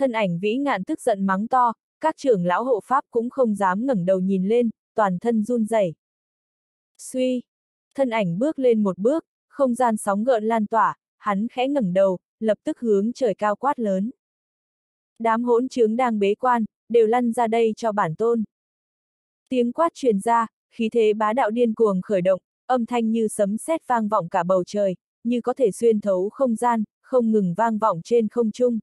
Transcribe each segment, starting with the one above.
Thân ảnh vĩ ngạn tức giận mắng to, các trưởng lão hộ pháp cũng không dám ngẩng đầu nhìn lên, toàn thân run rẩy. Suy, thân ảnh bước lên một bước, không gian sóng gợn lan tỏa, hắn khẽ ngẩng đầu, lập tức hướng trời cao quát lớn. Đám hỗn trướng đang bế quan, đều lăn ra đây cho bản tôn. Tiếng quát truyền ra, khí thế bá đạo điên cuồng khởi động, âm thanh như sấm sét vang vọng cả bầu trời, như có thể xuyên thấu không gian, không ngừng vang vọng trên không trung.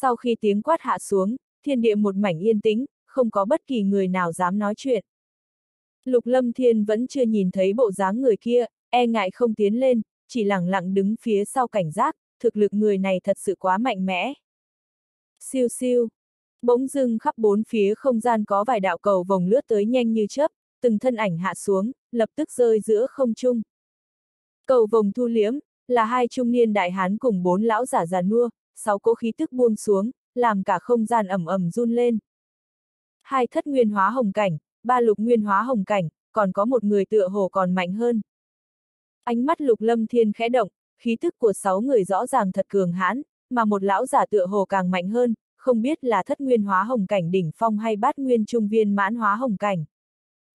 Sau khi tiếng quát hạ xuống, thiên địa một mảnh yên tĩnh, không có bất kỳ người nào dám nói chuyện. Lục Lâm Thiên vẫn chưa nhìn thấy bộ dáng người kia, e ngại không tiến lên, chỉ lặng lặng đứng phía sau cảnh giác, thực lực người này thật sự quá mạnh mẽ. Siêu siêu. Bỗng dưng khắp bốn phía không gian có vài đạo cầu vòng lướt tới nhanh như chớp, từng thân ảnh hạ xuống, lập tức rơi giữa không trung. Cầu vòng thu liếm, là hai trung niên đại hán cùng bốn lão giả già nua, sáu cỗ khí tức buông xuống, làm cả không gian ẩm ẩm run lên. Hai thất nguyên hóa hồng cảnh, ba lục nguyên hóa hồng cảnh, còn có một người tựa hồ còn mạnh hơn. Ánh mắt lục lâm thiên khẽ động, khí tức của sáu người rõ ràng thật cường hãn, mà một lão giả tựa hồ càng mạnh hơn, không biết là thất nguyên hóa hồng cảnh đỉnh phong hay bát nguyên trung viên mãn hóa hồng cảnh.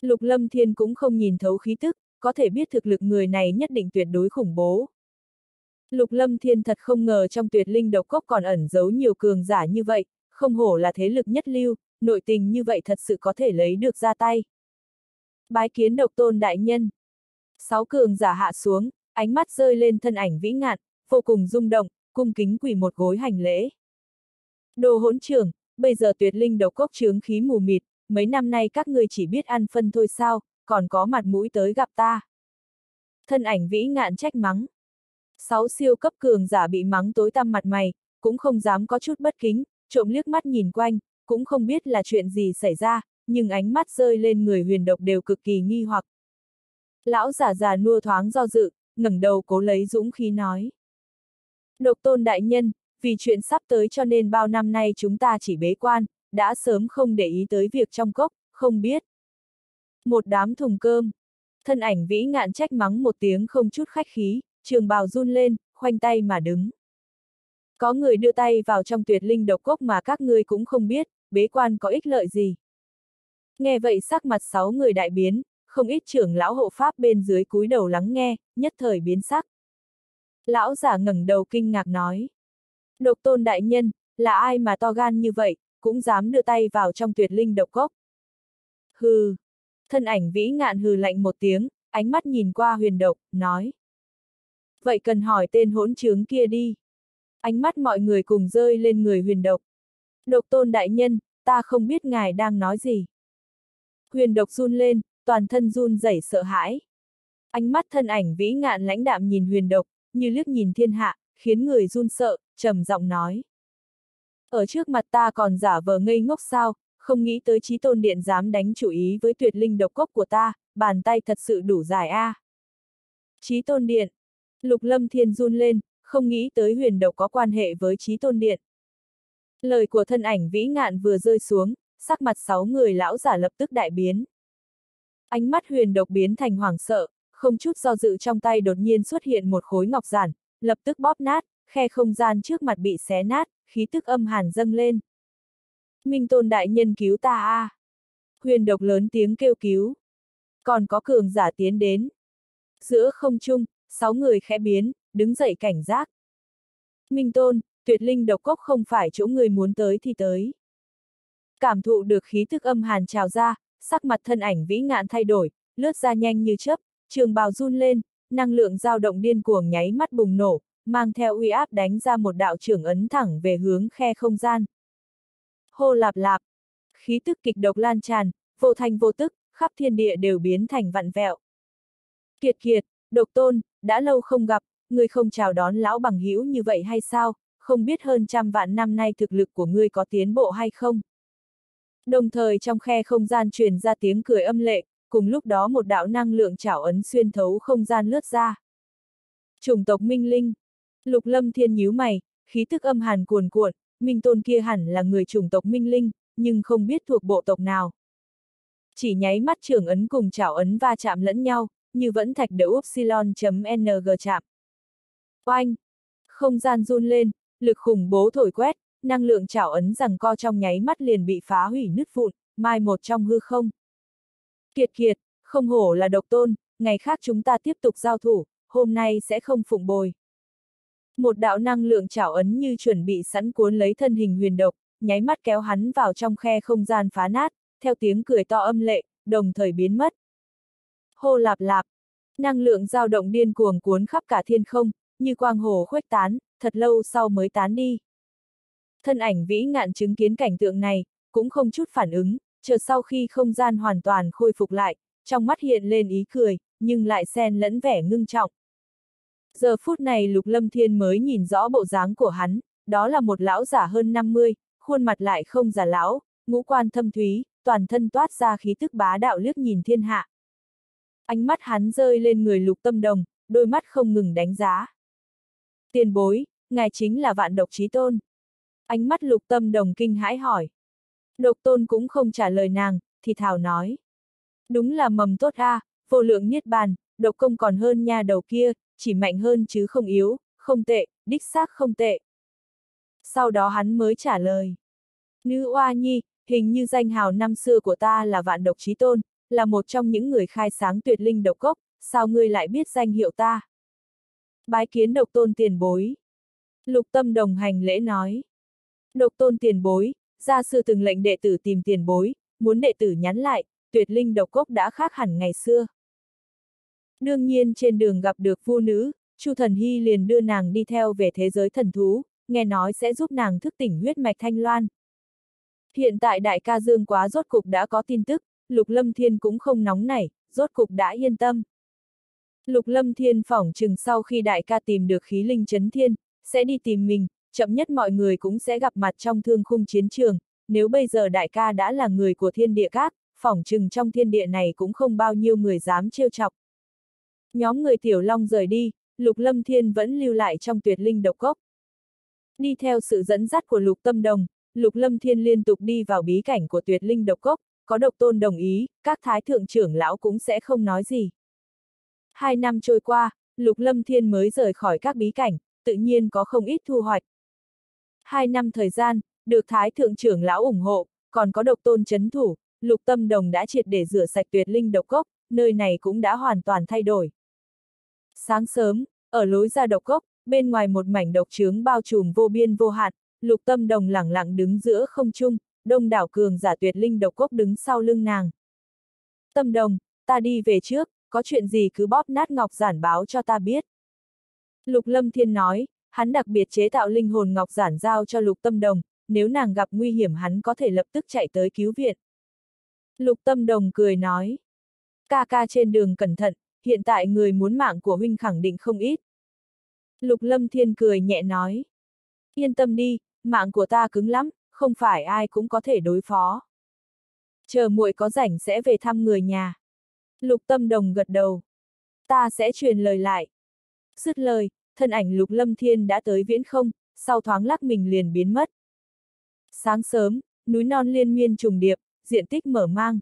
Lục lâm thiên cũng không nhìn thấu khí tức, có thể biết thực lực người này nhất định tuyệt đối khủng bố. Lục lâm thiên thật không ngờ trong tuyệt linh độc cốc còn ẩn giấu nhiều cường giả như vậy, không hổ là thế lực nhất lưu, nội tình như vậy thật sự có thể lấy được ra tay. Bái kiến độc tôn đại nhân. Sáu cường giả hạ xuống, ánh mắt rơi lên thân ảnh vĩ ngạn, vô cùng rung động, cung kính quỳ một gối hành lễ. Đồ hỗn trưởng, bây giờ tuyệt linh độc cốc chướng khí mù mịt, mấy năm nay các ngươi chỉ biết ăn phân thôi sao, còn có mặt mũi tới gặp ta. Thân ảnh vĩ ngạn trách mắng. Sáu siêu cấp cường giả bị mắng tối tăm mặt mày, cũng không dám có chút bất kính, trộm liếc mắt nhìn quanh, cũng không biết là chuyện gì xảy ra, nhưng ánh mắt rơi lên người huyền độc đều cực kỳ nghi hoặc. Lão giả già nua thoáng do dự, ngẩng đầu cố lấy dũng khí nói. Độc tôn đại nhân, vì chuyện sắp tới cho nên bao năm nay chúng ta chỉ bế quan, đã sớm không để ý tới việc trong cốc, không biết. Một đám thùng cơm. Thân ảnh vĩ ngạn trách mắng một tiếng không chút khách khí, trường bào run lên, khoanh tay mà đứng. Có người đưa tay vào trong tuyệt linh độc cốc mà các ngươi cũng không biết, bế quan có ích lợi gì. Nghe vậy sắc mặt sáu người đại biến, không ít trưởng lão hộ pháp bên dưới cúi đầu lắng nghe, nhất thời biến sắc. Lão giả ngẩng đầu kinh ngạc nói. Độc tôn đại nhân, là ai mà to gan như vậy, cũng dám đưa tay vào trong tuyệt linh độc cốc. Hừ. Thân ảnh vĩ ngạn hừ lạnh một tiếng, ánh mắt nhìn qua huyền độc, nói. Vậy cần hỏi tên hỗn trướng kia đi. Ánh mắt mọi người cùng rơi lên người huyền độc. Độc tôn đại nhân, ta không biết ngài đang nói gì. Huyền độc run lên, toàn thân run rẩy sợ hãi. Ánh mắt thân ảnh vĩ ngạn lãnh đạm nhìn huyền độc, như liếc nhìn thiên hạ, khiến người run sợ, trầm giọng nói. Ở trước mặt ta còn giả vờ ngây ngốc sao, không nghĩ tới trí tôn điện dám đánh chủ ý với tuyệt linh độc cốc của ta, bàn tay thật sự đủ dài a. À. Trí tôn điện. Lục lâm thiên run lên, không nghĩ tới huyền độc có quan hệ với trí tôn điện. Lời của thân ảnh vĩ ngạn vừa rơi xuống, sắc mặt sáu người lão giả lập tức đại biến. Ánh mắt huyền độc biến thành hoảng sợ, không chút do dự trong tay đột nhiên xuất hiện một khối ngọc giản, lập tức bóp nát, khe không gian trước mặt bị xé nát, khí tức âm hàn dâng lên. Minh tôn đại nhân cứu ta a! À. Huyền độc lớn tiếng kêu cứu. Còn có cường giả tiến đến. Giữa không trung, sáu người khẽ biến, đứng dậy cảnh giác. Minh tôn, tuyệt linh độc cốc không phải chỗ người muốn tới thì tới. Cảm thụ được khí thức âm hàn trào ra, sắc mặt thân ảnh vĩ ngạn thay đổi, lướt ra nhanh như chớp, trường bào run lên, năng lượng dao động điên cuồng nháy mắt bùng nổ, mang theo uy áp đánh ra một đạo trưởng ấn thẳng về hướng khe không gian. Hô lạp lạp, khí tức kịch độc lan tràn, vô thành vô tức, khắp thiên địa đều biến thành vặn vẹo. Kiệt kiệt, độc tôn, đã lâu không gặp, ngươi không chào đón lão bằng hữu như vậy hay sao, không biết hơn trăm vạn năm nay thực lực của ngươi có tiến bộ hay không. Đồng thời trong khe không gian truyền ra tiếng cười âm lệ, cùng lúc đó một đạo năng lượng chảo ấn xuyên thấu không gian lướt ra. Chủng tộc Minh Linh. Lục Lâm Thiên nhíu mày, khí tức âm hàn cuồn cuộn, Minh Tôn kia hẳn là người chủng tộc Minh Linh, nhưng không biết thuộc bộ tộc nào. Chỉ nháy mắt trưởng ấn cùng chảo ấn va chạm lẫn nhau, như vẫn thạch đỡ upsilon.ng chạm. Oanh! Không gian run lên, lực khủng bố thổi quét, năng lượng chảo ấn rằng co trong nháy mắt liền bị phá hủy nứt vụn, mai một trong hư không. Kiệt kiệt, không hổ là độc tôn, ngày khác chúng ta tiếp tục giao thủ, hôm nay sẽ không phụng bồi. Một đạo năng lượng chảo ấn như chuẩn bị sẵn cuốn lấy thân hình huyền độc, nháy mắt kéo hắn vào trong khe không gian phá nát, theo tiếng cười to âm lệ, đồng thời biến mất. Hô lạp lạp, năng lượng dao động điên cuồng cuốn khắp cả thiên không, như quang hồ khuếch tán, thật lâu sau mới tán đi. Thân ảnh vĩ ngạn chứng kiến cảnh tượng này, cũng không chút phản ứng, chờ sau khi không gian hoàn toàn khôi phục lại, trong mắt hiện lên ý cười, nhưng lại xen lẫn vẻ ngưng trọng. Giờ phút này Lục Lâm Thiên mới nhìn rõ bộ dáng của hắn, đó là một lão giả hơn 50, khuôn mặt lại không già lão, ngũ quan thâm thúy, toàn thân toát ra khí tức bá đạo liếc nhìn thiên hạ. Ánh mắt hắn rơi lên người Lục Tâm Đồng, đôi mắt không ngừng đánh giá. Tiền bối, ngài chính là vạn độc chí tôn. Ánh mắt Lục Tâm Đồng kinh hãi hỏi. Độc tôn cũng không trả lời nàng, thì thảo nói. Đúng là mầm tốt a, à, vô lượng niết bàn, độc công còn hơn nha đầu kia, chỉ mạnh hơn chứ không yếu, không tệ, đích xác không tệ. Sau đó hắn mới trả lời. Nữ oa nhi, hình như danh hào năm xưa của ta là vạn độc chí tôn, là một trong những người khai sáng tuyệt linh độc cốc, sao ngươi lại biết danh hiệu ta? Bái kiến độc tôn tiền bối. Lục tâm đồng hành lễ nói. Độc tôn tiền bối, gia sư từng lệnh đệ tử tìm tiền bối, muốn đệ tử nhắn lại, tuyệt linh độc cốc đã khác hẳn ngày xưa. Đương nhiên trên đường gặp được phu nữ, Chu Thần Hy liền đưa nàng đi theo về thế giới thần thú, nghe nói sẽ giúp nàng thức tỉnh huyết mạch thanh loan. Hiện tại đại ca Dương quá rốt cục đã có tin tức, Lục Lâm Thiên cũng không nóng nảy, rốt cục đã yên tâm. Lục Lâm Thiên phỏng chừng sau khi đại ca tìm được khí linh chấn thiên, sẽ đi tìm mình, chậm nhất mọi người cũng sẽ gặp mặt trong thương khung chiến trường, nếu bây giờ đại ca đã là người của thiên địa các, phỏng chừng trong thiên địa này cũng không bao nhiêu người dám trêu chọc. Nhóm người tiểu long rời đi, Lục Lâm Thiên vẫn lưu lại trong tuyệt linh độc cốc. Đi theo sự dẫn dắt của Lục Tâm Đồng, Lục Lâm Thiên liên tục đi vào bí cảnh của tuyệt linh độc cốc, có độc tôn đồng ý, các thái thượng trưởng lão cũng sẽ không nói gì. Hai năm trôi qua, Lục Lâm Thiên mới rời khỏi các bí cảnh, tự nhiên có không ít thu hoạch. Hai năm thời gian, được thái thượng trưởng lão ủng hộ, còn có độc tôn chấn thủ, Lục Tâm Đồng đã triệt để rửa sạch tuyệt linh độc cốc, nơi này cũng đã hoàn toàn thay đổi. Sáng sớm, ở lối ra độc cốc, bên ngoài một mảnh độc trướng bao trùm vô biên vô hạn, lục tâm đồng lẳng lặng đứng giữa không trung, đông đảo cường giả tuyệt linh độc cốc đứng sau lưng nàng. Tâm đồng, ta đi về trước, có chuyện gì cứ bóp nát ngọc giản báo cho ta biết. Lục lâm thiên nói, hắn đặc biệt chế tạo linh hồn ngọc giản giao cho lục tâm đồng, nếu nàng gặp nguy hiểm hắn có thể lập tức chạy tới cứu viện. Lục tâm đồng cười nói, ca ca trên đường cẩn thận, hiện tại người muốn mạng của huynh khẳng định không ít. Lục Lâm Thiên cười nhẹ nói. Yên tâm đi, mạng của ta cứng lắm, không phải ai cũng có thể đối phó. Chờ muội có rảnh sẽ về thăm người nhà. Lục Tâm Đồng gật đầu. Ta sẽ truyền lời lại. Dứt lời, thân ảnh Lục Lâm Thiên đã tới viễn không, sau thoáng lắc mình liền biến mất. Sáng sớm, núi non liên miên trùng điệp, diện tích mở mang.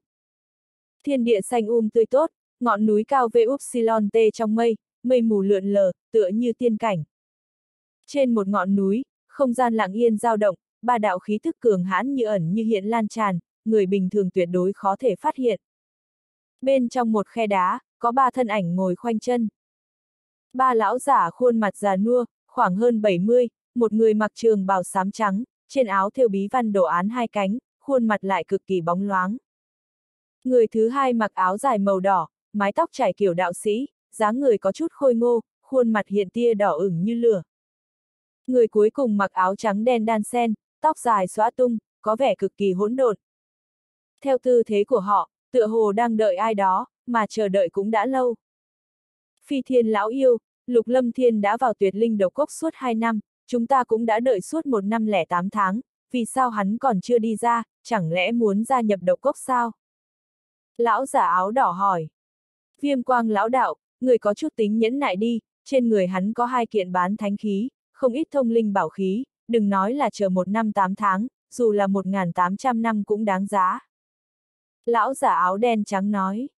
Thiên địa xanh um tươi tốt, ngọn núi cao về Upsilon T trong mây, mây mù lượn lờ, tựa như tiên cảnh. Trên một ngọn núi, không gian lặng yên dao động, ba đạo khí thức cường hãn như ẩn như hiện lan tràn, người bình thường tuyệt đối khó thể phát hiện. Bên trong một khe đá, có ba thân ảnh ngồi khoanh chân. Ba lão giả khuôn mặt già nua, khoảng hơn 70, một người mặc trường bào xám trắng, trên áo thêu bí văn đồ án hai cánh, khuôn mặt lại cực kỳ bóng loáng. Người thứ hai mặc áo dài màu đỏ, mái tóc trải kiểu đạo sĩ, dáng người có chút khôi ngô, khuôn mặt hiện tia đỏ ửng như lửa. Người cuối cùng mặc áo trắng đen đan sen, tóc dài xóa tung, có vẻ cực kỳ hỗn độn. Theo tư thế của họ, tựa hồ đang đợi ai đó, mà chờ đợi cũng đã lâu. Phi thiên lão yêu, Lục Lâm Thiên đã vào tuyệt linh độc cốc suốt 2 năm, chúng ta cũng đã đợi suốt một năm lẻ 8 tháng, vì sao hắn còn chưa đi ra, chẳng lẽ muốn gia nhập độc cốc sao? Lão giả áo đỏ hỏi. Viêm quang lão đạo, người có chút tính nhẫn nại đi, trên người hắn có hai kiện bán thánh khí, không ít thông linh bảo khí, đừng nói là chờ một năm tám tháng, dù là một ngàn tám trăm năm cũng đáng giá. Lão giả áo đen trắng nói.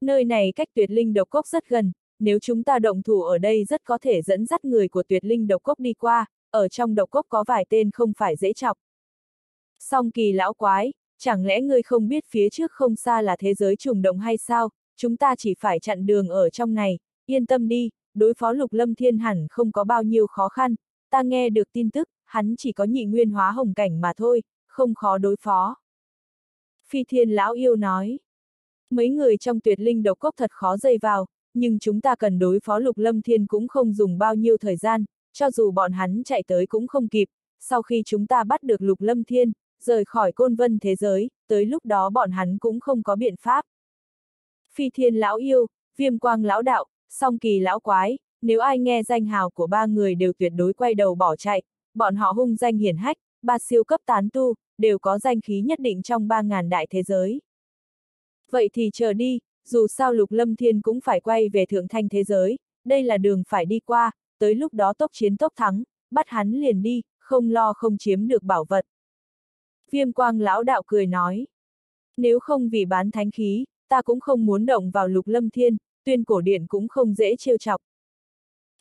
Nơi này cách tuyệt linh độc cốc rất gần, nếu chúng ta động thủ ở đây rất có thể dẫn dắt người của tuyệt linh độc cốc đi qua, ở trong độc cốc có vài tên không phải dễ chọc. Song kỳ lão quái, chẳng lẽ ngươi không biết phía trước không xa là thế giới trùng động hay sao, chúng ta chỉ phải chặn đường ở trong này, yên tâm đi, đối phó lục lâm thiên hẳn không có bao nhiêu khó khăn, ta nghe được tin tức, hắn chỉ có nhị nguyên hóa hồng cảnh mà thôi, không khó đối phó. Phi thiên lão yêu nói, mấy người trong tuyệt linh độc cốc thật khó dây vào, nhưng chúng ta cần đối phó lục lâm thiên cũng không dùng bao nhiêu thời gian, cho dù bọn hắn chạy tới cũng không kịp, sau khi chúng ta bắt được lục lâm thiên, rời khỏi côn vân thế giới, tới lúc đó bọn hắn cũng không có biện pháp. Phi thiên lão yêu, viêm quang lão đạo, song kỳ lão quái, nếu ai nghe danh hào của ba người đều tuyệt đối quay đầu bỏ chạy, bọn họ hung danh hiển hách, ba siêu cấp tán tu, đều có danh khí nhất định trong ba ngàn đại thế giới. Vậy thì chờ đi, dù sao lục lâm thiên cũng phải quay về thượng thanh thế giới, đây là đường phải đi qua, tới lúc đó tốc chiến tốc thắng, bắt hắn liền đi, không lo không chiếm được bảo vật. Viêm quang lão đạo cười nói. Nếu không vì bán thánh khí, ta cũng không muốn động vào lục lâm thiên, tuyên cổ điện cũng không dễ trêu chọc.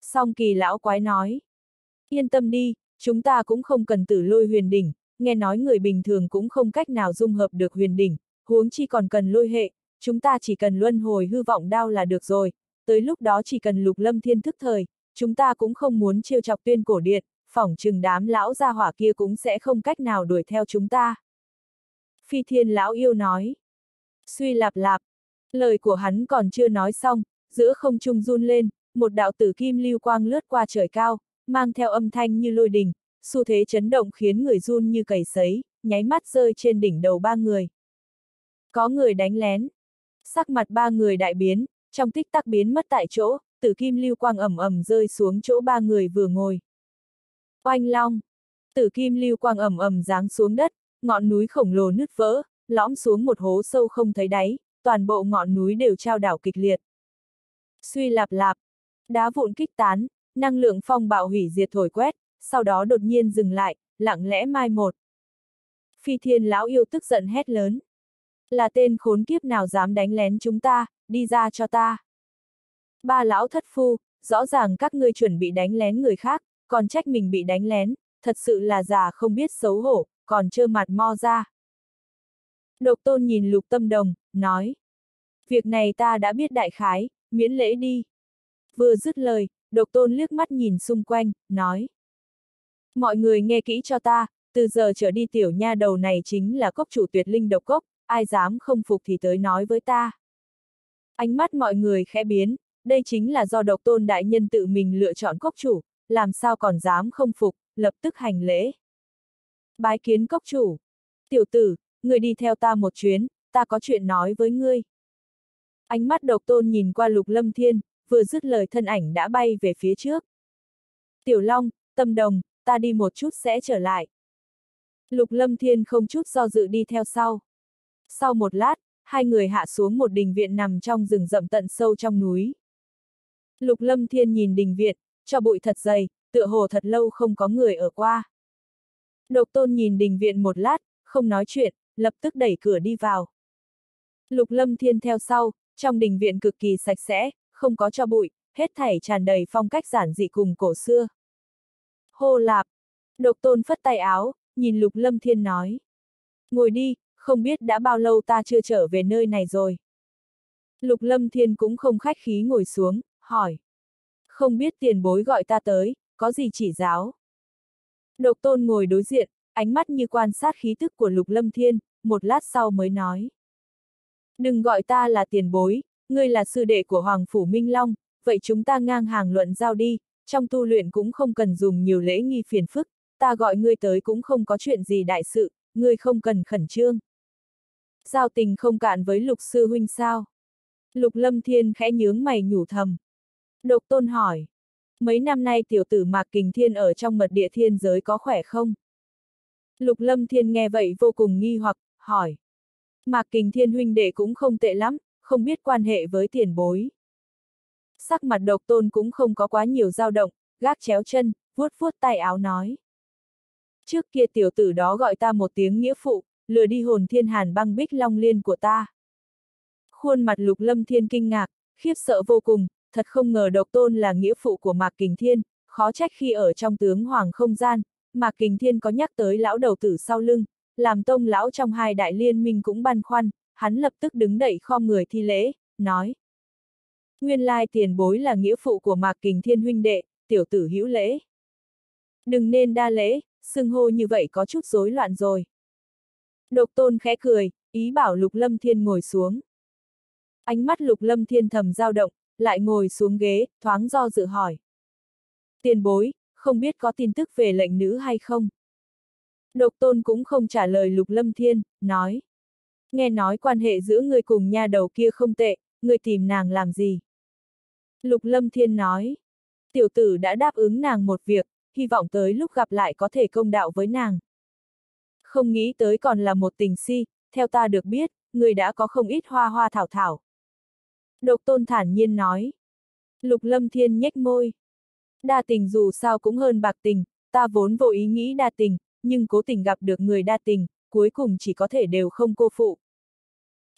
Song kỳ lão quái nói. Yên tâm đi, chúng ta cũng không cần tử lôi huyền đỉnh, nghe nói người bình thường cũng không cách nào dung hợp được huyền đỉnh, huống chi còn cần lôi hệ, chúng ta chỉ cần luân hồi hư vọng đao là được rồi, tới lúc đó chỉ cần lục lâm thiên thức thời, chúng ta cũng không muốn trêu chọc tuyên cổ điện, phỏng chừng đám lão gia hỏa kia cũng sẽ không cách nào đuổi theo chúng ta. Phi thiên lão yêu nói. Suy lạp lạp. Lời của hắn còn chưa nói xong, giữa không trung run lên, một đạo tử kim lưu quang lướt qua trời cao, mang theo âm thanh như lôi đình, xu thế chấn động khiến người run như cầy sấy, nháy mắt rơi trên đỉnh đầu ba người. Có người đánh lén. Sắc mặt ba người đại biến, trong tích tắc biến mất tại chỗ, tử kim lưu quang ẩm ẩm rơi xuống chỗ ba người vừa ngồi. Oanh long! Tử kim lưu quang ẩm ẩm giáng xuống đất, ngọn núi khổng lồ nứt vỡ, lõm xuống một hố sâu không thấy đáy, toàn bộ ngọn núi đều trao đảo kịch liệt. Suy lạp lạp, đá vụn kích tán, năng lượng phong bạo hủy diệt thổi quét, sau đó đột nhiên dừng lại, lặng lẽ mai một. Phi thiên lão yêu tức giận hét lớn. Là tên khốn kiếp nào dám đánh lén chúng ta, đi ra cho ta. Ba lão thất phu, rõ ràng các ngươi chuẩn bị đánh lén người khác, còn trách mình bị đánh lén, thật sự là già không biết xấu hổ, còn trơ mặt mo ra. Độc tôn nhìn lục tâm đồng, nói. Việc này ta đã biết đại khái, miễn lễ đi. Vừa dứt lời, độc tôn liếc mắt nhìn xung quanh, nói. Mọi người nghe kỹ cho ta, từ giờ trở đi tiểu nha đầu này chính là cốc chủ tuyệt linh độc cốc, ai dám không phục thì tới nói với ta. Ánh mắt mọi người khẽ biến, đây chính là do độc tôn đại nhân tự mình lựa chọn cốc chủ, làm sao còn dám không phục, lập tức hành lễ. Bái kiến cốc chủ. Tiểu tử, người đi theo ta một chuyến, ta có chuyện nói với ngươi. Ánh mắt độc tôn nhìn qua lục lâm thiên, vừa dứt lời thân ảnh đã bay về phía trước. Tiểu Long, tâm đồng, ta đi một chút sẽ trở lại. Lục lâm thiên không chút do dự đi theo sau. Sau một lát, hai người hạ xuống một đình viện nằm trong rừng rậm tận sâu trong núi. Lục lâm thiên nhìn đình viện, cho bụi thật dày, tựa hồ thật lâu không có người ở qua. Độc tôn nhìn đình viện một lát, không nói chuyện, lập tức đẩy cửa đi vào. Lục lâm thiên theo sau, trong đình viện cực kỳ sạch sẽ, không có cho bụi, hết thảy tràn đầy phong cách giản dị cùng cổ xưa. Hô lạp! Độc tôn phất tay áo, nhìn lục lâm thiên nói. Ngồi đi, không biết đã bao lâu ta chưa trở về nơi này rồi. Lục lâm thiên cũng không khách khí ngồi xuống, hỏi. Không biết tiền bối gọi ta tới, có gì chỉ giáo? Độc tôn ngồi đối diện, ánh mắt như quan sát khí tức của lục lâm thiên, một lát sau mới nói. Đừng gọi ta là tiền bối, ngươi là sư đệ của Hoàng Phủ Minh Long, vậy chúng ta ngang hàng luận giao đi, trong tu luyện cũng không cần dùng nhiều lễ nghi phiền phức, ta gọi ngươi tới cũng không có chuyện gì đại sự, ngươi không cần khẩn trương. Giao tình không cạn với lục sư huynh sao? Lục lâm thiên khẽ nhướng mày nhủ thầm. Độc tôn hỏi. Mấy năm nay tiểu tử Mạc Kình Thiên ở trong mật địa thiên giới có khỏe không? Lục lâm thiên nghe vậy vô cùng nghi hoặc, hỏi. Mạc Kình Thiên huynh đệ cũng không tệ lắm, không biết quan hệ với tiền bối. Sắc mặt độc tôn cũng không có quá nhiều dao động, gác chéo chân, vuốt vuốt tay áo nói. Trước kia tiểu tử đó gọi ta một tiếng nghĩa phụ, lừa đi hồn thiên hàn băng bích long liên của ta. Khuôn mặt lục lâm thiên kinh ngạc, khiếp sợ vô cùng, thật không ngờ độc tôn là nghĩa phụ của Mạc Kình Thiên, khó trách khi ở trong tướng hoàng không gian, mạc Kình Thiên có nhắc tới lão đầu tử sau lưng, làm tông lão trong hai đại liên minh cũng băn khoăn, hắn lập tức đứng đẩy kho người thi lễ, nói. Nguyên lai tiền bối là nghĩa phụ của Mạc Kình Thiên huynh đệ, tiểu tử hữu lễ. Đừng nên đa lễ, xưng hô như vậy có chút rối loạn rồi. Độc tôn khẽ cười, ý bảo Lục Lâm Thiên ngồi xuống. Ánh mắt Lục Lâm Thiên thầm dao động, lại ngồi xuống ghế, thoáng do dự hỏi. Tiền bối, không biết có tin tức về lệnh nữ hay không? Độc tôn cũng không trả lời Lục Lâm Thiên, nói. Nghe nói quan hệ giữa người cùng nha đầu kia không tệ, người tìm nàng làm gì? Lục Lâm Thiên nói. Tiểu tử đã đáp ứng nàng một việc, hy vọng tới lúc gặp lại có thể công đạo với nàng. Không nghĩ tới còn là một tình si, theo ta được biết, người đã có không ít hoa hoa thảo thảo. Độc tôn thản nhiên nói. Lục lâm thiên nhếch môi. Đa tình dù sao cũng hơn bạc tình, ta vốn vô ý nghĩ đa tình, nhưng cố tình gặp được người đa tình, cuối cùng chỉ có thể đều không cô phụ.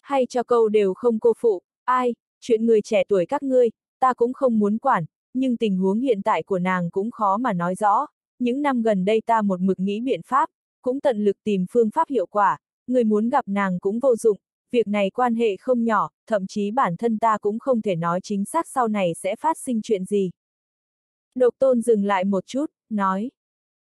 Hay cho câu đều không cô phụ, ai, chuyện người trẻ tuổi các ngươi, ta cũng không muốn quản, nhưng tình huống hiện tại của nàng cũng khó mà nói rõ. Những năm gần đây ta một mực nghĩ biện pháp, cũng tận lực tìm phương pháp hiệu quả, người muốn gặp nàng cũng vô dụng, việc này quan hệ không nhỏ, thậm chí bản thân ta cũng không thể nói chính xác sau này sẽ phát sinh chuyện gì. Độc tôn dừng lại một chút, nói.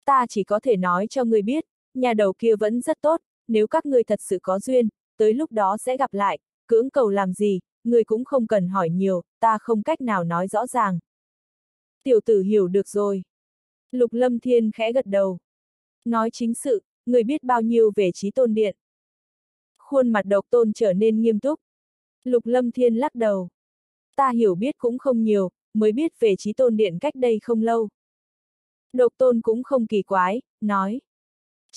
Ta chỉ có thể nói cho người biết, nhà đầu kia vẫn rất tốt, nếu các ngươi thật sự có duyên, tới lúc đó sẽ gặp lại, cưỡng cầu làm gì, người cũng không cần hỏi nhiều, ta không cách nào nói rõ ràng. Tiểu tử hiểu được rồi. Lục lâm thiên khẽ gật đầu. Nói chính sự, người biết bao nhiêu về trí tôn điện. Khuôn mặt độc tôn trở nên nghiêm túc. Lục lâm thiên lắc đầu. Ta hiểu biết cũng không nhiều, mới biết về trí tôn điện cách đây không lâu. Độc tôn cũng không kỳ quái, nói.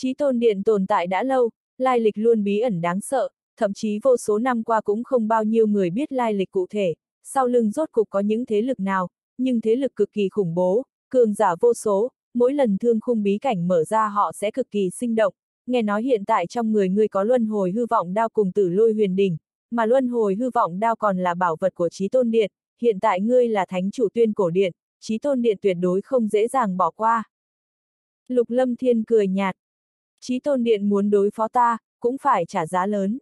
Chí tôn điện tồn tại đã lâu, lai lịch luôn bí ẩn đáng sợ, thậm chí vô số năm qua cũng không bao nhiêu người biết lai lịch cụ thể, sau lưng rốt cục có những thế lực nào, nhưng thế lực cực kỳ khủng bố, cường giả vô số, mỗi lần thương khung bí cảnh mở ra họ sẽ cực kỳ sinh động, nghe nói hiện tại trong người ngươi có luân hồi hư vọng đao cùng tử lôi huyền đỉnh, mà luân hồi hư vọng đao còn là bảo vật của trí tôn điện, hiện tại ngươi là thánh chủ tuyên cổ điện, trí tôn điện tuyệt đối không dễ dàng bỏ qua. Lục lâm thiên cười nhạt. Trí tôn điện muốn đối phó ta, cũng phải trả giá lớn.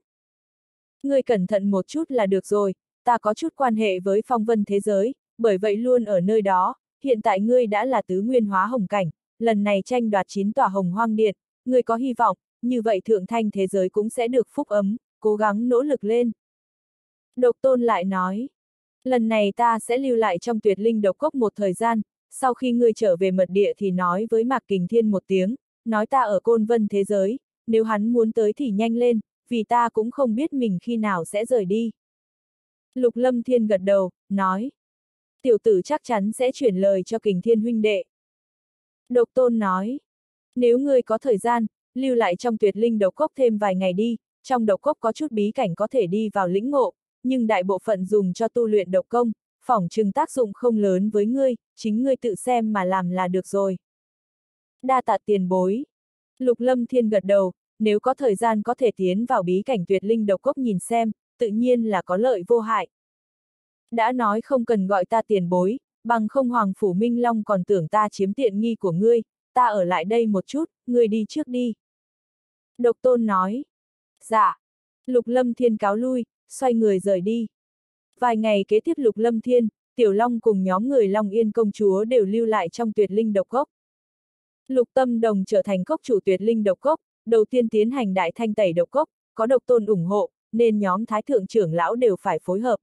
Ngươi cẩn thận một chút là được rồi, ta có chút quan hệ với phong vân thế giới, bởi vậy luôn ở nơi đó, hiện tại ngươi đã là tứ nguyên hóa hồng cảnh, lần này tranh đoạt chín tòa hồng hoang điện, ngươi có hy vọng, như vậy thượng thanh thế giới cũng sẽ được phúc ấm, cố gắng nỗ lực lên. Độc tôn lại nói, lần này ta sẽ lưu lại trong tuyệt linh độc cốc một thời gian, sau khi ngươi trở về mật địa thì nói với Mạc Kình Thiên một tiếng, nói ta ở côn vân thế giới, nếu hắn muốn tới thì nhanh lên, vì ta cũng không biết mình khi nào sẽ rời đi. Lục Lâm Thiên gật đầu, nói tiểu tử chắc chắn sẽ chuyển lời cho kình thiên huynh đệ. Độc tôn nói, nếu ngươi có thời gian, lưu lại trong tuyệt linh độc cốc thêm vài ngày đi, trong độc cốc có chút bí cảnh có thể đi vào lĩnh ngộ, nhưng đại bộ phận dùng cho tu luyện độc công, phỏng chừng tác dụng không lớn với ngươi, chính ngươi tự xem mà làm là được rồi. Đa tạ tiền bối. Lục lâm thiên gật đầu, nếu có thời gian có thể tiến vào bí cảnh tuyệt linh độc cốc nhìn xem, tự nhiên là có lợi vô hại. Đã nói không cần gọi ta tiền bối, bằng không Hoàng Phủ Minh Long còn tưởng ta chiếm tiện nghi của ngươi, ta ở lại đây một chút, ngươi đi trước đi. Độc tôn nói. Dạ. Lục Lâm Thiên cáo lui, xoay người rời đi. Vài ngày kế tiếp Lục Lâm Thiên, Tiểu Long cùng nhóm người Long Yên công chúa đều lưu lại trong tuyệt linh độc cốc. Lục Tâm Đồng trở thành cốc chủ tuyệt linh độc cốc, đầu tiên tiến hành đại thanh tẩy độc cốc, có độc tôn ủng hộ, nên nhóm thái thượng trưởng lão đều phải phối hợp.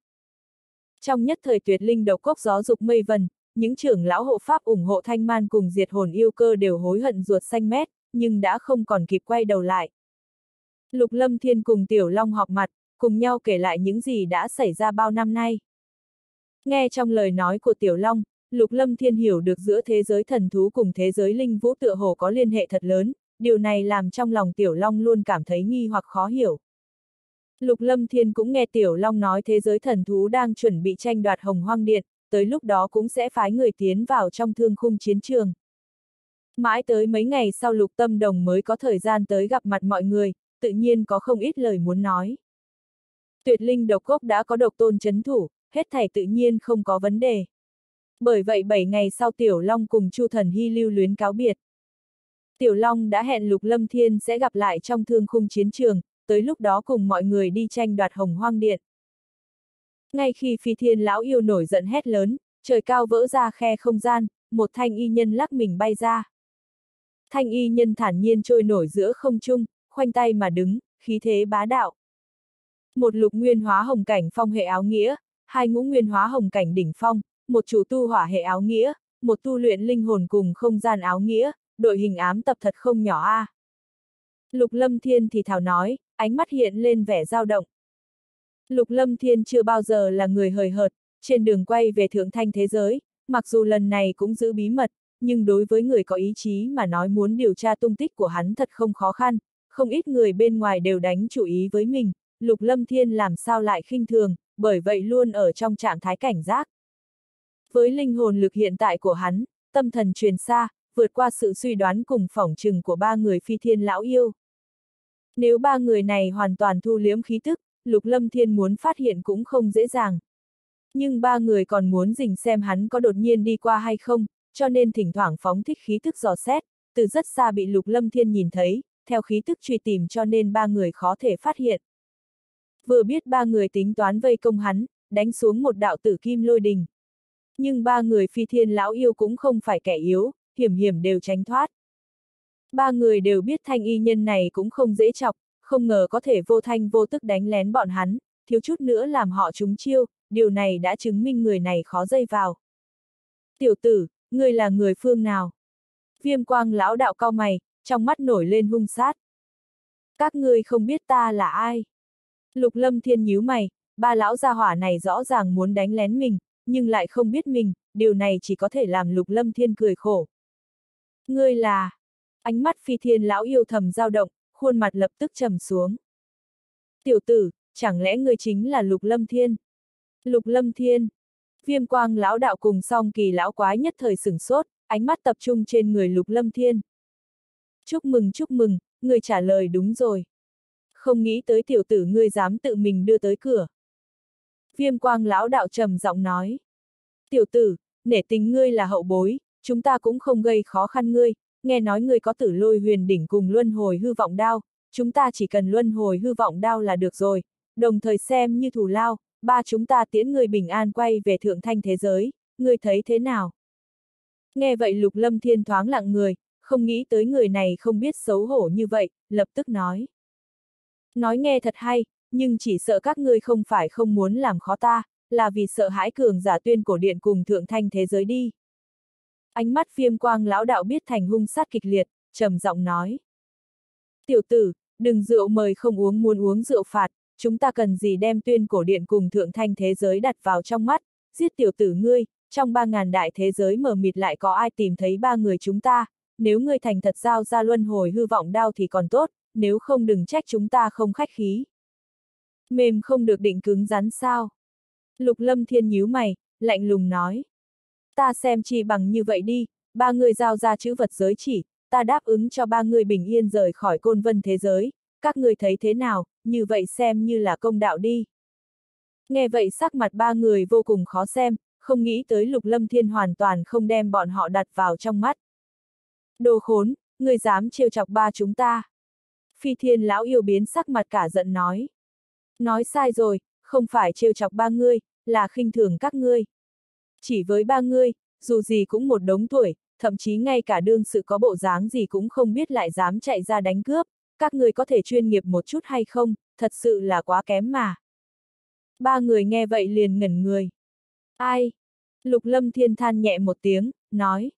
Trong nhất thời tuyệt linh độc cốc gió dục mây vần, những trưởng lão hộ pháp ủng hộ thanh man cùng diệt hồn yêu cơ đều hối hận ruột xanh mét, nhưng đã không còn kịp quay đầu lại. Lục Lâm Thiên cùng Tiểu Long họp mặt, cùng nhau kể lại những gì đã xảy ra bao năm nay. Nghe trong lời nói của Tiểu Long, Lục Lâm Thiên hiểu được giữa thế giới thần thú cùng thế giới linh vũ tựa hồ có liên hệ thật lớn, điều này làm trong lòng Tiểu Long luôn cảm thấy nghi hoặc khó hiểu. Lục Lâm Thiên cũng nghe Tiểu Long nói thế giới thần thú đang chuẩn bị tranh đoạt hồng hoang điện, tới lúc đó cũng sẽ phái người tiến vào trong thương khung chiến trường. Mãi tới mấy ngày sau Lục Tâm Đồng mới có thời gian tới gặp mặt mọi người, tự nhiên có không ít lời muốn nói. Tuyệt linh độc cốc đã có độc tôn chấn thủ, hết thảy tự nhiên không có vấn đề. Bởi vậy 7 ngày sau Tiểu Long cùng Chu Thần Hy lưu luyến cáo biệt. Tiểu Long đã hẹn Lục Lâm Thiên sẽ gặp lại trong thương khung chiến trường, tới lúc đó cùng mọi người đi tranh đoạt hồng hoang điện. Ngay khi phi thiên lão yêu nổi giận hét lớn, trời cao vỡ ra khe không gian, một thanh y nhân lắc mình bay ra. Thanh y nhân thản nhiên trôi nổi giữa không trung, khoanh tay mà đứng, khí thế bá đạo. Một lục nguyên hóa hồng cảnh phong hệ áo nghĩa, hai ngũ nguyên hóa hồng cảnh đỉnh phong, một chủ tu hỏa hệ áo nghĩa, một tu luyện linh hồn cùng không gian áo nghĩa, đội hình ám tập thật không nhỏ a. À. Lục Lâm Thiên thì thào nói, ánh mắt hiện lên vẻ dao động. Lục Lâm Thiên chưa bao giờ là người hời hợt, trên đường quay về thượng thanh thế giới, mặc dù lần này cũng giữ bí mật, nhưng đối với người có ý chí mà nói muốn điều tra tung tích của hắn thật không khó khăn, không ít người bên ngoài đều đánh chủ ý với mình, Lục Lâm Thiên làm sao lại khinh thường, bởi vậy luôn ở trong trạng thái cảnh giác. Với linh hồn lực hiện tại của hắn, tâm thần truyền xa, vượt qua sự suy đoán cùng phỏng trừng của ba người phi thiên lão yêu. Nếu ba người này hoàn toàn thu liếm khí tức, Lục Lâm Thiên muốn phát hiện cũng không dễ dàng. Nhưng ba người còn muốn dình xem hắn có đột nhiên đi qua hay không, cho nên thỉnh thoảng phóng thích khí tức dò xét, từ rất xa bị Lục Lâm Thiên nhìn thấy, theo khí tức truy tìm cho nên ba người khó thể phát hiện. Vừa biết ba người tính toán vây công hắn, đánh xuống một đạo tử kim lôi đình. Nhưng ba người phi thiên lão yêu cũng không phải kẻ yếu, hiểm hiểm đều tránh thoát. Ba người đều biết thanh y nhân này cũng không dễ chọc, không ngờ có thể vô thanh vô tức đánh lén bọn hắn, thiếu chút nữa làm họ trúng chiêu, điều này đã chứng minh người này khó dây vào. Tiểu tử, ngươi là người phương nào? Viêm quang lão đạo cao mày, trong mắt nổi lên hung sát. Các ngươi không biết ta là ai? Lục lâm thiên nhíu mày, ba lão gia hỏa này rõ ràng muốn đánh lén mình, nhưng lại không biết mình, điều này chỉ có thể làm lục lâm thiên cười khổ. Ngươi là... Ánh mắt phi thiên lão yêu thầm dao động, khuôn mặt lập tức trầm xuống. Tiểu tử, chẳng lẽ ngươi chính là lục lâm thiên? Lục lâm thiên. Viêm quang lão đạo cùng song kỳ lão quái nhất thời sửng sốt, ánh mắt tập trung trên người lục lâm thiên. Chúc mừng chúc mừng, người trả lời đúng rồi. Không nghĩ tới tiểu tử ngươi dám tự mình đưa tới cửa. Viêm quang lão đạo trầm giọng nói. Tiểu tử, nể tình ngươi là hậu bối, chúng ta cũng không gây khó khăn ngươi, nghe nói ngươi có tử lôi huyền đỉnh cùng luân hồi hư vọng đao, chúng ta chỉ cần luân hồi hư vọng đao là được rồi, đồng thời xem như thù lao, ba chúng ta tiễn người bình an quay về thượng thanh thế giới, ngươi thấy thế nào? Nghe vậy lục lâm thiên thoáng lặng người, không nghĩ tới người này không biết xấu hổ như vậy, lập tức nói. Nói nghe thật hay, nhưng chỉ sợ các ngươi không phải không muốn làm khó ta, là vì sợ hãi cường giả tuyên cổ điện cùng thượng thanh thế giới đi. Ánh mắt phiêm quang lão đạo biết thành hung sát kịch liệt, trầm giọng nói. Tiểu tử, đừng rượu mời không uống muốn uống rượu phạt, chúng ta cần gì đem tuyên cổ điện cùng thượng thanh thế giới đặt vào trong mắt, giết tiểu tử ngươi, trong ba ngàn đại thế giới mở mịt lại có ai tìm thấy ba người chúng ta, nếu ngươi thành thật giao ra luân hồi hư vọng đau thì còn tốt, nếu không đừng trách chúng ta không khách khí. Mềm không được định cứng rắn sao? Lục lâm thiên nhíu mày, lạnh lùng nói. Ta xem chi bằng như vậy đi, ba người giao ra chữ vật giới chỉ, ta đáp ứng cho ba người bình yên rời khỏi côn vân thế giới, các người thấy thế nào, như vậy xem như là công đạo đi. Nghe vậy sắc mặt ba người vô cùng khó xem, không nghĩ tới lục lâm thiên hoàn toàn không đem bọn họ đặt vào trong mắt. Đồ khốn, người dám trêu chọc ba chúng ta. Phi thiên lão yêu biến sắc mặt cả giận nói. Nói sai rồi, không phải trêu chọc ba ngươi, là khinh thường các ngươi. Chỉ với ba ngươi, dù gì cũng một đống tuổi, thậm chí ngay cả đương sự có bộ dáng gì cũng không biết lại dám chạy ra đánh cướp, các người có thể chuyên nghiệp một chút hay không, thật sự là quá kém mà. Ba người nghe vậy liền ngẩn người. Ai? Lục lâm thiên than nhẹ một tiếng, nói.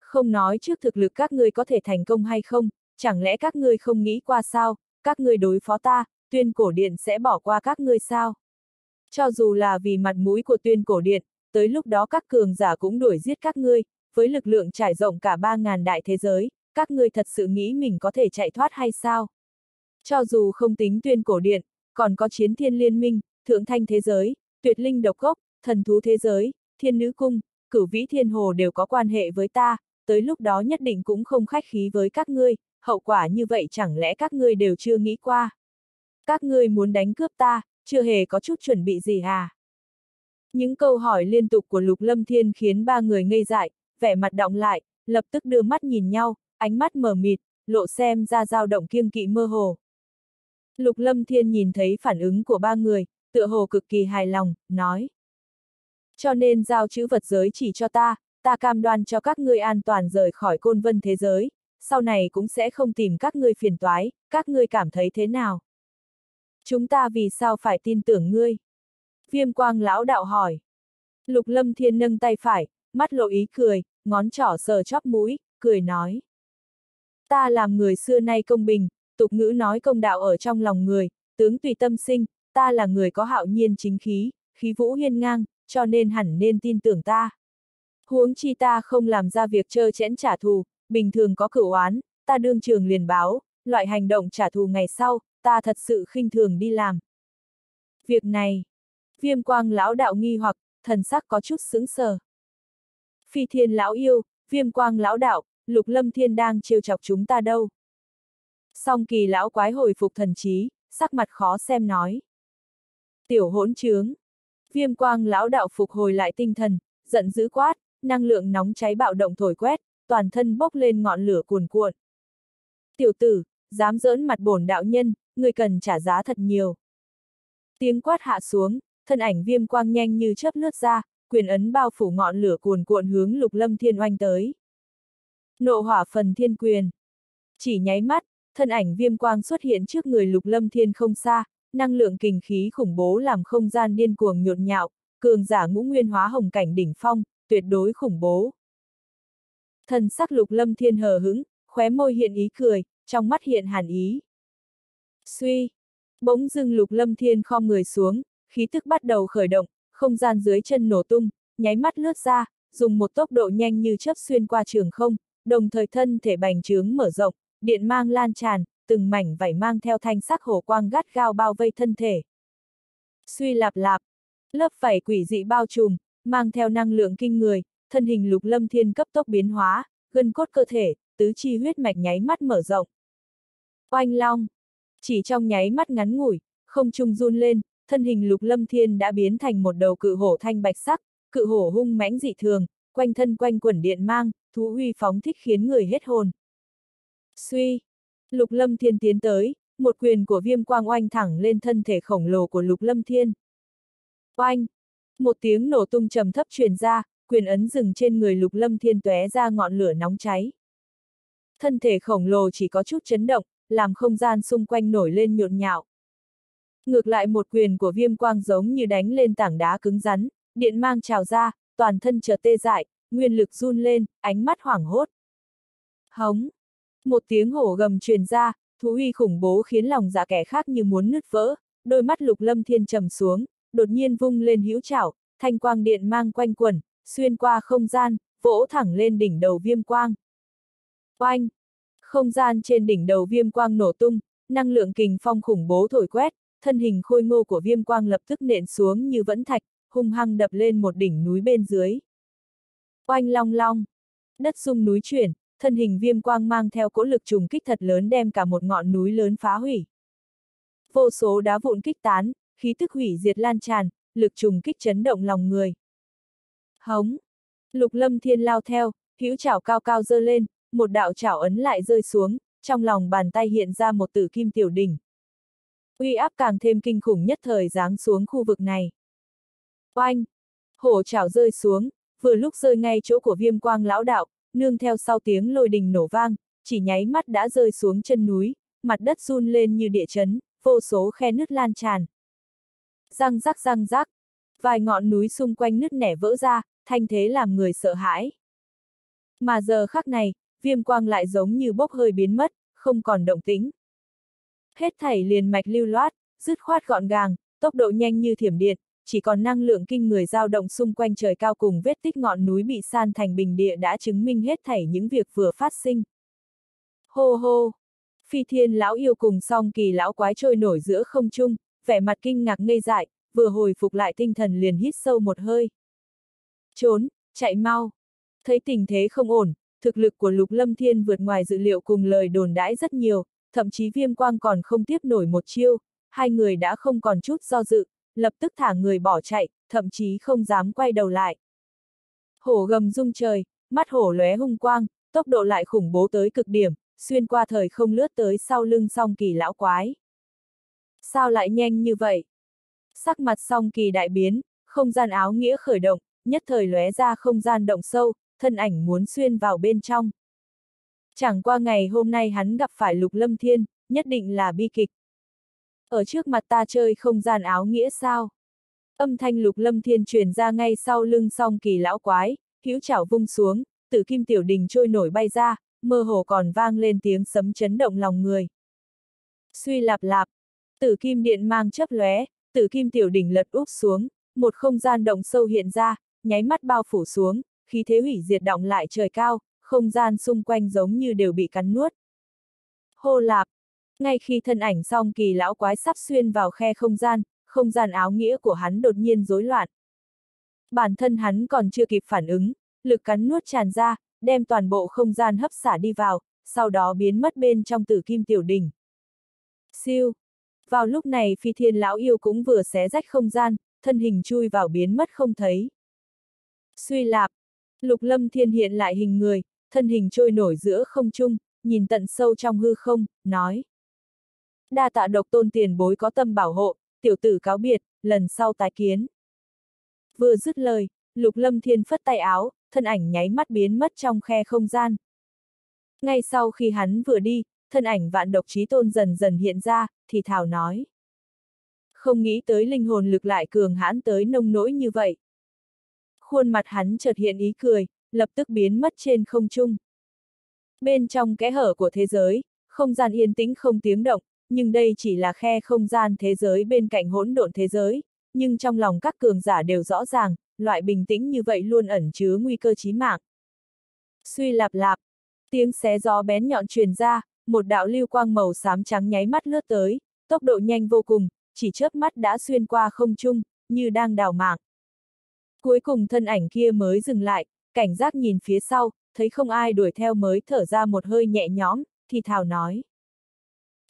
Không nói trước thực lực các ngươi có thể thành công hay không, chẳng lẽ các ngươi không nghĩ qua sao, các ngươi đối phó ta, tuyên cổ điện sẽ bỏ qua các ngươi sao? Cho dù là vì mặt mũi của tuyên cổ điện, tới lúc đó các cường giả cũng đuổi giết các ngươi, với lực lượng trải rộng cả ba ngàn đại thế giới, các ngươi thật sự nghĩ mình có thể chạy thoát hay sao? Cho dù không tính tuyên cổ điện, còn có chiến thiên liên minh, thượng thanh thế giới, tuyệt linh độc gốc, thần thú thế giới, thiên nữ cung, cửu vĩ thiên hồ đều có quan hệ với ta, tới lúc đó nhất định cũng không khách khí với các ngươi, hậu quả như vậy chẳng lẽ các ngươi đều chưa nghĩ qua? Các ngươi muốn đánh cướp ta, chưa hề có chút chuẩn bị gì à? Những câu hỏi liên tục của Lục Lâm Thiên khiến ba người ngây dại, vẻ mặt động lại, lập tức đưa mắt nhìn nhau, ánh mắt mờ mịt, lộ xem ra dao động kiêng kỵ mơ hồ. Lục Lâm Thiên nhìn thấy phản ứng của ba người, tựa hồ cực kỳ hài lòng, nói. Cho nên giao chữ vật giới chỉ cho ta, ta cam đoan cho các ngươi an toàn rời khỏi côn vân thế giới, sau này cũng sẽ không tìm các ngươi phiền toái, các ngươi cảm thấy thế nào? Chúng ta vì sao phải tin tưởng ngươi? Viêm quang lão đạo hỏi. Lục lâm thiên nâng tay phải, mắt lộ ý cười, ngón trỏ sờ chóp mũi, cười nói. Ta làm người xưa nay công bình, tục ngữ nói công đạo ở trong lòng người, tướng tùy tâm sinh, ta là người có hạo nhiên chính khí, khí vũ hiên ngang, cho nên hẳn nên tin tưởng ta. Huống chi ta không làm ra việc trơ chẽn trả thù, bình thường có cửu oán, ta đương trường liền báo, loại hành động trả thù ngày sau, ta thật sự khinh thường đi làm. Việc này, viêm quang lão đạo nghi hoặc, thần sắc có chút sững sờ. Phi thiên lão yêu, viêm quang lão đạo, lục lâm thiên đang trêu chọc chúng ta đâu. Song kỳ lão quái hồi phục thần trí, sắc mặt khó xem nói. Tiểu hỗn trướng. Viêm quang lão đạo phục hồi lại tinh thần, giận dữ quát, năng lượng nóng cháy bạo động thổi quét, toàn thân bốc lên ngọn lửa cuồn cuộn. Tiểu tử, dám giỡn mặt bổn đạo nhân, người cần trả giá thật nhiều. Tiếng quát hạ xuống, thân ảnh viêm quang nhanh như chớp lướt ra, quyền ấn bao phủ ngọn lửa cuồn cuộn hướng lục lâm thiên oanh tới. Nộ hỏa phần thiên quyền. Chỉ nháy mắt, thân ảnh viêm quang xuất hiện trước người lục lâm thiên không xa, năng lượng kình khí khủng bố làm không gian điên cuồng nhộn nhạo, cường giả ngũ nguyên hóa hồng cảnh đỉnh phong, tuyệt đối khủng bố. Thần sắc lục lâm thiên hờ hững, khóe môi hiện ý cười, trong mắt hiện hàn ý. Suy! Bỗng dưng lục lâm thiên khom người xuống, khí tức bắt đầu khởi động, không gian dưới chân nổ tung, nháy mắt lướt ra, dùng một tốc độ nhanh như chớp xuyên qua trường không, đồng thời thân thể bành trướng mở rộng, điện mang lan tràn, từng mảnh vảy mang theo thanh sắc hổ quang gắt gao bao vây thân thể. Suy lạp lạp, lớp vảy quỷ dị bao trùm, mang theo năng lượng kinh người, thân hình lục lâm thiên cấp tốc biến hóa, gân cốt cơ thể, tứ chi huyết mạch nháy mắt mở rộng. Oanh long! Chỉ trong nháy mắt ngắn ngủi, không trung run lên, thân hình lục lâm thiên đã biến thành một đầu cự hổ thanh bạch sắc, cự hổ hung mãnh dị thường, quanh thân quanh quẩn điện mang, thú huy phóng thích khiến người hết hồn. Suy! Lục lâm thiên tiến tới, một quyền của viêm quang oanh thẳng lên thân thể khổng lồ của lục lâm thiên. Oanh! Một tiếng nổ tung trầm thấp truyền ra, quyền ấn dừng trên người lục lâm thiên tóe ra ngọn lửa nóng cháy. Thân thể khổng lồ chỉ có chút chấn động, làm không gian xung quanh nổi lên nhộn nhạo. Ngược lại một quyền của viêm quang giống như đánh lên tảng đá cứng rắn, điện mang trào ra, toàn thân chợt tê dại, nguyên lực run lên, ánh mắt hoảng hốt. Hống! Một tiếng hổ gầm truyền ra, thú uy khủng bố khiến lòng dạ kẻ khác như muốn nứt vỡ, đôi mắt lục lâm thiên trầm xuống, đột nhiên vung lên hữu chảo, thanh quang điện mang quanh quẩn, xuyên qua không gian, vỗ thẳng lên đỉnh đầu viêm quang. Oanh! Không gian trên đỉnh đầu viêm quang nổ tung, năng lượng kình phong khủng bố thổi quét, thân hình khôi ngô của viêm quang lập tức nện xuống như vẫn thạch, hung hăng đập lên một đỉnh núi bên dưới. Oanh long long! Đất sung núi chuyển, thân hình viêm quang mang theo cỗ lực trùng kích thật lớn đem cả một ngọn núi lớn phá hủy. Vô số đá vụn kích tán, khí tức hủy diệt lan tràn, lực trùng kích chấn động lòng người. Hống! Lục lâm thiên lao theo, hữu chảo cao cao dơ lên, một đạo chảo ấn lại rơi xuống, trong lòng bàn tay hiện ra một tử kim tiểu đỉnh. Uy áp càng thêm kinh khủng nhất thời giáng xuống khu vực này. Oanh! Hổ chảo rơi xuống, vừa lúc rơi ngay chỗ của viêm quang lão đạo, nương theo sau tiếng lôi đình nổ vang, chỉ nháy mắt đã rơi xuống chân núi, mặt đất run lên như địa chấn, vô số khe nứt lan tràn. Răng rắc răng rắc, vài ngọn núi xung quanh nứt nẻ vỡ ra, thanh thế làm người sợ hãi. Mà giờ khắc này, viêm quang lại giống như bốc hơi biến mất, không còn động tĩnh. Hết thảy liền mạch lưu loát, dứt khoát gọn gàng, tốc độ nhanh như thiểm điện, chỉ còn năng lượng kinh người dao động xung quanh trời cao cùng vết tích ngọn núi bị san thành bình địa đã chứng minh hết thảy những việc vừa phát sinh. Hô hô! Phi thiên lão yêu cùng song kỳ lão quái trôi nổi giữa không trung, vẻ mặt kinh ngạc ngây dại, vừa hồi phục lại tinh thần liền hít sâu một hơi. Trốn, chạy mau. Thấy tình thế không ổn, thực lực của Lục Lâm Thiên vượt ngoài dự liệu cùng lời đồn đãi rất nhiều, thậm chí viêm quang còn không tiếp nổi một chiêu, hai người đã không còn chút do dự, lập tức thả người bỏ chạy, thậm chí không dám quay đầu lại. Hổ gầm rung trời, mắt hổ lóe hung quang, tốc độ lại khủng bố tới cực điểm, xuyên qua thời không lướt tới sau lưng song kỳ lão quái. Sao lại nhanh như vậy? Sắc mặt song kỳ đại biến, không gian áo nghĩa khởi động, nhất thời lóe ra không gian động sâu, thân ảnh muốn xuyên vào bên trong. Chẳng qua ngày hôm nay hắn gặp phải lục lâm thiên, nhất định là bi kịch. Ở trước mặt ta chơi không gian áo nghĩa sao? Âm thanh lục lâm thiên truyền ra ngay sau lưng song kỳ lão quái, hữu chảo vung xuống, tử kim tiểu đình trôi nổi bay ra, mơ hồ còn vang lên tiếng sấm chấn động lòng người. Suy lạp lạp, tử kim điện mang chấp lóe, tử kim tiểu đỉnh lật úp xuống, một không gian động sâu hiện ra, nháy mắt bao phủ xuống, khí thế hủy diệt động lại trời cao, không gian xung quanh giống như đều bị cắn nuốt. Hô lạp, ngay khi thân ảnh song kỳ lão quái sắp xuyên vào khe không gian, không gian áo nghĩa của hắn đột nhiên rối loạn. Bản thân hắn còn chưa kịp phản ứng, lực cắn nuốt tràn ra, đem toàn bộ không gian hấp xả đi vào, sau đó biến mất bên trong tử kim tiểu đỉnh. Siêu! Vào lúc này phi thiên lão yêu cũng vừa xé rách không gian, thân hình chui vào biến mất không thấy. Suy lạp! Lục lâm thiên hiện lại hình người, thân hình trôi nổi giữa không trung, nhìn tận sâu trong hư không, nói. Đa tạ độc tôn tiền bối có tâm bảo hộ, tiểu tử cáo biệt, lần sau tái kiến. Vừa dứt lời, lục lâm thiên phất tay áo, thân ảnh nháy mắt biến mất trong khe không gian. Ngay sau khi hắn vừa đi, thân ảnh vạn độc trí tôn dần dần hiện ra, thì thảo nói. Không nghĩ tới linh hồn lực lại cường hãn tới nông nỗi như vậy. Khuôn mặt hắn chợt hiện ý cười, lập tức biến mất trên không trung. Bên trong kẽ hở của thế giới, không gian yên tĩnh không tiếng động, nhưng đây chỉ là khe không gian thế giới bên cạnh hỗn độn thế giới, nhưng trong lòng các cường giả đều rõ ràng, loại bình tĩnh như vậy luôn ẩn chứa nguy cơ chí mạng. Suy lạp lạp, tiếng xé gió bén nhọn truyền ra, một đạo lưu quang màu xám trắng nháy mắt lướt tới, tốc độ nhanh vô cùng, chỉ chớp mắt đã xuyên qua không trung, như đang đào mạng. Cuối cùng thân ảnh kia mới dừng lại, cảnh giác nhìn phía sau, thấy không ai đuổi theo mới thở ra một hơi nhẹ nhõm, thì thào nói.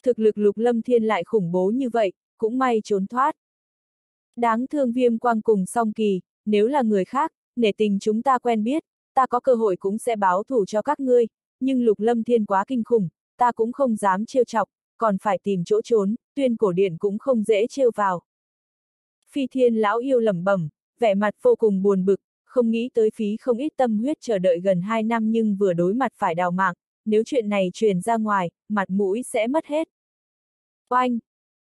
Thực lực lục lâm thiên lại khủng bố như vậy, cũng may trốn thoát. Đáng thương viêm quang cùng song kỳ, nếu là người khác, nể tình chúng ta quen biết, ta có cơ hội cũng sẽ báo thủ cho các ngươi, nhưng lục lâm thiên quá kinh khủng, ta cũng không dám trêu chọc, còn phải tìm chỗ trốn, tuyên cổ điện cũng không dễ trêu vào. Phi thiên lão yêu lẩm bẩm, vẻ mặt vô cùng buồn bực, không nghĩ tới phí không ít tâm huyết chờ đợi gần 2 năm nhưng vừa đối mặt phải đào mạng, nếu chuyện này truyền ra ngoài, mặt mũi sẽ mất hết. Oanh!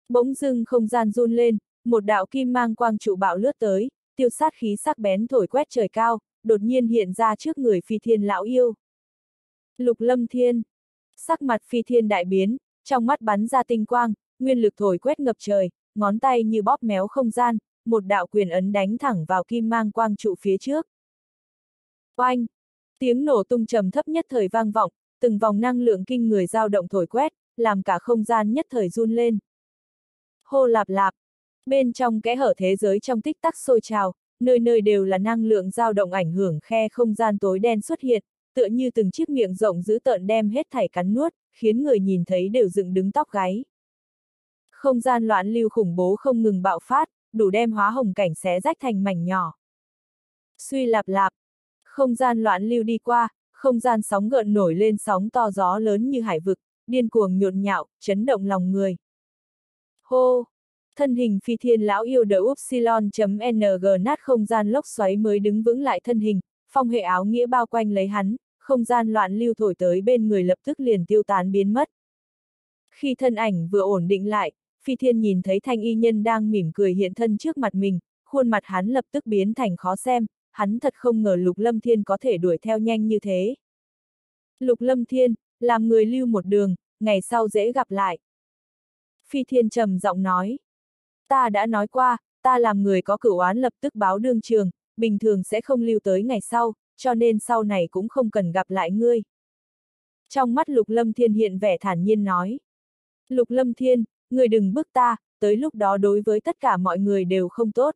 Bỗng dưng không gian run lên, một đạo kim mang quang trụ bạo lướt tới, tiêu sát khí sắc bén thổi quét trời cao, đột nhiên hiện ra trước người phi thiên lão yêu. Lục lâm thiên. Sắc mặt phi thiên đại biến, trong mắt bắn ra tinh quang, nguyên lực thổi quét ngập trời, ngón tay như bóp méo không gian, một đạo quyền ấn đánh thẳng vào kim mang quang trụ phía trước. Oanh! Tiếng nổ tung trầm thấp nhất thời vang vọng, từng vòng năng lượng kinh người dao động thổi quét, làm cả không gian nhất thời run lên. Hô lạp lạp! Bên trong kẽ hở thế giới trong tích tắc sôi trào, nơi nơi đều là năng lượng dao động ảnh hưởng khe không gian tối đen xuất hiện, tựa như từng chiếc miệng rộng giữ tợn đem hết thảy cắn nuốt, khiến người nhìn thấy đều dựng đứng tóc gáy. Không gian loạn lưu khủng bố không ngừng bạo phát, đủ đem hóa hồng cảnh xé rách thành mảnh nhỏ. Suy lạp lạp, không gian loạn lưu đi qua, không gian sóng gợn nổi lên sóng to gió lớn như hải vực, điên cuồng nhộn nhạo, chấn động lòng người. Hô! Thân hình phi thiên lão yêu đỡ upsilon.ng nát không gian lốc xoáy mới đứng vững lại thân hình, phong hệ áo nghĩa bao quanh lấy hắn, không gian loạn lưu thổi tới bên người lập tức liền tiêu tán biến mất. Khi thân ảnh vừa ổn định lại, phi thiên nhìn thấy thanh y nhân đang mỉm cười hiện thân trước mặt mình, khuôn mặt hắn lập tức biến thành khó xem, hắn thật không ngờ lục lâm thiên có thể đuổi theo nhanh như thế. Lục lâm thiên, làm người lưu một đường, ngày sau dễ gặp lại. Phi thiên trầm giọng nói. Ta đã nói qua, ta làm người có cửu oán lập tức báo đương trường, bình thường sẽ không lưu tới ngày sau, cho nên sau này cũng không cần gặp lại ngươi. Trong mắt Lục Lâm Thiên hiện vẻ thản nhiên nói. Lục Lâm Thiên, người đừng bức ta, tới lúc đó đối với tất cả mọi người đều không tốt.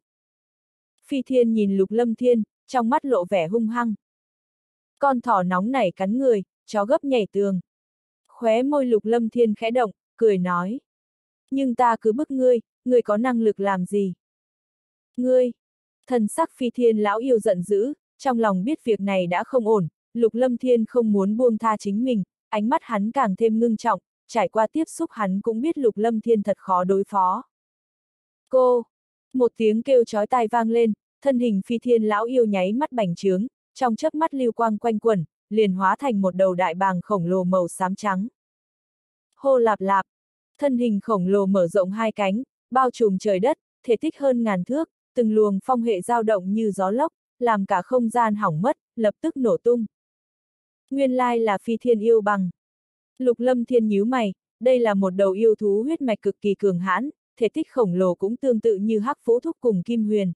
Phi Thiên nhìn Lục Lâm Thiên, trong mắt lộ vẻ hung hăng. Con thỏ nóng nảy cắn người, chó gấp nhảy tường. Khóe môi Lục Lâm Thiên khẽ động, cười nói. Nhưng ta cứ bức ngươi, ngươi có năng lực làm gì? Ngươi! Thần sắc phi thiên lão yêu giận dữ, trong lòng biết việc này đã không ổn, lục lâm thiên không muốn buông tha chính mình, ánh mắt hắn càng thêm ngưng trọng, trải qua tiếp xúc hắn cũng biết lục lâm thiên thật khó đối phó. Cô! Một tiếng kêu chói tai vang lên, thân hình phi thiên lão yêu nháy mắt bành trướng, trong chớp mắt lưu quang quanh quẩn, liền hóa thành một đầu đại bàng khổng lồ màu xám trắng. Hô lạp lạp! Thân hình khổng lồ mở rộng hai cánh, bao trùm trời đất, thể tích hơn ngàn thước, từng luồng phong hệ dao động như gió lốc, làm cả không gian hỏng mất, lập tức nổ tung. Nguyên lai là phi thiên yêu bằng. Lục lâm thiên nhíu mày, đây là một đầu yêu thú huyết mạch cực kỳ cường hãn, thể tích khổng lồ cũng tương tự như hắc phú thúc cùng kim huyền.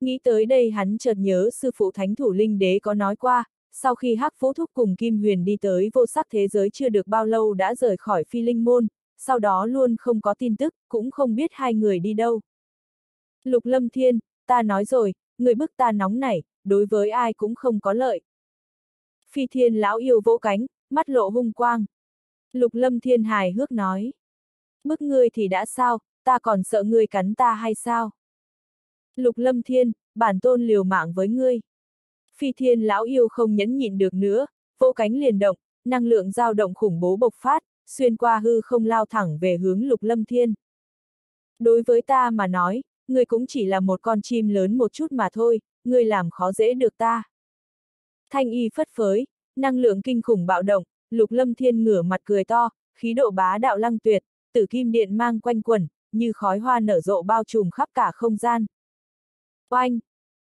Nghĩ tới đây hắn chợt nhớ sư phụ thánh thủ linh đế có nói qua, sau khi hắc phú thúc cùng kim huyền đi tới vô sắc thế giới chưa được bao lâu đã rời khỏi phi linh môn, sau đó luôn không có tin tức, cũng không biết hai người đi đâu. Lục lâm thiên, ta nói rồi, người bức ta nóng nảy, đối với ai cũng không có lợi. Phi thiên lão yêu vỗ cánh, mắt lộ hung quang. Lục lâm thiên hài hước nói. Bức ngươi thì đã sao, ta còn sợ ngươi cắn ta hay sao? Lục lâm thiên, bản tôn liều mạng với ngươi. Phi thiên lão yêu không nhẫn nhịn được nữa, vỗ cánh liền động, năng lượng dao động khủng bố bộc phát, xuyên qua hư không lao thẳng về hướng lục lâm thiên. Đối với ta mà nói, ngươi cũng chỉ là một con chim lớn một chút mà thôi, ngươi làm khó dễ được ta. Thanh y phất phới, năng lượng kinh khủng bạo động, lục lâm thiên ngửa mặt cười to, khí độ bá đạo lăng tuyệt, tử kim điện mang quanh quẩn, như khói hoa nở rộ bao trùm khắp cả không gian. Oanh!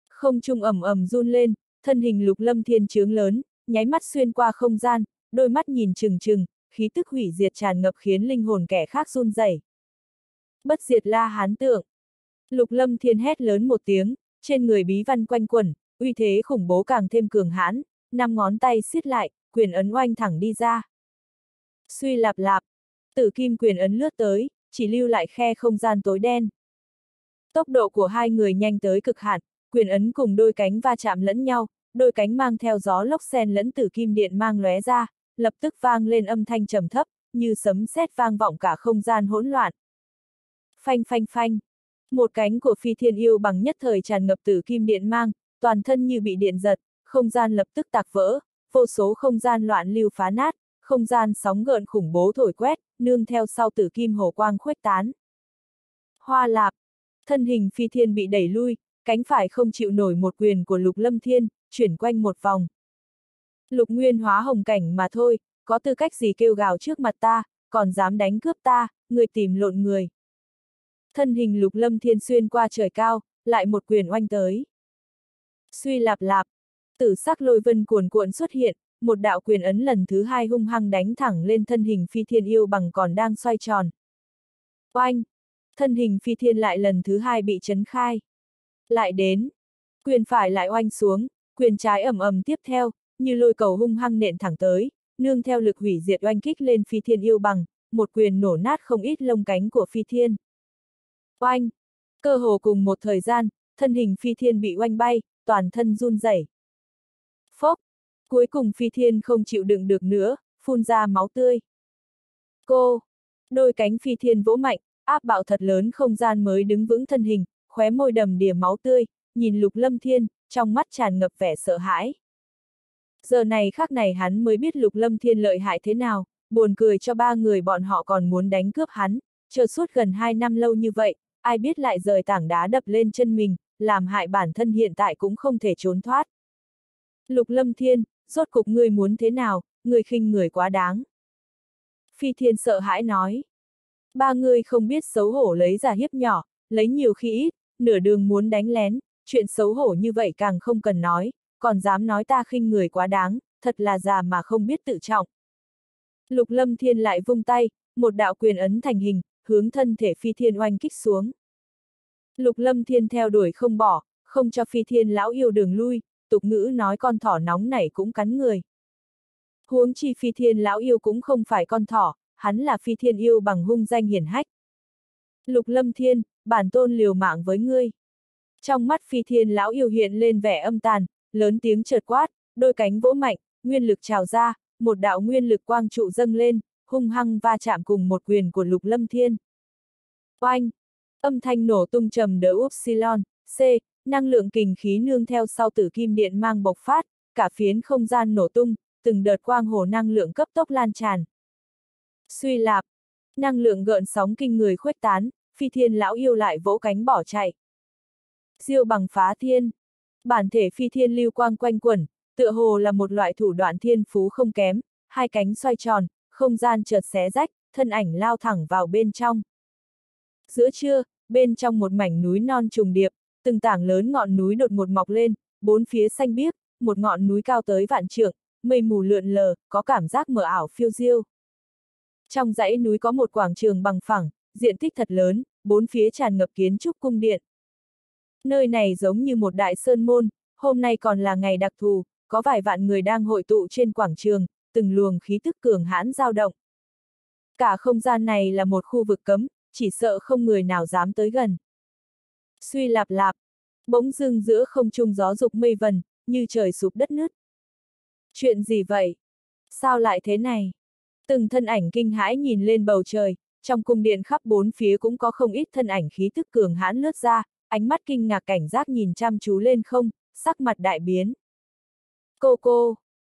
Không trung ẩm ẩm run lên, thân hình lục lâm thiên trướng lớn, nháy mắt xuyên qua không gian, đôi mắt nhìn trừng trừng, khí tức hủy diệt tràn ngập khiến linh hồn kẻ khác run rẩy. Bất diệt la hán tượng. Lục lâm thiên hét lớn một tiếng, trên người bí văn quanh quẩn, uy thế khủng bố càng thêm cường hãn, năm ngón tay siết lại, quyền ấn oanh thẳng đi ra. Suy lạp lạp, tử kim quyền ấn lướt tới, chỉ lưu lại khe không gian tối đen. Tốc độ của hai người nhanh tới cực hạn, quyền ấn cùng đôi cánh va chạm lẫn nhau, đôi cánh mang theo gió lốc sen lẫn tử kim điện mang lóe ra, lập tức vang lên âm thanh trầm thấp, như sấm sét vang vọng cả không gian hỗn loạn. Phanh phanh phanh. Một cánh của phi thiên yêu bằng nhất thời tràn ngập tử kim điện mang, toàn thân như bị điện giật, không gian lập tức tạc vỡ, vô số không gian loạn lưu phá nát, không gian sóng gợn khủng bố thổi quét, nương theo sau tử kim hồ quang khuếch tán. Hoa lạp, thân hình phi thiên bị đẩy lui, cánh phải không chịu nổi một quyền của lục lâm thiên, chuyển quanh một vòng. Lục nguyên hóa hồng cảnh mà thôi, có tư cách gì kêu gào trước mặt ta, còn dám đánh cướp ta, người tìm lộn người. Thân hình lục lâm thiên xuyên qua trời cao, lại một quyền oanh tới. Suy lạp lạp, tử sắc lôi vân cuồn cuộn xuất hiện, một đạo quyền ấn lần thứ hai hung hăng đánh thẳng lên thân hình phi thiên yêu bằng còn đang xoay tròn. Oanh! Thân hình phi thiên lại lần thứ hai bị chấn khai. Lại đến. Quyền phải lại oanh xuống, quyền trái ẩm ẩm tiếp theo, như lôi cầu hung hăng nện thẳng tới, nương theo lực hủy diệt oanh kích lên phi thiên yêu bằng, một quyền nổ nát không ít lông cánh của phi thiên. Oanh! Cơ hồ cùng một thời gian, thân hình phi thiên bị oanh bay, toàn thân run rẩy. Phốc! Cuối cùng phi thiên không chịu đựng được nữa, phun ra máu tươi. Cô! Đôi cánh phi thiên vỗ mạnh, áp bạo thật lớn không gian mới đứng vững thân hình, khóe môi đầm đìa máu tươi, nhìn lục lâm thiên, trong mắt tràn ngập vẻ sợ hãi. Giờ này khác này hắn mới biết lục lâm thiên lợi hại thế nào, buồn cười cho ba người bọn họ còn muốn đánh cướp hắn, chờ suốt gần hai năm lâu như vậy, ai biết lại rời tảng đá đập lên chân mình, làm hại bản thân hiện tại cũng không thể trốn thoát. Lục lâm thiên, rốt cục ngươi muốn thế nào, ngươi khinh người quá đáng. Phi thiên sợ hãi nói. Ba người không biết xấu hổ lấy giả hiếp nhỏ, lấy nhiều khi ít, nửa đường muốn đánh lén, chuyện xấu hổ như vậy càng không cần nói, còn dám nói ta khinh người quá đáng, thật là già mà không biết tự trọng. Lục lâm thiên lại vung tay, một đạo quyền ấn thành hình, hướng thân thể phi thiên oanh kích xuống. Lục lâm thiên theo đuổi không bỏ, không cho phi thiên lão yêu đường lui, tục ngữ nói con thỏ nóng này cũng cắn người. Huống chi phi thiên lão yêu cũng không phải con thỏ, hắn là phi thiên yêu bằng hung danh hiển hách. Lục lâm thiên, bản tôn liều mạng với ngươi. Trong mắt phi thiên lão yêu hiện lên vẻ âm tàn, lớn tiếng chợt quát, đôi cánh vỗ mạnh, nguyên lực trào ra, một đạo nguyên lực quang trụ dâng lên, hung hăng va chạm cùng một quyền của lục lâm thiên. Oanh! Âm thanh nổ tung trầm đỡ upsilon, C, Năng lượng kình khí nương theo sau tử kim điện mang bộc phát, cả phiến không gian nổ tung, từng đợt quang hồ năng lượng cấp tốc lan tràn. Suy lạp, năng lượng gợn sóng kinh người khuếch tán, phi thiên lão yêu lại vỗ cánh bỏ chạy. Diêu bằng phá thiên, bản thể phi thiên lưu quang quanh quẩn, tựa hồ là một loại thủ đoạn thiên phú không kém, hai cánh xoay tròn, không gian chợt xé rách, thân ảnh lao thẳng vào bên trong. Giữa trưa, bên trong một mảnh núi non trùng điệp, từng tảng lớn ngọn núi đột ngột mọc lên, bốn phía xanh biếc, một ngọn núi cao tới vạn trượng, mây mù lượn lờ, có cảm giác mờ ảo phiêu diêu. Trong dãy núi có một quảng trường bằng phẳng, diện tích thật lớn, bốn phía tràn ngập kiến trúc cung điện. Nơi này giống như một đại sơn môn, hôm nay còn là ngày đặc thù, có vài vạn người đang hội tụ trên quảng trường, từng luồng khí tức cường hãn dao động. Cả không gian này là một khu vực cấm, chỉ sợ không người nào dám tới gần. Suy lạp lạp, bỗng dưng giữa không trung gió dục mây vần, như trời sụp đất nứt. Chuyện gì vậy? Sao lại thế này? Từng thân ảnh kinh hãi nhìn lên bầu trời, trong cung điện khắp bốn phía cũng có không ít thân ảnh khí thức cường hãn lướt ra, ánh mắt kinh ngạc cảnh giác nhìn chăm chú lên không, sắc mặt đại biến. Cô cô,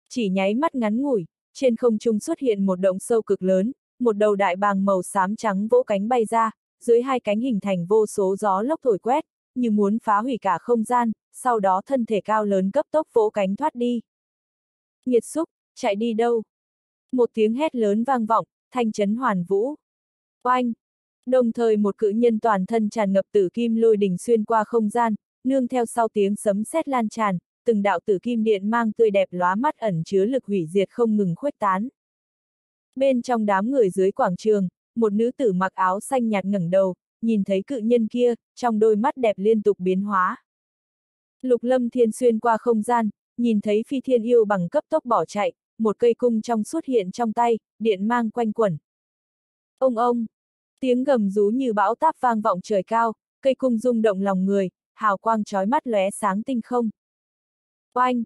chỉ nháy mắt ngắn ngủi, trên không trung xuất hiện một động sâu cực lớn, một đầu đại bàng màu xám trắng vỗ cánh bay ra, dưới hai cánh hình thành vô số gió lốc thổi quét, như muốn phá hủy cả không gian, sau đó thân thể cao lớn cấp tốc vỗ cánh thoát đi. Nhiệt xúc, chạy đi đâu? Một tiếng hét lớn vang vọng, thanh chấn hoàn vũ. Oanh! Đồng thời một cự nhân toàn thân tràn ngập tử kim lôi đỉnh xuyên qua không gian, nương theo sau tiếng sấm sét lan tràn, từng đạo tử kim điện mang tươi đẹp lóa mắt ẩn chứa lực hủy diệt không ngừng khuếch tán. Bên trong đám người dưới quảng trường, một nữ tử mặc áo xanh nhạt ngẩng đầu, nhìn thấy cự nhân kia, trong đôi mắt đẹp liên tục biến hóa. Lục lâm thiên xuyên qua không gian, nhìn thấy phi thiên yêu bằng cấp tốc bỏ chạy, một cây cung trong xuất hiện trong tay, điện mang quanh quẩn. Ông ông! Tiếng gầm rú như bão táp vang vọng trời cao, cây cung rung động lòng người, hào quang chói mắt lóe sáng tinh không. Oanh!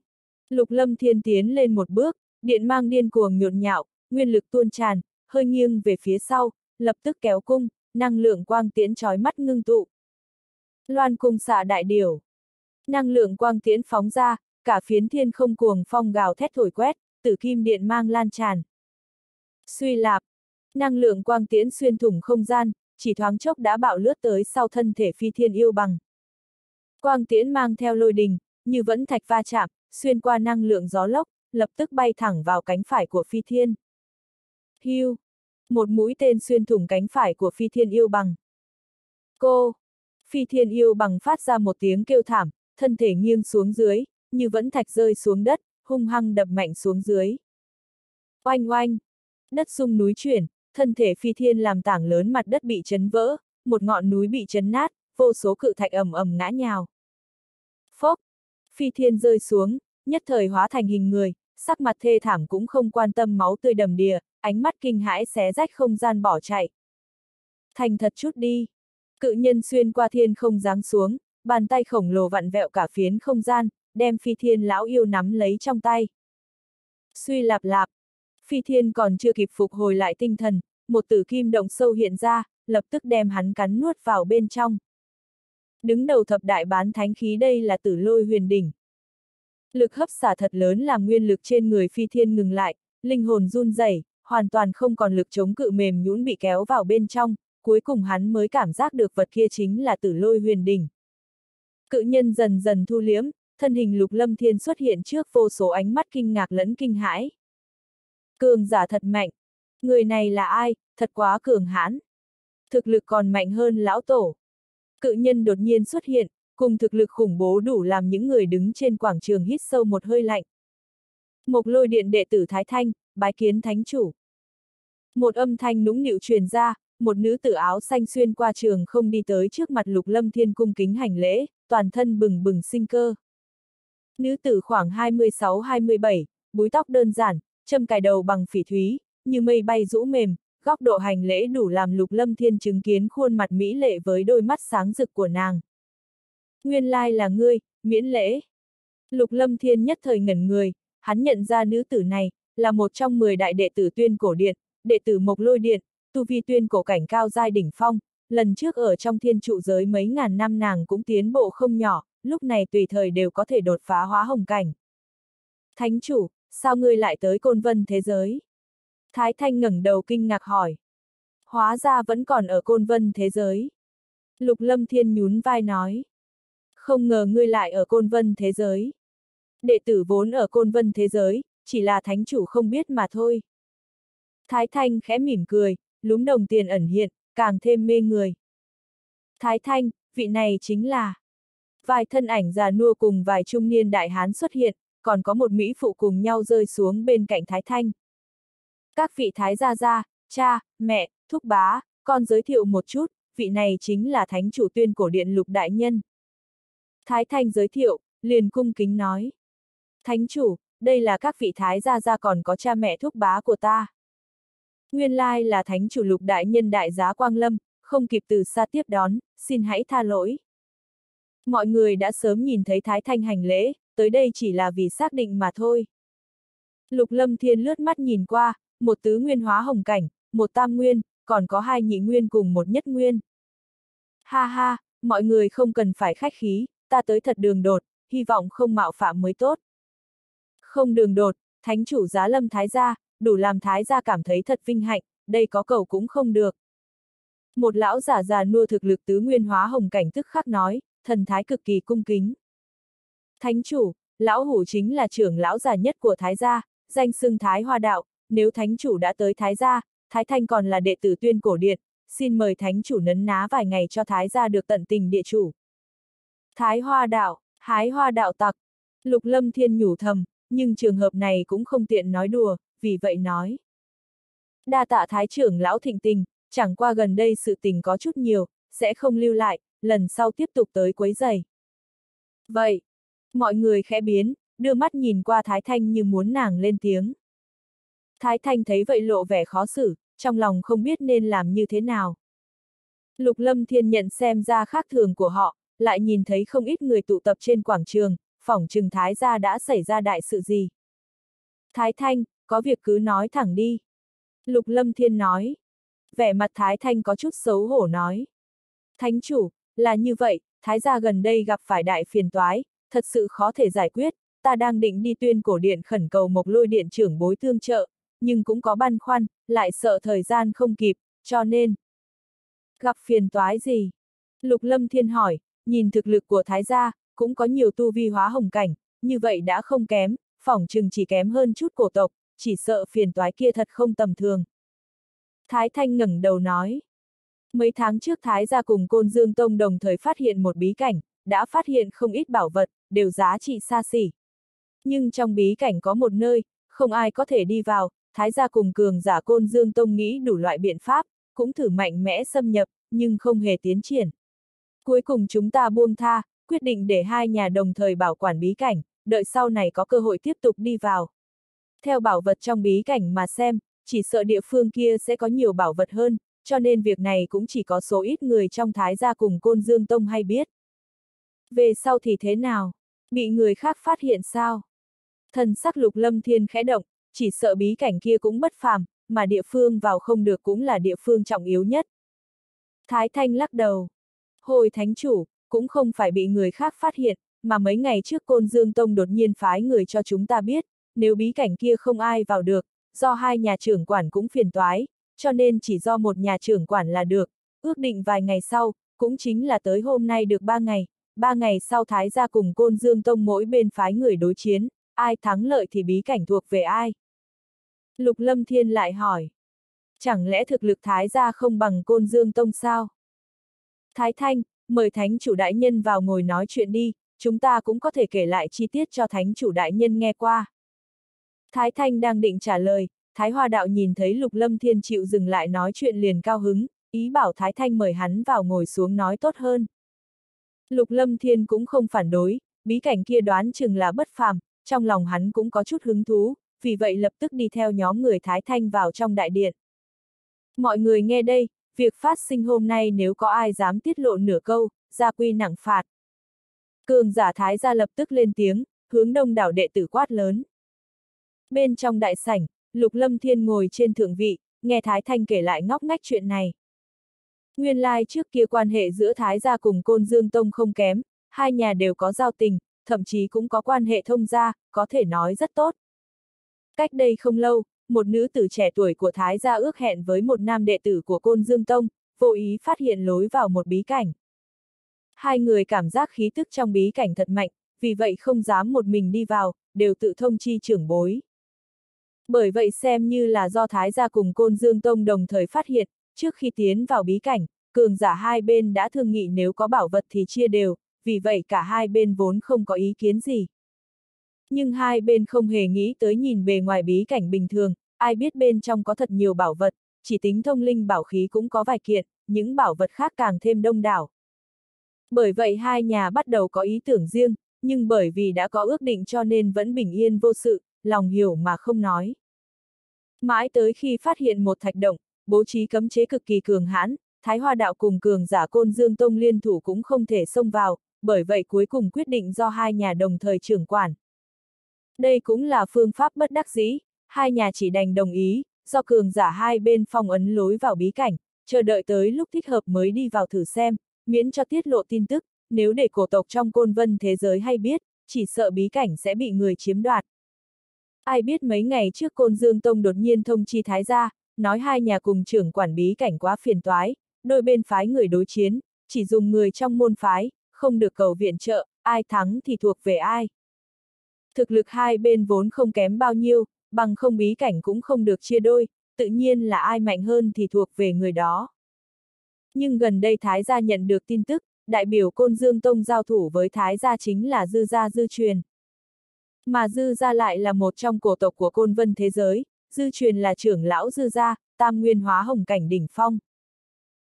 Lục lâm thiên tiến lên một bước, điện mang điên cuồng nhộn nhạo, nguyên lực tuôn tràn, hơi nghiêng về phía sau, lập tức kéo cung, năng lượng quang tiễn chói mắt ngưng tụ. Loan cung xạ đại điểu. Năng lượng quang tiễn phóng ra, cả phiến thiên không cuồng phong gào thét thổi quét, tử kim điện mang lan tràn. Suy lạp, năng lượng quang tiễn xuyên thủng không gian, chỉ thoáng chốc đã bạo lướt tới sau thân thể phi thiên yêu bằng. Quang tiễn mang theo lôi đình, như vẫn thạch va chạm, xuyên qua năng lượng gió lốc, lập tức bay thẳng vào cánh phải của phi thiên. Hưu! Một mũi tên xuyên thủng cánh phải của phi thiên yêu bằng. Cô! Phi thiên yêu bằng phát ra một tiếng kêu thảm, thân thể nghiêng xuống dưới, như vẫn thạch rơi xuống đất, hung hăng đập mạnh xuống dưới. Oanh oanh! Đất sung núi chuyển, thân thể phi thiên làm tảng lớn mặt đất bị chấn vỡ, một ngọn núi bị chấn nát, vô số cự thạch ầm ầm ngã nhào. Phốc! Phi thiên rơi xuống, nhất thời hóa thành hình người, sắc mặt thê thảm cũng không quan tâm máu tươi đầm đìa, ánh mắt kinh hãi xé rách không gian bỏ chạy. Thành thật chút đi. Cự nhân xuyên qua thiên không giáng xuống, bàn tay khổng lồ vặn vẹo cả phiến không gian, đem phi thiên lão yêu nắm lấy trong tay. Suy lạp lạp, phi thiên còn chưa kịp phục hồi lại tinh thần, một tử kim động sâu hiện ra, lập tức đem hắn cắn nuốt vào bên trong. Đứng đầu thập đại bán thánh khí đây là tử lôi huyền đỉnh. Lực hấp xả thật lớn làm nguyên lực trên người phi thiên ngừng lại, linh hồn run rẩy, hoàn toàn không còn lực chống cự mềm nhũn bị kéo vào bên trong, cuối cùng hắn mới cảm giác được vật kia chính là tử lôi huyền đỉnh. Cự nhân dần dần thu liếm, thân hình lục lâm thiên xuất hiện trước vô số ánh mắt kinh ngạc lẫn kinh hãi. Cường giả thật mạnh. Người này là ai, thật quá cường hãn. Thực lực còn mạnh hơn lão tổ. Cự nhân đột nhiên xuất hiện, cùng thực lực khủng bố đủ làm những người đứng trên quảng trường hít sâu một hơi lạnh. Một lôi điện đệ tử Thái Thanh, bái kiến thánh chủ. Một âm thanh nũng nịu truyền ra, một nữ tử áo xanh xuyên qua trường không đi tới trước mặt lục lâm thiên cung kính hành lễ, toàn thân bừng bừng sinh cơ. Nữ tử khoảng 26-27, búi tóc đơn giản, châm cài đầu bằng phỉ thúy, như mây bay rũ mềm, góc độ hành lễ đủ làm lục lâm thiên chứng kiến khuôn mặt mỹ lệ với đôi mắt sáng rực của nàng. Nguyên lai là ngươi, miễn lễ. Lục lâm thiên nhất thời ngẩn người, hắn nhận ra nữ tử này, là một trong 10 đại đệ tử tuyên cổ điện, đệ tử mộc lôi điện, tu vi tuyên cổ cảnh cao giai đỉnh phong, lần trước ở trong thiên trụ giới mấy ngàn năm nàng cũng tiến bộ không nhỏ, lúc này tùy thời đều có thể đột phá hóa hồng cảnh. Thánh chủ, sao ngươi lại tới côn vân thế giới? Thái Thanh ngẩng đầu kinh ngạc hỏi. Hóa ra vẫn còn ở côn vân thế giới. Lục Lâm Thiên nhún vai nói. Không ngờ ngươi lại ở côn vân thế giới. Đệ tử vốn ở côn vân thế giới, chỉ là thánh chủ không biết mà thôi. Thái Thanh khẽ mỉm cười, lúm đồng tiền ẩn hiện, càng thêm mê người. Thái Thanh, vị này chính là... Vài thân ảnh già nua cùng vài trung niên đại hán xuất hiện, còn có một Mỹ phụ cùng nhau rơi xuống bên cạnh Thái Thanh. Các vị Thái gia gia, cha, mẹ, thúc bá, con giới thiệu một chút, vị này chính là Thánh chủ tuyên cổ điện lục đại nhân. Thái Thanh giới thiệu, liền cung kính nói. Thánh chủ, đây là các vị Thái gia gia còn có cha mẹ thúc bá của ta. Nguyên lai là Thánh chủ lục đại nhân đại giá Quang Lâm, không kịp từ xa tiếp đón, xin hãy tha lỗi. Mọi người đã sớm nhìn thấy Thái Thanh hành lễ, tới đây chỉ là vì xác định mà thôi. Lục Lâm Thiên lướt mắt nhìn qua, một tứ nguyên hóa hồng cảnh, một tam nguyên, còn có hai nhị nguyên cùng một nhất nguyên. Ha ha, mọi người không cần phải khách khí, ta tới thật đường đột, hy vọng không mạo phạm mới tốt. Không đường đột, thánh chủ giá lâm thái gia, đủ làm thái gia cảm thấy thật vinh hạnh, đây có cầu cũng không được. Một lão giả già nua thực lực tứ nguyên hóa hồng cảnh tức khắc nói, thần thái cực kỳ cung kính. Thánh chủ, lão hủ chính là trưởng lão già nhất của thái gia, danh xưng thái hoa đạo, nếu thánh chủ đã tới thái gia, thái thanh còn là đệ tử tuyên cổ điện, xin mời thánh chủ nấn ná vài ngày cho thái gia được tận tình địa chủ. Thái hoa đạo, hái hoa đạo tặc, lục lâm thiên nhủ thầm, nhưng trường hợp này cũng không tiện nói đùa, vì vậy nói. Đa tạ thái trưởng lão thịnh tình, chẳng qua gần đây sự tình có chút nhiều, sẽ không lưu lại, lần sau tiếp tục tới quấy giày. Vậy, mọi người khẽ biến, đưa mắt nhìn qua Thái Thanh như muốn nàng lên tiếng. Thái Thanh thấy vậy lộ vẻ khó xử, trong lòng không biết nên làm như thế nào. Lục Lâm Thiên nhận xem ra khác thường của họ, lại nhìn thấy không ít người tụ tập trên quảng trường, phỏng trừng Thái gia đã xảy ra đại sự gì. Thái Thanh, có việc cứ nói thẳng đi. Lục Lâm Thiên nói. Vẻ mặt Thái Thanh có chút xấu hổ nói. Thánh chủ, là như vậy, Thái gia gần đây gặp phải đại phiền toái, thật sự khó thể giải quyết, ta đang định đi tuyên cổ điện khẩn cầu mộc lôi điện trưởng bối thương trợ, nhưng cũng có băn khoăn, lại sợ thời gian không kịp, cho nên. Gặp phiền toái gì? Lục Lâm Thiên hỏi, nhìn thực lực của Thái gia, cũng có nhiều tu vi hóa hồng cảnh, như vậy đã không kém, phỏng chừng chỉ kém hơn chút cổ tộc, chỉ sợ phiền toái kia thật không tầm thường. Thái Thanh ngẩng đầu nói. Mấy tháng trước Thái gia cùng Côn Dương Tông đồng thời phát hiện một bí cảnh, đã phát hiện không ít bảo vật, đều giá trị xa xỉ. Nhưng trong bí cảnh có một nơi, không ai có thể đi vào, Thái gia cùng cường giả Côn Dương Tông nghĩ đủ loại biện pháp, cũng thử mạnh mẽ xâm nhập, nhưng không hề tiến triển. Cuối cùng chúng ta buông tha, quyết định để hai nhà đồng thời bảo quản bí cảnh, đợi sau này có cơ hội tiếp tục đi vào. Theo bảo vật trong bí cảnh mà xem, chỉ sợ địa phương kia sẽ có nhiều bảo vật hơn, cho nên việc này cũng chỉ có số ít người trong Thái gia cùng Côn Dương Tông hay biết. Về sau thì thế nào? Bị người khác phát hiện sao? Thần sắc lục lâm thiên khẽ động, chỉ sợ bí cảnh kia cũng bất phàm, mà địa phương vào không được cũng là địa phương trọng yếu nhất. Thái Thanh lắc đầu. Hồi thánh chủ, cũng không phải bị người khác phát hiện, mà mấy ngày trước Côn Dương Tông đột nhiên phái người cho chúng ta biết, nếu bí cảnh kia không ai vào được, do hai nhà trưởng quản cũng phiền toái, cho nên chỉ do một nhà trưởng quản là được, ước định vài ngày sau, cũng chính là tới hôm nay được ba ngày, ba ngày sau Thái gia cùng Côn Dương Tông mỗi bên phái người đối chiến, ai thắng lợi thì bí cảnh thuộc về ai. Lục Lâm Thiên lại hỏi. Chẳng lẽ thực lực Thái gia không bằng Côn Dương Tông sao? Thái Thanh, mời Thánh chủ đại nhân vào ngồi nói chuyện đi, chúng ta cũng có thể kể lại chi tiết cho Thánh chủ đại nhân nghe qua. Thái Thanh đang định trả lời, Thái Hoa Đạo nhìn thấy Lục Lâm Thiên chịu dừng lại nói chuyện liền cao hứng, ý bảo Thái Thanh mời hắn vào ngồi xuống nói tốt hơn. Lục Lâm Thiên cũng không phản đối, bí cảnh kia đoán chừng là bất phàm, trong lòng hắn cũng có chút hứng thú, vì vậy lập tức đi theo nhóm người Thái Thanh vào trong đại điện. Mọi người nghe đây, việc phát sinh hôm nay nếu có ai dám tiết lộ nửa câu, gia quy nặng phạt. Cường giả Thái gia lập tức lên tiếng, hướng đông đảo đệ tử quát lớn. Bên trong đại sảnh, Lục Lâm Thiên ngồi trên thượng vị, nghe Thái Thanh kể lại ngóc ngách chuyện này. Nguyên lai trước kia quan hệ giữa Thái gia cùng Côn Dương Tông không kém, hai nhà đều có giao tình, thậm chí cũng có quan hệ thông gia, có thể nói rất tốt. Cách đây không lâu, một nữ tử trẻ tuổi của Thái gia ước hẹn với một nam đệ tử của Côn Dương Tông, vô ý phát hiện lối vào một bí cảnh. Hai người cảm giác khí tức trong bí cảnh thật mạnh, vì vậy không dám một mình đi vào, đều tự thông chi trưởng bối. Bởi vậy xem như là do Thái gia cùng Côn Dương Tông đồng thời phát hiện, trước khi tiến vào bí cảnh, cường giả hai bên đã thương nghị nếu có bảo vật thì chia đều, vì vậy cả hai bên vốn không có ý kiến gì. Nhưng hai bên không hề nghĩ tới nhìn bề ngoài bí cảnh bình thường, ai biết bên trong có thật nhiều bảo vật, chỉ tính thông linh bảo khí cũng có vài kiện, những bảo vật khác càng thêm đông đảo. Bởi vậy hai nhà bắt đầu có ý tưởng riêng, nhưng bởi vì đã có ước định cho nên vẫn bình yên vô sự, lòng hiểu mà không nói. Mãi tới khi phát hiện một thạch động, bố trí cấm chế cực kỳ cường hãn, Thái Hoa Đạo cùng cường giả Côn Dương Tông liên thủ cũng không thể xông vào, bởi vậy cuối cùng quyết định do hai nhà đồng thời trưởng quản. Đây cũng là phương pháp bất đắc dĩ, hai nhà chỉ đành đồng ý, do cường giả hai bên phong ấn lối vào bí cảnh, chờ đợi tới lúc thích hợp mới đi vào thử xem, miễn cho tiết lộ tin tức, nếu để cổ tộc trong côn vân thế giới hay biết, chỉ sợ bí cảnh sẽ bị người chiếm đoạt. Ai biết mấy ngày trước Côn Dương Tông đột nhiên thông chi thái gia, nói hai nhà cùng trưởng quản bí cảnh quá phiền toái, đôi bên phái người đối chiến, chỉ dùng người trong môn phái, không được cầu viện trợ, ai thắng thì thuộc về ai. Thực lực hai bên vốn không kém bao nhiêu, bằng không bí cảnh cũng không được chia đôi, tự nhiên là ai mạnh hơn thì thuộc về người đó. Nhưng gần đây Thái gia nhận được tin tức, đại biểu Côn Dương Tông giao thủ với Thái gia chính là Dư Gia Dư Truyền. Mà Dư Gia lại là một trong cổ tộc của Côn Vân thế giới, Dư Truyền là trưởng lão Dư Gia, tam nguyên hóa hồng cảnh đỉnh phong.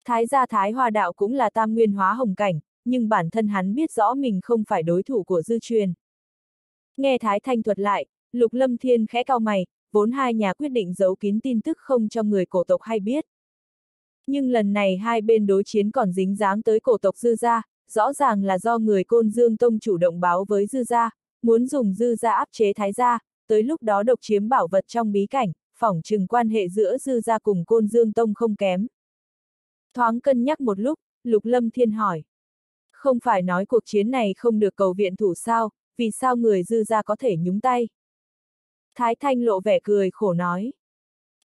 Thái gia Thái Hoa Đạo cũng là tam nguyên hóa hồng cảnh, nhưng bản thân hắn biết rõ mình không phải đối thủ của Dư Truyền. Nghe Thái Thanh thuật lại, Lục Lâm Thiên khẽ cao mày, vốn hai nhà quyết định giấu kín tin tức không cho người cổ tộc hay biết. Nhưng lần này hai bên đối chiến còn dính dáng tới cổ tộc Dư Gia, rõ ràng là do người Côn Dương Tông chủ động báo với Dư Gia, muốn dùng Dư Gia áp chế Thái Gia, tới lúc đó độc chiếm bảo vật trong bí cảnh, phỏng chừng quan hệ giữa Dư Gia cùng Côn Dương Tông không kém. Thoáng cân nhắc một lúc, Lục Lâm Thiên hỏi. Không phải nói cuộc chiến này không được cầu viện thủ sao, vì sao người Dư Gia có thể nhúng tay? Thái Thanh lộ vẻ cười khổ nói.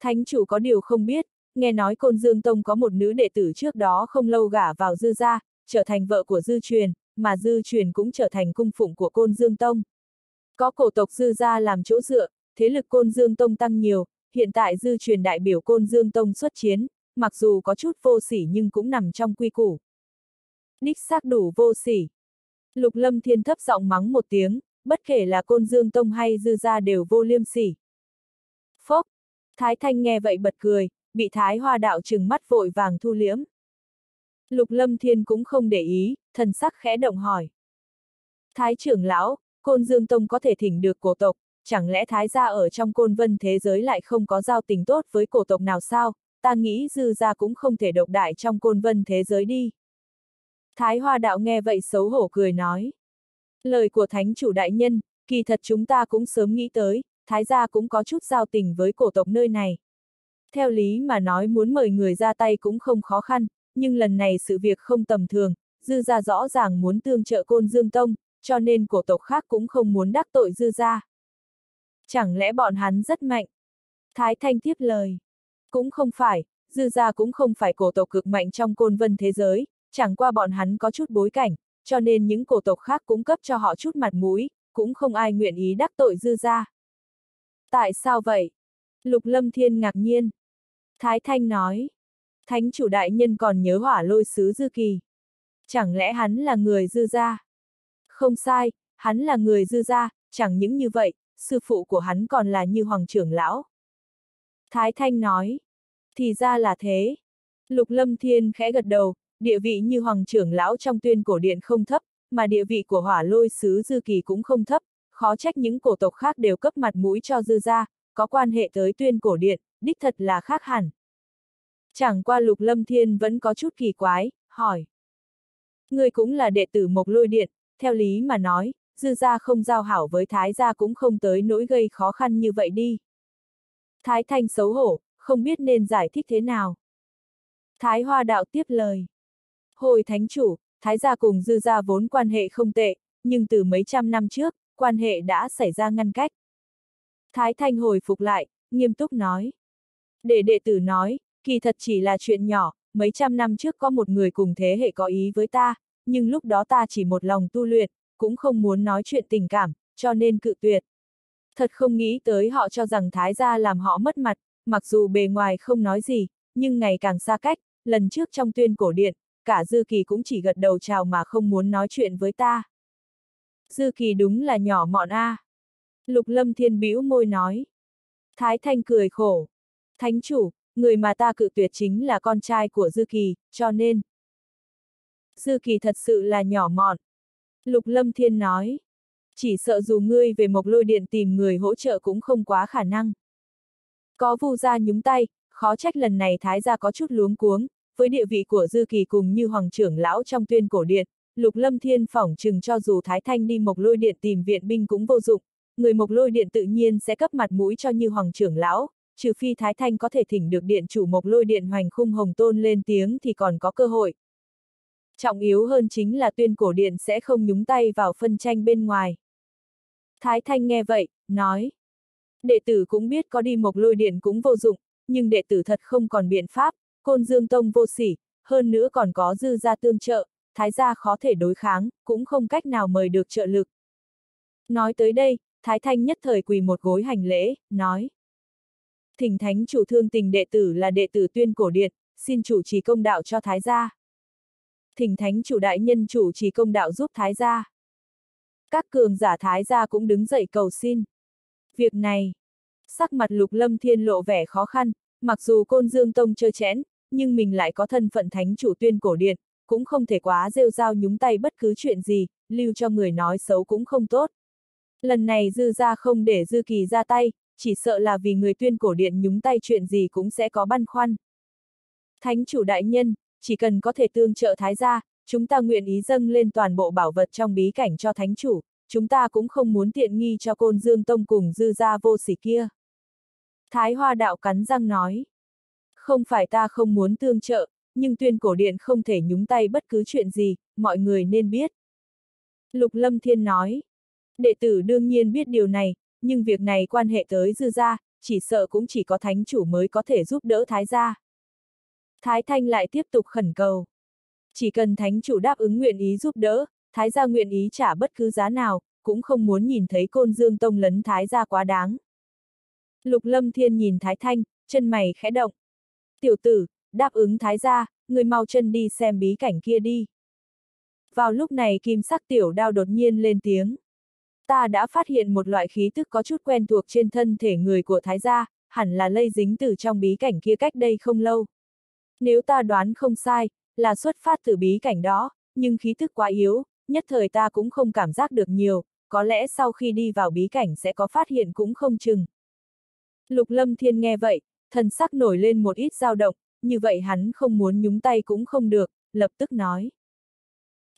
Thánh chủ có điều không biết, nghe nói Côn Dương Tông có một nữ đệ tử trước đó không lâu gả vào Dư gia, trở thành vợ của Dư Truyền, mà Dư Truyền cũng trở thành cung phụng của Côn Dương Tông. Có cổ tộc Dư gia làm chỗ dựa, thế lực Côn Dương Tông tăng nhiều, hiện tại Dư Truyền đại biểu Côn Dương Tông xuất chiến, mặc dù có chút vô sỉ nhưng cũng nằm trong quy củ. Đích xác đủ vô sỉ. Lục Lâm Thiên thấp giọng mắng một tiếng, bất kể là Côn Dương Tông hay Dư gia đều vô liêm sỉ. Phốc! Thái Thanh nghe vậy bật cười, bị Thái Hoa đạo trừng mắt vội vàng thu liễm. Lục Lâm Thiên cũng không để ý, thần sắc khẽ động hỏi. Thái trưởng lão, Côn Dương Tông có thể thỉnh được cổ tộc, chẳng lẽ Thái gia ở trong côn vân thế giới lại không có giao tình tốt với cổ tộc nào sao, ta nghĩ dư gia cũng không thể độc đại trong côn vân thế giới đi. Thái Hoa đạo nghe vậy xấu hổ cười nói. Lời của Thánh chủ đại nhân, kỳ thật chúng ta cũng sớm nghĩ tới, Thái gia cũng có chút giao tình với cổ tộc nơi này. Theo lý mà nói muốn mời người ra tay cũng không khó khăn, nhưng lần này sự việc không tầm thường, dư gia rõ ràng muốn tương trợ côn dương tông, cho nên cổ tộc khác cũng không muốn đắc tội dư gia. Chẳng lẽ bọn hắn rất mạnh? Thái Thanh tiếp lời. Cũng không phải, dư gia cũng không phải cổ tộc cực mạnh trong côn vân thế giới, chẳng qua bọn hắn có chút bối cảnh, cho nên những cổ tộc khác cũng cấp cho họ chút mặt mũi, cũng không ai nguyện ý đắc tội dư gia. Tại sao vậy? Lục Lâm Thiên ngạc nhiên. Thái Thanh nói. Thánh chủ đại nhân còn nhớ hỏa lôi sứ dư kỳ. Chẳng lẽ hắn là người dư gia? Không sai, hắn là người dư gia, chẳng những như vậy, sư phụ của hắn còn là như hoàng trưởng lão. Thái Thanh nói. Thì ra là thế. Lục Lâm Thiên khẽ gật đầu, địa vị như hoàng trưởng lão trong tuyên cổ điện không thấp, mà địa vị của hỏa lôi sứ dư kỳ cũng không thấp, khó trách những cổ tộc khác đều cấp mặt mũi cho dư gia, có quan hệ tới tuyên cổ điện, đích thật là khác hẳn. Chẳng qua lục lâm thiên vẫn có chút kỳ quái, hỏi. Người cũng là đệ tử mộc lôi điện, theo lý mà nói, dư gia không giao hảo với thái gia cũng không tới nỗi gây khó khăn như vậy đi. Thái thanh xấu hổ, không biết nên giải thích thế nào. Thái Hoa Đạo tiếp lời. Hồi thánh chủ, Thái gia cùng dư gia vốn quan hệ không tệ, nhưng từ mấy trăm năm trước, quan hệ đã xảy ra ngăn cách. Thái Thanh hồi phục lại, nghiêm túc nói. Để đệ tử nói, kỳ thật chỉ là chuyện nhỏ, mấy trăm năm trước có một người cùng thế hệ có ý với ta, nhưng lúc đó ta chỉ một lòng tu luyện, cũng không muốn nói chuyện tình cảm, cho nên cự tuyệt. Thật không nghĩ tới họ cho rằng Thái gia làm họ mất mặt, mặc dù bề ngoài không nói gì, nhưng ngày càng xa cách, lần trước trong tuyên cổ điện, cả Dư Kỳ cũng chỉ gật đầu chào mà không muốn nói chuyện với ta. Dư Kỳ đúng là nhỏ mọn a. Lục Lâm Thiên bĩu môi nói. Thái Thanh cười khổ. Thánh chủ, người mà ta cự tuyệt chính là con trai của Dư Kỳ, cho nên. Dư Kỳ thật sự là nhỏ mọn. Lục Lâm Thiên nói. Chỉ sợ dù ngươi về Mộc Lôi Điện tìm người hỗ trợ cũng không quá khả năng. Có vu gia nhúng tay, khó trách lần này Thái gia có chút luống cuống, với địa vị của Dư Kỳ cùng như Hoàng trưởng lão trong tuyên cổ điện, Lục Lâm Thiên phỏng chừng cho dù Thái Thanh đi Mộc Lôi Điện tìm viện binh cũng vô dụng, người Mộc Lôi Điện tự nhiên sẽ cấp mặt mũi cho như Hoàng trưởng lão, trừ phi Thái Thanh có thể thỉnh được điện chủ Mộc Lôi Điện Hoành Khung Hồng Tôn lên tiếng thì còn có cơ hội. Trọng yếu hơn chính là tuyên cổ điện sẽ không nhúng tay vào phân tranh bên ngoài. Thái Thanh nghe vậy, nói. Đệ tử cũng biết có đi Mộc Lôi Điện cũng vô dụng, nhưng đệ tử thật không còn biện pháp, Côn Dương Tông vô sỉ, hơn nữa còn có dư gia tương trợ, thái gia khó thể đối kháng, cũng không cách nào mời được trợ lực. Nói tới đây, Thái Thanh nhất thời quỳ một gối hành lễ, nói. Thỉnh thánh chủ thương tình đệ tử là đệ tử tuyên cổ điện, xin chủ trì công đạo cho Thái gia. Thỉnh thánh chủ đại nhân chủ trì công đạo giúp Thái gia. Các cường giả Thái gia cũng đứng dậy cầu xin. Việc này, sắc mặt lục lâm thiên lộ vẻ khó khăn, mặc dù côn dương tông chơi chẽn, nhưng mình lại có thân phận thánh chủ tuyên cổ điện, cũng không thể quá rêu rao nhúng tay bất cứ chuyện gì, lưu cho người nói xấu cũng không tốt. Lần này dư ra không để dư kỳ ra tay, chỉ sợ là vì người tuyên cổ điện nhúng tay chuyện gì cũng sẽ có băn khoăn. Thánh chủ đại nhân, chỉ cần có thể tương trợ thái gia, chúng ta nguyện ý dâng lên toàn bộ bảo vật trong bí cảnh cho thánh chủ, chúng ta cũng không muốn tiện nghi cho côn dương tông cùng dư gia vô sỉ kia. Thái hoa đạo cắn răng nói. Không phải ta không muốn tương trợ, nhưng tuyên cổ điện không thể nhúng tay bất cứ chuyện gì, mọi người nên biết. Lục Lâm Thiên nói. Đệ tử đương nhiên biết điều này, nhưng việc này quan hệ tới dư gia, chỉ sợ cũng chỉ có thánh chủ mới có thể giúp đỡ thái gia. Thái Thanh lại tiếp tục khẩn cầu. Chỉ cần thánh chủ đáp ứng nguyện ý giúp đỡ, thái gia nguyện ý trả bất cứ giá nào, cũng không muốn nhìn thấy côn dương tông lấn thái gia quá đáng. Lục Lâm Thiên nhìn Thái Thanh, chân mày khẽ động. Tiểu tử, đáp ứng Thái gia, người mau chân đi xem bí cảnh kia đi. Vào lúc này kim sắc tiểu đao đột nhiên lên tiếng. Ta đã phát hiện một loại khí tức có chút quen thuộc trên thân thể người của Thái gia, hẳn là lây dính từ trong bí cảnh kia cách đây không lâu. Nếu ta đoán không sai, là xuất phát từ bí cảnh đó, nhưng khí tức quá yếu, nhất thời ta cũng không cảm giác được nhiều, có lẽ sau khi đi vào bí cảnh sẽ có phát hiện cũng không chừng. Lục Lâm Thiên nghe vậy, thần sắc nổi lên một ít dao động, như vậy hắn không muốn nhúng tay cũng không được, lập tức nói.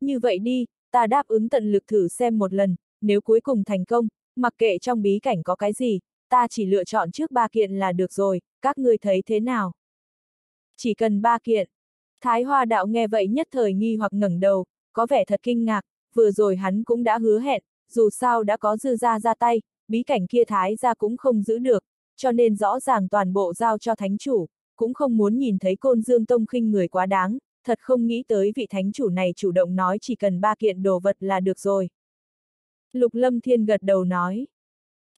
Như vậy đi, ta đáp ứng tận lực thử xem một lần, nếu cuối cùng thành công, mặc kệ trong bí cảnh có cái gì, ta chỉ lựa chọn trước ba kiện là được rồi, các ngươi thấy thế nào? Chỉ cần ba kiện. Thái Hoa Đạo nghe vậy nhất thời nghi hoặc ngẩng đầu, có vẻ thật kinh ngạc, vừa rồi hắn cũng đã hứa hẹn, dù sao đã có dư ra ra tay, bí cảnh kia Thái ra cũng không giữ được, cho nên rõ ràng toàn bộ giao cho thánh chủ, cũng không muốn nhìn thấy côn dương tông khinh người quá đáng, thật không nghĩ tới vị thánh chủ này chủ động nói chỉ cần ba kiện đồ vật là được rồi. Lục Lâm Thiên gật đầu nói.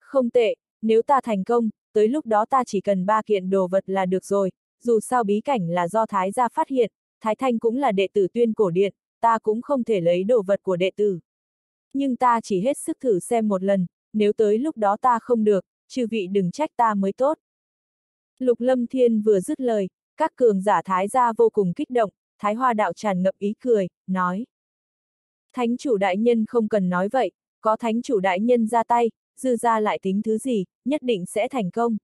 Không tệ, nếu ta thành công, tới lúc đó ta chỉ cần ba kiện đồ vật là được rồi, dù sao bí cảnh là do Thái gia phát hiện, Thái Thanh cũng là đệ tử tuyên cổ điện, ta cũng không thể lấy đồ vật của đệ tử. Nhưng ta chỉ hết sức thử xem một lần, nếu tới lúc đó ta không được, chư vị đừng trách ta mới tốt. Lục Lâm Thiên vừa dứt lời, các cường giả thái gia vô cùng kích động, thái hoa đạo tràn ngập ý cười, nói. Thánh chủ đại nhân không cần nói vậy, có thánh chủ đại nhân ra tay, dư ra lại tính thứ gì, nhất định sẽ thành công.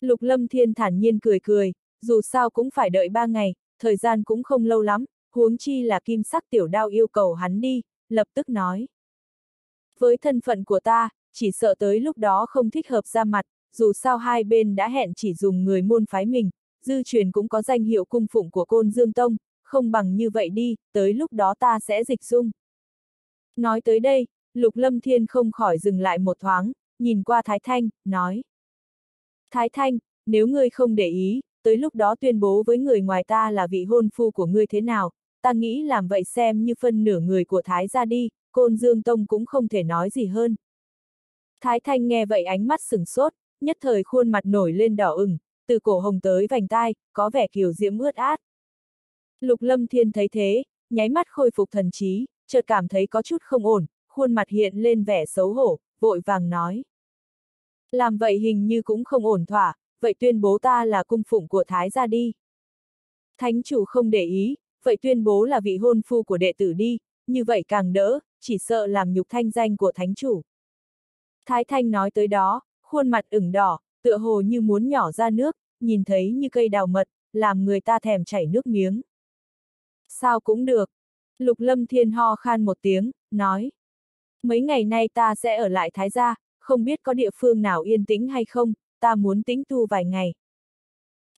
Lục Lâm Thiên thản nhiên cười cười, dù sao cũng phải đợi ba ngày, thời gian cũng không lâu lắm, huống chi là kim sắc tiểu đao yêu cầu hắn đi, lập tức nói. Với thân phận của ta, chỉ sợ tới lúc đó không thích hợp ra mặt, dù sao hai bên đã hẹn chỉ dùng người môn phái mình, dư truyền cũng có danh hiệu cung phụng của côn Dương Tông, không bằng như vậy đi, tới lúc đó ta sẽ dịch dung. Nói tới đây, Lục Lâm Thiên không khỏi dừng lại một thoáng, nhìn qua Thái Thanh, nói. Thái Thanh, nếu ngươi không để ý, tới lúc đó tuyên bố với người ngoài ta là vị hôn phu của ngươi thế nào, ta nghĩ làm vậy xem như phân nửa người của Thái ra đi, Côn Dương Tông cũng không thể nói gì hơn. Thái Thanh nghe vậy ánh mắt sừng sốt, nhất thời khuôn mặt nổi lên đỏ ửng, từ cổ hồng tới vành tai, có vẻ kiều diễm ướt át. Lục Lâm Thiên thấy thế, nháy mắt khôi phục thần trí, chợt cảm thấy có chút không ổn, khuôn mặt hiện lên vẻ xấu hổ, vội vàng nói. Làm vậy hình như cũng không ổn thỏa, vậy tuyên bố ta là cung phụng của Thái gia đi. Thánh chủ không để ý, vậy tuyên bố là vị hôn phu của đệ tử đi, như vậy càng đỡ, chỉ sợ làm nhục thanh danh của thánh chủ. Thái Thanh nói tới đó, khuôn mặt ửng đỏ, tựa hồ như muốn nhỏ ra nước, nhìn thấy như cây đào mật, làm người ta thèm chảy nước miếng. Sao cũng được. Lục Lâm Thiên ho khan một tiếng, nói. Mấy ngày nay ta sẽ ở lại Thái Gia, không biết có địa phương nào yên tĩnh hay không, ta muốn tĩnh tu vài ngày.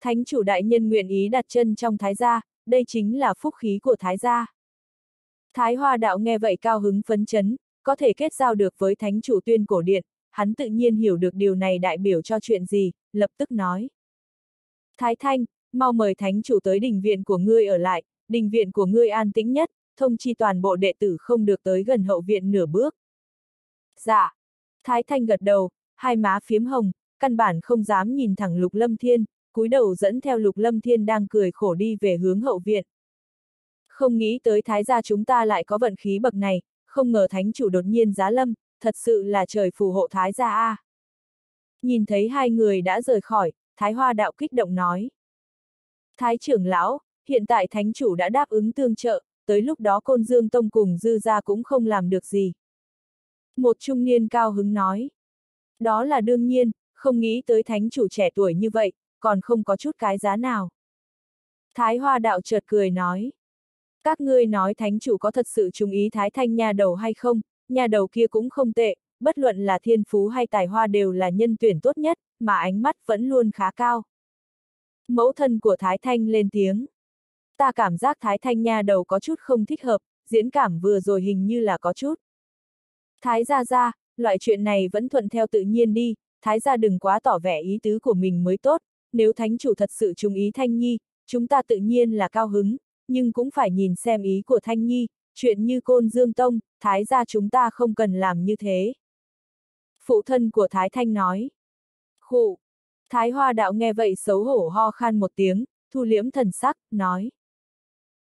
Thánh chủ đại nhân nguyện ý đặt chân trong Thái Gia, đây chính là phúc khí của Thái Gia. Thái Hoa đạo nghe vậy cao hứng phấn chấn, có thể kết giao được với thánh chủ tuyên cổ điện, hắn tự nhiên hiểu được điều này đại biểu cho chuyện gì, lập tức nói. Thái Thanh, mau mời thánh chủ tới đình viện của ngươi ở lại, đình viện của ngươi an tĩnh nhất, thông chi toàn bộ đệ tử không được tới gần hậu viện nửa bước. Dạ. Thái Thanh gật đầu, hai má phiếm hồng, căn bản không dám nhìn thẳng Lục Lâm Thiên, cúi đầu dẫn theo Lục Lâm Thiên đang cười khổ đi về hướng hậu viện. Không nghĩ tới Thái gia chúng ta lại có vận khí bậc này, không ngờ Thánh chủ đột nhiên giá lâm, thật sự là trời phù hộ Thái gia a. Nhìn thấy hai người đã rời khỏi, Thái Hoa đạo kích động nói. Thái trưởng lão, hiện tại Thánh chủ đã đáp ứng tương trợ, tới lúc đó Côn Dương Tông cùng Dư gia cũng không làm được gì. Một trung niên cao hứng nói. Đó là đương nhiên, không nghĩ tới thánh chủ trẻ tuổi như vậy, còn không có chút cái giá nào. Thái Hoa đạo chợt cười nói. Các ngươi nói thánh chủ có thật sự chú ý Thái Thanh nhà đầu hay không, nhà đầu kia cũng không tệ, bất luận là thiên phú hay tài hoa đều là nhân tuyển tốt nhất, mà ánh mắt vẫn luôn khá cao. Mẫu thân của Thái Thanh lên tiếng. Ta cảm giác Thái Thanh nha đầu có chút không thích hợp, diễn cảm vừa rồi hình như là có chút. Thái gia gia, loại chuyện này vẫn thuận theo tự nhiên đi, Thái gia đừng quá tỏ vẻ ý tứ của mình mới tốt, nếu thánh chủ thật sự trung ý Thanh Nhi, chúng ta tự nhiên là cao hứng, nhưng cũng phải nhìn xem ý của Thanh Nhi, chuyện như côn dương tông, Thái gia chúng ta không cần làm như thế. Phụ thân của Thái Thanh nói. Khụ. Thái Hoa đạo nghe vậy xấu hổ ho khan một tiếng, thu liễm thần sắc, nói.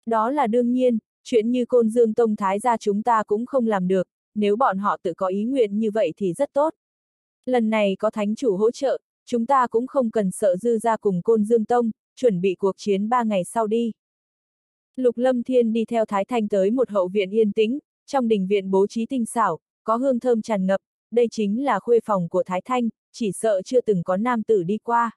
Đó là đương nhiên, chuyện như côn dương tông Thái gia chúng ta cũng không làm được, nếu bọn họ tự có ý nguyện như vậy thì rất tốt. Lần này có thánh chủ hỗ trợ, chúng ta cũng không cần sợ dư ra cùng côn dương tông, chuẩn bị cuộc chiến ba ngày sau đi. Lục Lâm Thiên đi theo Thái Thanh tới một hậu viện yên tĩnh, trong đình viện bố trí tinh xảo, có hương thơm tràn ngập, đây chính là khuê phòng của Thái Thanh, chỉ sợ chưa từng có nam tử đi qua.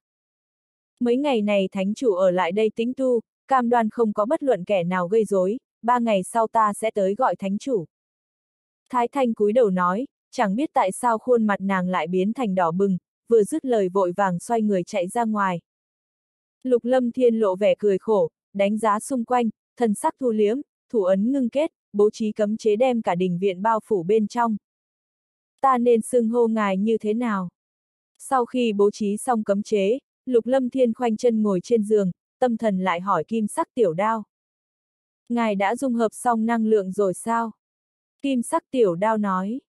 Mấy ngày này thánh chủ ở lại đây tính tu, cam đoan không có bất luận kẻ nào gây rối, ba ngày sau ta sẽ tới gọi thánh chủ. Thái Thanh cúi đầu nói, chẳng biết tại sao khuôn mặt nàng lại biến thành đỏ bừng, vừa dứt lời vội vàng xoay người chạy ra ngoài. Lục Lâm Thiên lộ vẻ cười khổ, đánh giá xung quanh, thần sắc thu liếm, thủ ấn ngưng kết, bố trí cấm chế đem cả đình viện bao phủ bên trong. Ta nên xưng hô ngài như thế nào? Sau khi bố trí xong cấm chế, Lục Lâm Thiên khoanh chân ngồi trên giường, tâm thần lại hỏi kim sắc tiểu đao. Ngài đã dung hợp xong năng lượng rồi sao? Kim sắc tiểu đao nói.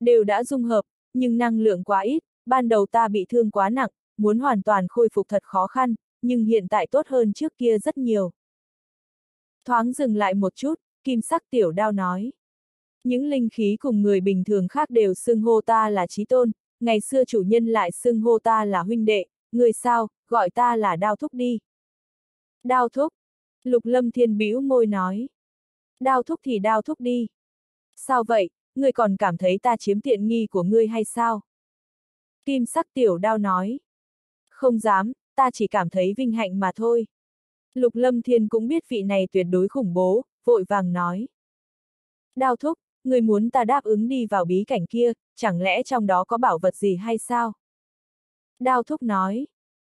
Đều đã dung hợp, nhưng năng lượng quá ít, ban đầu ta bị thương quá nặng, muốn hoàn toàn khôi phục thật khó khăn, nhưng hiện tại tốt hơn trước kia rất nhiều. Thoáng dừng lại một chút, kim sắc tiểu đao nói. Những linh khí cùng người bình thường khác đều xưng hô ta là trí tôn, ngày xưa chủ nhân lại xưng hô ta là huynh đệ, người sao, gọi ta là đao thúc đi. Đao thúc. Lục lâm thiên bĩu môi nói. Đao thúc thì đao thúc đi. Sao vậy, ngươi còn cảm thấy ta chiếm tiện nghi của ngươi hay sao? Kim sắc tiểu đao nói. Không dám, ta chỉ cảm thấy vinh hạnh mà thôi. Lục Lâm Thiên cũng biết vị này tuyệt đối khủng bố, vội vàng nói. Đao thúc, người muốn ta đáp ứng đi vào bí cảnh kia, chẳng lẽ trong đó có bảo vật gì hay sao? Đao thúc nói.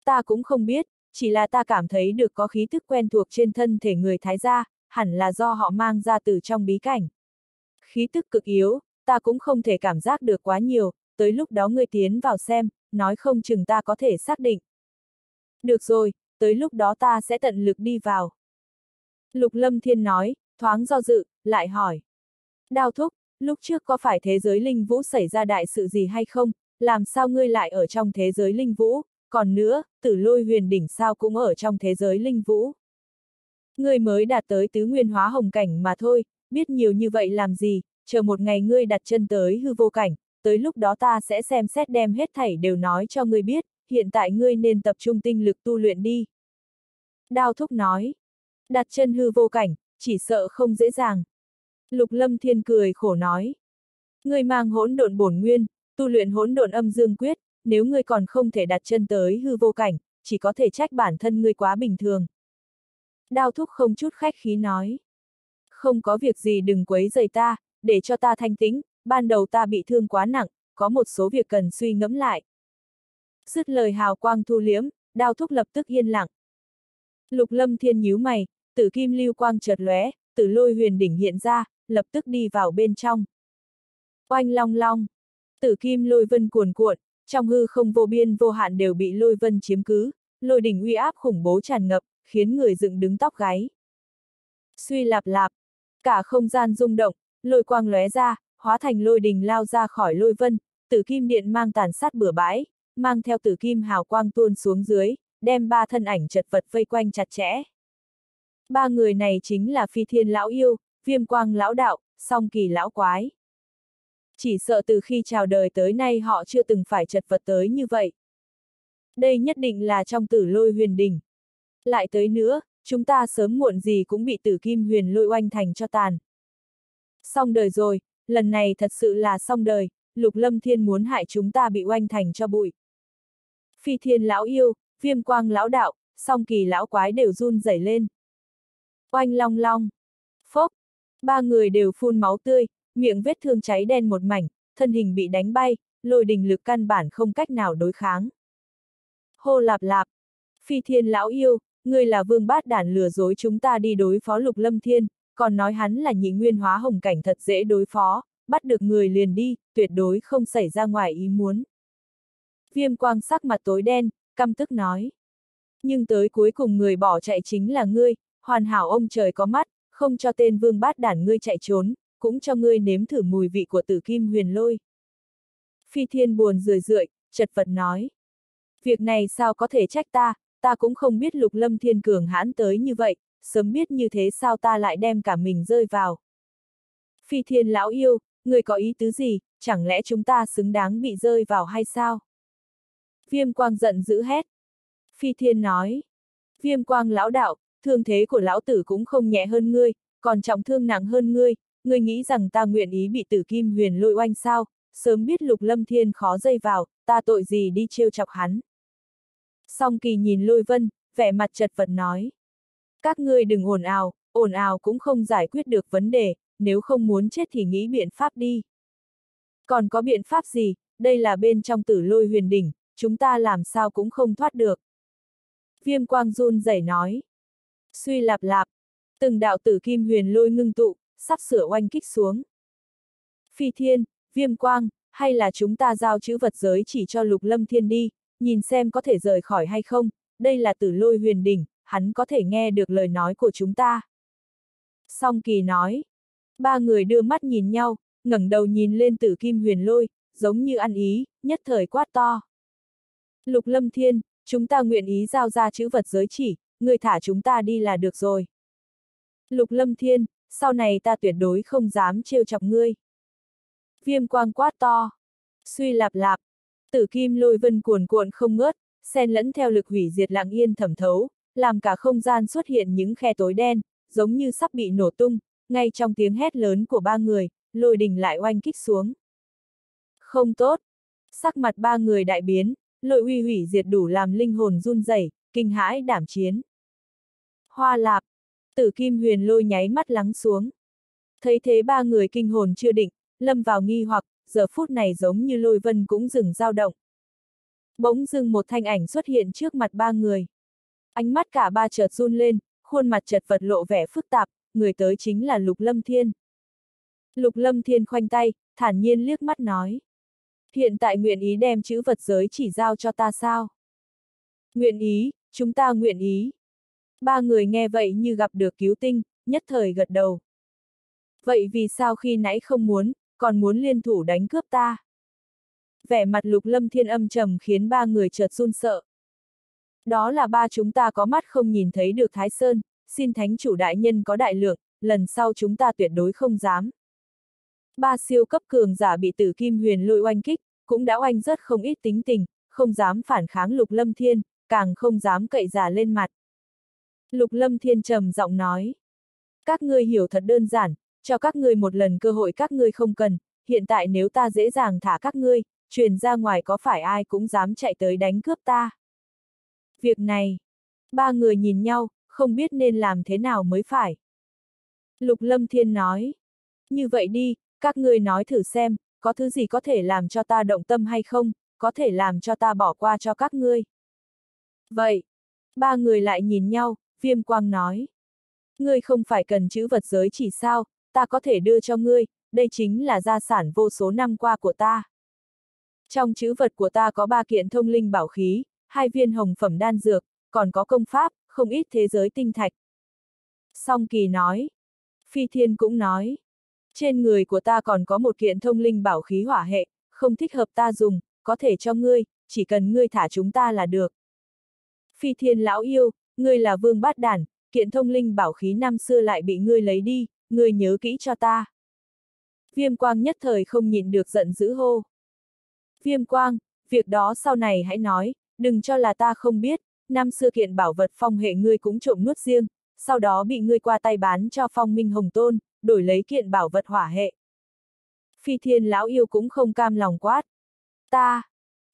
Ta cũng không biết, chỉ là ta cảm thấy được có khí thức quen thuộc trên thân thể người Thái gia, hẳn là do họ mang ra từ trong bí cảnh. Khí tức cực yếu, ta cũng không thể cảm giác được quá nhiều, tới lúc đó ngươi tiến vào xem, nói không chừng ta có thể xác định. Được rồi, tới lúc đó ta sẽ tận lực đi vào. Lục Lâm Thiên nói, thoáng do dự, lại hỏi. Đao thúc, lúc trước có phải thế giới linh vũ xảy ra đại sự gì hay không, làm sao ngươi lại ở trong thế giới linh vũ, còn nữa, tử lôi huyền đỉnh sao cũng ở trong thế giới linh vũ. Ngươi mới đạt tới tứ nguyên hóa hồng cảnh mà thôi, biết nhiều như vậy làm gì, chờ một ngày ngươi đặt chân tới hư vô cảnh, tới lúc đó ta sẽ xem xét đem hết thảy đều nói cho ngươi biết, hiện tại ngươi nên tập trung tinh lực tu luyện đi. Đao thúc nói, đặt chân hư vô cảnh, chỉ sợ không dễ dàng. Lục lâm thiên cười khổ nói, ngươi mang hỗn độn bổn nguyên, tu luyện hỗn độn âm dương quyết, nếu ngươi còn không thể đặt chân tới hư vô cảnh, chỉ có thể trách bản thân ngươi quá bình thường. Đao thúc không chút khách khí nói. Không có việc gì đừng quấy rầy ta, để cho ta thanh tĩnh, ban đầu ta bị thương quá nặng, có một số việc cần suy ngẫm lại. Dứt lời hào quang thu liếm, đao thúc lập tức yên lặng. Lục lâm thiên nhíu mày, tử kim lưu quang chợt lóe, tử lôi huyền đỉnh hiện ra, lập tức đi vào bên trong. Oanh long long, tử kim lôi vân cuồn cuộn, trong hư không vô biên vô hạn đều bị lôi vân chiếm cứ, lôi đỉnh uy áp khủng bố tràn ngập, khiến người dựng đứng tóc gáy. Suy lạp lạp, cả không gian rung động, lôi quang lóe ra, hóa thành lôi đình lao ra khỏi lôi vân, tử kim điện mang tàn sát bừa bãi, mang theo tử kim hào quang tuôn xuống dưới, đem ba thân ảnh chật vật vây quanh chặt chẽ. Ba người này chính là phi thiên lão yêu, viêm quang lão đạo, song kỳ lão quái. Chỉ sợ từ khi chào đời tới nay họ chưa từng phải chật vật tới như vậy. Đây nhất định là trong tử lôi huyền đình. Lại tới nữa, chúng ta sớm muộn gì cũng bị tử kim huyền lôi oanh thành cho tàn. Xong đời rồi, lần này thật sự là xong đời, lục lâm thiên muốn hại chúng ta bị oanh thành cho bụi. Phi thiên lão yêu, viêm quang lão đạo, song kỳ lão quái đều run rẩy lên. Oanh long long, phốc, ba người đều phun máu tươi, miệng vết thương cháy đen một mảnh, thân hình bị đánh bay, lôi đình lực căn bản không cách nào đối kháng. Hô lạp lạp, phi thiên lão yêu, ngươi là vương bát đản lừa dối chúng ta đi đối phó lục lâm thiên, còn nói hắn là nhị nguyên hóa hồng cảnh thật dễ đối phó, bắt được người liền đi, tuyệt đối không xảy ra ngoài ý muốn. Viêm quang sắc mặt tối đen, căm tức nói. Nhưng tới cuối cùng người bỏ chạy chính là ngươi, hoàn hảo ông trời có mắt, không cho tên vương bát đản ngươi chạy trốn, cũng cho ngươi nếm thử mùi vị của tử kim huyền lôi. Phi thiên buồn rười rượi, chật vật nói. Việc này sao có thể trách ta, ta cũng không biết lục lâm thiên cường hãn tới như vậy, sớm biết như thế sao ta lại đem cả mình rơi vào. Phi thiên lão yêu, người có ý tứ gì, chẳng lẽ chúng ta xứng đáng bị rơi vào hay sao? Viêm quang giận dữ hét. Phi thiên nói. Viêm quang lão đạo, thương thế của lão tử cũng không nhẹ hơn ngươi, còn trọng thương nặng hơn ngươi, ngươi nghĩ rằng ta nguyện ý bị tử kim huyền lôi oanh sao, sớm biết lục lâm thiên khó dây vào, ta tội gì đi trêu chọc hắn. Song kỳ nhìn lôi vân, vẻ mặt chật vật nói. Các ngươi đừng ồn ào, ồn ào cũng không giải quyết được vấn đề, nếu không muốn chết thì nghĩ biện pháp đi. Còn có biện pháp gì, đây là bên trong tử lôi huyền đỉnh, chúng ta làm sao cũng không thoát được. Viêm quang run rẩy nói. Suy lạp lạp, từng đạo tử kim huyền lôi ngưng tụ, sắp sửa oanh kích xuống. Phi thiên, viêm quang, hay là chúng ta giao chữ vật giới chỉ cho lục lâm thiên đi, nhìn xem có thể rời khỏi hay không, đây là tử lôi huyền đỉnh, hắn có thể nghe được lời nói của chúng ta. Song kỳ nói, ba người đưa mắt nhìn nhau, ngẩng đầu nhìn lên tử kim huyền lôi, giống như ăn ý, nhất thời quát to. Lục lâm thiên, chúng ta nguyện ý giao ra chữ vật giới chỉ, người thả chúng ta đi là được rồi. Lục lâm thiên, sau này ta tuyệt đối không dám trêu chọc ngươi. Viêm quang quát to. Suy lạp lạp. Tử kim lôi vân cuồn cuộn không ngớt, xen lẫn theo lực hủy diệt lặng yên thẩm thấu, làm cả không gian xuất hiện những khe tối đen, giống như sắp bị nổ tung, ngay trong tiếng hét lớn của ba người, lôi đình lại oanh kích xuống. Không tốt. Sắc mặt ba người đại biến, lôi uy hủy diệt đủ làm linh hồn run rẩy, kinh hãi đảm chiến. Hoa lạp. Tử kim huyền lôi nháy mắt lắng xuống. Thấy thế ba người kinh hồn chưa định, lâm vào nghi hoặc, giờ phút này giống như lôi vân cũng dừng dao động. Bỗng dưng một thanh ảnh xuất hiện trước mặt ba người. Ánh mắt cả ba chợt run lên, khuôn mặt chật vật lộ vẻ phức tạp, người tới chính là Lục Lâm Thiên. Lục Lâm Thiên khoanh tay, thản nhiên liếc mắt nói. Hiện tại nguyện ý đem chữ vật giới chỉ giao cho ta sao? Nguyện ý, chúng ta nguyện ý. Ba người nghe vậy như gặp được cứu tinh, nhất thời gật đầu. Vậy vì sao khi nãy không muốn, còn muốn liên thủ đánh cướp ta? Vẻ mặt lục lâm thiên âm trầm khiến ba người chợt run sợ. Đó là ba chúng ta có mắt không nhìn thấy được Thái Sơn, xin thánh chủ đại nhân có đại lượng, lần sau chúng ta tuyệt đối không dám. Ba siêu cấp cường giả bị tử kim huyền lôi oanh kích, cũng đã oanh rất không ít tính tình, không dám phản kháng lục lâm thiên, càng không dám cậy giả lên mặt. Lục lâm thiên trầm giọng nói. Các ngươi hiểu thật đơn giản, cho các ngươi một lần cơ hội các ngươi không cần, hiện tại nếu ta dễ dàng thả các ngươi, truyền ra ngoài có phải ai cũng dám chạy tới đánh cướp ta. Việc này, ba người nhìn nhau, không biết nên làm thế nào mới phải. Lục Lâm Thiên nói, như vậy đi, các ngươi nói thử xem, có thứ gì có thể làm cho ta động tâm hay không, có thể làm cho ta bỏ qua cho các ngươi. Vậy, ba người lại nhìn nhau, viêm quang nói. Ngươi không phải cần chữ vật giới chỉ sao, ta có thể đưa cho ngươi, đây chính là gia sản vô số năm qua của ta. Trong chữ vật của ta có ba kiện thông linh bảo khí, hai viên hồng phẩm đan dược, còn có công pháp, không ít thế giới tinh thạch. Song kỳ nói. Phi thiên cũng nói. Trên người của ta còn có một kiện thông linh bảo khí hỏa hệ, không thích hợp ta dùng, có thể cho ngươi, chỉ cần ngươi thả chúng ta là được. Phi thiên lão yêu, ngươi là vương bát đàn, kiện thông linh bảo khí năm xưa lại bị ngươi lấy đi, ngươi nhớ kỹ cho ta. Viêm quang nhất thời không nhịn được giận dữ hô. Viêm quang, việc đó sau này hãy nói, đừng cho là ta không biết, năm xưa kiện bảo vật phong hệ ngươi cũng trộm nuốt riêng, sau đó bị ngươi qua tay bán cho phong minh hồng tôn, đổi lấy kiện bảo vật hỏa hệ. Phi thiên lão yêu cũng không cam lòng quát. Ta,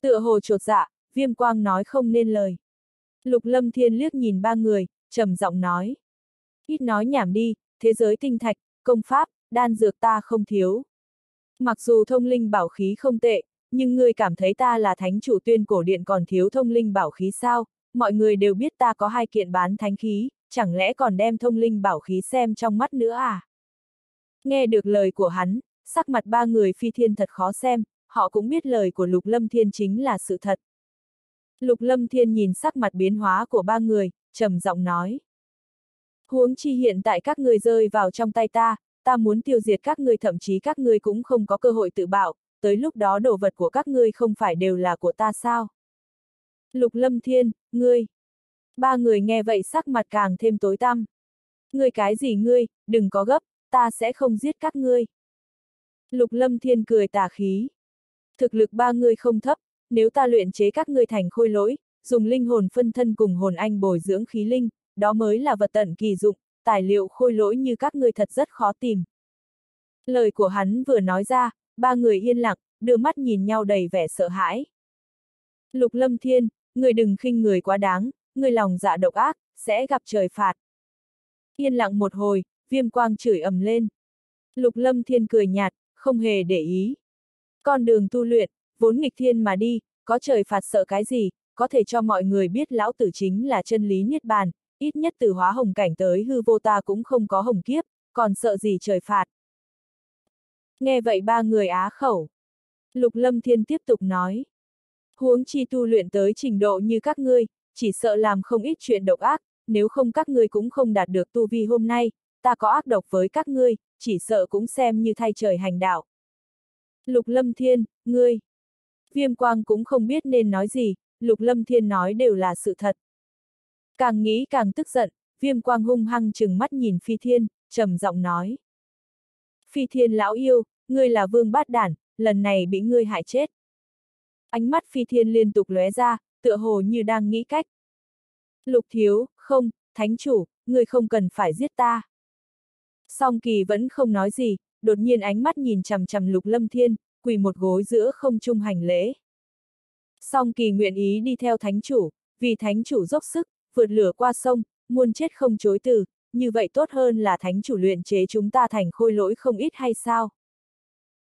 tựa hồ trột dạ, viêm quang nói không nên lời. Lục lâm thiên liếc nhìn ba người, trầm giọng nói. Ít nói nhảm đi, thế giới tinh thạch, công pháp, đan dược ta không thiếu. Mặc dù thông linh bảo khí không tệ, nhưng ngươi cảm thấy ta là thánh chủ tuyên cổ điện còn thiếu thông linh bảo khí sao, mọi người đều biết ta có hai kiện bán thánh khí, chẳng lẽ còn đem thông linh bảo khí xem trong mắt nữa à? Nghe được lời của hắn, sắc mặt ba người phi thiên thật khó xem, họ cũng biết lời của Lục Lâm Thiên chính là sự thật. Lục Lâm Thiên nhìn sắc mặt biến hóa của ba người, trầm giọng nói. Huống chi hiện tại các người rơi vào trong tay ta, ta muốn tiêu diệt các người thậm chí các người cũng không có cơ hội tự bạo, tới lúc đó đồ vật của các ngươi không phải đều là của ta sao? Lục Lâm Thiên, ngươi. Ba người nghe vậy sắc mặt càng thêm tối tăm. Ngươi cái gì ngươi, đừng có gấp, ta sẽ không giết các ngươi. Lục Lâm Thiên cười tà khí. Thực lực ba người không thấp, nếu ta luyện chế các ngươi thành khôi lỗi, dùng linh hồn phân thân cùng hồn anh bồi dưỡng khí linh, đó mới là vật tận kỳ dụng, tài liệu khôi lỗi như các ngươi thật rất khó tìm. Lời của hắn vừa nói ra, ba người yên lặng, đưa mắt nhìn nhau đầy vẻ sợ hãi. Lục Lâm Thiên, người đừng khinh người quá đáng, người lòng dạ độc ác, sẽ gặp trời phạt. Yên lặng một hồi, viêm quang chửi ầm lên. Lục Lâm Thiên cười nhạt, không hề để ý. Con đường tu luyện, vốn nghịch thiên mà đi, có trời phạt sợ cái gì, có thể cho mọi người biết lão tử chính là chân lý niết bàn, ít nhất từ hóa hồng cảnh tới hư vô ta cũng không có hồng kiếp, còn sợ gì trời phạt. Nghe vậy ba người á khẩu. Lục Lâm Thiên tiếp tục nói. Huống chi tu luyện tới trình độ như các ngươi, chỉ sợ làm không ít chuyện độc ác, nếu không các ngươi cũng không đạt được tu vi hôm nay, ta có ác độc với các ngươi, chỉ sợ cũng xem như thay trời hành đạo. Lục Lâm Thiên, ngươi. Viêm Quang cũng không biết nên nói gì, Lục Lâm Thiên nói đều là sự thật. Càng nghĩ càng tức giận, Viêm Quang hung hăng chừng mắt nhìn Phi Thiên, trầm giọng nói. Phi Thiên lão yêu, ngươi là vương bát đản, lần này bị ngươi hại chết. Ánh mắt Phi Thiên liên tục lóe ra, tựa hồ như đang nghĩ cách. Lục thiếu, không, thánh chủ, ngươi không cần phải giết ta. Song kỳ vẫn không nói gì, đột nhiên ánh mắt nhìn chằm chằm lục lâm thiên, quỳ một gối giữa không trung hành lễ. Song kỳ nguyện ý đi theo thánh chủ, vì thánh chủ dốc sức, vượt lửa qua sông, muôn chết không chối từ, như vậy tốt hơn là thánh chủ luyện chế chúng ta thành khôi lỗi không ít hay sao?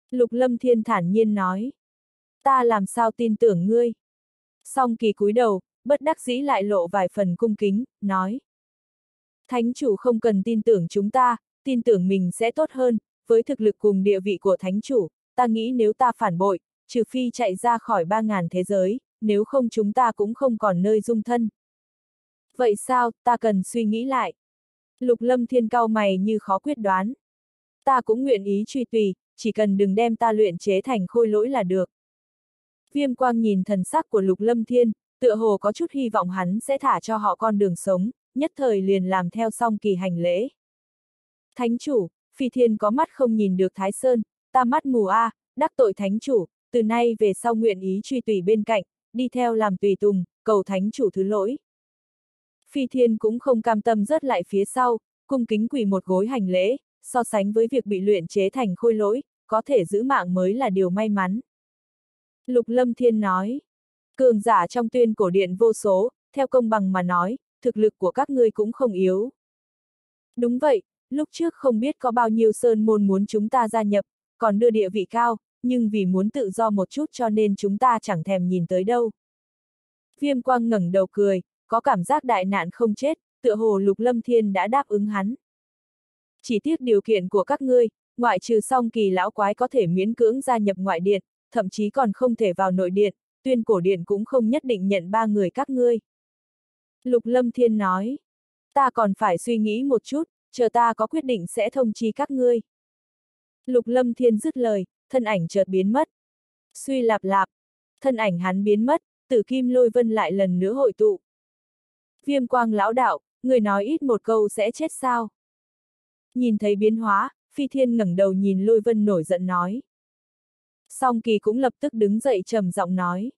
Lục lâm thiên thản nhiên nói. Ta làm sao tin tưởng ngươi? Song kỳ cúi đầu, bất đắc dĩ lại lộ vài phần cung kính, nói. Thánh chủ không cần tin tưởng chúng ta, tin tưởng mình sẽ tốt hơn, với thực lực cùng địa vị của thánh chủ, ta nghĩ nếu ta phản bội, trừ phi chạy ra khỏi ba ngàn thế giới, nếu không chúng ta cũng không còn nơi dung thân. Vậy sao, ta cần suy nghĩ lại. Lục lâm thiên cao mày như khó quyết đoán. Ta cũng nguyện ý truy tùy, chỉ cần đừng đem ta luyện chế thành khôi lỗi là được. Viêm quang nhìn thần sắc của lục lâm thiên, tựa hồ có chút hy vọng hắn sẽ thả cho họ con đường sống, nhất thời liền làm theo xong kỳ hành lễ. Thánh chủ, phi thiên có mắt không nhìn được Thái Sơn, ta mắt mù a, đắc tội thánh chủ, từ nay về sau nguyện ý truy tùy bên cạnh, đi theo làm tùy tùng, cầu thánh chủ thứ lỗi. Phi thiên cũng không cam tâm rớt lại phía sau, cung kính quỳ một gối hành lễ, so sánh với việc bị luyện chế thành khôi lỗi, có thể giữ mạng mới là điều may mắn. Lục Lâm Thiên nói, cường giả trong tuyên cổ điện vô số, theo công bằng mà nói, thực lực của các ngươi cũng không yếu. Đúng vậy, lúc trước không biết có bao nhiêu sơn môn muốn chúng ta gia nhập, còn đưa địa vị cao, nhưng vì muốn tự do một chút cho nên chúng ta chẳng thèm nhìn tới đâu. Viêm quang ngẩng đầu cười, có cảm giác đại nạn không chết, tựa hồ lục lâm thiên đã đáp ứng hắn. Chỉ tiếc điều kiện của các ngươi, ngoại trừ song kỳ lão quái có thể miễn cưỡng gia nhập ngoại điện, thậm chí còn không thể vào nội điện, tuyên cổ điện cũng không nhất định nhận ba người các ngươi. Lục lâm thiên nói, ta còn phải suy nghĩ một chút, chờ ta có quyết định sẽ thông chi các ngươi. Lục lâm thiên dứt lời, thân ảnh chợt biến mất. Suy lạp lạp, thân ảnh hắn biến mất, tử kim lôi vân lại lần nữa hội tụ. Viêm quang lão đạo, người nói ít một câu sẽ chết sao? Nhìn thấy biến hóa, phi thiên ngẩng đầu nhìn lôi vân nổi giận nói. Song kỳ cũng lập tức đứng dậy trầm giọng nói.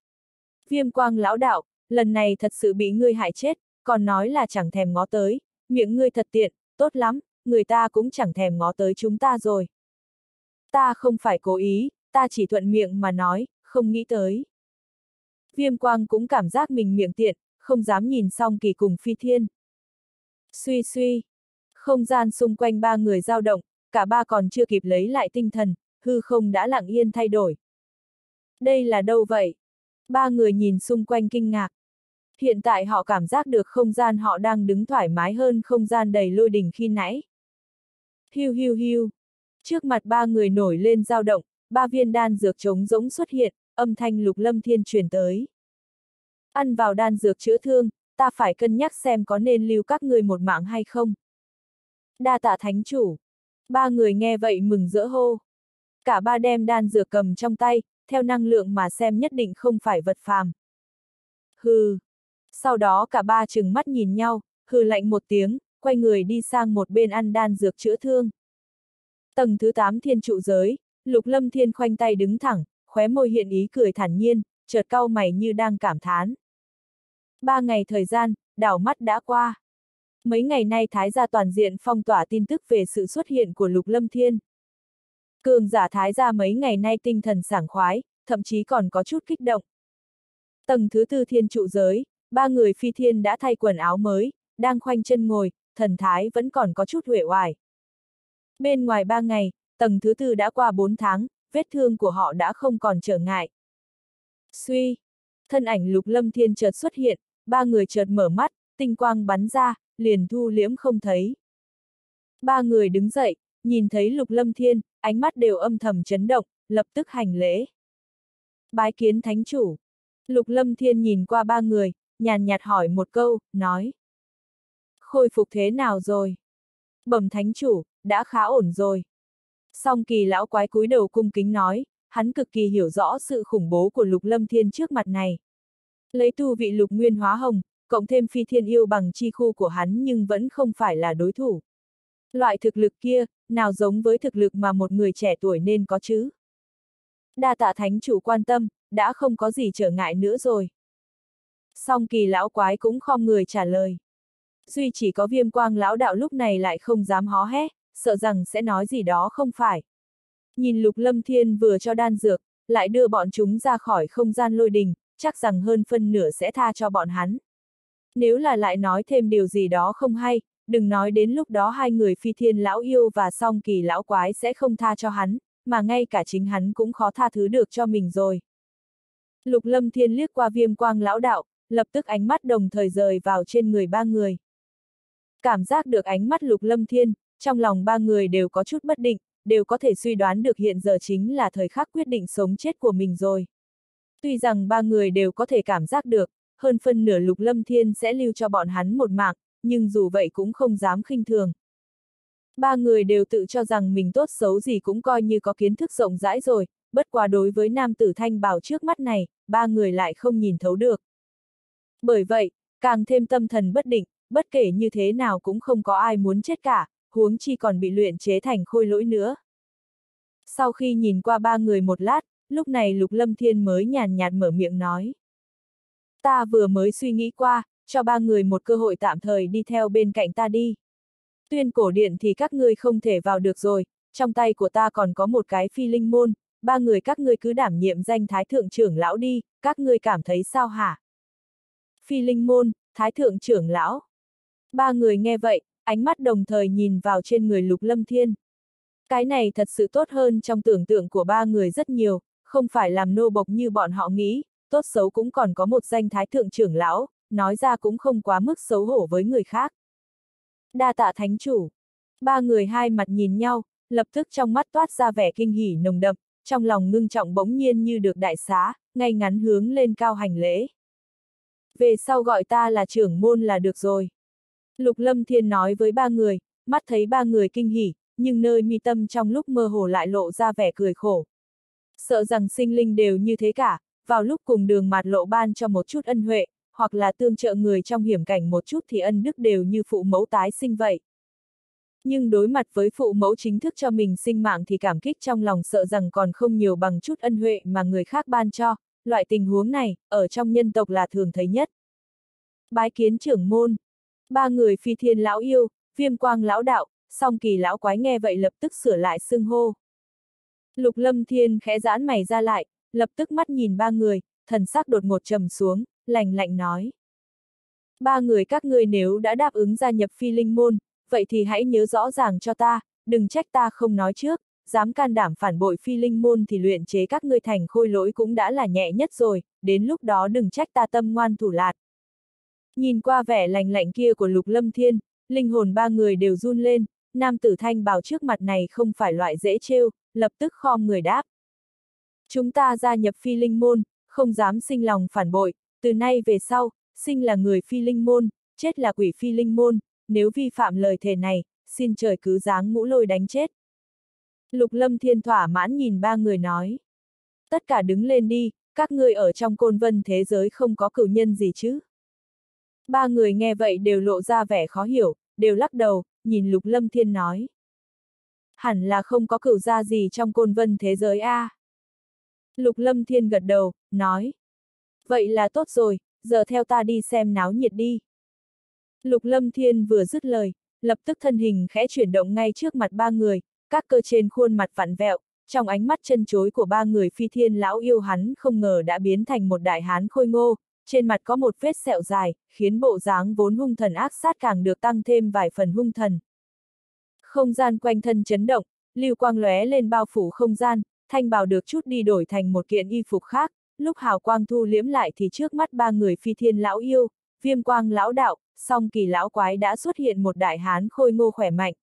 Viêm quang lão đạo, lần này thật sự bị ngươi hại chết, còn nói là chẳng thèm ngó tới, miệng ngươi thật tiện, tốt lắm, người ta cũng chẳng thèm ngó tới chúng ta rồi. Ta không phải cố ý, ta chỉ thuận miệng mà nói, không nghĩ tới. Viêm quang cũng cảm giác mình miệng tiện, không dám nhìn song kỳ cùng phi thiên. Suy suy, không gian xung quanh ba người dao động, cả ba còn chưa kịp lấy lại tinh thần, hư không đã lặng yên thay đổi. Đây là đâu vậy? Ba người nhìn xung quanh kinh ngạc. Hiện tại họ cảm giác được không gian họ đang đứng thoải mái hơn không gian đầy lôi đình khi nãy. Hiu hiu hiu. Trước mặt ba người nổi lên dao động, ba viên đan dược trống rỗng xuất hiện, âm thanh lục lâm thiên truyền tới. Ăn vào đan dược chữa thương, ta phải cân nhắc xem có nên lưu các người một mạng hay không. Đa tạ thánh chủ. Ba người nghe vậy mừng rỡ hô. Cả ba đem đan dược cầm trong tay, theo năng lượng mà xem nhất định không phải vật phàm. Hừ. Sau đó cả ba chừng mắt nhìn nhau, hừ lạnh một tiếng, quay người đi sang một bên ăn đan dược chữa thương. Tầng thứ 8 thiên trụ giới, lục lâm thiên khoanh tay đứng thẳng, khóe môi hiện ý cười thản nhiên, chợt cau mày như đang cảm thán. Ba ngày thời gian, đảo mắt đã qua. Mấy ngày nay Thái gia toàn diện phong tỏa tin tức về sự xuất hiện của Lục Lâm Thiên. Cường giả Thái gia mấy ngày nay tinh thần sảng khoái, thậm chí còn có chút kích động. Tầng thứ tư thiên trụ giới, ba người phi thiên đã thay quần áo mới, đang khoanh chân ngồi, thần thái vẫn còn có chút huệ hoài. Bên ngoài ba ngày, tầng thứ tư đã qua bốn tháng, vết thương của họ đã không còn trở ngại. Suy, thân ảnh lục lâm thiên chợt xuất hiện, ba người chợt mở mắt, tinh quang bắn ra, liền thu liễm không thấy. Ba người đứng dậy, nhìn thấy lục lâm thiên, ánh mắt đều âm thầm chấn động, lập tức hành lễ. Bái kiến thánh chủ. Lục lâm thiên nhìn qua ba người, nhàn nhạt hỏi một câu, nói. Khôi phục thế nào rồi? Bẩm thánh chủ, đã khá ổn rồi. Song kỳ lão quái cúi đầu cung kính nói, hắn cực kỳ hiểu rõ sự khủng bố của lục lâm thiên trước mặt này. Lấy tu vị lục nguyên hóa hồng, cộng thêm phi thiên yêu bằng chi khu của hắn nhưng vẫn không phải là đối thủ. Loại thực lực kia, nào giống với thực lực mà một người trẻ tuổi nên có chứ. Đa tạ thánh chủ quan tâm, đã không có gì trở ngại nữa rồi. Song kỳ lão quái cũng khom người trả lời. Duy chỉ có viêm quang lão đạo lúc này lại không dám hó hé, sợ rằng sẽ nói gì đó không phải. Nhìn lục lâm thiên vừa cho đan dược, lại đưa bọn chúng ra khỏi không gian lôi đình, chắc rằng hơn phân nửa sẽ tha cho bọn hắn. Nếu là lại nói thêm điều gì đó không hay, đừng nói đến lúc đó hai người phi thiên lão yêu và song kỳ lão quái sẽ không tha cho hắn, mà ngay cả chính hắn cũng khó tha thứ được cho mình rồi. Lục lâm thiên liếc qua viêm quang lão đạo, lập tức ánh mắt đồng thời rời vào trên người ba người. Cảm giác được ánh mắt lục lâm thiên, trong lòng ba người đều có chút bất định, đều có thể suy đoán được hiện giờ chính là thời khắc quyết định sống chết của mình rồi. Tuy rằng ba người đều có thể cảm giác được, hơn phân nửa lục lâm thiên sẽ lưu cho bọn hắn một mạng, nhưng dù vậy cũng không dám khinh thường. Ba người đều tự cho rằng mình tốt xấu gì cũng coi như có kiến thức rộng rãi rồi, bất quá đối với nam tử thanh bảo trước mắt này, ba người lại không nhìn thấu được. Bởi vậy, càng thêm tâm thần bất định, bất kể như thế nào cũng không có ai muốn chết cả, huống chi còn bị luyện chế thành khôi lỗi nữa. Sau khi nhìn qua ba người một lát, lúc này Lục Lâm Thiên mới nhàn nhạt mở miệng nói. Ta vừa mới suy nghĩ qua, cho ba người một cơ hội tạm thời đi theo bên cạnh ta đi. Tuyên cổ điện thì các ngươi không thể vào được rồi, trong tay của ta còn có một cái phi linh môn, ba người các ngươi cứ đảm nhiệm danh thái thượng trưởng lão đi, các ngươi cảm thấy sao hả? Phi linh môn, thái thượng trưởng lão. Ba người nghe vậy, ánh mắt đồng thời nhìn vào trên người lục lâm thiên. Cái này thật sự tốt hơn trong tưởng tượng của ba người rất nhiều, không phải làm nô bộc như bọn họ nghĩ, tốt xấu cũng còn có một danh thái thượng trưởng lão, nói ra cũng không quá mức xấu hổ với người khác. Đa tạ thánh chủ. Ba người hai mặt nhìn nhau, lập tức trong mắt toát ra vẻ kinh hỉ nồng đậm, trong lòng ngưng trọng bỗng nhiên như được đại xá, ngay ngắn hướng lên cao hành lễ. Về sau gọi ta là trưởng môn là được rồi. Lục Lâm Thiên nói với ba người, mắt thấy ba người kinh hỉ, nhưng nơi mi tâm trong lúc mơ hồ lại lộ ra vẻ cười khổ. Sợ rằng sinh linh đều như thế cả, vào lúc cùng đường mạt lộ ban cho một chút ân huệ, hoặc là tương trợ người trong hiểm cảnh một chút thì ân đức đều như phụ mẫu tái sinh vậy. Nhưng đối mặt với phụ mẫu chính thức cho mình sinh mạng thì cảm kích trong lòng sợ rằng còn không nhiều bằng chút ân huệ mà người khác ban cho, loại tình huống này, ở trong nhân tộc là thường thấy nhất. Bái kiến trưởng môn. Ba người phi thiên lão yêu, viêm quang lão đạo, song kỳ lão quái nghe vậy lập tức sửa lại xưng hô. Lục lâm thiên khẽ giãn mày ra lại, lập tức mắt nhìn ba người, thần sắc đột ngột trầm xuống, lạnh lạnh nói. Ba người các ngươi nếu đã đáp ứng gia nhập phi linh môn, vậy thì hãy nhớ rõ ràng cho ta, đừng trách ta không nói trước, dám can đảm phản bội phi linh môn thì luyện chế các ngươi thành khôi lỗi cũng đã là nhẹ nhất rồi, đến lúc đó đừng trách ta tâm ngoan thủ lạt. Nhìn qua vẻ lành lạnh kia của lục lâm thiên, linh hồn ba người đều run lên, nam tử thanh bảo trước mặt này không phải loại dễ trêu, lập tức khom người đáp. Chúng ta gia nhập phi linh môn, không dám sinh lòng phản bội, từ nay về sau, sinh là người phi linh môn, chết là quỷ phi linh môn, nếu vi phạm lời thề này, xin trời cứ giáng ngũ lôi đánh chết. Lục lâm thiên thỏa mãn nhìn ba người nói. Tất cả đứng lên đi, các ngươi ở trong côn vân thế giới không có cửu nhân gì chứ. Ba người nghe vậy đều lộ ra vẻ khó hiểu, đều lắc đầu, nhìn lục lâm thiên nói. Hẳn là không có cửu gia gì trong côn vân thế giới a. À. Lục lâm thiên gật đầu, nói. Vậy là tốt rồi, giờ theo ta đi xem náo nhiệt đi. Lục lâm thiên vừa dứt lời, lập tức thân hình khẽ chuyển động ngay trước mặt ba người, các cơ trên khuôn mặt vặn vẹo, trong ánh mắt chân chối của ba người phi thiên lão yêu hắn không ngờ đã biến thành một đại hán khôi ngô, trên mặt có một vết sẹo dài, khiến bộ dáng vốn hung thần ác sát càng được tăng thêm vài phần hung thần. Không gian quanh thân chấn động, lưu quang lóe lên bao phủ không gian, thanh bào được chút đi đổi thành một kiện y phục khác, lúc hào quang thu liếm lại thì trước mắt ba người phi thiên lão yêu, viêm quang lão đạo, song kỳ lão quái đã xuất hiện một đại hán khôi ngô khỏe mạnh.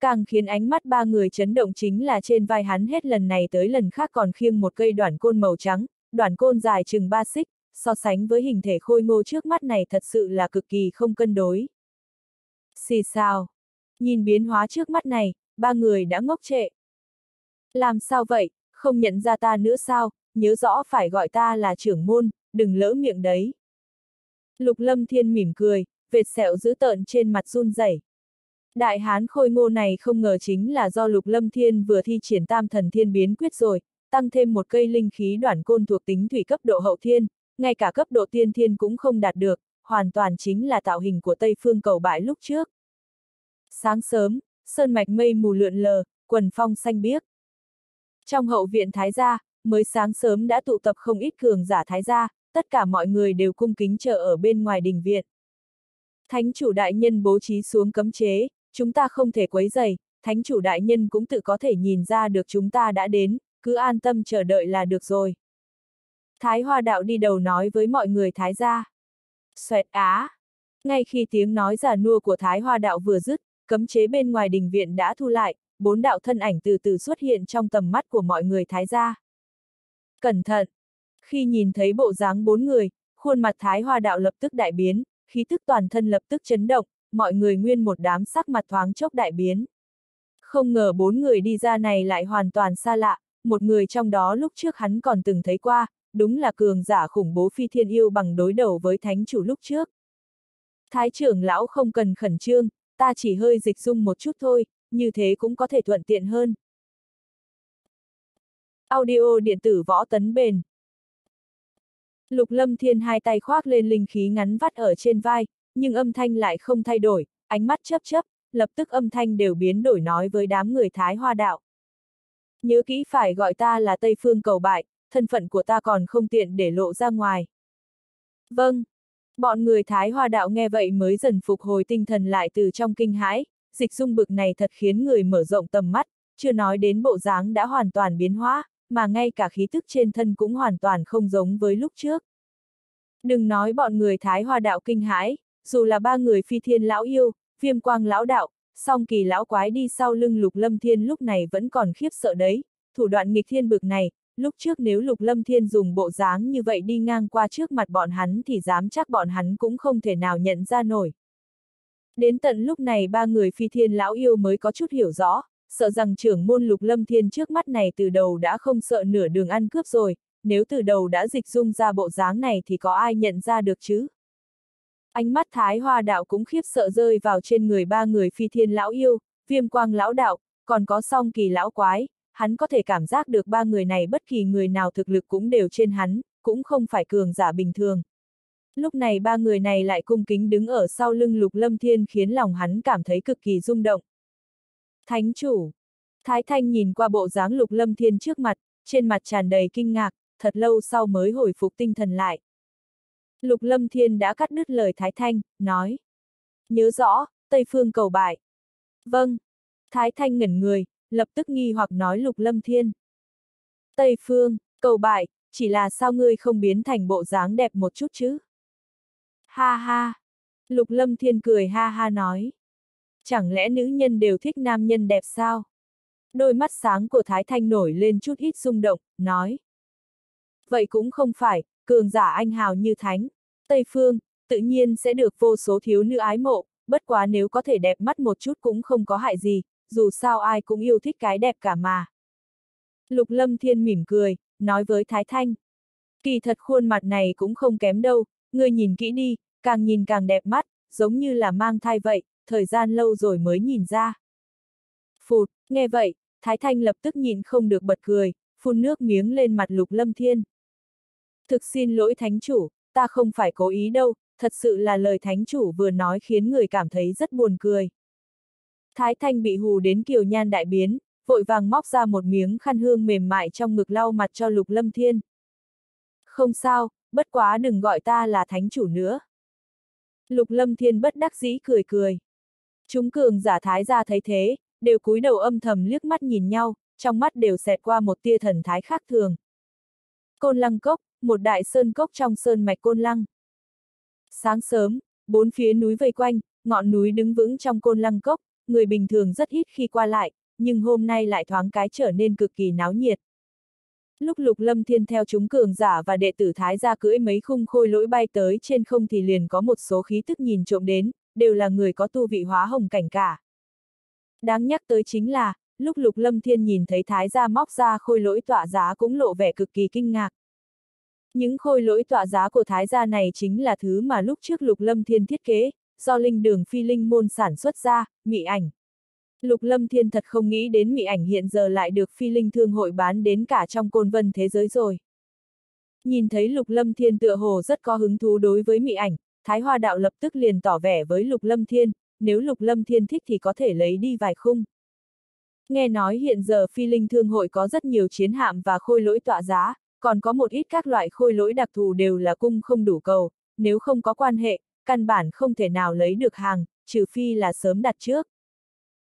Càng khiến ánh mắt ba người chấn động chính là trên vai hắn hết lần này tới lần khác còn khiêng một cây đoạn côn màu trắng, đoạn côn dài chừng ba xích, so sánh với hình thể khôi ngô trước mắt này thật sự là cực kỳ không cân đối. Xì sao? Nhìn biến hóa trước mắt này, ba người đã ngốc trệ. Làm sao vậy, không nhận ra ta nữa sao, nhớ rõ phải gọi ta là trưởng môn, đừng lỡ miệng đấy. Lục lâm thiên mỉm cười, vệt sẹo giữ tợn trên mặt run rẩy. Đại hán khôi ngô này không ngờ chính là do lục lâm thiên vừa thi triển tam thần thiên biến quyết rồi, tăng thêm một cây linh khí đoạn côn thuộc tính thủy cấp độ hậu thiên, ngay cả cấp độ tiên thiên cũng không đạt được, hoàn toàn chính là tạo hình của Tây Phương cầu bãi lúc trước. Sáng sớm, sơn mạch mây mù lượn lờ, quần phong xanh biếc. Trong hậu viện Thái Gia, mới sáng sớm đã tụ tập không ít cường giả Thái Gia, tất cả mọi người đều cung kính chờ ở bên ngoài đình viện. Thánh chủ đại nhân bố trí xuống cấm chế, chúng ta không thể quấy dày, thánh chủ đại nhân cũng tự có thể nhìn ra được chúng ta đã đến, cứ an tâm chờ đợi là được rồi. Thái Hoa Đạo đi đầu nói với mọi người Thái gia. Xoẹt á! Ngay khi tiếng nói giả nua của Thái Hoa Đạo vừa dứt, cấm chế bên ngoài đình viện đã thu lại, bốn đạo thân ảnh từ từ xuất hiện trong tầm mắt của mọi người Thái gia. Cẩn thận! Khi nhìn thấy bộ dáng bốn người, khuôn mặt Thái Hoa Đạo lập tức đại biến, khí tức toàn thân lập tức chấn động, mọi người nguyên một đám sắc mặt thoáng chốc đại biến. Không ngờ bốn người đi ra này lại hoàn toàn xa lạ, một người trong đó lúc trước hắn còn từng thấy qua, đúng là cường giả khủng bố phi thiên yêu bằng đối đầu với thánh chủ lúc trước. Thái trưởng lão không cần khẩn trương, ta chỉ hơi dịch dung một chút thôi, như thế cũng có thể thuận tiện hơn. Audio điện tử võ tấn bền. Lục lâm thiên hai tay khoác lên linh khí ngắn vắt ở trên vai, nhưng âm thanh lại không thay đổi, ánh mắt chớp chớp, lập tức âm thanh đều biến đổi nói với đám người Thái Hoa Đạo. Nhớ kỹ phải gọi ta là Tây Phương cầu bại, thân phận của ta còn không tiện để lộ ra ngoài. Vâng. Bọn người Thái Hoa Đạo nghe vậy mới dần phục hồi tinh thần lại từ trong kinh hãi, dịch dung bực này thật khiến người mở rộng tầm mắt, chưa nói đến bộ dáng đã hoàn toàn biến hóa, mà ngay cả khí thức trên thân cũng hoàn toàn không giống với lúc trước. Đừng nói bọn người Thái Hoa Đạo kinh hãi, dù là ba người phi thiên lão yêu, viêm quang lão đạo, song kỳ lão quái đi sau lưng lục lâm thiên lúc này vẫn còn khiếp sợ đấy, thủ đoạn nghịch thiên bực này, lúc trước nếu lục lâm thiên dùng bộ dáng như vậy đi ngang qua trước mặt bọn hắn thì dám chắc bọn hắn cũng không thể nào nhận ra nổi. Đến tận lúc này ba người phi thiên lão yêu mới có chút hiểu rõ, sợ rằng trưởng môn lục lâm thiên trước mắt này từ đầu đã không sợ nửa đường ăn cướp rồi, nếu từ đầu đã dịch dung ra bộ dáng này thì có ai nhận ra được chứ? Ánh mắt Thái Hoa đạo cũng khiếp sợ rơi vào trên người ba người phi thiên lão yêu, viêm quang lão đạo, còn có song kỳ lão quái, hắn có thể cảm giác được ba người này bất kỳ người nào thực lực cũng đều trên hắn, cũng không phải cường giả bình thường. Lúc này ba người này lại cung kính đứng ở sau lưng lục lâm thiên khiến lòng hắn cảm thấy cực kỳ rung động. Thánh chủ! Thái Thanh nhìn qua bộ dáng lục lâm thiên trước mặt, trên mặt tràn đầy kinh ngạc, thật lâu sau mới hồi phục tinh thần lại. Lục Lâm Thiên đã cắt đứt lời Thái Thanh, nói. Nhớ rõ, Tây Phương cầu bại. Vâng. Thái Thanh ngẩn người, lập tức nghi hoặc nói Lục Lâm Thiên. Tây Phương, cầu bại, chỉ là sao ngươi không biến thành bộ dáng đẹp một chút chứ? Ha ha. Lục Lâm Thiên cười ha ha nói. Chẳng lẽ nữ nhân đều thích nam nhân đẹp sao? Đôi mắt sáng của Thái Thanh nổi lên chút ít rung động, nói. Vậy cũng không phải, cường giả anh hào như thánh, Tây Phương, tự nhiên sẽ được vô số thiếu nữ ái mộ, bất quá nếu có thể đẹp mắt một chút cũng không có hại gì, dù sao ai cũng yêu thích cái đẹp cả mà. Lục Lâm Thiên mỉm cười, nói với Thái Thanh. Kỳ thật khuôn mặt này cũng không kém đâu, ngươi nhìn kỹ đi, càng nhìn càng đẹp mắt, giống như là mang thai vậy, thời gian lâu rồi mới nhìn ra. Phụt, nghe vậy, Thái Thanh lập tức nhìn không được bật cười, phun nước miếng lên mặt Lục Lâm Thiên. Thực xin lỗi thánh chủ, ta không phải cố ý đâu, thật sự là lời thánh chủ vừa nói khiến người cảm thấy rất buồn cười. Thái Thanh bị hù đến kiều nhan đại biến, vội vàng móc ra một miếng khăn hương mềm mại trong ngực lau mặt cho Lục Lâm Thiên. Không sao, bất quá đừng gọi ta là thánh chủ nữa. Lục Lâm Thiên bất đắc dĩ cười cười. Chúng cường giả thái ra thấy thế, đều cúi đầu âm thầm liếc mắt nhìn nhau, trong mắt đều xẹt qua một tia thần thái khác thường. Côn Lăng Cốc, một đại sơn cốc trong sơn mạch Côn Lăng. Sáng sớm, bốn phía núi vây quanh, ngọn núi đứng vững trong Côn Lăng Cốc, người bình thường rất ít khi qua lại, nhưng hôm nay lại thoáng cái trở nên cực kỳ náo nhiệt. Lúc Lục Lâm Thiên theo chúng cường giả và đệ tử Thái gia cưỡi mấy khung khôi lỗi bay tới trên không thì liền có một số khí tức nhìn trộm đến, đều là người có tu vị hóa hồng cảnh cả. Đáng nhắc tới chính là, lúc Lục Lâm Thiên nhìn thấy Thái gia móc ra khôi lỗi tọa giá cũng lộ vẻ cực kỳ kinh ngạc. Những khôi lỗi tọa giá của Thái gia này chính là thứ mà lúc trước Lục Lâm Thiên thiết kế, do linh đường phi linh môn sản xuất ra, mị ảnh. Lục Lâm Thiên thật không nghĩ đến mị ảnh hiện giờ lại được phi linh thương hội bán đến cả trong côn vân thế giới rồi. Nhìn thấy Lục Lâm Thiên tựa hồ rất có hứng thú đối với mị ảnh, Thái Hoa Đạo lập tức liền tỏ vẻ với Lục Lâm Thiên, nếu Lục Lâm Thiên thích thì có thể lấy đi vài khung. Nghe nói hiện giờ phi linh thương hội có rất nhiều chiến hạm và khôi lỗi tọa giá, còn có một ít các loại khôi lỗi đặc thù đều là cung không đủ cầu, nếu không có quan hệ, căn bản không thể nào lấy được hàng, trừ phi là sớm đặt trước.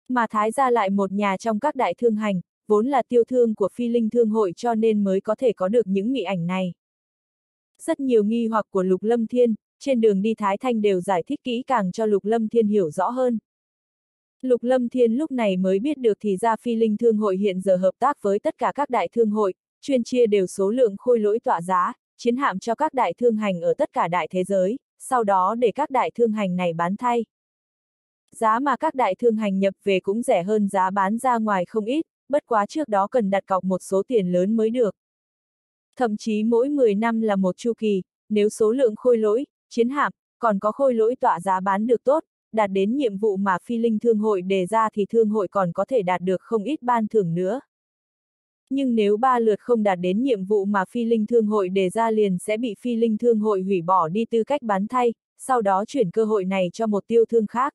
Mà Thái gia lại một nhà trong các đại thương hành, vốn là tiêu thương của phi linh thương hội cho nên mới có thể có được những mị ảnh này. Rất nhiều nghi hoặc của Lục Lâm Thiên, trên đường đi Thái Thanh đều giải thích kỹ càng cho Lục Lâm Thiên hiểu rõ hơn. Lục Lâm Thiên lúc này mới biết được thì ra phi linh thương hội hiện giờ hợp tác với tất cả các đại thương hội, chuyên chia đều số lượng khôi lỗi tọa giá, chiến hạm cho các đại thương hành ở tất cả đại thế giới, sau đó để các đại thương hành này bán thay. Giá mà các đại thương hành nhập về cũng rẻ hơn giá bán ra ngoài không ít, bất quá trước đó cần đặt cọc một số tiền lớn mới được. Thậm chí mỗi 10 năm là một chu kỳ, nếu số lượng khôi lỗi, chiến hạm, còn có khôi lỗi tọa giá bán được tốt, đạt đến nhiệm vụ mà phi linh thương hội đề ra thì thương hội còn có thể đạt được không ít ban thưởng nữa. Nhưng nếu ba lượt không đạt đến nhiệm vụ mà phi linh thương hội đề ra liền sẽ bị phi linh thương hội hủy bỏ đi tư cách bán thay, sau đó chuyển cơ hội này cho một tiêu thương khác.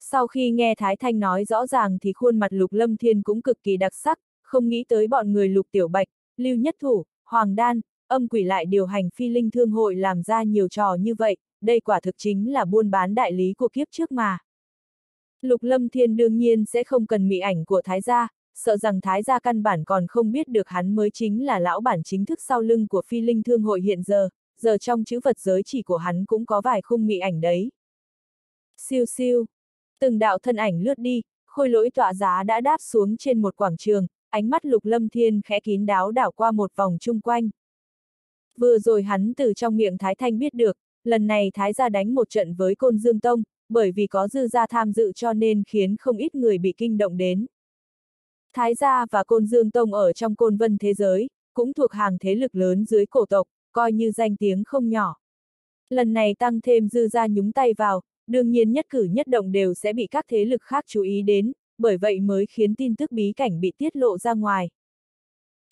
Sau khi nghe Thái Thanh nói rõ ràng thì khuôn mặt Lục Lâm Thiên cũng cực kỳ đặc sắc, không nghĩ tới bọn người Lục Tiểu Bạch, Lưu Nhất Thủ, Hoàng Đan, âm quỷ lại điều hành phi linh thương hội làm ra nhiều trò như vậy, đây quả thực chính là buôn bán đại lý của kiếp trước mà. Lục Lâm Thiên đương nhiên sẽ không cần mị ảnh của Thái gia, sợ rằng Thái gia căn bản còn không biết được hắn mới chính là lão bản chính thức sau lưng của phi linh thương hội hiện giờ, giờ trong chữ vật giới chỉ của hắn cũng có vài khung mị ảnh đấy. Siêu siêu. Từng đạo thân ảnh lướt đi, khôi lỗi tọa giá đã đáp xuống trên một quảng trường, ánh mắt lục lâm thiên khẽ kín đáo đảo qua một vòng chung quanh. Vừa rồi hắn từ trong miệng Thái Thanh biết được, lần này Thái gia đánh một trận với Côn Dương Tông, bởi vì có dư gia tham dự cho nên khiến không ít người bị kinh động đến. Thái gia và Côn Dương Tông ở trong côn vân thế giới, cũng thuộc hàng thế lực lớn dưới cổ tộc, coi như danh tiếng không nhỏ. Lần này tăng thêm dư gia nhúng tay vào, đương nhiên nhất cử nhất động đều sẽ bị các thế lực khác chú ý đến, bởi vậy mới khiến tin tức bí cảnh bị tiết lộ ra ngoài.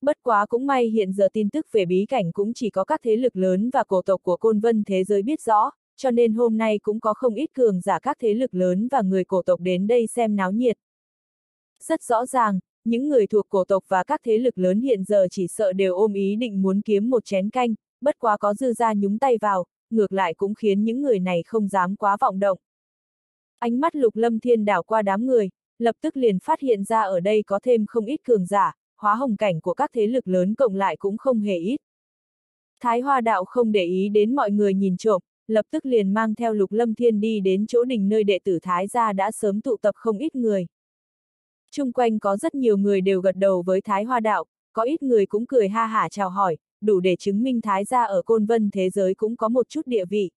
Bất quá cũng may hiện giờ tin tức về bí cảnh cũng chỉ có các thế lực lớn và cổ tộc của côn vân thế giới biết rõ, cho nên hôm nay cũng có không ít cường giả các thế lực lớn và người cổ tộc đến đây xem náo nhiệt. Rất rõ ràng, những người thuộc cổ tộc và các thế lực lớn hiện giờ chỉ sợ đều ôm ý định muốn kiếm một chén canh, bất quá có dư ra nhúng tay vào, ngược lại cũng khiến những người này không dám quá vọng động. Ánh mắt lục lâm thiên đảo qua đám người, lập tức liền phát hiện ra ở đây có thêm không ít cường giả, hóa hồng cảnh của các thế lực lớn cộng lại cũng không hề ít. Thái Hoa Đạo không để ý đến mọi người nhìn trộm, lập tức liền mang theo Lục Lâm Thiên đi đến chỗ đình nơi đệ tử Thái gia đã sớm tụ tập không ít người. Trung quanh có rất nhiều người đều gật đầu với Thái Hoa Đạo, có ít người cũng cười ha hả chào hỏi, đủ để chứng minh Thái gia ở Côn Vân thế giới cũng có một chút địa vị.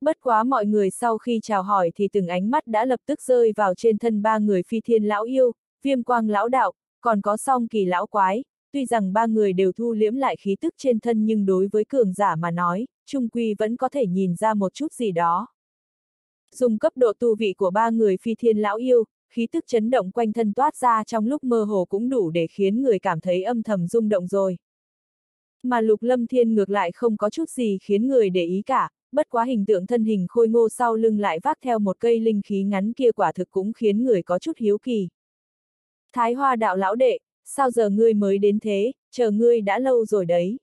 Bất quá mọi người sau khi chào hỏi thì từng ánh mắt đã lập tức rơi vào trên thân ba người phi thiên lão yêu, viêm quang lão đạo, còn có song kỳ lão quái, tuy rằng ba người đều thu liễm lại khí tức trên thân nhưng đối với cường giả mà nói, trung quy vẫn có thể nhìn ra một chút gì đó. Dùng cấp độ tu vị của ba người phi thiên lão yêu, khí tức chấn động quanh thân toát ra trong lúc mơ hồ cũng đủ để khiến người cảm thấy âm thầm rung động rồi. Mà lục lâm thiên ngược lại không có chút gì khiến người để ý cả, bất quá hình tượng thân hình khôi ngô sau lưng lại vác theo một cây linh khí ngắn kia quả thực cũng khiến người có chút hiếu kỳ. Thái hoa đạo lão đệ, sao giờ ngươi mới đến thế, chờ ngươi đã lâu rồi đấy.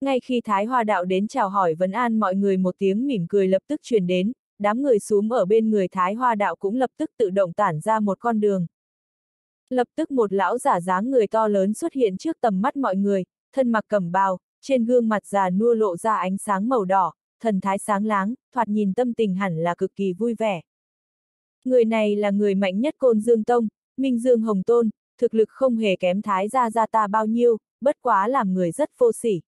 Ngay khi Thái Hoa đạo đến chào hỏi vấn an mọi người một tiếng mỉm cười lập tức truyền đến, đám người xuống ở bên người Thái Hoa đạo cũng lập tức tự động tản ra một con đường. Lập tức một lão giả dáng người to lớn xuất hiện trước tầm mắt mọi người, thân mặc cẩm bào, trên gương mặt già nua lộ ra ánh sáng màu đỏ, thần thái sáng láng, thoạt nhìn tâm tình hẳn là cực kỳ vui vẻ. Người này là người mạnh nhất Côn Dương Tông, Minh Dương Hồng Tôn, thực lực không hề kém Thái gia gia ta bao nhiêu, bất quá làm người rất vô sỉ.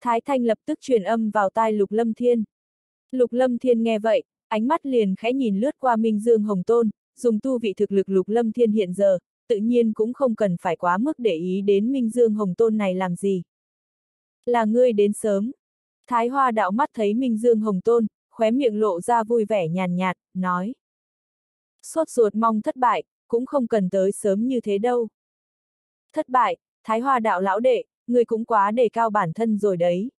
Thái Thanh lập tức truyền âm vào tai Lục Lâm Thiên. Lục Lâm Thiên nghe vậy, ánh mắt liền khẽ nhìn lướt qua Minh Dương Hồng Tôn, dùng tu vị thực lực Lục Lâm Thiên hiện giờ, tự nhiên cũng không cần phải quá mức để ý đến Minh Dương Hồng Tôn này làm gì. Là ngươi đến sớm. Thái Hoa đạo mắt thấy Minh Dương Hồng Tôn, khóe miệng lộ ra vui vẻ nhàn nhạt, nói. Sốt ruột mong thất bại, cũng không cần tới sớm như thế đâu. Thất bại, Thái Hoa đạo lão đệ, người cũng quá đề cao bản thân rồi đấy.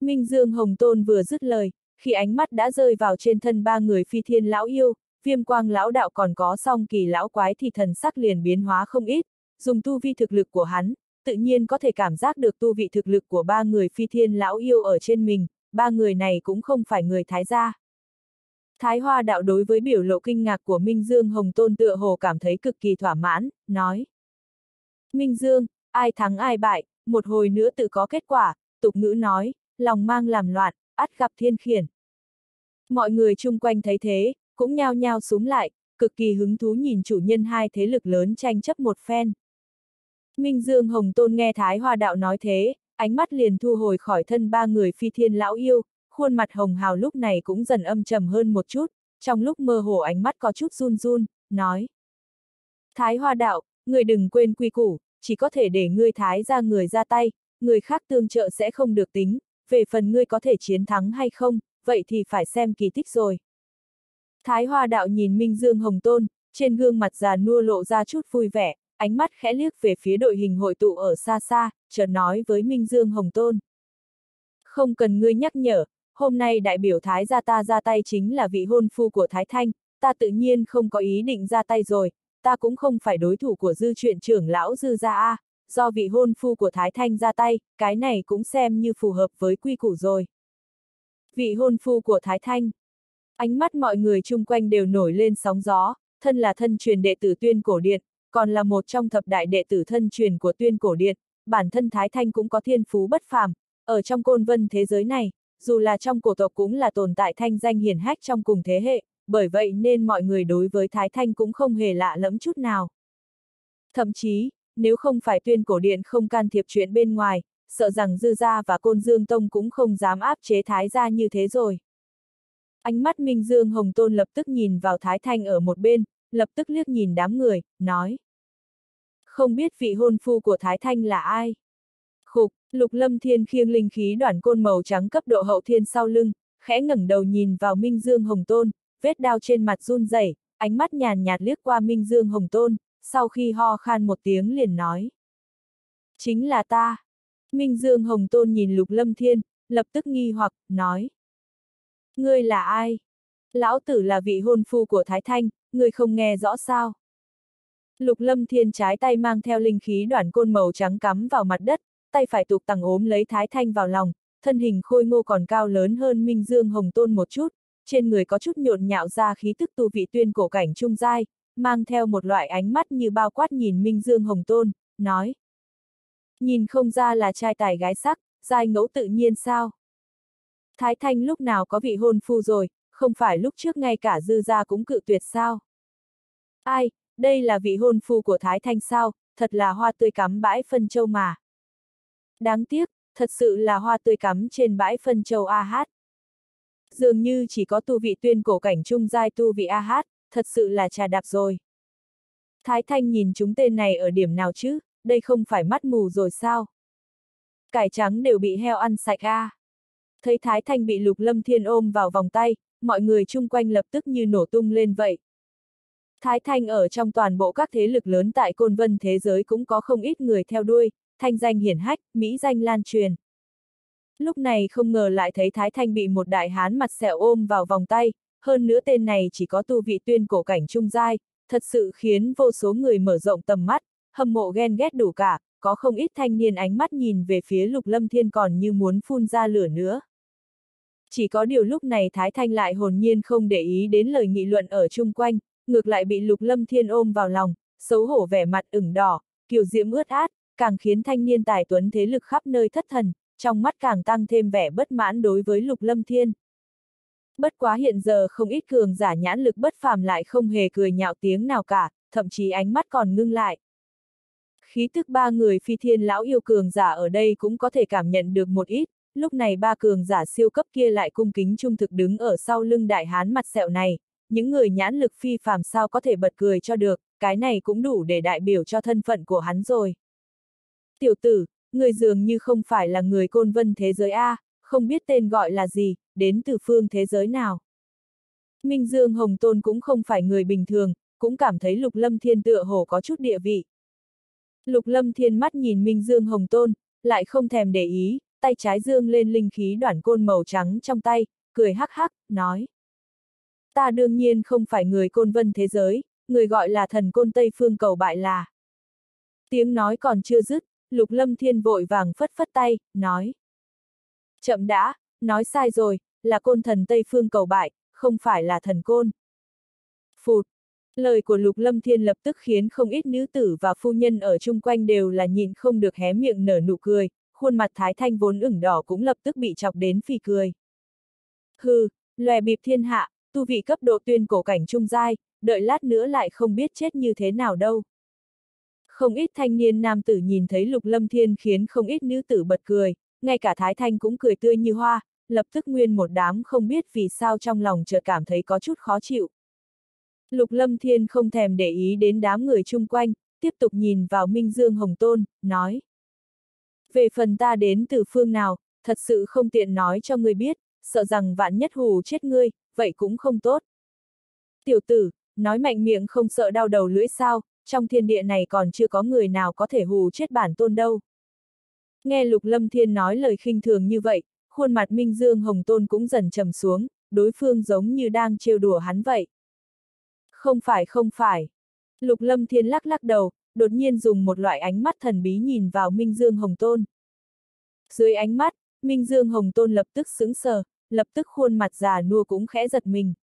Minh Dương Hồng Tôn vừa dứt lời, khi ánh mắt đã rơi vào trên thân ba người phi thiên lão yêu, viêm quang lão đạo còn có song kỳ lão quái thì thần sắc liền biến hóa không ít, dùng tu vi thực lực của hắn, tự nhiên có thể cảm giác được tu vị thực lực của ba người phi thiên lão yêu ở trên mình, ba người này cũng không phải người thái gia. Thái Hoa đạo đối với biểu lộ kinh ngạc của Minh Dương Hồng Tôn tựa hồ cảm thấy cực kỳ thỏa mãn, nói. Minh Dương, ai thắng ai bại, một hồi nữa tự có kết quả, tục ngữ nói, lòng mang làm loạn, ắt gặp thiên khiển. Mọi người chung quanh thấy thế, cũng nhao nhao xuống lại, cực kỳ hứng thú nhìn chủ nhân hai thế lực lớn tranh chấp một phen. Minh Dương Hồng Tôn nghe Thái Hoa Đạo nói thế, ánh mắt liền thu hồi khỏi thân ba người phi thiên lão yêu, khuôn mặt hồng hào lúc này cũng dần âm trầm hơn một chút, trong lúc mơ hồ ánh mắt có chút run run, nói. Thái Hoa Đạo, người đừng quên quy củ, chỉ có thể để ngươi Thái ra người ra tay, người khác tương trợ sẽ không được tính, về phần ngươi có thể chiến thắng hay không, vậy thì phải xem kỳ tích rồi. Thái Hoa Đạo nhìn Minh Dương Hồng Tôn, trên gương mặt già nua lộ ra chút vui vẻ, ánh mắt khẽ liếc về phía đội hình hội tụ ở xa xa, chợt nói với Minh Dương Hồng Tôn. Không cần ngươi nhắc nhở, hôm nay đại biểu Thái gia ta ra tay chính là vị hôn phu của Thái Thanh, ta tự nhiên không có ý định ra tay rồi, ta cũng không phải đối thủ của dư truyện trưởng lão dư gia A, do vị hôn phu của Thái Thanh ra tay, cái này cũng xem như phù hợp với quy củ rồi. Vị hôn phu của Thái Thanh. Ánh mắt mọi người chung quanh đều nổi lên sóng gió, thân là thân truyền đệ tử tuyên cổ điện, còn là một trong thập đại đệ tử thân truyền của tuyên cổ điện, bản thân Thái Thanh cũng có thiên phú bất phàm, ở trong côn vân thế giới này, dù là trong cổ tộc cũng là tồn tại thanh danh hiển hách trong cùng thế hệ, bởi vậy nên mọi người đối với Thái Thanh cũng không hề lạ lẫm chút nào. Thậm chí, nếu không phải tuyên cổ điện không can thiệp chuyện bên ngoài, sợ rằng Dư Gia và Côn Dương Tông cũng không dám áp chế Thái Gia như thế rồi. Ánh mắt Minh Dương Hồng Tôn lập tức nhìn vào Thái Thanh ở một bên, lập tức liếc nhìn đám người, nói. Không biết vị hôn phu của Thái Thanh là ai? Khục, Lục Lâm Thiên khiêng linh khí đoạn côn màu trắng cấp độ hậu thiên sau lưng, khẽ ngẩng đầu nhìn vào Minh Dương Hồng Tôn, vết đao trên mặt run rẩy, ánh mắt nhàn nhạt liếc qua Minh Dương Hồng Tôn, sau khi ho khan một tiếng liền nói. Chính là ta. Minh Dương Hồng Tôn nhìn Lục Lâm Thiên, lập tức nghi hoặc, nói. Ngươi là ai? Lão tử là vị hôn phu của Thái Thanh, ngươi không nghe rõ sao? Lục Lâm Thiên trái tay mang theo linh khí đoạn côn màu trắng cắm vào mặt đất, tay phải tục tằng ốm lấy Thái Thanh vào lòng, thân hình khôi ngô còn cao lớn hơn Minh Dương Hồng Tôn một chút, trên người có chút nhộn nhạo ra khí tức tu vị tuyên cổ cảnh trung giai, mang theo một loại ánh mắt như bao quát nhìn Minh Dương Hồng Tôn, nói. Nhìn không ra là trai tài gái sắc, giai ngẫu tự nhiên sao? Thái Thanh lúc nào có vị hôn phu rồi, không phải lúc trước ngay cả dư gia cũng cự tuyệt sao? Ai, đây là vị hôn phu của Thái Thanh sao, thật là hoa tươi cắm bãi phân châu mà. Đáng tiếc, thật sự là hoa tươi cắm trên bãi phân châu A hát. Dường như chỉ có tu vị tuyên cổ cảnh trung giai tu vị A hát, thật sự là trà đạp rồi. Thái Thanh nhìn chúng tên này ở điểm nào chứ, đây không phải mắt mù rồi sao? Cải trắng đều bị heo ăn sạch a. À. Thấy Thái Thanh bị Lục Lâm Thiên ôm vào vòng tay, mọi người chung quanh lập tức như nổ tung lên vậy. Thái Thanh ở trong toàn bộ các thế lực lớn tại Côn Vân thế giới cũng có không ít người theo đuôi, thanh danh hiển hách, mỹ danh lan truyền. Lúc này không ngờ lại thấy Thái Thanh bị một đại hán mặt sẹo ôm vào vòng tay, hơn nữa tên này chỉ có tu vị tuyên cổ cảnh trung giai, thật sự khiến vô số người mở rộng tầm mắt, hâm mộ ghen ghét đủ cả, có không ít thanh niên ánh mắt nhìn về phía lục lâm thiên còn như muốn phun ra lửa nữa. Chỉ có điều lúc này Thái Thanh lại hồn nhiên không để ý đến lời nghị luận ở chung quanh, ngược lại bị lục lâm thiên ôm vào lòng, xấu hổ vẻ mặt ửng đỏ, kiều diễm ướt át, càng khiến thanh niên tài tuấn thế lực khắp nơi thất thần, trong mắt càng tăng thêm vẻ bất mãn đối với lục lâm thiên. Bất quá hiện giờ không ít cường giả nhãn lực bất phàm lại không hề cười nhạo tiếng nào cả, thậm chí ánh mắt còn ngưng lại. Khí tức ba người phi thiên lão yêu cường giả ở đây cũng có thể cảm nhận được một ít, lúc này ba cường giả siêu cấp kia lại cung kính trung thực đứng ở sau lưng đại hán mặt sẹo này, những người nhãn lực phi phàm sao có thể bật cười cho được, cái này cũng đủ để đại biểu cho thân phận của hắn rồi. Tiểu tử, người dường như không phải là người côn vân thế giới A, không biết tên gọi là gì, đến từ phương thế giới nào. Minh Dương Hồng Tôn cũng không phải người bình thường, cũng cảm thấy Lục Lâm Thiên tựa hồ có chút địa vị. Lục Lâm Thiên mắt nhìn Minh Dương Hồng Tôn, lại không thèm để ý, tay trái dương lên linh khí đoạn côn màu trắng trong tay, cười hắc hắc, nói. Ta đương nhiên không phải người côn vân thế giới, người gọi là thần côn Tây Phương cầu bại là. Tiếng nói còn chưa dứt, Lục Lâm Thiên vội vàng phất phất tay, nói. Chậm đã, nói sai rồi, là côn thần Tây Phương cầu bại, không phải là thần côn. Phụt! Lời của Lục Lâm Thiên lập tức khiến không ít nữ tử và phu nhân ở chung quanh đều là nhịn không được hé miệng nở nụ cười, khuôn mặt Thái Thanh vốn ửng đỏ cũng lập tức bị chọc đến phì cười. Hừ, lòe bịp thiên hạ, tu vị cấp độ tuyên cổ cảnh trung giai, đợi lát nữa lại không biết chết như thế nào đâu. Không ít thanh niên nam tử nhìn thấy lục lâm thiên khiến không ít nữ tử bật cười, ngay cả Thái Thanh cũng cười tươi như hoa, lập tức nguyên một đám không biết vì sao trong lòng chợt cảm thấy có chút khó chịu. Lục lâm thiên không thèm để ý đến đám người chung quanh, tiếp tục nhìn vào Minh Dương Hồng Tôn, nói. Về phần ta đến từ phương nào, thật sự không tiện nói cho ngươi biết, sợ rằng vạn nhất hù chết ngươi, vậy cũng không tốt. Tiểu tử, nói mạnh miệng không sợ đau đầu lưỡi sao, trong thiên địa này còn chưa có người nào có thể hù chết bản tôn đâu. Nghe Lục Lâm Thiên nói lời khinh thường như vậy, khuôn mặt Minh Dương Hồng Tôn cũng dần trầm xuống, đối phương giống như đang trêu đùa hắn vậy. Không phải không phải. Lục Lâm Thiên lắc lắc đầu, đột nhiên dùng một loại ánh mắt thần bí nhìn vào Minh Dương Hồng Tôn. Dưới ánh mắt, Minh Dương Hồng Tôn lập tức sững sờ, lập tức khuôn mặt già nua cũng khẽ giật mình.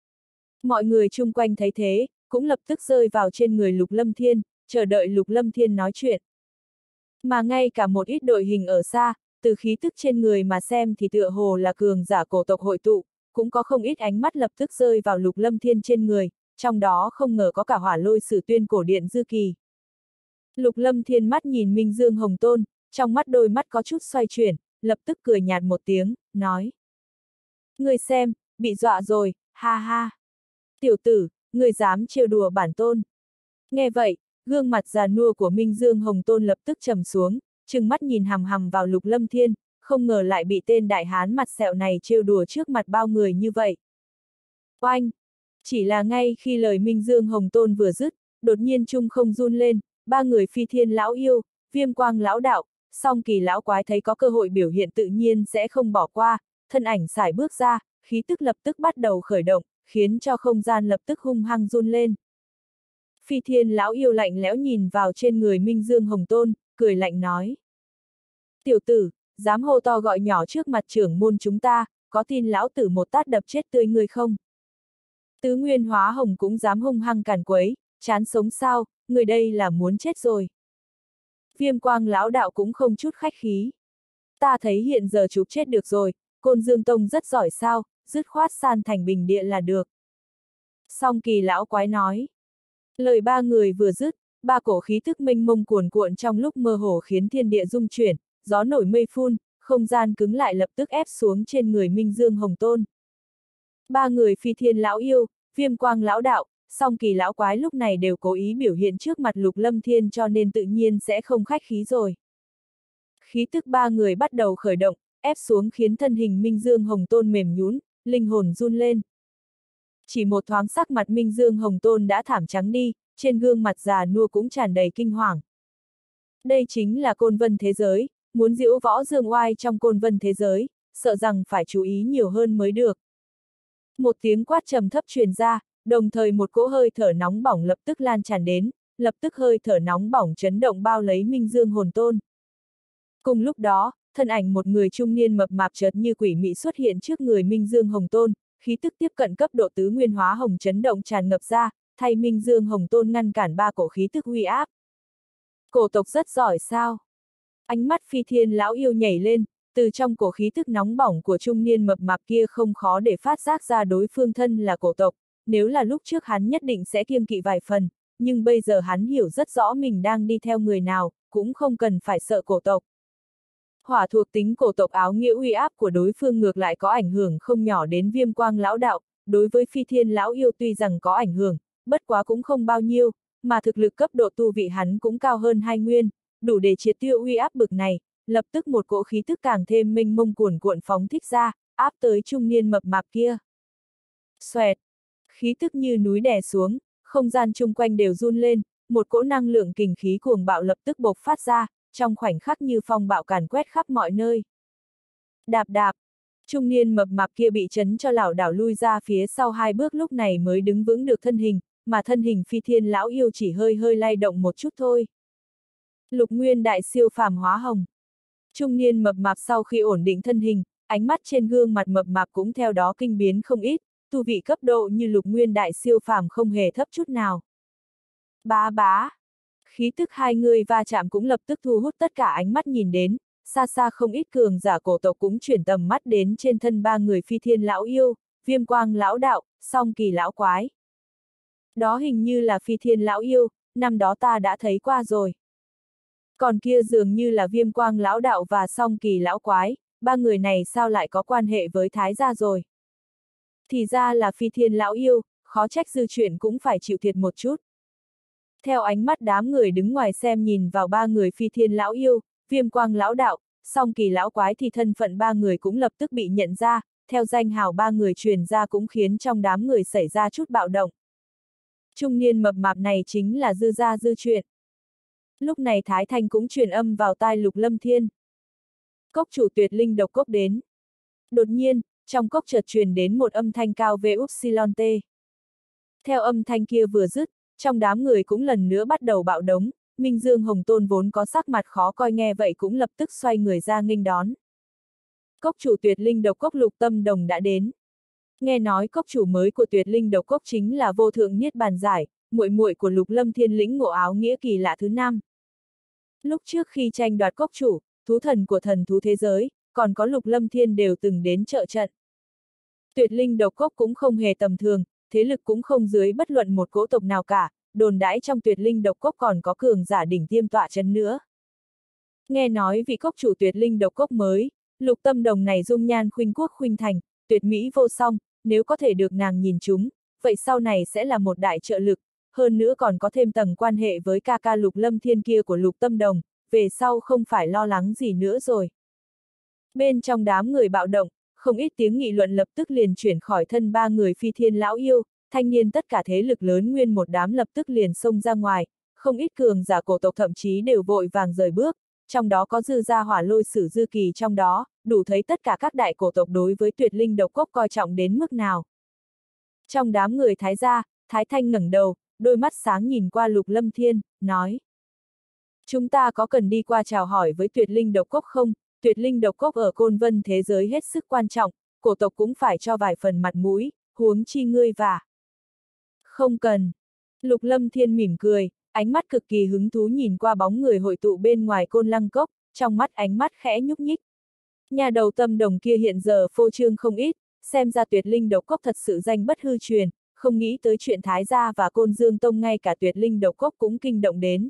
Mọi người chung quanh thấy thế, cũng lập tức rơi vào trên người Lục Lâm Thiên, chờ đợi Lục Lâm Thiên nói chuyện. Mà ngay cả một ít đội hình ở xa, từ khí tức trên người mà xem thì tựa hồ là cường giả cổ tộc hội tụ, cũng có không ít ánh mắt lập tức rơi vào Lục Lâm Thiên trên người, trong đó không ngờ có cả hỏa lôi sử tuyên cổ điện dư kỳ. Lục Lâm Thiên mắt nhìn Minh Dương Hồng Tôn, trong mắt đôi mắt có chút xoay chuyển, lập tức cười nhạt một tiếng, nói. Người xem, bị dọa rồi, ha ha. Tiểu tử, người dám trêu đùa bản tôn. Nghe vậy, gương mặt già nua của Minh Dương Hồng Tôn lập tức trầm xuống, trừng mắt nhìn hằm hằm vào Lục Lâm Thiên, không ngờ lại bị tên đại hán mặt sẹo này trêu đùa trước mặt bao người như vậy. Oanh! Chỉ là ngay khi lời Minh Dương Hồng Tôn vừa dứt, đột nhiên trung không run lên, ba người phi thiên lão yêu, viêm quang lão đạo, song kỳ lão quái thấy có cơ hội biểu hiện tự nhiên sẽ không bỏ qua, thân ảnh xài bước ra, khí tức lập tức bắt đầu khởi động, khiến cho không gian lập tức hung hăng run lên. Phi thiên lão yêu lạnh lẽo nhìn vào trên người Minh Dương Hồng Tôn, cười lạnh nói. Tiểu tử, dám hô to gọi nhỏ trước mặt trưởng môn chúng ta, có tin lão tử một tát đập chết tươi người không? Tứ Nguyên Hóa Hồng cũng dám hung hăng cản quấy, chán sống sao, người đây là muốn chết rồi. Viêm quang lão đạo cũng không chút khách khí. Ta thấy hiện giờ chụp chết được rồi, côn dương tông rất giỏi sao, dứt khoát san thành bình địa là được. Song kỳ lão quái nói. Lời ba người vừa dứt, ba cổ khí thức minh mông cuồn cuộn trong lúc mơ hồ khiến thiên địa rung chuyển, gió nổi mây phun, không gian cứng lại lập tức ép xuống trên người Minh Dương Hồng Tôn. Ba người phi thiên lão yêu, viêm quang lão đạo, song kỳ lão quái lúc này đều cố ý biểu hiện trước mặt lục lâm thiên cho nên tự nhiên sẽ không khách khí rồi. Khí tức ba người bắt đầu khởi động, ép xuống khiến thân hình Minh Dương Hồng Tôn mềm nhún, linh hồn run lên. Chỉ một thoáng sắc mặt Minh Dương Hồng Tôn đã thảm trắng đi, trên gương mặt già nua cũng tràn đầy kinh hoàng. Đây chính là côn vân thế giới, muốn diễu võ dương oai trong côn vân thế giới, sợ rằng phải chú ý nhiều hơn mới được. Một tiếng quát trầm thấp truyền ra, đồng thời một cỗ hơi thở nóng bỏng lập tức lan tràn đến, lập tức hơi thở nóng bỏng chấn động bao lấy Minh Dương hồn tôn. Cùng lúc đó, thân ảnh một người trung niên mập mạp chợt như quỷ mị xuất hiện trước người Minh Dương Hồng Tôn, khí tức tiếp cận cấp độ tứ nguyên hóa hồng chấn động tràn ngập ra, thay Minh Dương Hồng Tôn ngăn cản ba cổ khí tức huy áp. Cổ tộc rất giỏi sao? Ánh mắt phi thiên lão yêu nhảy lên, từ trong cổ khí tức nóng bỏng của trung niên mập mạp kia không khó để phát giác ra đối phương thân là cổ tộc, nếu là lúc trước hắn nhất định sẽ kiêng kỵ vài phần, nhưng bây giờ hắn hiểu rất rõ mình đang đi theo người nào, cũng không cần phải sợ cổ tộc. Hỏa thuộc tính cổ tộc áo nghĩa uy áp của đối phương ngược lại có ảnh hưởng không nhỏ đến viêm quang lão đạo, đối với phi thiên lão yêu tuy rằng có ảnh hưởng, bất quá cũng không bao nhiêu, mà thực lực cấp độ tu vị hắn cũng cao hơn hai nguyên, đủ để triệt tiêu uy áp bực này, lập tức một cỗ khí thức càng thêm minh mông cuồn cuộn phóng thích ra, áp tới trung niên mập mạp kia. Xoẹt! Khí tức như núi đè xuống, không gian chung quanh đều run lên, một cỗ năng lượng kình khí cuồng bạo lập tức bộc phát ra, trong khoảnh khắc như phong bạo càn quét khắp mọi nơi. Đạp đạp! Trung niên mập mạp kia bị chấn cho lảo đảo lui ra phía sau hai bước lúc này mới đứng vững được thân hình, mà thân hình phi thiên lão yêu chỉ hơi hơi lay động một chút thôi. Lục nguyên đại siêu phàm hóa hồng. Trung niên mập mạp sau khi ổn định thân hình, ánh mắt trên gương mặt mập mạp cũng theo đó kinh biến không ít, tu vị cấp độ như lục nguyên đại siêu phàm không hề thấp chút nào. Bá bá! Khí tức hai người va chạm cũng lập tức thu hút tất cả ánh mắt nhìn đến, xa xa không ít cường giả cổ tộc cũng chuyển tầm mắt đến trên thân ba người phi thiên lão yêu, viêm quang lão đạo, song kỳ lão quái. Đó hình như là phi thiên lão yêu, năm đó ta đã thấy qua rồi. Còn kia dường như là viêm quang lão đạo và song kỳ lão quái, ba người này sao lại có quan hệ với thái gia rồi. Thì ra là phi thiên lão yêu, khó trách dư chuyển cũng phải chịu thiệt một chút. Theo ánh mắt đám người đứng ngoài xem nhìn vào ba người phi thiên lão yêu, viêm quang lão đạo, song kỳ lão quái thì thân phận ba người cũng lập tức bị nhận ra, theo danh hào ba người truyền ra cũng khiến trong đám người xảy ra chút bạo động. Trung niên mập mạp này chính là dư gia dư chuyện. Lúc này Thái Thanh cũng truyền âm vào tai lục lâm thiên. Cốc chủ tuyệt linh độc cốc đến. Đột nhiên, trong cốc chợt truyền đến một âm thanh cao về upsilon t. Theo âm thanh kia vừa dứt, trong đám người cũng lần nữa bắt đầu bạo đống, Minh Dương Hồng Tôn vốn có sắc mặt khó coi nghe vậy cũng lập tức xoay người ra nghênh đón. Cốc chủ tuyệt linh độc cốc lục tâm đồng đã đến. Nghe nói cốc chủ mới của tuyệt linh độc cốc chính là vô thượng niết bàn giải, muội muội của lục lâm thiên lĩnh ngộ áo nghĩa kỳ lạ thứ năm. Lúc trước khi tranh đoạt cốc chủ, thú thần của thần thú thế giới, còn có lục lâm thiên đều từng đến trợ trận. Tuyệt linh độc cốc cũng không hề tầm thường, thế lực cũng không dưới bất luận một cỗ tộc nào cả, đồn đãi trong tuyệt linh độc cốc còn có cường giả đỉnh tiêm tọa chân nữa. Nghe nói vị cốc chủ tuyệt linh độc cốc mới, lục tâm đồng này dung nhan khuynh quốc khuynh thành, tuyệt mỹ vô song, nếu có thể được nàng nhìn chúng, vậy sau này sẽ là một đại trợ lực, hơn nữa còn có thêm tầng quan hệ với ca ca lục lâm thiên kia của lục tâm đồng, về sau không phải lo lắng gì nữa rồi. Bên trong đám người bạo động, không ít tiếng nghị luận lập tức liền chuyển khỏi thân ba người phi thiên lão yêu, thanh niên tất cả thế lực lớn nguyên một đám lập tức liền xông ra ngoài, không ít cường giả cổ tộc thậm chí đều vội vàng rời bước, trong đó có dư gia hỏa lôi sử dư kỳ trong đó, đủ thấy tất cả các đại cổ tộc đối với tuyệt linh độc cốc coi trọng đến mức nào. Trong đám người thái gia, thái thanh ngẩng đầu, đôi mắt sáng nhìn qua lục lâm thiên, nói. Chúng ta có cần đi qua chào hỏi với tuyệt linh độc cốc không? Tuyệt linh độc cốc ở côn vân thế giới hết sức quan trọng, cổ tộc cũng phải cho vài phần mặt mũi, huống chi ngươi và. Không cần. Lục lâm thiên mỉm cười, ánh mắt cực kỳ hứng thú nhìn qua bóng người hội tụ bên ngoài côn lăng cốc, trong mắt ánh mắt khẽ nhúc nhích. Nhà đầu tâm đồng kia hiện giờ phô trương không ít, xem ra tuyệt linh độc cốc thật sự danh bất hư truyền, không nghĩ tới chuyện Thái Gia và Côn Dương Tông ngay cả tuyệt linh độc cốc cũng kinh động đến.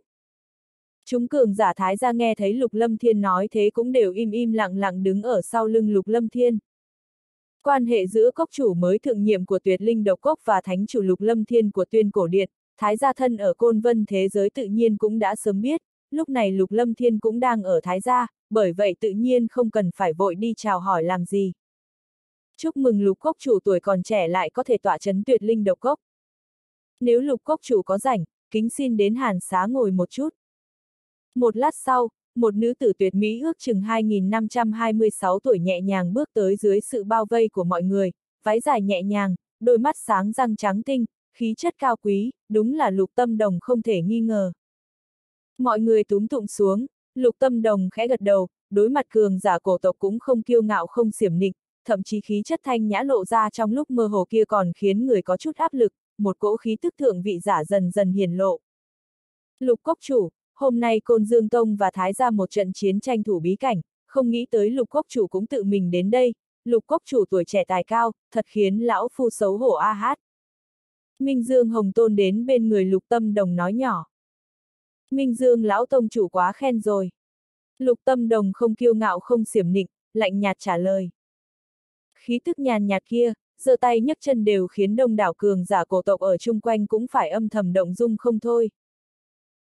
Chúng cường giả Thái Gia nghe thấy Lục Lâm Thiên nói thế cũng đều im im lặng lặng đứng ở sau lưng Lục Lâm Thiên. Quan hệ giữa cốc chủ mới thượng nhiệm của tuyệt linh độc cốc và thánh chủ Lục Lâm Thiên của tuyên cổ điện, Thái Gia thân ở Côn Vân thế giới tự nhiên cũng đã sớm biết, lúc này Lục Lâm Thiên cũng đang ở Thái Gia, bởi vậy tự nhiên không cần phải vội đi chào hỏi làm gì. Chúc mừng lục cốc chủ tuổi còn trẻ lại có thể tỏa chấn tuyệt linh độc cốc. Nếu lục cốc chủ có rảnh, kính xin đến hàn xá ngồi một chút. Một lát sau, một nữ tử tuyệt mỹ ước chừng 2.526 tuổi nhẹ nhàng bước tới dưới sự bao vây của mọi người, váy dài nhẹ nhàng, đôi mắt sáng răng trắng tinh, khí chất cao quý, đúng là lục tâm đồng không thể nghi ngờ. Mọi người túm tụng xuống, lục tâm đồng khẽ gật đầu, đối mặt cường giả cổ tộc cũng không kiêu ngạo không xiểm nịnh, thậm chí khí chất thanh nhã lộ ra trong lúc mơ hồ kia còn khiến người có chút áp lực, một cỗ khí tức thượng vị giả dần dần hiển lộ. Lục Cốc Chủ, hôm nay Côn Dương Tông và Thái ra một trận chiến tranh thủ bí cảnh, không nghĩ tới Lục Cốc Chủ cũng tự mình đến đây, Lục Cốc Chủ tuổi trẻ tài cao, thật khiến lão phu xấu hổ a hát. Minh Dương Hồng Tôn đến bên người Lục Tâm Đồng nói nhỏ. Minh Dương lão tông chủ quá khen rồi. Lục Tâm Đồng không kiêu ngạo không xiểm nịnh, lạnh nhạt trả lời khí tức nhàn nhạt kia, giơ tay nhấc chân đều khiến đông đảo cường giả cổ tộc ở chung quanh cũng phải âm thầm động dung không thôi.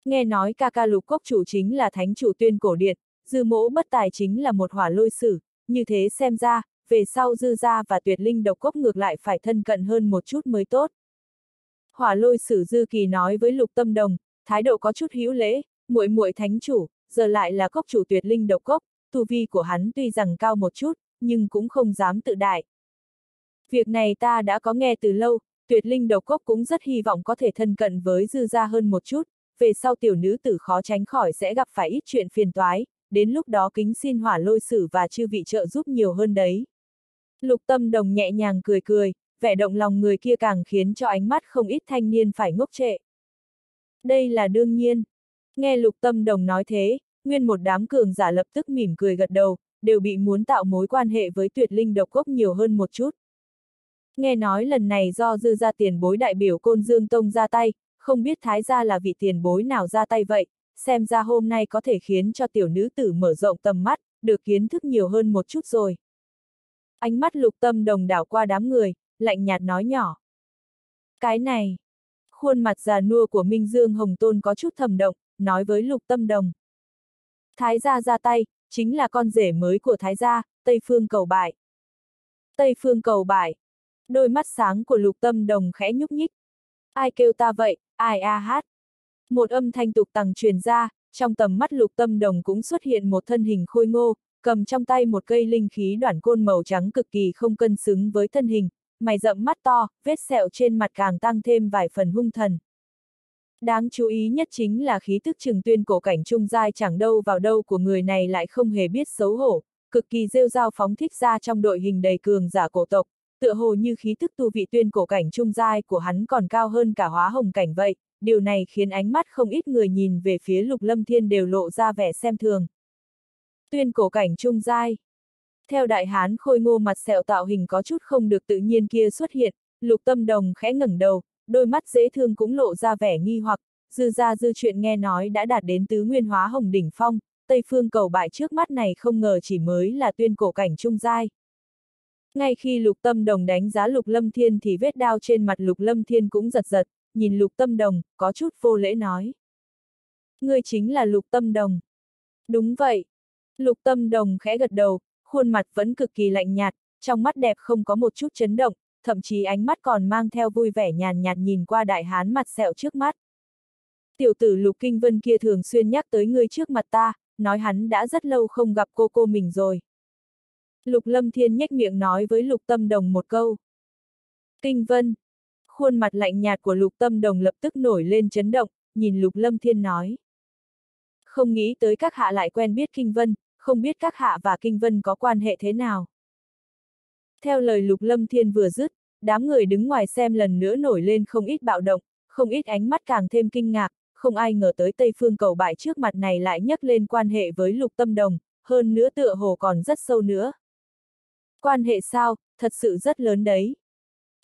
Nghe nói ca ca lục cốc chủ chính là thánh chủ tuyên cổ điện, dư mỗ bất tài chính là một hỏa lôi sử, như thế xem ra, về sau dư gia và tuyệt linh độc cốc ngược lại phải thân cận hơn một chút mới tốt. Hỏa lôi sử dư kỳ nói với lục tâm đồng, thái độ có chút hữu lễ, muội muội thánh chủ, giờ lại là cốc chủ tuyệt linh độc cốc, tu vi của hắn tuy rằng cao một chút, nhưng cũng không dám tự đại. Việc này ta đã có nghe từ lâu, tuyệt linh độc cốc cũng rất hy vọng có thể thân cận với dư gia hơn một chút, về sau tiểu nữ tử khó tránh khỏi sẽ gặp phải ít chuyện phiền toái, đến lúc đó kính xin hỏa lôi sử và chư vị trợ giúp nhiều hơn đấy. Lục tâm đồng nhẹ nhàng cười cười, vẻ động lòng người kia càng khiến cho ánh mắt không ít thanh niên phải ngốc trệ. Đây là đương nhiên. Nghe lục tâm đồng nói thế, Nguyên một đám cường giả lập tức mỉm cười gật đầu, đều bị muốn tạo mối quan hệ với tuyệt linh độc cốc nhiều hơn một chút. Nghe nói lần này do dư ra tiền bối đại biểu Côn Dương Tông ra tay, không biết thái gia là vị tiền bối nào ra tay vậy, xem ra hôm nay có thể khiến cho tiểu nữ tử mở rộng tầm mắt, được kiến thức nhiều hơn một chút rồi. Ánh mắt lục tâm đồng đảo qua đám người, lạnh nhạt nói nhỏ. Cái này, khuôn mặt già nua của Minh Dương Hồng Tôn có chút thầm động, nói với lục tâm đồng. Thái gia ra tay, chính là con rể mới của Thái gia, Tây Phương cầu bại. Tây Phương cầu bại. Đôi mắt sáng của lục tâm đồng khẽ nhúc nhích. Ai kêu ta vậy, ai a hát. Một âm thanh tục tằng truyền ra, trong tầm mắt lục tâm đồng cũng xuất hiện một thân hình khôi ngô, cầm trong tay một cây linh khí đoạn côn màu trắng cực kỳ không cân xứng với thân hình, mày rậm mắt to, vết sẹo trên mặt càng tăng thêm vài phần hung thần. Đáng chú ý nhất chính là khí tức trừng tuyên cổ cảnh trung giai chẳng đâu vào đâu của người này lại không hề biết xấu hổ, cực kỳ rêu rao phóng thích ra trong đội hình đầy cường giả cổ tộc, tựa hồ như khí tức tu vị tuyên cổ cảnh trung giai của hắn còn cao hơn cả hóa hồng cảnh vậy, điều này khiến ánh mắt không ít người nhìn về phía lục lâm thiên đều lộ ra vẻ xem thường. Tuyên cổ cảnh trung giai. Theo đại hán khôi ngô mặt sẹo tạo hình có chút không được tự nhiên kia xuất hiện, lục tâm đồng khẽ ngẩng đầu, đôi mắt dễ thương cũng lộ ra vẻ nghi hoặc, dư ra dư chuyện nghe nói đã đạt đến tứ nguyên hóa hồng đỉnh phong, Tây Phương cầu bại trước mắt này không ngờ chỉ mới là tuyên cổ cảnh trung giai. Ngay khi lục tâm đồng đánh giá lục lâm thiên thì vết đao trên mặt lục lâm thiên cũng giật giật, nhìn lục tâm đồng, có chút vô lễ nói. Ngươi chính là lục tâm đồng. Đúng vậy. Lục tâm đồng khẽ gật đầu, khuôn mặt vẫn cực kỳ lạnh nhạt, trong mắt đẹp không có một chút chấn động, thậm chí ánh mắt còn mang theo vui vẻ nhàn nhạt nhìn qua đại hán mặt sẹo trước mắt. Tiểu tử Lục Kinh Vân kia thường xuyên nhắc tới ngươi trước mặt ta, nói hắn đã rất lâu không gặp cô cô mình rồi. Lục Lâm Thiên nhếch miệng nói với Lục Tâm Đồng một câu. Kinh Vân. Khuôn mặt lạnh nhạt của Lục Tâm Đồng lập tức nổi lên chấn động, nhìn Lục Lâm Thiên nói. Không nghĩ tới các hạ lại quen biết Kinh Vân, không biết các hạ và Kinh Vân có quan hệ thế nào. Theo lời Lục Lâm Thiên vừa dứt, đám người đứng ngoài xem lần nữa nổi lên không ít bạo động, không ít ánh mắt càng thêm kinh ngạc, không ai ngờ tới Tây Phương cầu bại trước mặt này lại nhắc lên quan hệ với Lục Tâm Đồng, hơn nữa tựa hồ còn rất sâu nữa. Quan hệ sao, thật sự rất lớn đấy.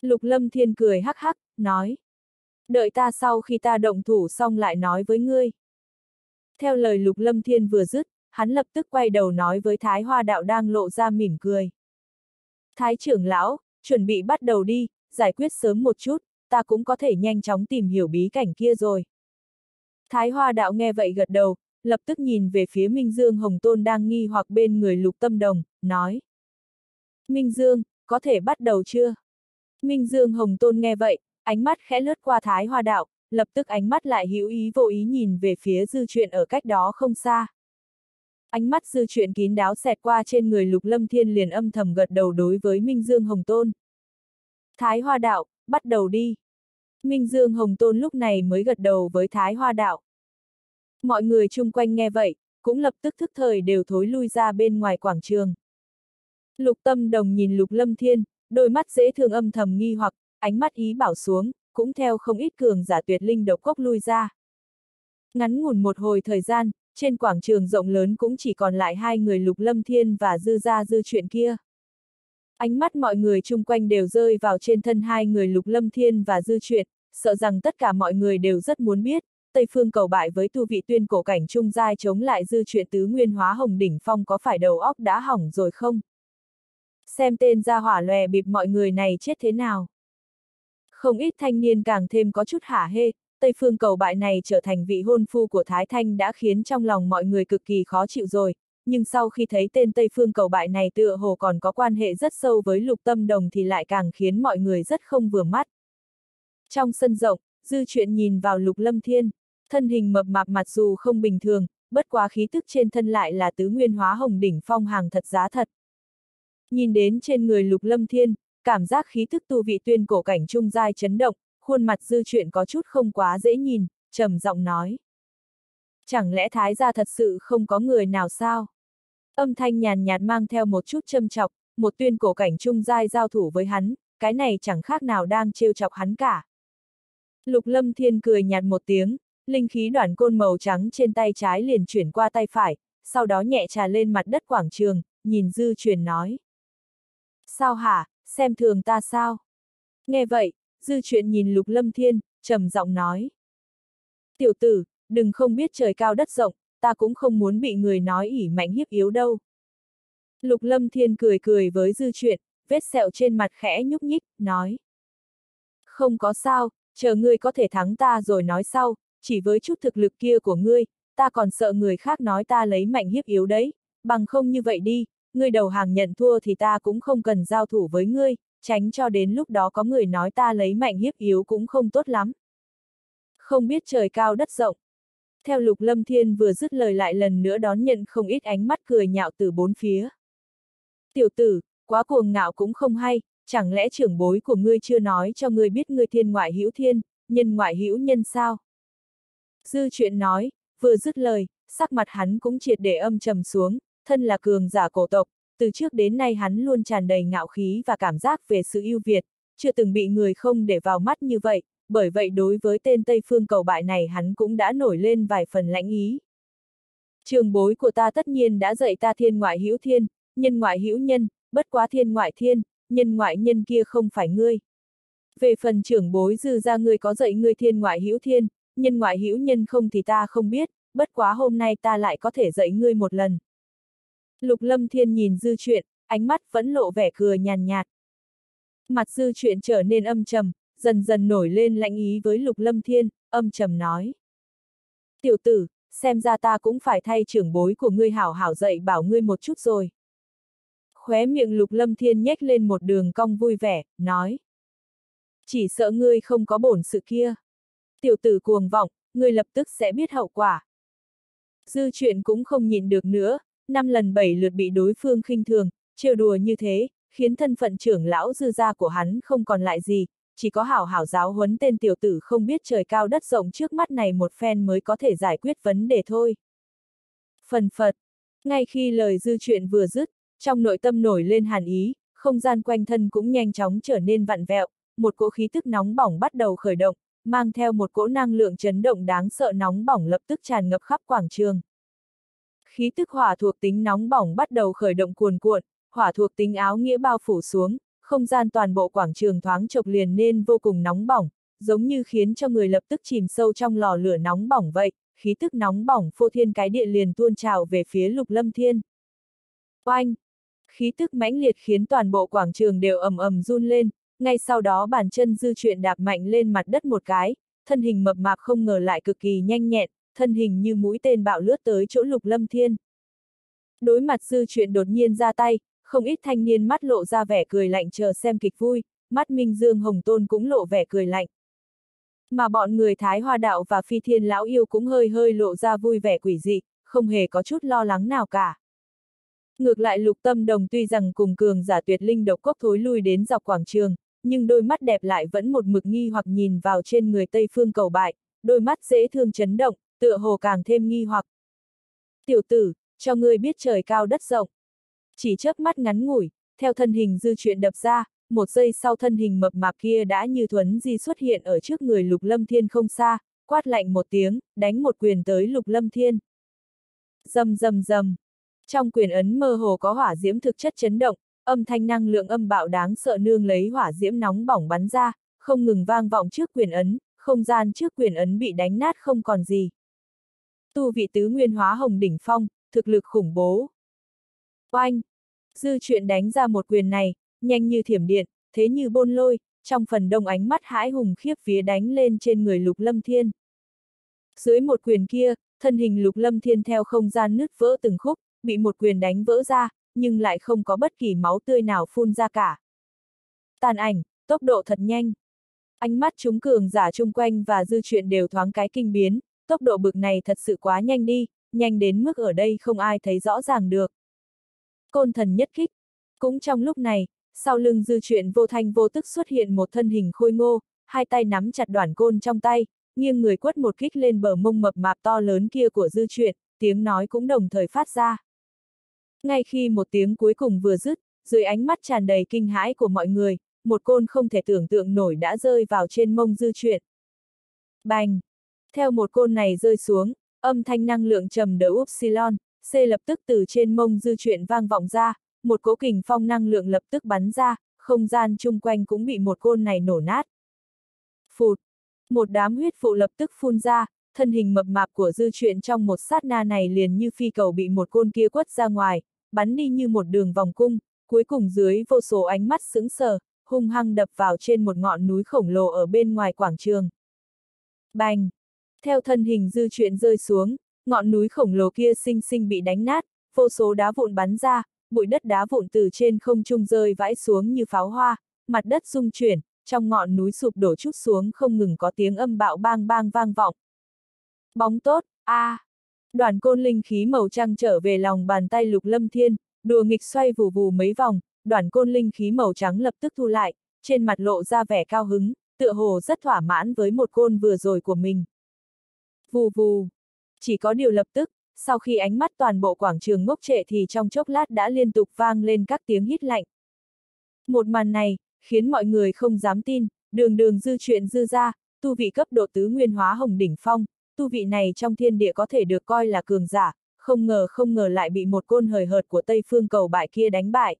Lục Lâm Thiên cười hắc hắc, nói. Đợi ta sau khi ta động thủ xong lại nói với ngươi. Theo lời Lục Lâm Thiên vừa dứt, hắn lập tức quay đầu nói với Thái Hoa Đạo đang lộ ra mỉm cười. Thái trưởng lão, chuẩn bị bắt đầu đi, giải quyết sớm một chút, ta cũng có thể nhanh chóng tìm hiểu bí cảnh kia rồi. Thái Hoa Đạo nghe vậy gật đầu, lập tức nhìn về phía Minh Dương Hồng Tôn đang nghi hoặc bên người Lục Tâm Đồng, nói. Minh Dương, có thể bắt đầu chưa? Minh Dương Hồng Tôn nghe vậy, ánh mắt khẽ lướt qua Thái Hoa Đạo, lập tức ánh mắt lại hữu ý vô ý nhìn về phía dư chuyện ở cách đó không xa. Ánh mắt dư chuyện kín đáo xẹt qua trên người Lục Lâm Thiên liền âm thầm gật đầu đối với Minh Dương Hồng Tôn. Thái Hoa Đạo, bắt đầu đi. Minh Dương Hồng Tôn lúc này mới gật đầu với Thái Hoa Đạo. Mọi người chung quanh nghe vậy, cũng lập tức thức thời đều thối lui ra bên ngoài quảng trường. Lục tâm đồng nhìn Lục Lâm Thiên, đôi mắt dễ thương âm thầm nghi hoặc, ánh mắt ý bảo xuống, cũng theo không ít cường giả tuyệt linh độc cốc lui ra. Ngắn ngủn một hồi thời gian, trên quảng trường rộng lớn cũng chỉ còn lại hai người Lục Lâm Thiên và Dư Gia Dư chuyện kia. Ánh mắt mọi người chung quanh đều rơi vào trên thân hai người Lục Lâm Thiên và Dư chuyện, sợ rằng tất cả mọi người đều rất muốn biết, Tây Phương cầu bại với tu vị tuyên cổ cảnh trung giai chống lại Dư chuyện tứ nguyên hóa hồng đỉnh phong có phải đầu óc đã hỏng rồi không? Xem tên ra hỏa lòe bịp mọi người này chết thế nào. Không ít thanh niên càng thêm có chút hả hê, Tây Phương cầu bại này trở thành vị hôn phu của Thái Thanh đã khiến trong lòng mọi người cực kỳ khó chịu rồi, nhưng sau khi thấy tên Tây Phương cầu bại này tựa hồ còn có quan hệ rất sâu với lục tâm đồng thì lại càng khiến mọi người rất không vừa mắt. Trong sân rộng, dư chuyện nhìn vào lục lâm thiên, thân hình mập mạp mặc dù không bình thường, bất quá khí tức trên thân lại là tứ nguyên hóa hồng đỉnh phong hàng thật giá thật. Nhìn đến trên người lục lâm thiên, cảm giác khí tức tu vị tuyên cổ cảnh trung giai chấn động, khuôn mặt dư chuyện có chút không quá dễ nhìn, trầm giọng nói. Chẳng lẽ thái gia thật sự không có người nào sao? Âm thanh nhàn nhạt mang theo một chút châm chọc, một tuyên cổ cảnh trung giai giao thủ với hắn, cái này chẳng khác nào đang trêu chọc hắn cả. Lục lâm thiên cười nhạt một tiếng, Linh khí đoạn côn màu trắng trên tay trái liền chuyển qua tay phải, sau đó nhẹ trà lên mặt đất quảng trường, nhìn dư truyền nói. Sao hả, xem thường ta sao? Nghe vậy, dư chuyện nhìn lục lâm thiên, trầm giọng nói. Tiểu tử, đừng không biết trời cao đất rộng, ta cũng không muốn bị người nói ỉ mạnh hiếp yếu đâu. Lục lâm thiên cười cười với dư chuyện, vết sẹo trên mặt khẽ nhúc nhích, nói. Không có sao, chờ ngươi có thể thắng ta rồi nói sau, chỉ với chút thực lực kia của ngươi, ta còn sợ người khác nói ta lấy mạnh hiếp yếu đấy, bằng không như vậy đi, ngươi đầu hàng nhận thua thì ta cũng không cần giao thủ với ngươi, tránh cho đến lúc đó có người nói ta lấy mạnh hiếp yếu cũng không tốt lắm. Không biết trời cao đất rộng. Theo lục lâm thiên vừa dứt lời lại lần nữa đón nhận không ít ánh mắt cười nhạo từ bốn phía. Tiểu tử, quá cuồng ngạo cũng không hay, chẳng lẽ trưởng bối của ngươi chưa nói cho ngươi biết ngươi thiên ngoại hữu thiên, nhân ngoại hữu nhân sao? Dư chuyện nói, vừa dứt lời, sắc mặt hắn cũng triệt để âm trầm xuống, thân là cường giả cổ tộc, từ trước đến nay hắn luôn tràn đầy ngạo khí và cảm giác về sự ưu việt, chưa từng bị người không để vào mắt như vậy, bởi vậy đối với tên Tây Phương cầu bại này hắn cũng đã nổi lên vài phần lãnh ý. Trường bối của ta tất nhiên đã dạy ta thiên ngoại hữu thiên, nhân ngoại hữu nhân, bất quá thiên ngoại thiên, nhân ngoại nhân kia không phải ngươi. Về phần trưởng bối dư ra ngươi có dạy ngươi thiên ngoại hữu thiên, nhân ngoại hữu nhân không thì ta không biết, bất quá hôm nay ta lại có thể dạy ngươi một lần. Lục lâm thiên nhìn dư chuyện, ánh mắt vẫn lộ vẻ cười nhàn nhạt. Mặt dư chuyện trở nên âm trầm, dần dần nổi lên lãnh ý với lục lâm thiên, âm trầm nói. Tiểu tử, xem ra ta cũng phải thay trưởng bối của ngươi hảo hảo dạy bảo ngươi một chút rồi. Khóe miệng lục lâm thiên nhếch lên một đường cong vui vẻ, nói. Chỉ sợ ngươi không có bổn sự kia. Tiểu tử cuồng vọng, ngươi lập tức sẽ biết hậu quả. Dư chuyện cũng không nhìn được nữa, năm lần bảy lượt bị đối phương khinh thường, trêu đùa như thế, khiến thân phận trưởng lão dư gia của hắn không còn lại gì, chỉ có hảo hảo giáo huấn tên tiểu tử không biết trời cao đất rộng trước mắt này một phen mới có thể giải quyết vấn đề thôi. Phần Phật Ngay khi lời dư chuyện vừa dứt, trong nội tâm nổi lên hàn ý, không gian quanh thân cũng nhanh chóng trở nên vặn vẹo, một cỗ khí tức nóng bỏng bắt đầu khởi động, mang theo một cỗ năng lượng chấn động đáng sợ nóng bỏng lập tức tràn ngập khắp quảng trường. Khí tức hỏa thuộc tính nóng bỏng bắt đầu khởi động cuồn cuộn, hỏa thuộc tính áo nghĩa bao phủ xuống, không gian toàn bộ quảng trường thoáng chộc liền nên vô cùng nóng bỏng, giống như khiến cho người lập tức chìm sâu trong lò lửa nóng bỏng vậy, khí tức nóng bỏng phô thiên cái địa liền tuôn trào về phía lục lâm thiên. Oanh! Khí tức mãnh liệt khiến toàn bộ quảng trường đều ầm ầm run lên, ngay sau đó bàn chân dư chuyện đạp mạnh lên mặt đất một cái, thân hình mập mạp không ngờ lại cực kỳ nhanh nhẹn, thân hình như mũi tên bạo lướt tới chỗ lục lâm thiên. Đối mặt dư chuyện đột nhiên ra tay, không ít thanh niên mắt lộ ra vẻ cười lạnh chờ xem kịch vui, mắt Minh Dương Hồng Tôn cũng lộ vẻ cười lạnh. Mà bọn người Thái Hoa Đạo và Phi Thiên Lão Yêu cũng hơi hơi lộ ra vui vẻ quỷ dị, không hề có chút lo lắng nào cả. Ngược lại lục tâm đồng tuy rằng cùng cường giả tuyệt linh độc cốc thối lui đến dọc quảng trường, nhưng đôi mắt đẹp lại vẫn một mực nghi hoặc nhìn vào trên người Tây Phương cầu bại, đôi mắt dễ thương chấn động, tựa hồ càng thêm nghi hoặc. Tiểu tử, cho ngươi biết trời cao đất rộng. Chỉ chớp mắt ngắn ngủi, theo thân hình dư chuyện đập ra, một giây sau thân hình mập mạp kia đã như thuấn di xuất hiện ở trước người lục lâm thiên không xa, quát lạnh một tiếng, đánh một quyền tới lục lâm thiên. Dầm dầm dầm. Trong quyền ấn mơ hồ có hỏa diễm thực chất chấn động, âm thanh năng lượng âm bạo đáng sợ nương lấy hỏa diễm nóng bỏng bắn ra, không ngừng vang vọng trước quyền ấn, không gian trước quyền ấn bị đánh nát không còn gì. Tu vị tứ nguyên hóa hồng đỉnh phong, thực lực khủng bố. Oanh! Dư chuyện đánh ra một quyền này, nhanh như thiểm điện, thế như bôn lôi, trong phần đông ánh mắt hãi hùng khiếp phía đánh lên trên người lục lâm thiên. Dưới một quyền kia, thân hình lục lâm thiên theo không gian nứt vỡ từng khúc, bị một quyền đánh vỡ ra, nhưng lại không có bất kỳ máu tươi nào phun ra cả. Tàn ảnh, tốc độ thật nhanh. Ánh mắt chúng cường giả chung quanh và dư chuyện đều thoáng cái kinh biến, tốc độ bực này thật sự quá nhanh đi, nhanh đến mức ở đây không ai thấy rõ ràng được. Côn thần nhất kích. Cũng trong lúc này, sau lưng dư chuyện vô thanh vô tức xuất hiện một thân hình khôi ngô, hai tay nắm chặt đoạn côn trong tay, nghiêng người quất một kích lên bờ mông mập mạp to lớn kia của dư chuyện, tiếng nói cũng đồng thời phát ra. Ngay khi một tiếng cuối cùng vừa dứt, dưới ánh mắt tràn đầy kinh hãi của mọi người, một côn không thể tưởng tượng nổi đã rơi vào trên mông dư chuyện. Bành! Theo một côn này rơi xuống, âm thanh năng lượng trầm đỡ Upsilon, C lập tức từ trên mông dư chuyển vang vọng ra, một cỗ kình phong năng lượng lập tức bắn ra, không gian chung quanh cũng bị một côn này nổ nát. Phụt! Một đám huyết phụ lập tức phun ra, thân hình mập mạp của dư chuyện trong một sát na này liền như phi cầu bị một côn kia quất ra ngoài, bắn đi như một đường vòng cung, cuối cùng dưới vô số ánh mắt sững sờ, hung hăng đập vào trên một ngọn núi khổng lồ ở bên ngoài quảng trường. Bành! Theo thân hình dư chuyện rơi xuống, ngọn núi khổng lồ kia xinh xinh bị đánh nát, vô số đá vụn bắn ra, bụi đất đá vụn từ trên không trung rơi vãi xuống như pháo hoa, mặt đất rung chuyển, trong ngọn núi sụp đổ chút xuống không ngừng có tiếng âm bạo bang bang vang vọng. Bóng tốt, a à. Đoàn côn linh khí màu trăng trở về lòng bàn tay lục lâm thiên, đùa nghịch xoay vù vù mấy vòng, đoàn côn linh khí màu trắng lập tức thu lại, trên mặt lộ ra vẻ cao hứng, tựa hồ rất thỏa mãn với một côn vừa rồi của mình. Vù vù. Chỉ có điều lập tức, sau khi ánh mắt toàn bộ quảng trường ngốc trệ thì trong chốc lát đã liên tục vang lên các tiếng hít lạnh. Một màn này, khiến mọi người không dám tin, đường đường dư chuyện dư ra, tu vị cấp độ tứ nguyên hóa hồng đỉnh phong, tu vị này trong thiên địa có thể được coi là cường giả, không ngờ không ngờ lại bị một côn hời hợt của Tây Phương cầu bại kia đánh bại.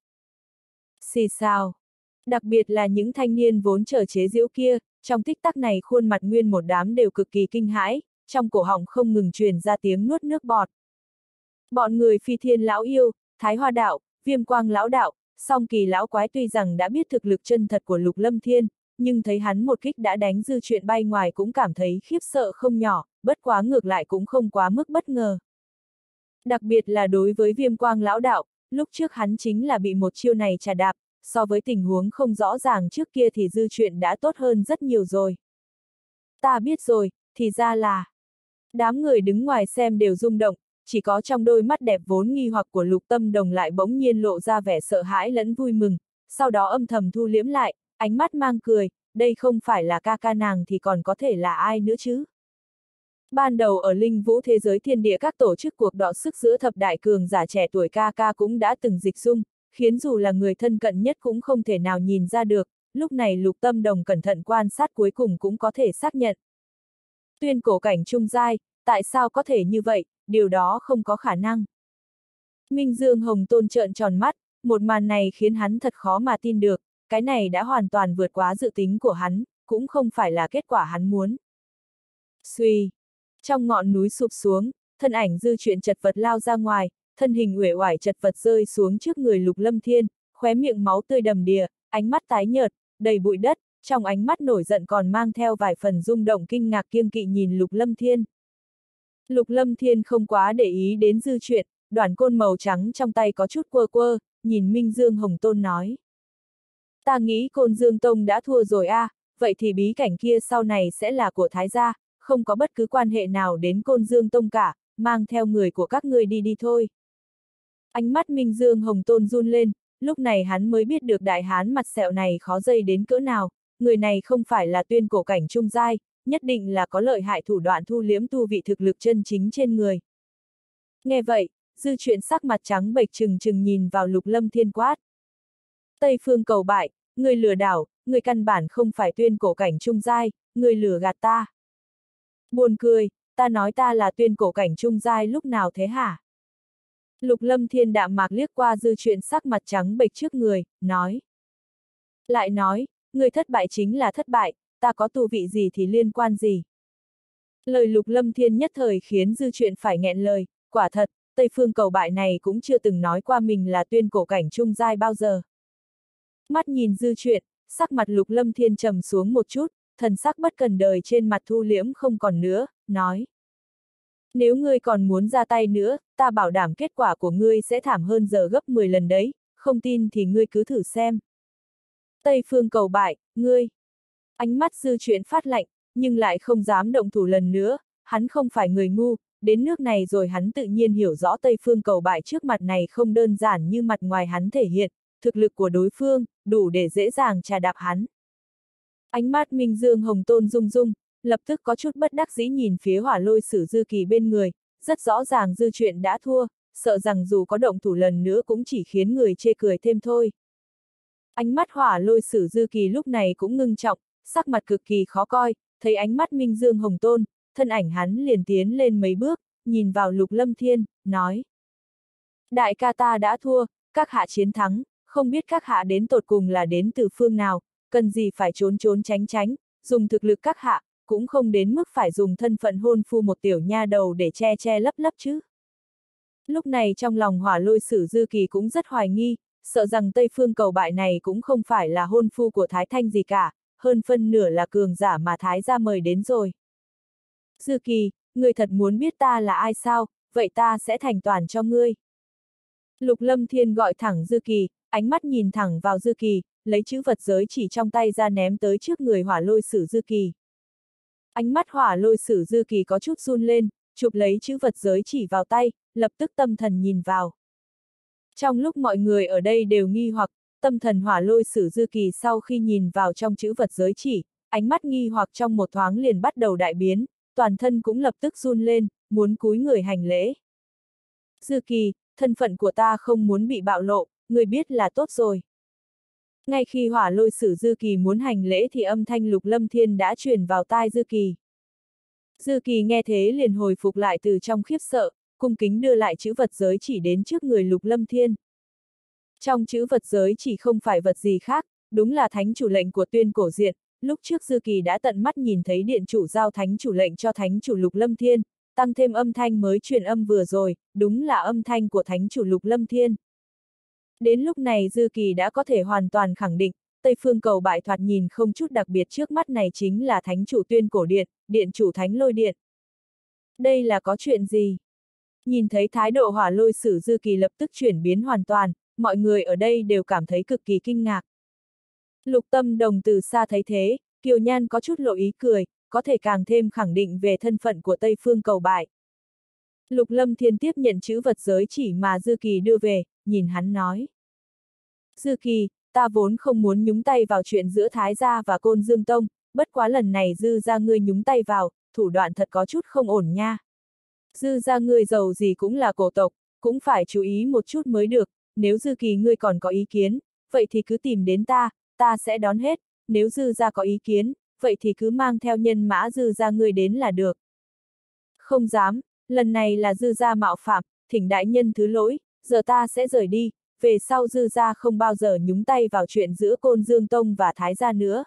Xì sao? Đặc biệt là những thanh niên vốn trở chế diễu kia, trong tích tắc này khuôn mặt nguyên một đám đều cực kỳ kinh hãi, trong cổ họng không ngừng truyền ra tiếng nuốt nước bọt. Bọn người phi thiên lão yêu, thái hoa đạo, viêm quang lão đạo, song kỳ lão quái tuy rằng đã biết thực lực chân thật của lục lâm thiên, nhưng thấy hắn một kích đã đánh dư chuyện bay ngoài cũng cảm thấy khiếp sợ không nhỏ, bất quá ngược lại cũng không quá mức bất ngờ. Đặc biệt là đối với viêm quang lão đạo, lúc trước hắn chính là bị một chiêu này trà đạp, so với tình huống không rõ ràng trước kia thì dư chuyện đã tốt hơn rất nhiều rồi. Ta biết rồi, thì ra là... Đám người đứng ngoài xem đều rung động, chỉ có trong đôi mắt đẹp vốn nghi hoặc của lục tâm đồng lại bỗng nhiên lộ ra vẻ sợ hãi lẫn vui mừng, sau đó âm thầm thu liếm lại, ánh mắt mang cười, đây không phải là ca ca nàng thì còn có thể là ai nữa chứ. Ban đầu ở Linh Vũ Thế giới Thiên Địa các tổ chức cuộc đọ sức giữa thập đại cường giả trẻ tuổi ca ca cũng đã từng dịch dung, khiến dù là người thân cận nhất cũng không thể nào nhìn ra được, lúc này lục tâm đồng cẩn thận quan sát cuối cùng cũng có thể xác nhận. Tuyên cổ cảnh trung giai, tại sao có thể như vậy, điều đó không có khả năng. Minh Dương Hồng Tôn trợn tròn mắt, một màn này khiến hắn thật khó mà tin được, cái này đã hoàn toàn vượt quá dự tính của hắn, cũng không phải là kết quả hắn muốn. Suy! Trong ngọn núi sụp xuống, thân ảnh dư chuyện chật vật lao ra ngoài, thân hình uể oải chật vật rơi xuống trước người lục lâm thiên, khóe miệng máu tươi đầm đìa, ánh mắt tái nhợt, đầy bụi đất, trong ánh mắt nổi giận còn mang theo vài phần rung động kinh ngạc kiêng kỵ nhìn lục lâm thiên. Lục lâm thiên không quá để ý đến dư chuyện, đoàn côn màu trắng trong tay có chút quơ quơ, nhìn Minh Dương Hồng Tôn nói. Ta nghĩ côn Dương Tông đã thua rồi a, à, vậy thì bí cảnh kia sau này sẽ là của Thái gia, không có bất cứ quan hệ nào đến côn Dương Tông cả, mang theo người của các ngươi đi đi thôi. Ánh mắt Minh Dương Hồng Tôn run lên, lúc này hắn mới biết được đại hán mặt sẹo này khó dây đến cỡ nào, người này không phải là tuyên cổ cảnh trung giai, nhất định là có lợi hại thủ đoạn thu liếm tu vị thực lực chân chính trên người. Nghe vậy, dư chuyện sắc mặt trắng bệch trừng trừng nhìn vào lục lâm thiên quát. Tây phương cầu bại, người lừa đảo, người căn bản không phải tuyên cổ cảnh trung giai, người lừa gạt ta. Buồn cười, ta nói ta là tuyên cổ cảnh trung giai lúc nào thế hả? Lục lâm thiên đạm mạc liếc qua dư chuyện sắc mặt trắng bệch trước người, nói. Lại nói, người thất bại chính là thất bại, ta có tu vị gì thì liên quan gì. Lời lục lâm thiên nhất thời khiến dư chuyện phải nghẹn lời, quả thật, Tây Phương cầu bại này cũng chưa từng nói qua mình là tuyên cổ cảnh trung giai bao giờ. Mắt nhìn dư chuyện, sắc mặt lục lâm thiên trầm xuống một chút, thần sắc bất cần đời trên mặt thu liễm không còn nữa, nói. Nếu ngươi còn muốn ra tay nữa, ta bảo đảm kết quả của ngươi sẽ thảm hơn giờ gấp 10 lần đấy, không tin thì ngươi cứ thử xem. Tây phương cầu bại, ngươi. Ánh mắt dư chuyện phát lạnh, nhưng lại không dám động thủ lần nữa, hắn không phải người ngu, đến nước này rồi hắn tự nhiên hiểu rõ Tây phương cầu bại trước mặt này không đơn giản như mặt ngoài hắn thể hiện, thực lực của đối phương, đủ để dễ dàng trà đạp hắn. Ánh mắt Minh Dương Hồng Tôn rung rung, lập tức có chút bất đắc dĩ nhìn phía hỏa lôi sử dư kỳ bên người, rất rõ ràng dư chuyện đã thua, sợ rằng dù có động thủ lần nữa cũng chỉ khiến người chê cười thêm thôi. Ánh mắt hỏa lôi sử dư kỳ lúc này cũng ngưng trọng, sắc mặt cực kỳ khó coi, thấy ánh mắt Minh Dương Hồng Tôn, thân ảnh hắn liền tiến lên mấy bước, nhìn vào Lục Lâm Thiên, nói. Đại ca ta đã thua, các hạ chiến thắng, không biết các hạ đến tột cùng là đến từ phương nào, cần gì phải trốn trốn tránh tránh, dùng thực lực các hạ, cũng không đến mức phải dùng thân phận hôn phu một tiểu nha đầu để che che lấp lấp chứ. Lúc này trong lòng hỏa lôi sử dư kỳ cũng rất hoài nghi, sợ rằng Tây Phương cầu bại này cũng không phải là hôn phu của Thái Thanh gì cả, hơn phân nửa là cường giả mà Thái ra mời đến rồi. Dư kỳ, người thật muốn biết ta là ai sao, vậy ta sẽ thành toàn cho ngươi. Lục Lâm Thiên gọi thẳng Dư Kỳ, ánh mắt nhìn thẳng vào Dư Kỳ, lấy chữ vật giới chỉ trong tay ra ném tới trước người hỏa lôi sử Dư Kỳ. Ánh mắt hỏa lôi sử Dư Kỳ có chút run lên, chụp lấy chữ vật giới chỉ vào tay, lập tức tâm thần nhìn vào. Trong lúc mọi người ở đây đều nghi hoặc, tâm thần hỏa lôi sử Dư Kỳ sau khi nhìn vào trong chữ vật giới chỉ, ánh mắt nghi hoặc trong một thoáng liền bắt đầu đại biến, toàn thân cũng lập tức run lên, muốn cúi người hành lễ. Dư Kỳ, thân phận của ta không muốn bị bạo lộ, người biết là tốt rồi. Ngay khi hỏa lôi sử Dư Kỳ muốn hành lễ thì âm thanh lục lâm thiên đã truyền vào tai Dư Kỳ. Dư Kỳ nghe thế liền hồi phục lại từ trong khiếp sợ, cung kính đưa lại chữ vật giới chỉ đến trước người lục lâm thiên. Trong chữ vật giới chỉ không phải vật gì khác, đúng là thánh chủ lệnh của tuyên cổ diện, lúc trước Dư Kỳ đã tận mắt nhìn thấy điện chủ giao thánh chủ lệnh cho thánh chủ lục lâm thiên, tăng thêm âm thanh mới truyền âm vừa rồi, đúng là âm thanh của thánh chủ lục lâm thiên. Đến lúc này Dư Kỳ đã có thể hoàn toàn khẳng định, Tây Phương cầu bại thoạt nhìn không chút đặc biệt trước mắt này chính là thánh chủ tuyên cổ điện, điện chủ thánh lôi điện. Đây là có chuyện gì? Nhìn thấy thái độ hỏa lôi sử Dư Kỳ lập tức chuyển biến hoàn toàn, mọi người ở đây đều cảm thấy cực kỳ kinh ngạc. Lục tâm đồng từ xa thấy thế, Kiều Nhan có chút lộ ý cười, có thể càng thêm khẳng định về thân phận của Tây Phương cầu bại. Lục Lâm Thiên tiếp nhận chữ vật giới chỉ mà Dư Kỳ đưa về, nhìn hắn nói. Dư Kỳ, ta vốn không muốn nhúng tay vào chuyện giữa Thái Gia và Côn Dương Tông, bất quá lần này Dư ra ngươi nhúng tay vào, thủ đoạn thật có chút không ổn nha. Dư ra ngươi giàu gì cũng là cổ tộc, cũng phải chú ý một chút mới được, nếu Dư Kỳ ngươi còn có ý kiến, vậy thì cứ tìm đến ta, ta sẽ đón hết, nếu Dư ra có ý kiến, vậy thì cứ mang theo nhân mã Dư ra ngươi đến là được. Không dám, lần này là Dư ra mạo phạm, thỉnh đại nhân thứ lỗi, giờ ta sẽ rời đi, về sau Dư ra không bao giờ nhúng tay vào chuyện giữa Côn Dương Tông và Thái gia nữa.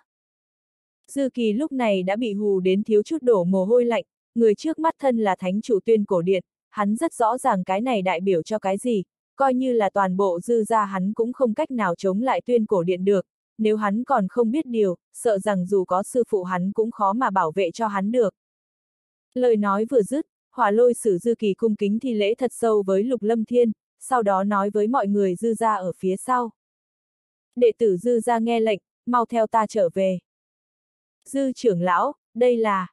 Dư Kỳ lúc này đã bị hù đến thiếu chút đổ mồ hôi lạnh, người trước mắt thân là thánh chủ tuyên cổ điện, hắn rất rõ ràng cái này đại biểu cho cái gì, coi như là toàn bộ dư ra hắn cũng không cách nào chống lại tuyên cổ điện được, nếu hắn còn không biết điều, sợ rằng dù có sư phụ hắn cũng khó mà bảo vệ cho hắn được. Lời nói vừa dứt, hỏa lôi sử dư kỳ cung kính thi lễ thật sâu với lục lâm thiên, sau đó nói với mọi người dư ra ở phía sau. Đệ tử dư ra nghe lệnh, mau theo ta trở về. Dư trưởng lão, đây là...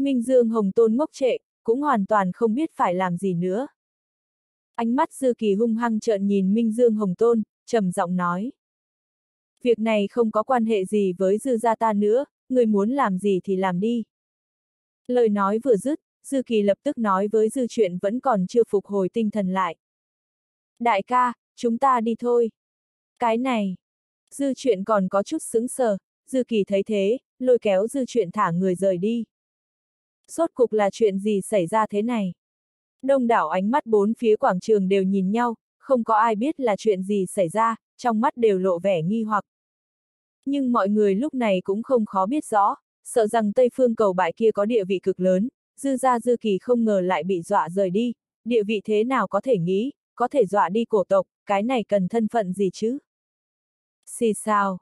Minh Dương Hồng Tôn ngốc trệ, cũng hoàn toàn không biết phải làm gì nữa. Ánh mắt Dư Kỳ hung hăng trợn nhìn Minh Dương Hồng Tôn, trầm giọng nói. Việc này không có quan hệ gì với Dư gia ta nữa, người muốn làm gì thì làm đi. Lời nói vừa dứt, Dư Kỳ lập tức nói với Dư chuyện vẫn còn chưa phục hồi tinh thần lại. Đại ca, chúng ta đi thôi. Cái này. Dư chuyện còn có chút sững sờ, Dư Kỳ thấy thế, lôi kéo Dư chuyện thả người rời đi. Sốt cục là chuyện gì xảy ra thế này? Đông đảo ánh mắt bốn phía quảng trường đều nhìn nhau, không có ai biết là chuyện gì xảy ra, trong mắt đều lộ vẻ nghi hoặc. Nhưng mọi người lúc này cũng không khó biết rõ, sợ rằng Tây Phương cầu bại kia có địa vị cực lớn, dư gia dư kỳ không ngờ lại bị dọa rời đi, địa vị thế nào có thể nghĩ, có thể dọa đi cổ tộc, cái này cần thân phận gì chứ? Xì sao?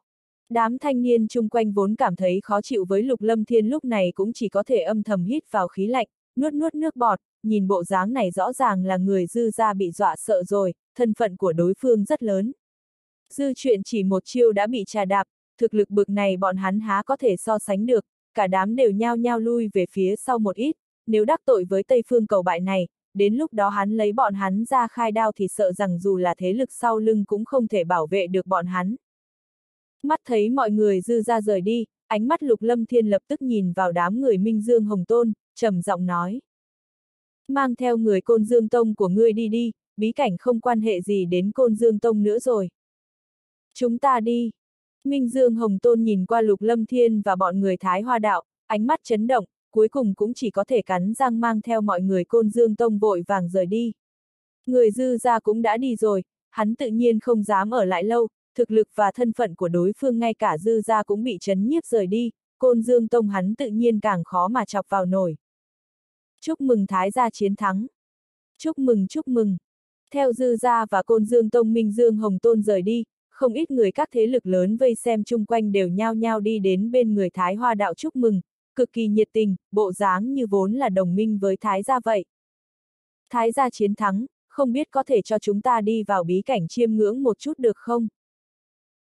Đám thanh niên chung quanh vốn cảm thấy khó chịu với Lục Lâm Thiên lúc này cũng chỉ có thể âm thầm hít vào khí lạnh, nuốt nuốt nước bọt, nhìn bộ dáng này rõ ràng là người dư gia bị dọa sợ rồi, thân phận của đối phương rất lớn. Dư chuyện chỉ một chiêu đã bị trà đạp, thực lực bực này bọn hắn há có thể so sánh được, cả đám đều nhao nhao lui về phía sau một ít, nếu đắc tội với Tây Phương cầu bại này, đến lúc đó hắn lấy bọn hắn ra khai đao thì sợ rằng dù là thế lực sau lưng cũng không thể bảo vệ được bọn hắn. Mắt thấy mọi người dư ra rời đi, ánh mắt lục lâm thiên lập tức nhìn vào đám người Minh Dương Hồng Tôn, trầm giọng nói. Mang theo người Côn Dương Tông của ngươi đi đi, bí cảnh không quan hệ gì đến Côn Dương Tông nữa rồi. Chúng ta đi. Minh Dương Hồng Tôn nhìn qua Lục Lâm Thiên và bọn người Thái Hoa Đạo, ánh mắt chấn động, cuối cùng cũng chỉ có thể cắn răng mang theo mọi người côn dương tông vội vàng rời đi. Người dư ra cũng đã đi rồi, hắn tự nhiên không dám ở lại lâu, thực lực và thân phận của đối phương ngay cả dư ra cũng bị chấn nhiếp rời đi, côn dương tông hắn tự nhiên càng khó mà chọc vào nổi. Chúc mừng Thái gia chiến thắng. Chúc mừng chúc mừng. Theo dư gia và côn dương tông Minh Dương Hồng Tôn rời đi, không ít người các thế lực lớn vây xem chung quanh đều nhao nhao đi đến bên người Thái Hoa đạo chúc mừng, cực kỳ nhiệt tình, bộ dáng như vốn là đồng minh với Thái gia vậy. Thái gia chiến thắng, không biết có thể cho chúng ta đi vào bí cảnh chiêm ngưỡng một chút được không?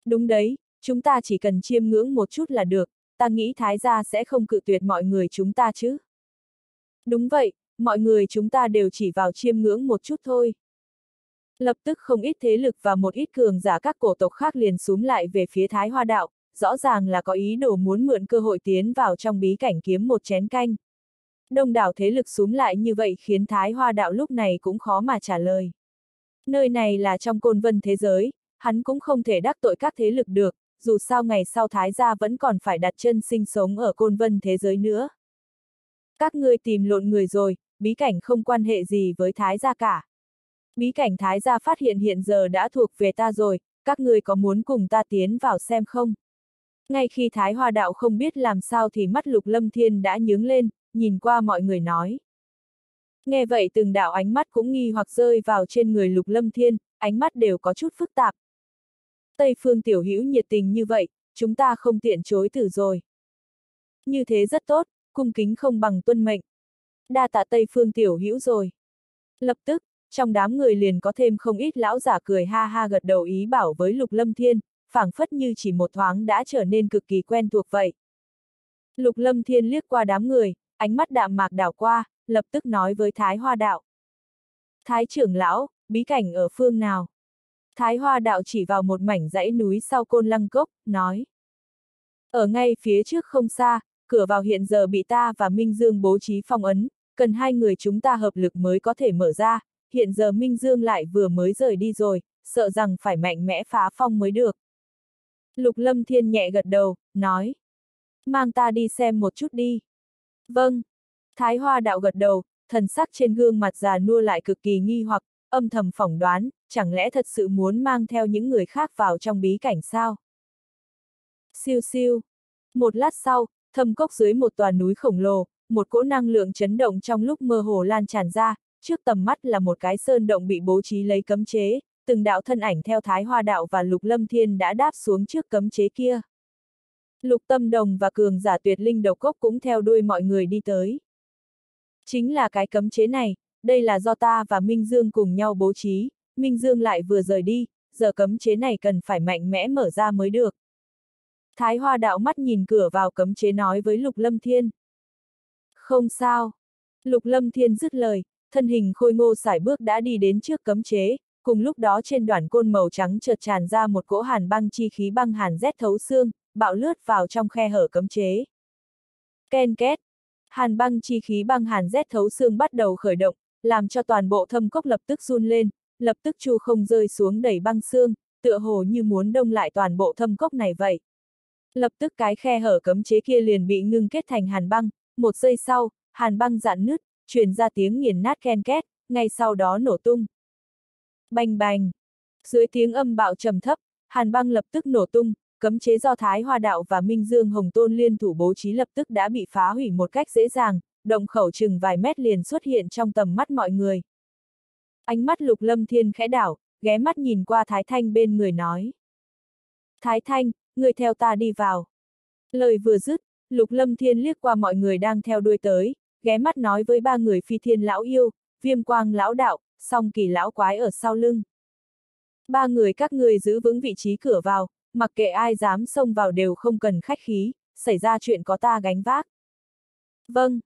Đúng đấy, chúng ta chỉ cần chiêm ngưỡng một chút là được, ta nghĩ Thái gia sẽ không cự tuyệt mọi người chúng ta chứ. Đúng vậy, mọi người chúng ta đều chỉ vào chiêm ngưỡng một chút thôi. Lập tức không ít thế lực và một ít cường giả các cổ tộc khác liền xuống lại về phía Thái Hoa Đạo, rõ ràng là có ý đồ muốn mượn cơ hội tiến vào trong bí cảnh kiếm một chén canh. Đông đảo thế lực xuống lại như vậy khiến Thái Hoa Đạo lúc này cũng khó mà trả lời. Nơi này là trong côn vân thế giới, hắn cũng không thể đắc tội các thế lực được, dù sao ngày sau Thái gia vẫn còn phải đặt chân sinh sống ở côn vân thế giới nữa. Các ngươi tìm lộn người rồi, bí cảnh không quan hệ gì với Thái gia cả. Bí cảnh Thái gia phát hiện hiện giờ đã thuộc về ta rồi, các ngươi có muốn cùng ta tiến vào xem không? Ngay khi Thái Hoa Đạo không biết làm sao thì mắt Lục Lâm Thiên đã nhướng lên, nhìn qua mọi người nói. Nghe vậy từng đạo ánh mắt cũng nghi hoặc rơi vào trên người Lục Lâm Thiên, ánh mắt đều có chút phức tạp. Tây Phương Tiểu Hữu nhiệt tình như vậy, chúng ta không tiện chối từ rồi. Như thế rất tốt, cung kính không bằng tuân mệnh. Đa tạ Tây Phương Tiểu Hữu rồi. Lập tức, trong đám người liền có thêm không ít lão giả cười ha ha gật đầu ý bảo với Lục Lâm Thiên, phảng phất như chỉ một thoáng đã trở nên cực kỳ quen thuộc vậy. Lục Lâm Thiên liếc qua đám người, ánh mắt đạm mạc đảo qua, lập tức nói với Thái Hoa Đạo. Thái trưởng lão, bí cảnh ở phương nào? Thái Hoa Đạo chỉ vào một mảnh dãy núi sau côn lăng cốc, nói. Ở ngay phía trước không xa, cửa vào hiện giờ bị ta và Minh Dương bố trí phong ấn, cần hai người chúng ta hợp lực mới có thể mở ra, hiện giờ Minh Dương lại vừa mới rời đi rồi, sợ rằng phải mạnh mẽ phá phong mới được. Lục Lâm Thiên nhẹ gật đầu, nói. Mang ta đi xem một chút đi. Vâng. Thái Hoa đạo gật đầu, thần sắc trên gương mặt già nua lại cực kỳ nghi hoặc, âm thầm phỏng đoán, chẳng lẽ thật sự muốn mang theo những người khác vào trong bí cảnh sao? Siêu siêu. Một lát sau, thâm cốc dưới một tòa núi khổng lồ, một cỗ năng lượng chấn động trong lúc mơ hồ lan tràn ra, trước tầm mắt là một cái sơn động bị bố trí lấy cấm chế, từng đạo thân ảnh theo Thái Hoa Đạo và Lục Lâm Thiên đã đáp xuống trước cấm chế kia. Lục Tâm Đồng và Cường giả tuyệt linh đầu cốc cũng theo đuôi mọi người đi tới. Chính là cái cấm chế này, đây là do ta và Minh Dương cùng nhau bố trí, Minh Dương lại vừa rời đi, giờ cấm chế này cần phải mạnh mẽ mở ra mới được. Thái Hoa đạo mắt nhìn cửa vào cấm chế nói với Lục Lâm Thiên. Không sao. Lục Lâm Thiên dứt lời, thân hình khôi ngô sải bước đã đi đến trước cấm chế, cùng lúc đó trên đoàn côn màu trắng chợt tràn ra một cỗ hàn băng chi khí băng hàn rét thấu xương, bạo lướt vào trong khe hở cấm chế. Ken két. Hàn băng chi khí băng hàn rét thấu xương bắt đầu khởi động, làm cho toàn bộ thâm cốc lập tức run lên, lập tức chu không rơi xuống đẩy băng xương, tựa hồ như muốn đông lại toàn bộ thâm cốc này vậy. Lập tức cái khe hở cấm chế kia liền bị ngưng kết thành hàn băng, một giây sau, hàn băng dạn nứt, truyền ra tiếng nghiền nát ken két, ngay sau đó nổ tung. Bành bành! Dưới tiếng âm bạo trầm thấp, hàn băng lập tức nổ tung, cấm chế do Thái Hoa Đạo và Minh Dương Hồng Tôn liên thủ bố trí lập tức đã bị phá hủy một cách dễ dàng, động khẩu chừng vài mét liền xuất hiện trong tầm mắt mọi người. Ánh mắt Lục Lâm Thiên khẽ đảo, ghé mắt nhìn qua Thái Thanh bên người nói. Thái Thanh, người theo ta đi vào. Lời vừa dứt, Lục Lâm Thiên liếc qua mọi người đang theo đuôi tới, ghé mắt nói với ba người phi thiên lão yêu, viêm quang lão đạo, song kỳ lão quái ở sau lưng. Ba người các người giữ vững vị trí cửa vào, mặc kệ ai dám xông vào đều không cần khách khí, xảy ra chuyện có ta gánh vác. Vâng.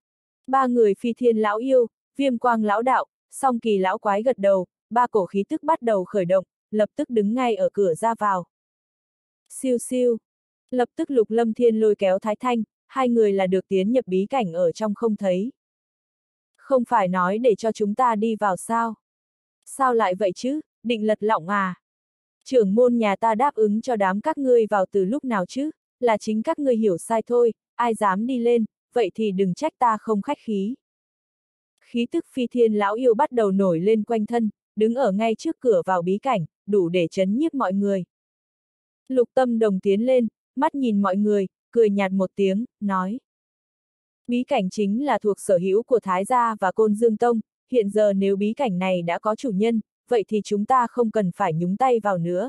Ba người phi thiên lão yêu, viêm quang lão đạo, song kỳ lão quái gật đầu, ba cổ khí tức bắt đầu khởi động, lập tức đứng ngay ở cửa ra vào. Siêu siêu. Lập tức lục lâm thiên lôi kéo Thái Thanh, hai người là được tiến nhập bí cảnh ở trong không thấy. Không phải nói để cho chúng ta đi vào sao? Sao lại vậy chứ, định lật lọng à? Trưởng môn nhà ta đáp ứng cho đám các ngươi vào từ lúc nào chứ, là chính các ngươi hiểu sai thôi, ai dám đi lên, vậy thì đừng trách ta không khách khí. Khí tức phi thiên lão yêu bắt đầu nổi lên quanh thân, đứng ở ngay trước cửa vào bí cảnh, đủ để chấn nhiếp mọi người. Lục tâm đồng tiến lên, mắt nhìn mọi người, cười nhạt một tiếng, nói. Bí cảnh chính là thuộc sở hữu của Thái Gia và Côn Dương Tông, hiện giờ nếu bí cảnh này đã có chủ nhân, vậy thì chúng ta không cần phải nhúng tay vào nữa.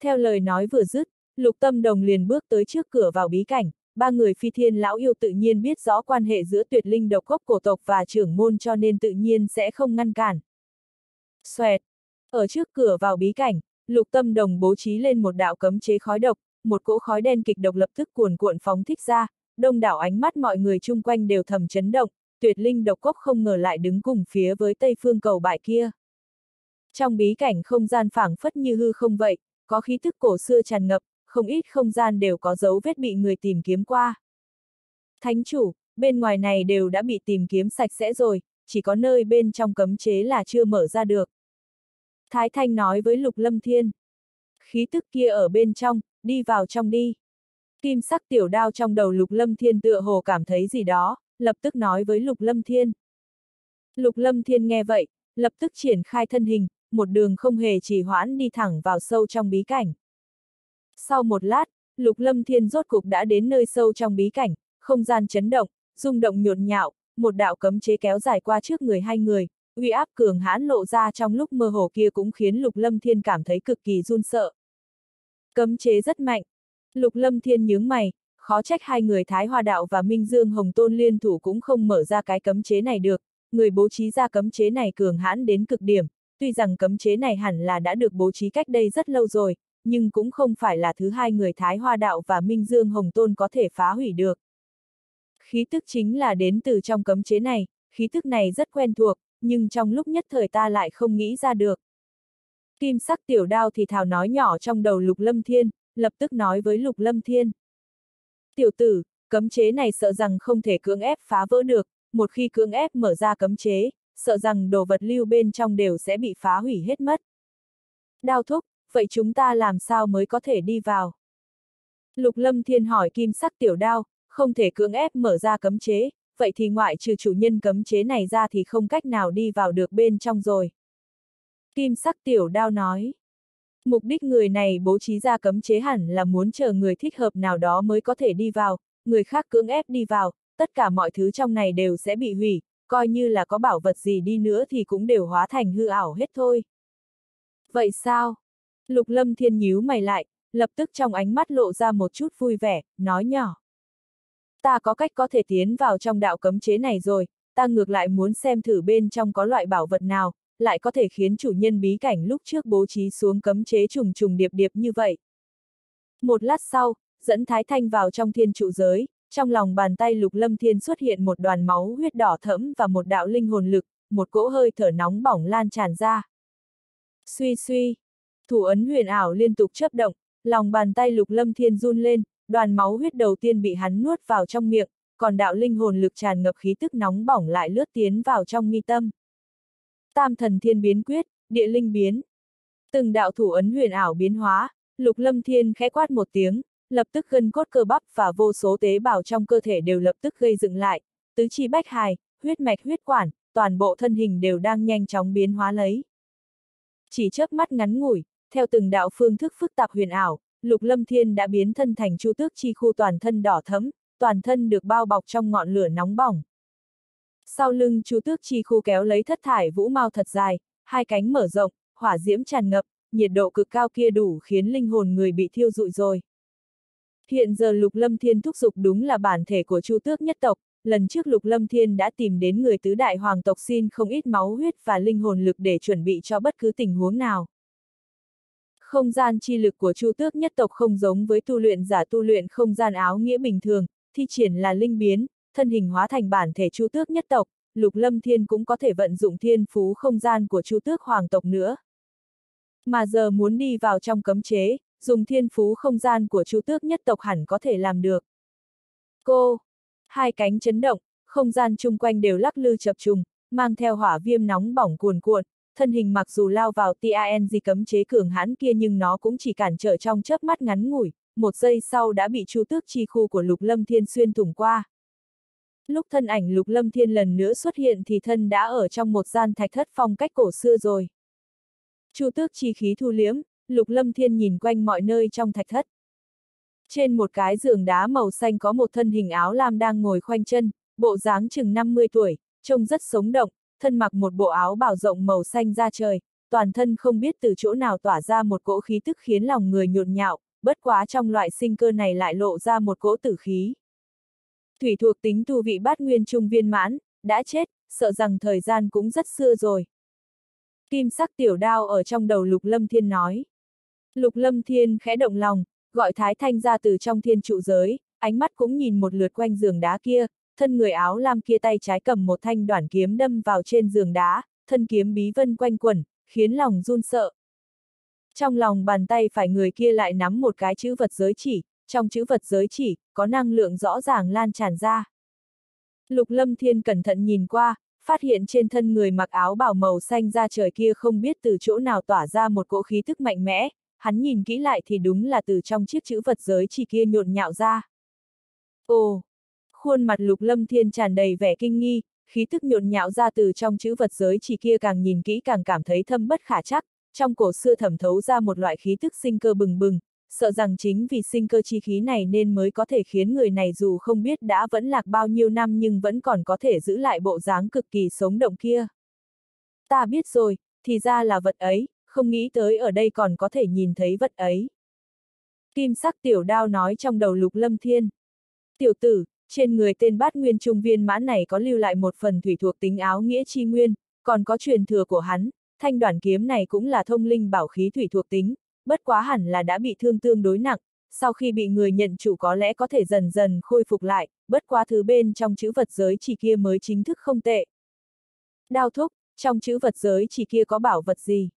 Theo lời nói vừa dứt, Lục Tâm Đồng liền bước tới trước cửa vào bí cảnh, ba người phi thiên lão yêu tự nhiên biết rõ quan hệ giữa tuyệt linh độc cốc cổ tộc và trưởng môn cho nên tự nhiên sẽ không ngăn cản. Xoẹt! Ở trước cửa vào bí cảnh, Lục Tâm Đồng bố trí lên một đạo cấm chế khói độc, một cỗ khói đen kịch độc lập tức cuồn cuộn phóng thích ra, đông đảo ánh mắt mọi người chung quanh đều thầm chấn động, tuyệt linh độc cốc không ngờ lại đứng cùng phía với tây phương cầu bại kia. Trong bí cảnh không gian phảng phất như hư không vậy, có khí thức cổ xưa tràn ngập, không ít không gian đều có dấu vết bị người tìm kiếm qua. Thánh chủ, bên ngoài này đều đã bị tìm kiếm sạch sẽ rồi, chỉ có nơi bên trong cấm chế là chưa mở ra được. Thái Thanh nói với Lục Lâm Thiên. Khí tức kia ở bên trong, đi vào trong đi. Kim sắc tiểu đao trong đầu Lục Lâm Thiên tựa hồ cảm thấy gì đó, lập tức nói với Lục Lâm Thiên. Lục Lâm Thiên nghe vậy, lập tức triển khai thân hình, một đường không hề trì hoãn đi thẳng vào sâu trong bí cảnh. Sau một lát, Lục Lâm Thiên rốt cục đã đến nơi sâu trong bí cảnh, không gian chấn động, rung động nhộn nhạo, một đạo cấm chế kéo dài qua trước người hai người, uy áp cường hãn lộ ra trong lúc mơ hồ kia cũng khiến Lục Lâm Thiên cảm thấy cực kỳ run sợ. Cấm chế rất mạnh. Lục Lâm Thiên nhướng mày, khó trách hai người Thái Hoa Đạo và Minh Dương Hồng Tôn liên thủ cũng không mở ra cái cấm chế này được, người bố trí ra cấm chế này cường hãn đến cực điểm, tuy rằng cấm chế này hẳn là đã được bố trí cách đây rất lâu rồi, nhưng cũng không phải là thứ hai người Thái Hoa Đạo và Minh Dương Hồng Tôn có thể phá hủy được. Khí tức chính là đến từ trong cấm chế này, khí tức này rất quen thuộc, nhưng trong lúc nhất thời ta lại không nghĩ ra được. Kim sắc tiểu đao thì thào nói nhỏ trong đầu Lục Lâm Thiên, lập tức nói với Lục Lâm Thiên. Tiểu tử, cấm chế này sợ rằng không thể cưỡng ép phá vỡ được, một khi cưỡng ép mở ra cấm chế, sợ rằng đồ vật lưu bên trong đều sẽ bị phá hủy hết mất. Đao thúc, vậy chúng ta làm sao mới có thể đi vào? Lục Lâm Thiên hỏi kim sắc tiểu đao, không thể cưỡng ép mở ra cấm chế, vậy thì ngoại trừ chủ nhân cấm chế này ra thì không cách nào đi vào được bên trong rồi. Kim sắc tiểu đao nói. Mục đích người này bố trí ra cấm chế hẳn là muốn chờ người thích hợp nào đó mới có thể đi vào, người khác cưỡng ép đi vào, tất cả mọi thứ trong này đều sẽ bị hủy, coi như là có bảo vật gì đi nữa thì cũng đều hóa thành hư ảo hết thôi. Vậy sao? Lục lâm thiên nhíu mày lại, lập tức trong ánh mắt lộ ra một chút vui vẻ, nói nhỏ. Ta có cách có thể tiến vào trong đạo cấm chế này rồi, ta ngược lại muốn xem thử bên trong có loại bảo vật nào, lại có thể khiến chủ nhân bí cảnh lúc trước bố trí xuống cấm chế trùng trùng điệp điệp như vậy. Một lát sau, dẫn Thái Thanh vào trong thiên trụ giới, trong lòng bàn tay lục lâm thiên xuất hiện một đoàn máu huyết đỏ thẫm và một đạo linh hồn lực, một cỗ hơi thở nóng bỏng lan tràn ra. Suy suy, thủ ấn huyền ảo liên tục chấp động, lòng bàn tay lục lâm thiên run lên, đoàn máu huyết đầu tiên bị hắn nuốt vào trong miệng, còn đạo linh hồn lực tràn ngập khí tức nóng bỏng lại lướt tiến vào trong mi tâm. Tam thần thiên biến quyết, địa linh biến. Từng đạo thủ ấn huyền ảo biến hóa, lục lâm thiên khẽ quát một tiếng, lập tức gân cốt cơ bắp và vô số tế bào trong cơ thể đều lập tức gây dựng lại, tứ chi bách hài, huyết mạch huyết quản, toàn bộ thân hình đều đang nhanh chóng biến hóa lấy. Chỉ chớp mắt ngắn ngủi, theo từng đạo phương thức phức tạp huyền ảo, Lục Lâm Thiên đã biến thân thành chu tước chi khu toàn thân đỏ thẫm, toàn thân được bao bọc trong ngọn lửa nóng bỏng. Sau lưng chu tước chi khu kéo lấy thất thải vũ mau thật dài, hai cánh mở rộng, hỏa diễm tràn ngập, nhiệt độ cực cao kia đủ khiến linh hồn người bị thiêu rụi rồi. Hiện giờ Lục Lâm Thiên thúc giục đúng là bản thể của Chu Tước nhất tộc, lần trước Lục Lâm Thiên đã tìm đến người tứ đại hoàng tộc xin không ít máu huyết và linh hồn lực để chuẩn bị cho bất cứ tình huống nào. Không gian chi lực của Chu Tước nhất tộc không giống với tu luyện giả tu luyện không gian áo nghĩa bình thường, thi triển là linh biến, thân hình hóa thành bản thể Chu Tước nhất tộc, Lục Lâm Thiên cũng có thể vận dụng thiên phú không gian của Chu Tước hoàng tộc nữa. Mà giờ muốn đi vào trong cấm chế, dùng thiên phú không gian của Chu Tước nhất tộc hẳn có thể làm được. Cô! Hai cánh chấn động, không gian chung quanh đều lắc lư chập trùng, mang theo hỏa viêm nóng bỏng cuồn cuộn, thân hình mặc dù lao vào TANG cấm chế cường hãn kia nhưng nó cũng chỉ cản trở trong chớp mắt ngắn ngủi, một giây sau đã bị chu tước chi khu của lục lâm thiên xuyên thủng qua. Lúc thân ảnh Lục Lâm Thiên lần nữa xuất hiện thì thân đã ở trong một gian thạch thất phong cách cổ xưa rồi. Chu tước chi khí thu liếm, Lục Lâm Thiên nhìn quanh mọi nơi trong thạch thất. Trên một cái giường đá màu xanh có một thân hình áo lam đang ngồi khoanh chân, bộ dáng chừng 50 tuổi, trông rất sống động, thân mặc một bộ áo bảo rộng màu xanh da trời, toàn thân không biết từ chỗ nào tỏa ra một cỗ khí tức khiến lòng người nhộn nhạo, bất quá trong loại sinh cơ này lại lộ ra một cỗ tử khí. Thủy thuộc tính tu vị bát nguyên trung viên mãn, đã chết, sợ rằng thời gian cũng rất xưa rồi. Kim sắc tiểu đao ở trong đầu Lục Lâm Thiên nói. Lục Lâm Thiên khẽ động lòng, gọi Thái Thanh ra từ trong thiên trụ giới, ánh mắt cũng nhìn một lượt quanh giường đá kia, thân người áo lam kia tay trái cầm một thanh đoạn kiếm đâm vào trên giường đá, thân kiếm bí vân quanh quẩn, khiến lòng run sợ. Trong lòng bàn tay phải người kia lại nắm một cái chữ vật giới chỉ, trong chữ vật giới chỉ, có năng lượng rõ ràng lan tràn ra. Lục Lâm Thiên cẩn thận nhìn qua, phát hiện trên thân người mặc áo bảo màu xanh da trời kia không biết từ chỗ nào tỏa ra một cỗ khí thức mạnh mẽ, hắn nhìn kỹ lại thì đúng là từ trong chiếc chữ vật giới chỉ kia nhộn nhạo ra. Ồ! Khuôn mặt lục lâm thiên tràn đầy vẻ kinh nghi, khí tức nhộn nhạo ra từ trong chữ vật giới chỉ kia càng nhìn kỹ càng cảm thấy thâm bất khả chắc, trong cổ xưa thẩm thấu ra một loại khí tức sinh cơ bừng bừng, sợ rằng chính vì sinh cơ chi khí này nên mới có thể khiến người này dù không biết đã vẫn lạc bao nhiêu năm nhưng vẫn còn có thể giữ lại bộ dáng cực kỳ sống động kia. Ta biết rồi, thì ra là vật ấy, không nghĩ tới ở đây còn có thể nhìn thấy vật ấy. Kim sắc tiểu đao nói trong đầu lục lâm thiên. Tiểu tử, trên người tên bát nguyên trung viên mãn này có lưu lại một phần thủy thuộc tính áo nghĩa chi nguyên, còn có truyền thừa của hắn, thanh đoàn kiếm này cũng là thông linh bảo khí thủy thuộc tính, bất quá hẳn là đã bị thương tương đối nặng, sau khi bị người nhận chủ có lẽ có thể dần dần khôi phục lại, bất quá thứ bên trong chữ vật giới chỉ kia mới chính thức không tệ. Đao thúc, trong chữ vật giới chỉ kia có bảo vật gì?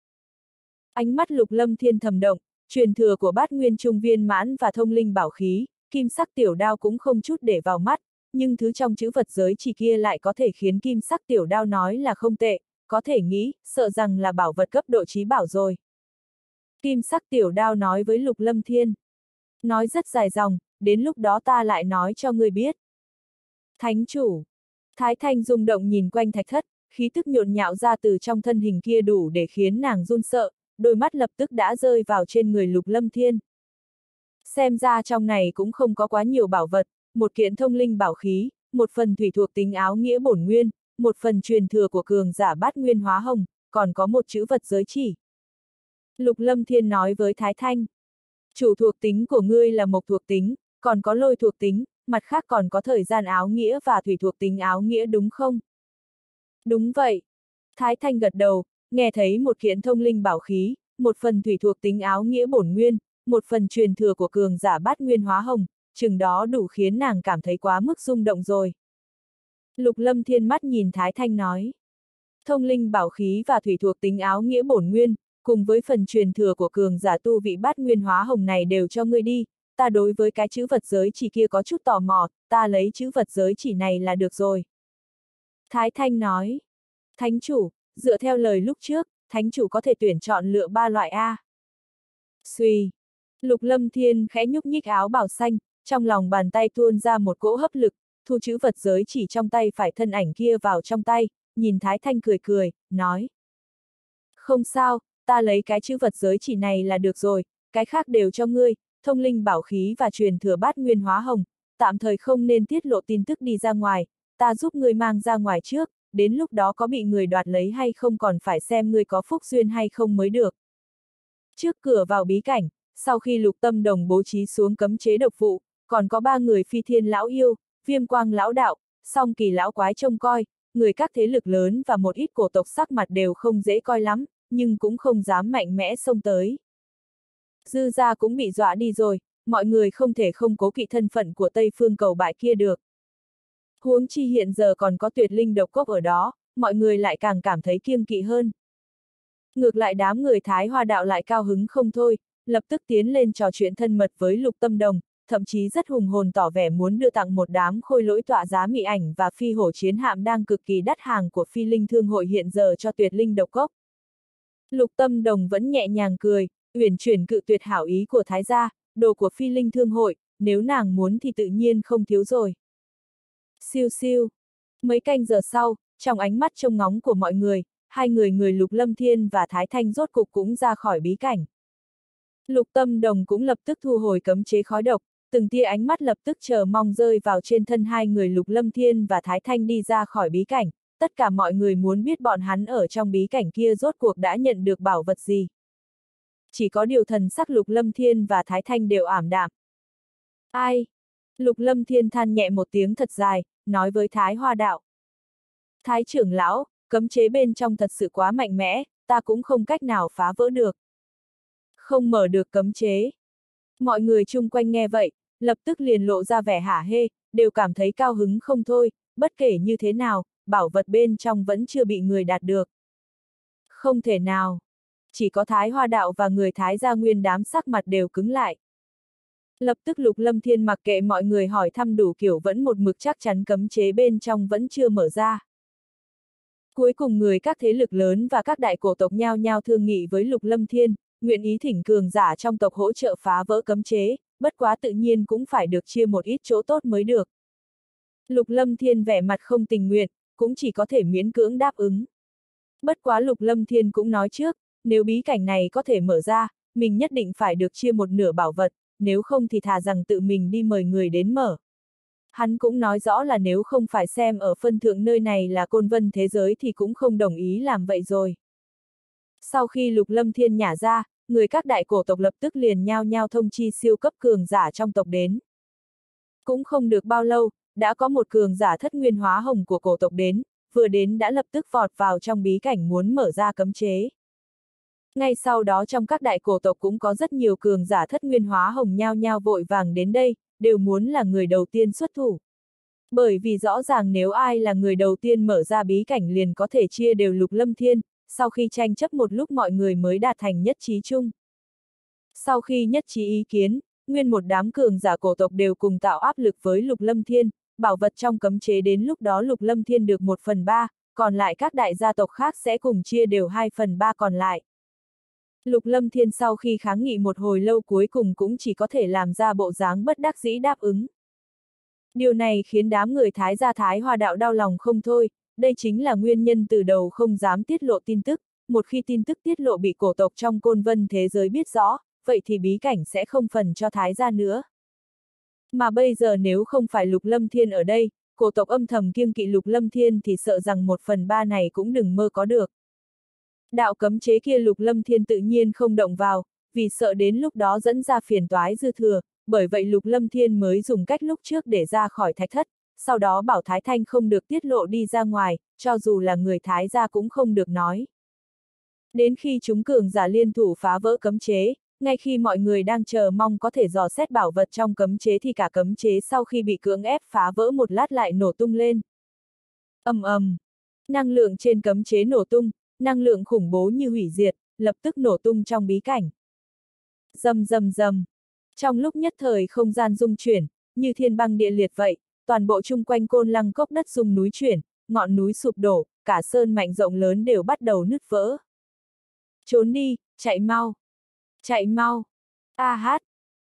Ánh mắt lục lâm thiên thầm động, truyền thừa của bát nguyên trung viên mãn và thông linh bảo khí, kim sắc tiểu đao cũng không chút để vào mắt, nhưng thứ trong chữ vật giới chỉ kia lại có thể khiến kim sắc tiểu đao nói là không tệ, có thể nghĩ, sợ rằng là bảo vật cấp độ trí bảo rồi. Kim sắc tiểu đao nói với Lục Lâm Thiên. Nói rất dài dòng, đến lúc đó ta lại nói cho ngươi biết. Thánh chủ. Thái Thanh rung động nhìn quanh thạch thất, khí tức nhộn nhạo ra từ trong thân hình kia đủ để khiến nàng run sợ, đôi mắt lập tức đã rơi vào trên người Lục Lâm Thiên. Xem ra trong này cũng không có quá nhiều bảo vật, một kiện thông linh bảo khí, một phần thủy thuộc tính áo nghĩa bổn nguyên, một phần truyền thừa của cường giả bát nguyên hóa hồng, còn có một chữ vật giới chỉ. Lục Lâm Thiên nói với Thái Thanh. Chủ thuộc tính của ngươi là mộc thuộc tính, còn có lôi thuộc tính, mặt khác còn có thời gian áo nghĩa và thủy thuộc tính áo nghĩa đúng không? Đúng vậy. Thái Thanh gật đầu, nghe thấy một kiện thông linh bảo khí, một phần thủy thuộc tính áo nghĩa bổn nguyên, một phần truyền thừa của cường giả bát nguyên hóa hồng, chừng đó đủ khiến nàng cảm thấy quá mức rung động rồi. Lục Lâm Thiên mắt nhìn Thái Thanh nói. Thông linh bảo khí và thủy thuộc tính áo nghĩa bổn nguyên, cùng với phần truyền thừa của cường giả tu vị bát nguyên hóa hồng này đều cho ngươi đi, ta đối với cái chữ vật giới chỉ kia có chút tò mò, ta lấy chữ vật giới chỉ này là được rồi. Thái Thanh nói, Thánh chủ, dựa theo lời lúc trước, Thánh chủ có thể tuyển chọn lựa ba loại A. Suy, Lục Lâm Thiên khẽ nhúc nhích áo bảo xanh, trong lòng bàn tay tuôn ra một cỗ hấp lực, thu chữ vật giới chỉ trong tay phải thân ảnh kia vào trong tay, nhìn Thái Thanh cười cười, nói. Không sao, ta lấy cái chữ vật giới chỉ này là được rồi, cái khác đều cho ngươi, thông linh bảo khí và truyền thừa bát nguyên hóa hồng, tạm thời không nên tiết lộ tin tức đi ra ngoài, ta giúp ngươi mang ra ngoài trước, đến lúc đó có bị người đoạt lấy hay không còn phải xem ngươi có phúc duyên hay không mới được. Trước cửa vào bí cảnh, sau khi lục tâm đồng bố trí xuống cấm chế độc vụ, còn có ba người phi thiên lão yêu, viêm quang lão đạo, song kỳ lão quái trông coi, người các thế lực lớn và một ít cổ tộc sắc mặt đều không dễ coi lắm, nhưng cũng không dám mạnh mẽ xông tới. Dư gia cũng bị dọa đi rồi, mọi người không thể không cố kỵ thân phận của Tây Phương cầu bại kia được. Huống chi hiện giờ còn có tuyệt linh độc cốc ở đó, mọi người lại càng cảm thấy kiêng kỵ hơn. Ngược lại đám người Thái Hoa đạo lại cao hứng không thôi, lập tức tiến lên trò chuyện thân mật với Lục Tâm Đồng, thậm chí rất hùng hồn tỏ vẻ muốn đưa tặng một đám khôi lỗi tọa giá mị ảnh và phi hổ chiến hạm đang cực kỳ đắt hàng của phi linh thương hội hiện giờ cho tuyệt linh độc cốc. Lục tâm đồng vẫn nhẹ nhàng cười, uyển chuyển cự tuyệt hảo ý của thái gia, đồ của phi linh thương hội, nếu nàng muốn thì tự nhiên không thiếu rồi. Siêu siêu. Mấy canh giờ sau, trong ánh mắt trông ngóng của mọi người, hai người người Lục Lâm Thiên và Thái Thanh rốt cục cũng ra khỏi bí cảnh. Lục Tâm Đồng cũng lập tức thu hồi cấm chế khói độc, từng tia ánh mắt lập tức chờ mong rơi vào trên thân hai người Lục Lâm Thiên và Thái Thanh đi ra khỏi bí cảnh, tất cả mọi người muốn biết bọn hắn ở trong bí cảnh kia rốt cuộc đã nhận được bảo vật gì. Chỉ có điều thần sắc Lục Lâm Thiên và Thái Thanh đều ảm đạm. Ai? Lục Lâm Thiên than nhẹ một tiếng thật dài, nói với Thái Hoa Đạo. Thái trưởng lão, cấm chế bên trong thật sự quá mạnh mẽ, ta cũng không cách nào phá vỡ được. Không mở được cấm chế. Mọi người chung quanh nghe vậy, lập tức liền lộ ra vẻ hả hê, đều cảm thấy cao hứng không thôi, bất kể như thế nào, bảo vật bên trong vẫn chưa bị người đạt được. Không thể nào. Chỉ có Thái Hoa Đạo và người Thái gia nguyên đám sắc mặt đều cứng lại. Lập tức Lục Lâm Thiên mặc kệ mọi người hỏi thăm đủ kiểu vẫn một mực chắc chắn cấm chế bên trong vẫn chưa mở ra. Cuối cùng người các thế lực lớn và các đại cổ tộc nhao nhao thương nghị với Lục Lâm Thiên, nguyện ý thỉnh cường giả trong tộc hỗ trợ phá vỡ cấm chế, bất quá tự nhiên cũng phải được chia một ít chỗ tốt mới được. Lục Lâm Thiên vẻ mặt không tình nguyện, cũng chỉ có thể miễn cưỡng đáp ứng. Bất quá Lục Lâm Thiên cũng nói trước, nếu bí cảnh này có thể mở ra, mình nhất định phải được chia một nửa bảo vật, nếu không thì thà rằng tự mình đi mời người đến mở. Hắn cũng nói rõ là nếu không phải xem ở phân thượng nơi này là côn vân thế giới thì cũng không đồng ý làm vậy rồi. Sau khi Lục Lâm Thiên nhả ra, người các đại cổ tộc lập tức liền nhao nhao thông chi siêu cấp cường giả trong tộc đến. Cũng không được bao lâu, đã có một cường giả thất nguyên hóa hồng của cổ tộc đến, vừa đến đã lập tức vọt vào trong bí cảnh muốn mở ra cấm chế. Ngay sau đó trong các đại cổ tộc cũng có rất nhiều cường giả thất nguyên hóa hồng nhao nhao vội vàng đến đây, đều muốn là người đầu tiên xuất thủ. Bởi vì rõ ràng nếu ai là người đầu tiên mở ra bí cảnh liền có thể chia đều lục lâm thiên, sau khi tranh chấp một lúc mọi người mới đạt thành nhất trí chung. Sau khi nhất trí ý kiến, nguyên một đám cường giả cổ tộc đều cùng tạo áp lực với lục lâm thiên, bảo vật trong cấm chế đến lúc đó lục lâm thiên được một phần ba, còn lại các đại gia tộc khác sẽ cùng chia đều hai phần ba còn lại. Lục Lâm Thiên sau khi kháng nghị một hồi lâu cuối cùng cũng chỉ có thể làm ra bộ dáng bất đắc dĩ đáp ứng. Điều này khiến đám người Thái gia Thái Hoa đạo đau lòng không thôi, đây chính là nguyên nhân từ đầu không dám tiết lộ tin tức, một khi tin tức tiết lộ bị cổ tộc trong côn vân thế giới biết rõ, vậy thì bí cảnh sẽ không phần cho Thái gia nữa. Mà bây giờ nếu không phải Lục Lâm Thiên ở đây, cổ tộc âm thầm kiêng kỵ Lục Lâm Thiên thì sợ rằng một phần ba này cũng đừng mơ có được. Đạo cấm chế kia Lục Lâm Thiên tự nhiên không động vào, vì sợ đến lúc đó dẫn ra phiền toái dư thừa, bởi vậy Lục Lâm Thiên mới dùng cách lúc trước để ra khỏi thạch thất, sau đó bảo Thái Thanh không được tiết lộ đi ra ngoài, cho dù là người Thái gia cũng không được nói. Đến khi chúng cường giả liên thủ phá vỡ cấm chế, ngay khi mọi người đang chờ mong có thể dò xét bảo vật trong cấm chế thì cả cấm chế sau khi bị cưỡng ép phá vỡ một lát lại nổ tung lên. ầm ầm, năng lượng trên cấm chế nổ tung, năng lượng khủng bố như hủy diệt, lập tức nổ tung trong bí cảnh. Dầm dầm dầm. Trong lúc nhất thời không gian rung chuyển, như thiên băng địa liệt vậy, toàn bộ chung quanh côn lăng cốc đất rung núi chuyển, ngọn núi sụp đổ, cả sơn mạnh rộng lớn đều bắt đầu nứt vỡ. Trốn đi, chạy mau. Chạy mau. A hát.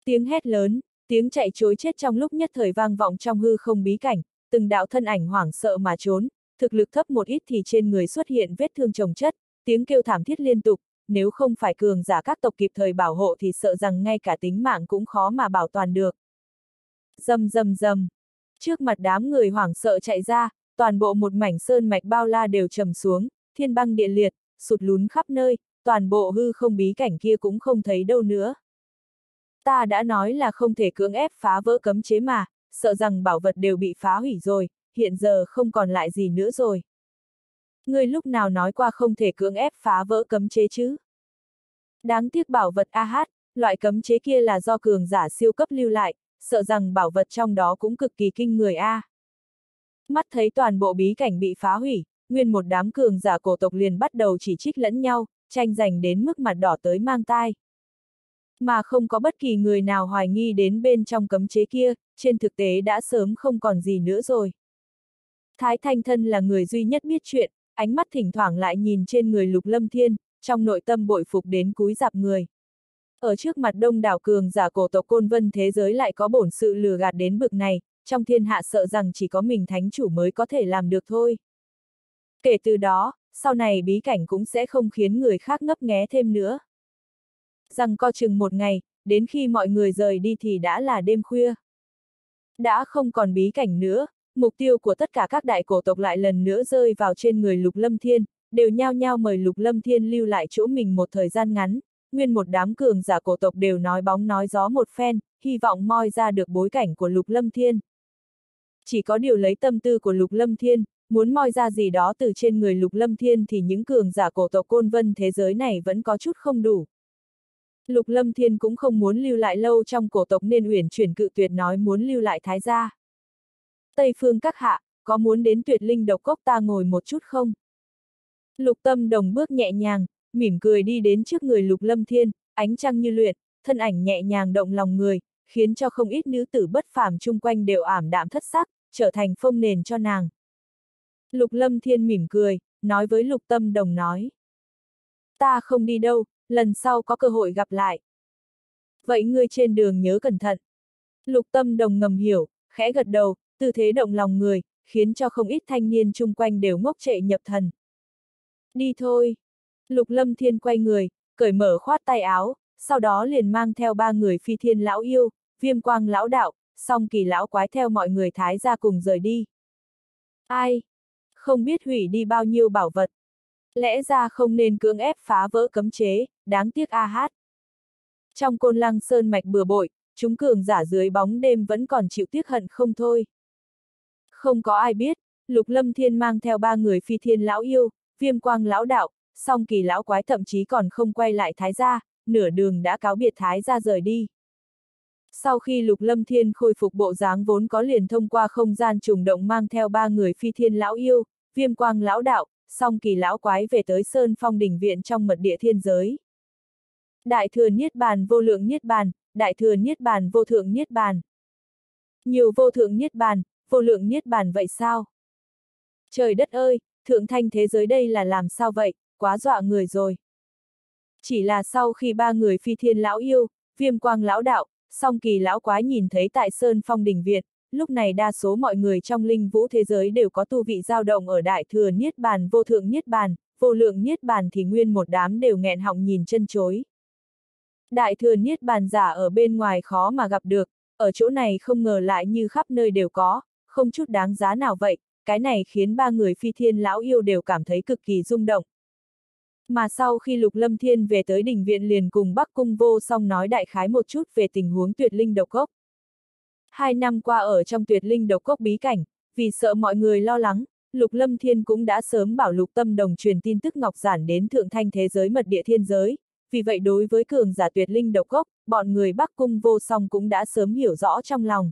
Tiếng hét lớn, tiếng chạy chối chết trong lúc nhất thời vang vọng trong hư không bí cảnh, từng đạo thân ảnh hoảng sợ mà trốn, thực lực thấp một ít thì trên người xuất hiện vết thương trồng chất, tiếng kêu thảm thiết liên tục, nếu không phải cường giả các tộc kịp thời bảo hộ thì sợ rằng ngay cả tính mạng cũng khó mà bảo toàn được. Dầm dầm dầm. Trước mặt đám người hoảng sợ chạy ra, toàn bộ một mảnh sơn mạch bao la đều trầm xuống, thiên băng địa liệt, sụt lún khắp nơi, toàn bộ hư không bí cảnh kia cũng không thấy đâu nữa. Ta đã nói là không thể cưỡng ép phá vỡ cấm chế mà, sợ rằng bảo vật đều bị phá hủy rồi, hiện giờ không còn lại gì nữa rồi. Người lúc nào nói qua không thể cưỡng ép phá vỡ cấm chế chứ? Đáng tiếc bảo vật AH, loại cấm chế kia là do cường giả siêu cấp lưu lại, sợ rằng bảo vật trong đó cũng cực kỳ kinh người A. Mắt thấy toàn bộ bí cảnh bị phá hủy, nguyên một đám cường giả cổ tộc liền bắt đầu chỉ trích lẫn nhau, tranh giành đến mức mặt đỏ tới mang tai. Mà không có bất kỳ người nào hoài nghi đến bên trong cấm chế kia, trên thực tế đã sớm không còn gì nữa rồi. Thái Thanh Thân là người duy nhất biết chuyện, ánh mắt thỉnh thoảng lại nhìn trên người Lục Lâm Thiên, trong nội tâm bội phục đến cúi dạp người. Ở trước mặt đông đảo cường giả cổ tộc côn vân thế giới lại có bổn sự lừa gạt đến bực này, trong thiên hạ sợ rằng chỉ có mình thánh chủ mới có thể làm được thôi. Kể từ đó, sau này bí cảnh cũng sẽ không khiến người khác ngấp nghé thêm nữa. Rằng co chừng một ngày, đến khi mọi người rời đi thì đã là đêm khuya. Đã không còn bí cảnh nữa, mục tiêu của tất cả các đại cổ tộc lại lần nữa rơi vào trên người Lục Lâm Thiên, đều nhao nhao mời Lục Lâm Thiên lưu lại chỗ mình một thời gian ngắn, nguyên một đám cường giả cổ tộc đều nói bóng nói gió một phen, hy vọng moi ra được bối cảnh của Lục Lâm Thiên. Chỉ có điều lấy tâm tư của Lục Lâm Thiên, muốn moi ra gì đó từ trên người Lục Lâm Thiên thì những cường giả cổ tộc côn vân thế giới này vẫn có chút không đủ. Lục Lâm Thiên cũng không muốn lưu lại lâu trong cổ tộc nên uyển chuyển cự tuyệt nói muốn lưu lại thái gia. Tây phương các hạ, có muốn đến tuyệt linh độc cốc ta ngồi một chút không? Lục tâm đồng bước nhẹ nhàng, mỉm cười đi đến trước người Lục Lâm Thiên, ánh trăng như luyện, thân ảnh nhẹ nhàng động lòng người, khiến cho không ít nữ tử bất phàm chung quanh đều ảm đạm thất sắc, trở thành phông nền cho nàng. Lục Lâm Thiên mỉm cười, nói với Lục Tâm Đồng nói. Ta không đi đâu, lần sau có cơ hội gặp lại. Vậy ngươi trên đường nhớ cẩn thận. Lục Tâm Đồng ngầm hiểu, khẽ gật đầu, tư thế động lòng người, khiến cho không ít thanh niên chung quanh đều ngốc trệ nhập thần. Đi thôi. Lục Lâm Thiên quay người, cởi mở khoát tay áo, sau đó liền mang theo ba người phi thiên lão yêu, viêm quang lão đạo, song kỳ lão quái theo mọi người thái ra cùng rời đi. Ai? Không biết hủy đi bao nhiêu bảo vật. Lẽ ra không nên cưỡng ép phá vỡ cấm chế, đáng tiếc a hát. Trong côn lăng sơn mạch bừa bội, chúng cường giả dưới bóng đêm vẫn còn chịu tiếc hận không thôi. Không có ai biết, Lục Lâm Thiên mang theo ba người phi thiên lão yêu, viêm quang lão đạo, song kỳ lão quái thậm chí còn không quay lại thái gia, nửa đường đã cáo biệt thái gia rời đi. Sau khi Lục Lâm Thiên khôi phục bộ dáng vốn có liền thông qua không gian trùng động mang theo ba người phi thiên lão yêu, viêm quang lão đạo, song kỳ lão quái về tới Sơn Phong đỉnh viện trong mật địa thiên giới. Đại thừa Niết Bàn vô lượng Niết Bàn, Đại thừa Niết Bàn vô thượng Niết Bàn. Nhiều vô thượng Niết Bàn, vô lượng Niết Bàn vậy sao? Trời đất ơi, thượng thanh thế giới đây là làm sao vậy, quá dọa người rồi. Chỉ là sau khi ba người phi thiên lão yêu, viêm quang lão đạo, song kỳ lão quái nhìn thấy tại Sơn Phong Đình Việt, lúc này đa số mọi người trong linh vũ thế giới đều có tu vị dao động ở đại thừa niết bàn vô thượng niết bàn, vô lượng niết bàn thì nguyên một đám đều nghẹn họng nhìn chân chối. Đại thừa niết bàn giả ở bên ngoài khó mà gặp được, ở chỗ này không ngờ lại như khắp nơi đều có, không chút đáng giá nào vậy, cái này khiến ba người phi thiên lão yêu đều cảm thấy cực kỳ rung động. Mà sau khi Lục Lâm Thiên về tới đỉnh viện liền cùng Bắc Cung vô song nói đại khái một chút về tình huống tuyệt linh độc cốc. Hai năm qua ở trong tuyệt linh độc cốc bí cảnh, vì sợ mọi người lo lắng, Lục Lâm Thiên cũng đã sớm bảo Lục Tâm Đồng truyền tin tức Ngọc Giản đến thượng thanh thế giới mật địa thiên giới, vì vậy đối với cường giả tuyệt linh độc cốc, bọn người Bắc Cung vô song cũng đã sớm hiểu rõ trong lòng.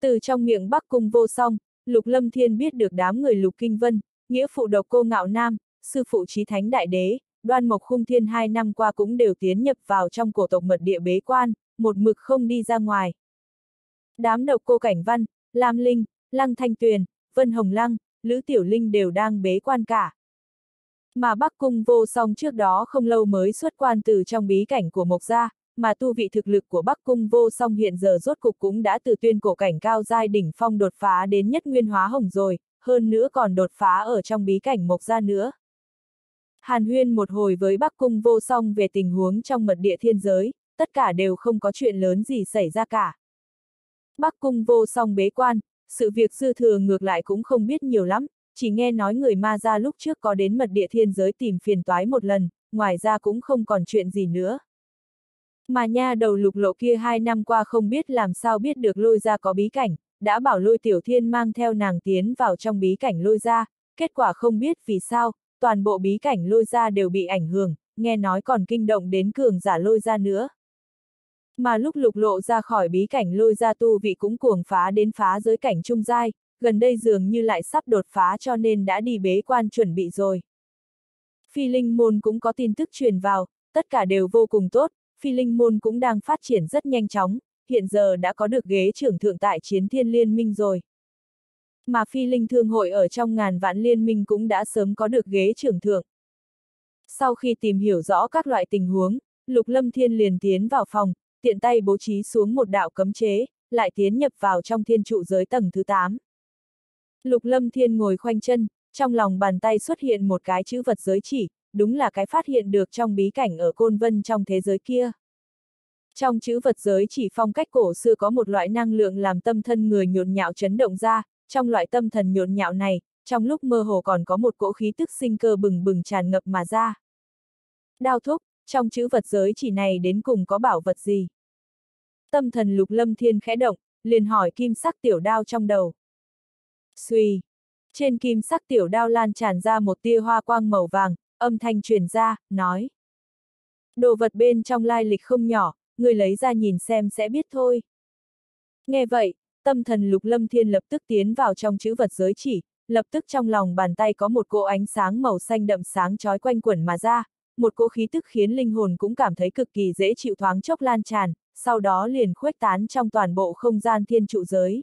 Từ trong miệng Bắc Cung vô song, Lục Lâm Thiên biết được đám người Lục Kinh Vân, nghĩa phụ độc cô ngạo nam, sư phụ trí thánh đại đế, đoan mộc khung thiên hai năm qua cũng đều tiến nhập vào trong cổ tộc mật địa bế quan, một mực không đi ra ngoài. Đám độc cô cảnh văn, Lam Linh, Lăng Thanh Tuyền, Vân Hồng Lăng, Lữ Tiểu Linh đều đang bế quan cả. Mà Bắc Cung vô song trước đó không lâu mới xuất quan từ trong bí cảnh của Mộc Gia, mà tu vị thực lực của Bắc Cung vô song hiện giờ rốt cục cũng đã từ tuyên cổ cảnh cao giai đỉnh phong đột phá đến nhất nguyên hóa hồng rồi, hơn nữa còn đột phá ở trong bí cảnh Mộc Gia nữa. Hàn huyên một hồi với Bắc Cung vô song về tình huống trong mật địa thiên giới, tất cả đều không có chuyện lớn gì xảy ra cả. Bắc Cung vô song bế quan, sự việc dư thừa ngược lại cũng không biết nhiều lắm, chỉ nghe nói người ma ra lúc trước có đến mật địa thiên giới tìm phiền toái một lần, ngoài ra cũng không còn chuyện gì nữa. Mà nha đầu lục lộ kia hai năm qua không biết làm sao biết được lôi ra có bí cảnh, đã bảo lôi tiểu thiên mang theo nàng tiến vào trong bí cảnh lôi ra, kết quả không biết vì sao, toàn bộ bí cảnh lôi ra đều bị ảnh hưởng, nghe nói còn kinh động đến cường giả lôi ra nữa. Mà lúc lục lộ ra khỏi bí cảnh lôi ra tu vị cũng cuồng phá đến phá giới cảnh trung giai, gần đây dường như lại sắp đột phá cho nên đã đi bế quan chuẩn bị rồi. Phi linh môn cũng có tin tức truyền vào, tất cả đều vô cùng tốt, phi linh môn cũng đang phát triển rất nhanh chóng, hiện giờ đã có được ghế trưởng thượng tại chiến thiên liên minh rồi. Mà phi linh thương hội ở trong ngàn vạn liên minh cũng đã sớm có được ghế trưởng thượng. Sau khi tìm hiểu rõ các loại tình huống, Lục Lâm Thiên liền tiến vào phòng, tiện tay bố trí xuống một đạo cấm chế, lại tiến nhập vào trong thiên trụ giới tầng thứ 8. Lục Lâm Thiên ngồi khoanh chân, trong lòng bàn tay xuất hiện một cái chữ vật giới chỉ, đúng là cái phát hiện được trong bí cảnh ở Côn Vân trong thế giới kia. Trong chữ vật giới chỉ phong cách cổ xưa có một loại năng lượng làm tâm thân người nhộn nhạo chấn động ra, trong loại tâm thần nhộn nhạo này, trong lúc mơ hồ còn có một cỗ khí tức sinh cơ bừng bừng tràn ngập mà ra. Đao thúc, trong chữ vật giới chỉ này đến cùng có bảo vật gì? Tâm thần lục lâm thiên khẽ động, liền hỏi kim sắc tiểu đao trong đầu. Xuy! Trên kim sắc tiểu đao lan tràn ra một tia hoa quang màu vàng, âm thanh truyền ra, nói. Đồ vật bên trong lai lịch không nhỏ, người lấy ra nhìn xem sẽ biết thôi. Nghe vậy, tâm thần lục lâm thiên lập tức tiến vào trong chữ vật giới chỉ, lập tức trong lòng bàn tay có một cỗ ánh sáng màu xanh đậm sáng trói quanh quẩn mà ra, một cỗ khí tức khiến linh hồn cũng cảm thấy cực kỳ dễ chịu thoáng chốc lan tràn, sau đó liền khuếch tán trong toàn bộ không gian thiên trụ giới.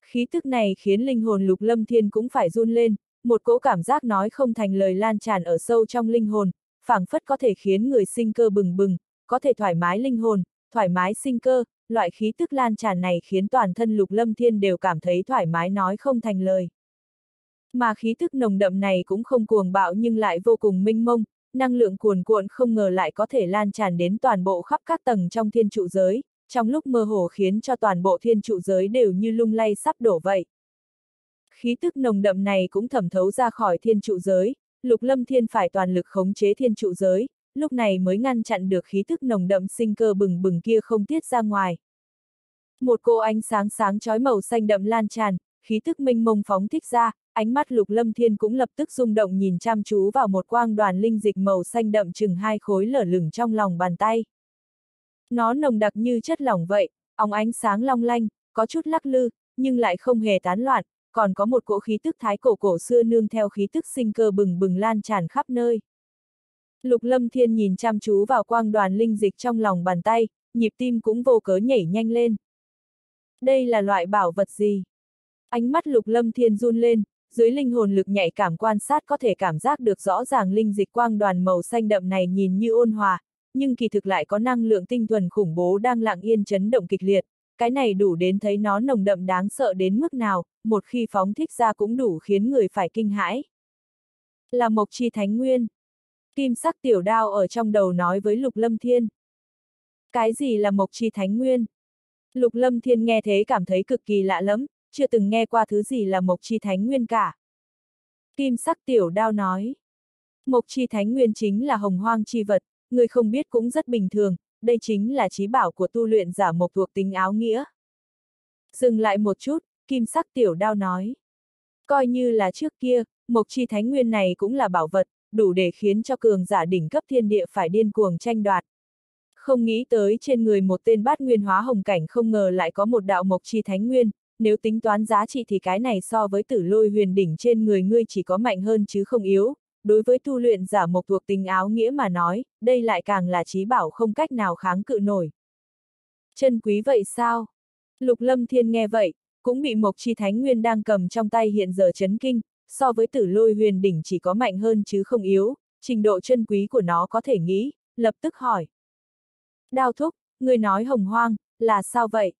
Khí tức này khiến linh hồn lục lâm thiên cũng phải run lên, một cỗ cảm giác nói không thành lời lan tràn ở sâu trong linh hồn, phảng phất có thể khiến người sinh cơ bừng bừng, có thể thoải mái linh hồn, thoải mái sinh cơ, loại khí tức lan tràn này khiến toàn thân lục lâm thiên đều cảm thấy thoải mái nói không thành lời. Mà khí tức nồng đậm này cũng không cuồng bạo nhưng lại vô cùng minh mông, năng lượng cuồn cuộn không ngờ lại có thể lan tràn đến toàn bộ khắp các tầng trong thiên trụ giới, trong lúc mơ hồ khiến cho toàn bộ thiên trụ giới đều như lung lay sắp đổ vậy. Khí tức nồng đậm này cũng thẩm thấu ra khỏi thiên trụ giới, lục lâm thiên phải toàn lực khống chế thiên trụ giới, lúc này mới ngăn chặn được khí tức nồng đậm sinh cơ bừng bừng kia không tiết ra ngoài. Một cô ánh sáng sáng chói màu xanh đậm lan tràn, khí tức minh mông phóng thích ra, ánh mắt lục lâm thiên cũng lập tức rung động nhìn chăm chú vào một quang đoàn linh dịch màu xanh đậm chừng hai khối lở lửng trong lòng bàn tay. Nó nồng đặc như chất lỏng vậy, óng ánh sáng long lanh, có chút lắc lư, nhưng lại không hề tán loạn, còn có một cỗ khí tức thái cổ cổ xưa nương theo khí tức sinh cơ bừng bừng lan tràn khắp nơi. Lục lâm thiên nhìn chăm chú vào quang đoàn linh dịch trong lòng bàn tay, nhịp tim cũng vô cớ nhảy nhanh lên. Đây là loại bảo vật gì? Ánh mắt lục lâm thiên run lên, dưới linh hồn lực nhạy cảm quan sát có thể cảm giác được rõ ràng linh dịch quang đoàn màu xanh đậm này nhìn như ôn hòa, nhưng kỳ thực lại có năng lượng tinh thuần khủng bố đang lặng yên chấn động kịch liệt, cái này đủ đến thấy nó nồng đậm đáng sợ đến mức nào, một khi phóng thích ra cũng đủ khiến người phải kinh hãi. Là Mộc Chi Thánh Nguyên. Kim sắc tiểu đao ở trong đầu nói với Lục Lâm Thiên. Cái gì là Mộc Chi Thánh Nguyên? Lục Lâm Thiên nghe thế cảm thấy cực kỳ lạ lẫm, chưa từng nghe qua thứ gì là Mộc Chi Thánh Nguyên cả. Kim sắc tiểu đao nói. Mộc Chi Thánh Nguyên chính là hồng hoang chi vật, người không biết cũng rất bình thường, đây chính là trí bảo của tu luyện giả mộc thuộc tính áo nghĩa. Dừng lại một chút, kim sắc tiểu đao nói. Coi như là trước kia, mộc chi thánh nguyên này cũng là bảo vật, đủ để khiến cho cường giả đỉnh cấp thiên địa phải điên cuồng tranh đoạt. Không nghĩ tới trên người một tên bát nguyên hóa hồng cảnh không ngờ lại có một đạo mộc chi thánh nguyên, nếu tính toán giá trị thì cái này so với tử lôi huyền đỉnh trên người ngươi chỉ có mạnh hơn chứ không yếu, đối với tu luyện giả mộc thuộc tình áo nghĩa mà nói, đây lại càng là trí bảo không cách nào kháng cự nổi. Chân quý vậy sao? Lục lâm thiên nghe vậy, cũng bị mộc chi thánh nguyên đang cầm trong tay hiện giờ chấn kinh, so với tử lôi huyền đỉnh chỉ có mạnh hơn chứ không yếu, trình độ chân quý của nó có thể nghĩ, lập tức hỏi. Đao thúc, người nói hồng hoang, là sao vậy?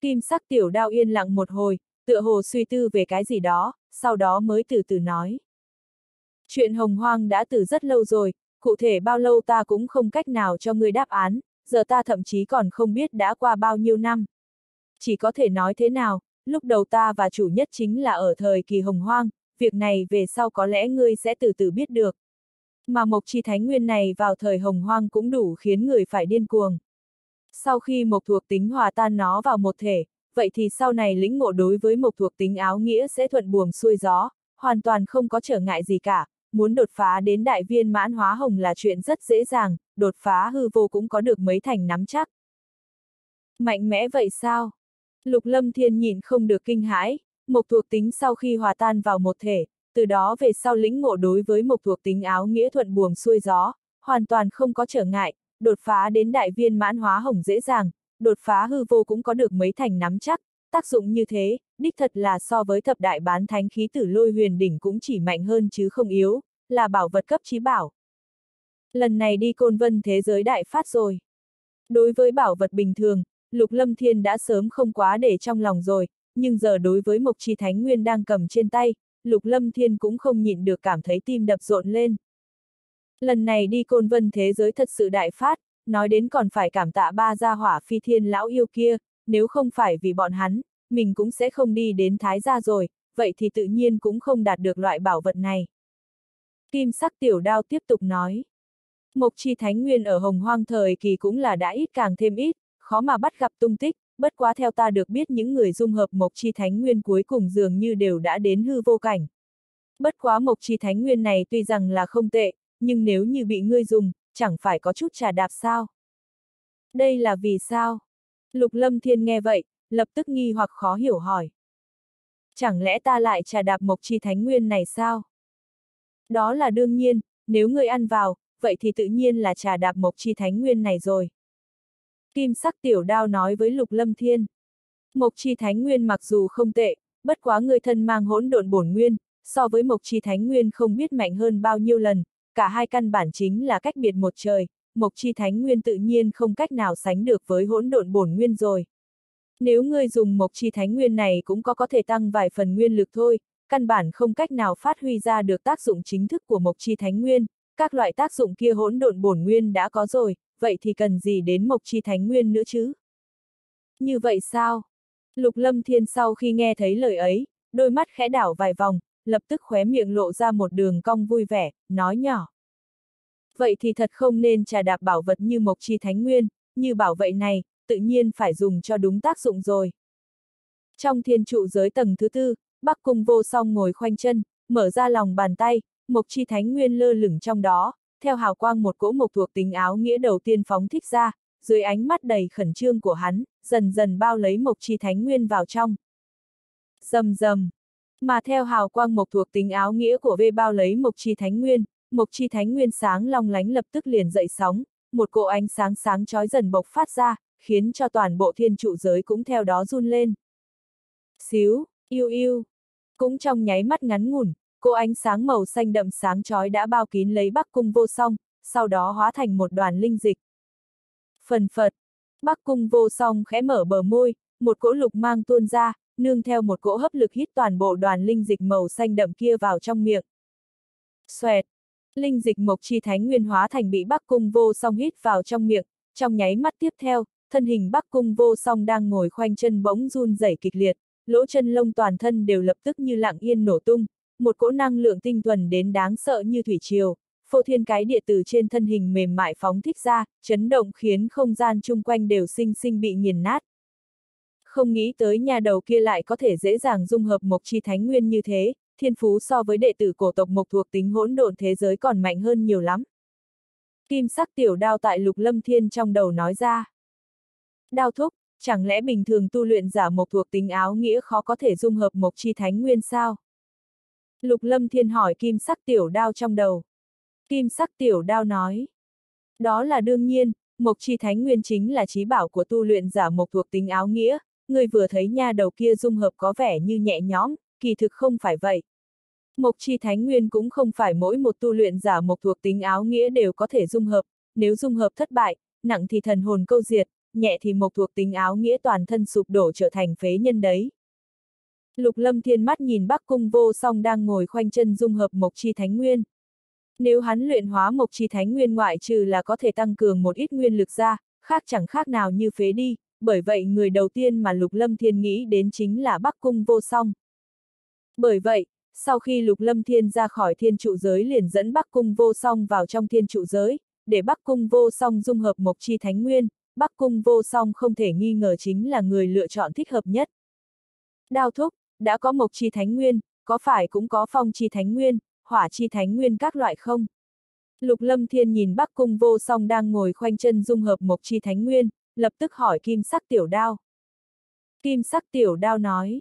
Kim sắc tiểu đao yên lặng một hồi, tựa hồ suy tư về cái gì đó, sau đó mới từ từ nói. Chuyện hồng hoang đã từ rất lâu rồi, cụ thể bao lâu ta cũng không cách nào cho người đáp án, giờ ta thậm chí còn không biết đã qua bao nhiêu năm. Chỉ có thể nói thế nào, lúc đầu ta và chủ nhất chính là ở thời kỳ hồng hoang, việc này về sau có lẽ ngươi sẽ từ từ biết được. Mà mộc chi thánh nguyên này vào thời hồng hoang cũng đủ khiến người phải điên cuồng. Sau khi mộc thuộc tính hòa tan nó vào một thể, vậy thì sau này lĩnh ngộ đối với mộc thuộc tính áo nghĩa sẽ thuận buồm xuôi gió, hoàn toàn không có trở ngại gì cả, muốn đột phá đến đại viên mãn hóa hồng là chuyện rất dễ dàng, đột phá hư vô cũng có được mấy thành nắm chắc. Mạnh mẽ vậy sao? Lục lâm thiên nhìn không được kinh hãi, mộc thuộc tính sau khi hòa tan vào một thể, từ đó về sau lĩnh ngộ đối với mộc thuộc tính áo nghĩa thuận buồm xuôi gió, hoàn toàn không có trở ngại, đột phá đến đại viên mãn hóa hồng dễ dàng, đột phá hư vô cũng có được mấy thành nắm chắc, tác dụng như thế, đích thật là so với thập đại bán thánh khí tử lôi huyền đỉnh cũng chỉ mạnh hơn chứ không yếu, là bảo vật cấp trí bảo. Lần này đi côn vân thế giới đại phát rồi. Đối với bảo vật bình thường, Lục Lâm Thiên đã sớm không quá để trong lòng rồi, nhưng giờ đối với Mộc Chi Thánh Nguyên đang cầm trên tay, Lục Lâm Thiên cũng không nhịn được cảm thấy tim đập rộn lên. Lần này đi côn vân thế giới thật sự đại phát, nói đến còn phải cảm tạ ba gia hỏa phi thiên lão yêu kia, nếu không phải vì bọn hắn, mình cũng sẽ không đi đến Thái gia rồi, vậy thì tự nhiên cũng không đạt được loại bảo vật này. Kim sắc tiểu đao tiếp tục nói. Mộc chi thánh nguyên ở hồng hoang thời kỳ cũng là đã ít càng thêm ít, khó mà bắt gặp tung tích, bất quá theo ta được biết những người dung hợp mộc chi thánh nguyên cuối cùng dường như đều đã đến hư vô cảnh. Bất quá mộc chi thánh nguyên này tuy rằng là không tệ, nhưng nếu như bị ngươi dùng, chẳng phải có chút trà đạp sao? Đây là vì sao? Lục lâm thiên nghe vậy, lập tức nghi hoặc khó hiểu hỏi. Chẳng lẽ ta lại trà đạp mộc chi thánh nguyên này sao? Đó là đương nhiên, nếu ngươi ăn vào, vậy thì tự nhiên là trà đạp mộc chi thánh nguyên này rồi. Kim sắc tiểu đao nói với lục lâm thiên. Mộc chi thánh nguyên mặc dù không tệ, bất quá người thân mang hỗn độn bổn nguyên, so với mộc chi thánh nguyên không biết mạnh hơn bao nhiêu lần, cả hai căn bản chính là cách biệt một trời, mộc chi thánh nguyên tự nhiên không cách nào sánh được với hỗn độn bổn nguyên rồi. Nếu ngươi dùng mộc chi thánh nguyên này cũng có có thể tăng vài phần nguyên lực thôi, căn bản không cách nào phát huy ra được tác dụng chính thức của mộc chi thánh nguyên, các loại tác dụng kia hỗn độn bổn nguyên đã có rồi, vậy thì cần gì đến mộc chi thánh nguyên nữa chứ? Như vậy sao? Lục lâm thiên sau khi nghe thấy lời ấy, đôi mắt khẽ đảo vài vòng, lập tức khóe miệng lộ ra một đường cong vui vẻ, nói nhỏ. Vậy thì thật không nên trà đạp bảo vật như mộc chi thánh nguyên, như bảo vậy này, tự nhiên phải dùng cho đúng tác dụng rồi. Trong thiên trụ giới tầng thứ tư, Bắc Cung vô song ngồi khoanh chân, mở ra lòng bàn tay, mộc chi thánh nguyên lơ lửng trong đó, theo hào quang một cỗ mộc thuộc tính áo nghĩa đầu tiên phóng thích ra, dưới ánh mắt đầy khẩn trương của hắn, dần dần bao lấy mộc chi thánh nguyên vào trong. Dầm dầm. Mà theo hào quang mộc thuộc tính áo nghĩa của V bao lấy mộc chi thánh nguyên, mộc chi thánh nguyên sáng long lánh lập tức liền dậy sóng, một cỗ ánh sáng sáng chói dần bộc phát ra, khiến cho toàn bộ thiên trụ giới cũng theo đó run lên. Xíu, yêu yêu. Cũng trong nháy mắt ngắn ngủn, cô ánh sáng màu xanh đậm sáng chói đã bao kín lấy Bắc Cung vô song, sau đó hóa thành một đoàn linh dịch. Phần phật, Bắc Cung vô song khẽ mở bờ môi, một cỗ lục mang tuôn ra, nương theo một cỗ hấp lực hít toàn bộ đoàn linh dịch màu xanh đậm kia vào trong miệng. Xoẹt, linh dịch mộc chi thánh nguyên hóa thành bị Bắc Cung vô song hít vào trong miệng, trong nháy mắt tiếp theo, thân hình Bắc Cung vô song đang ngồi khoanh chân bỗng run rẩy kịch liệt, lỗ chân lông toàn thân đều lập tức như lặng yên nổ tung, một cỗ năng lượng tinh thuần đến đáng sợ như thủy triều, phô thiên cái địa từ trên thân hình mềm mại phóng thích ra, chấn động khiến không gian chung quanh đều sinh sinh bị nghiền nát. Không nghĩ tới nhà đầu kia lại có thể dễ dàng dung hợp mộc chi thánh nguyên như thế, thiên phú so với đệ tử cổ tộc mộc thuộc tính hỗn độn thế giới còn mạnh hơn nhiều lắm. Kim sắc tiểu đao tại lục lâm thiên trong đầu nói ra. Đao thúc, chẳng lẽ bình thường tu luyện giả mộc thuộc tính áo nghĩa khó có thể dung hợp mộc chi thánh nguyên sao? Lục lâm thiên hỏi kim sắc tiểu đao trong đầu. Kim sắc tiểu đao nói. Đó là đương nhiên, mộc chi thánh nguyên chính là trí bảo của tu luyện giả mộc thuộc tính áo nghĩa, người vừa thấy nha đầu kia dung hợp có vẻ như nhẹ nhõm, kỳ thực không phải vậy. Mộc chi thánh nguyên cũng không phải mỗi một tu luyện giả mộc thuộc tính áo nghĩa đều có thể dung hợp, nếu dung hợp thất bại, nặng thì thần hồn câu diệt, nhẹ thì mộc thuộc tính áo nghĩa toàn thân sụp đổ trở thành phế nhân đấy. Lục lâm thiên mắt nhìn Bắc Cung vô song đang ngồi khoanh chân dung hợp mộc chi thánh nguyên. Nếu hắn luyện hóa mộc chi thánh nguyên ngoại trừ là có thể tăng cường một ít nguyên lực ra, khác chẳng khác nào như phế đi, bởi vậy người đầu tiên mà Lục Lâm Thiên nghĩ đến chính là Bắc Cung vô song. Bởi vậy, sau khi Lục Lâm Thiên ra khỏi thiên trụ giới liền dẫn Bắc Cung vô song vào trong thiên trụ giới, để Bắc Cung vô song dung hợp mộc chi thánh nguyên, Bắc Cung vô song không thể nghi ngờ chính là người lựa chọn thích hợp nhất. Đao thúc, đã có mộc chi thánh nguyên, có phải cũng có phong chi thánh nguyên, hỏa chi thánh nguyên các loại không? Lục Lâm Thiên nhìn Bắc Cung vô song đang ngồi khoanh chân dung hợp mộc chi thánh nguyên, lập tức hỏi kim sắc tiểu đao. Kim sắc tiểu đao nói.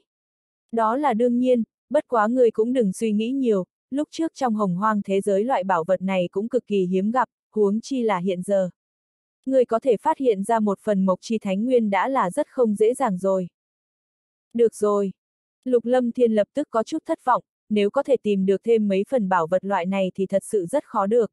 Đó là đương nhiên, bất quá người cũng đừng suy nghĩ nhiều, lúc trước trong hồng hoang thế giới loại bảo vật này cũng cực kỳ hiếm gặp, huống chi là hiện giờ. Người có thể phát hiện ra một phần mộc chi thánh nguyên đã là rất không dễ dàng rồi. Được rồi. Lục Lâm Thiên lập tức có chút thất vọng, nếu có thể tìm được thêm mấy phần bảo vật loại này thì thật sự rất khó được.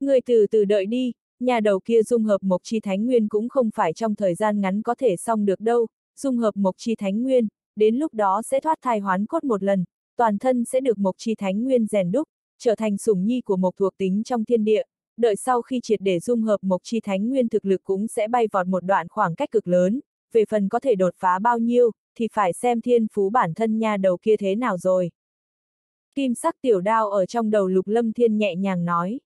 Người từ từ đợi đi, nhà đầu kia dung hợp mộc chi thánh nguyên cũng không phải trong thời gian ngắn có thể xong được đâu, dung hợp mộc chi thánh nguyên, đến lúc đó sẽ thoát thai hoán cốt một lần, toàn thân sẽ được mộc chi thánh nguyên rèn đúc, trở thành sủng nhi của mộc thuộc tính trong thiên địa, đợi sau khi triệt để dung hợp mộc chi thánh nguyên thực lực cũng sẽ bay vọt một đoạn khoảng cách cực lớn, về phần có thể đột phá bao nhiêu, thì phải xem thiên phú bản thân nha đầu kia thế nào rồi. Kim sắc tiểu đao ở trong đầu Lục Lâm Thiên nhẹ nhàng nói.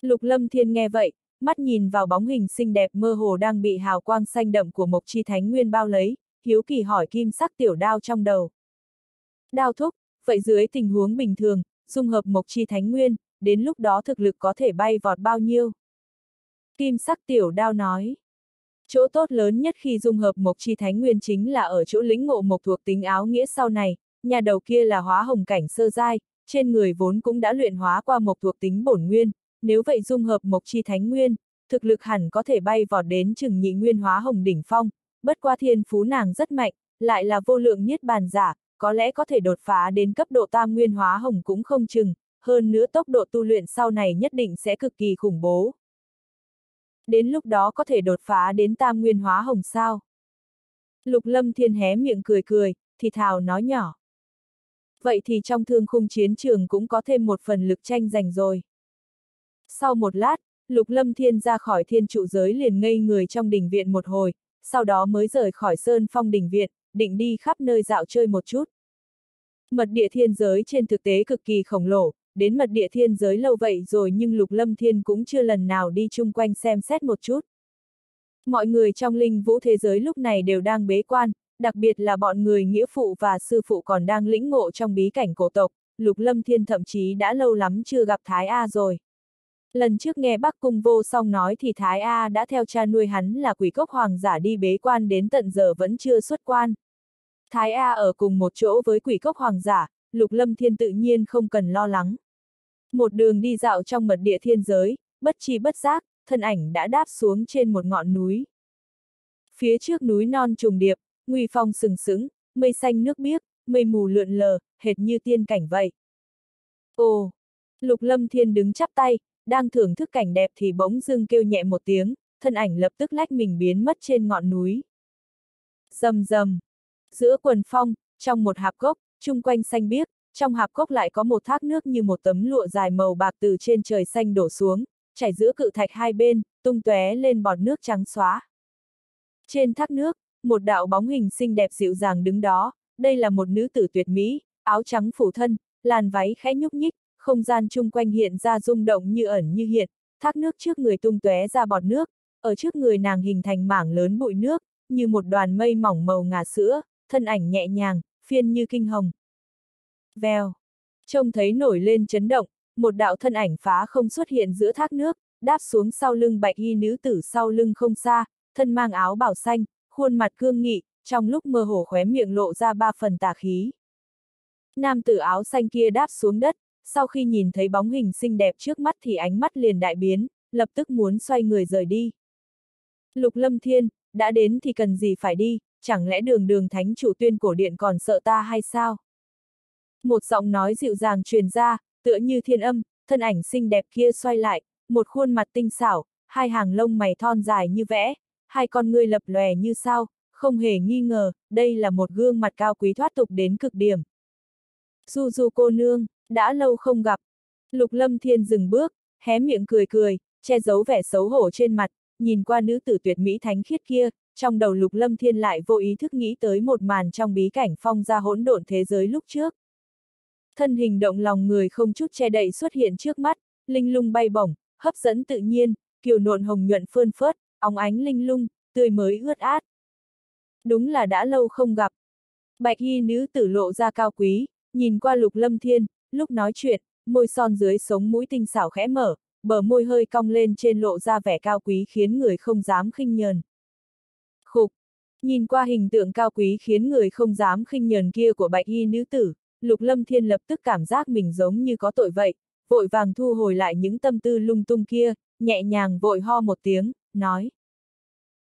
Lục Lâm Thiên nghe vậy, mắt nhìn vào bóng hình xinh đẹp mơ hồ đang bị hào quang xanh đậm của Mộc Chi Thánh Nguyên bao lấy, hiếu kỳ hỏi kim sắc tiểu đao trong đầu. Đao thúc, vậy dưới tình huống bình thường, dung hợp Mộc Chi Thánh Nguyên, đến lúc đó thực lực có thể bay vọt bao nhiêu? Kim sắc tiểu đao nói. Chỗ tốt lớn nhất khi dung hợp Mộc Chi Thánh Nguyên chính là ở chỗ lĩnh ngộ mộc thuộc tính áo nghĩa sau này, nhà đầu kia là hóa hồng cảnh sơ giai, trên người vốn cũng đã luyện hóa qua mộc thuộc tính bổn nguyên, nếu vậy dung hợp mộc chi thánh nguyên, thực lực hẳn có thể bay vọt đến chừng nhị nguyên hóa hồng đỉnh phong, bất qua thiên phú nàng rất mạnh, lại là vô lượng niết bàn giả, có lẽ có thể đột phá đến cấp độ tam nguyên hóa hồng cũng không chừng, hơn nữa tốc độ tu luyện sau này nhất định sẽ cực kỳ khủng bố. Đến lúc đó có thể đột phá đến tam nguyên hóa hồng sao? Lục lâm thiên hé miệng cười cười, thì thào nói nhỏ vậy thì trong thương khung chiến trường cũng có thêm một phần lực tranh giành rồi. Sau một lát, Lục Lâm Thiên ra khỏi thiên trụ giới liền ngây người trong đình viện một hồi, sau đó mới rời khỏi sơn phong đình viện, định đi khắp nơi dạo chơi một chút. Mật địa thiên giới trên thực tế cực kỳ khổng lồ, đến mật địa thiên giới lâu vậy rồi nhưng Lục Lâm Thiên cũng chưa lần nào đi chung quanh xem xét một chút. Mọi người trong linh vũ thế giới lúc này đều đang bế quan, đặc biệt là bọn người nghĩa phụ và sư phụ còn đang lĩnh ngộ trong bí cảnh cổ tộc, Lục Lâm Thiên thậm chí đã lâu lắm chưa gặp Thái A rồi. Lần trước nghe Bắc Cung vô song nói thì Thái A đã theo cha nuôi hắn là quỷ cốc hoàng giả đi bế quan đến tận giờ vẫn chưa xuất quan. Thái A ở cùng một chỗ với quỷ cốc hoàng giả, Lục Lâm Thiên tự nhiên không cần lo lắng. Một đường đi dạo trong mật địa thiên giới, bất chi bất giác, thân ảnh đã đáp xuống trên một ngọn núi. Phía trước núi non trùng điệp, nguy phong sừng sững, mây xanh nước biếc, mây mù lượn lờ, hệt như tiên cảnh vậy. Ồ! Lục Lâm Thiên đứng chắp tay, đang thưởng thức cảnh đẹp thì bỗng dưng kêu nhẹ một tiếng, thân ảnh lập tức lách mình biến mất trên ngọn núi. Dầm dầm! Giữa quần phong, trong một hạp gốc, chung quanh xanh biếc, trong hạp cốc lại có một thác nước như một tấm lụa dài màu bạc từ trên trời xanh đổ xuống, chảy giữa cự thạch hai bên, tung tóe lên bọt nước trắng xóa. Trên thác nước, một đạo bóng hình xinh đẹp dịu dàng đứng đó, đây là một nữ tử tuyệt mỹ, áo trắng phủ thân, làn váy khẽ nhúc nhích, không gian chung quanh hiện ra rung động như ẩn như hiện, thác nước trước người tung tóe ra bọt nước, ở trước người nàng hình thành mảng lớn bụi nước, như một đoàn mây mỏng màu ngà sữa, thân ảnh nhẹ nhàng, phiên như kinh hồng. Vèo. Trông thấy nổi lên chấn động, một đạo thân ảnh phá không xuất hiện giữa thác nước, đáp xuống sau lưng bạch y nữ tử sau lưng không xa, thân mang áo bảo xanh, khuôn mặt cương nghị, trong lúc mơ hồ khóe miệng lộ ra ba phần tà khí. Nam tử áo xanh kia đáp xuống đất, sau khi nhìn thấy bóng hình xinh đẹp trước mắt thì ánh mắt liền đại biến, lập tức muốn xoay người rời đi. Lục Lâm Thiên, đã đến thì cần gì phải đi, chẳng lẽ đường đường thánh chủ tuyên cổ điện còn sợ ta hay sao? Một giọng nói dịu dàng truyền ra, tựa như thiên âm, thân ảnh xinh đẹp kia xoay lại, một khuôn mặt tinh xảo, hai hàng lông mày thon dài như vẽ, hai con ngươi lập lòe như sao, không hề nghi ngờ, đây là một gương mặt cao quý thoát tục đến cực điểm. Du du cô nương, đã lâu không gặp. Lục lâm thiên dừng bước, hé miệng cười cười, che giấu vẻ xấu hổ trên mặt, nhìn qua nữ tử tuyệt mỹ thánh khiết kia, trong đầu lục lâm thiên lại vô ý thức nghĩ tới một màn trong bí cảnh phong ra hỗn độn thế giới lúc trước. Thân hình động lòng người không chút che đậy xuất hiện trước mắt, linh lung bay bổng, hấp dẫn tự nhiên, kiều nộn hồng nhuận phơn phớt, óng ánh linh lung, tươi mới ướt át. Đúng là đã lâu không gặp. Bạch y nữ tử lộ ra cao quý, nhìn qua lục lâm thiên, lúc nói chuyện, môi son dưới sống mũi tinh xảo khẽ mở, bờ môi hơi cong lên trên lộ ra vẻ cao quý khiến người không dám khinh nhờn. Khục! Nhìn qua hình tượng cao quý khiến người không dám khinh nhờn kia của bạch y nữ tử, lục lâm thiên lập tức cảm giác mình giống như có tội vậy, vội vàng thu hồi lại những tâm tư lung tung kia, nhẹ nhàng vội ho một tiếng, nói.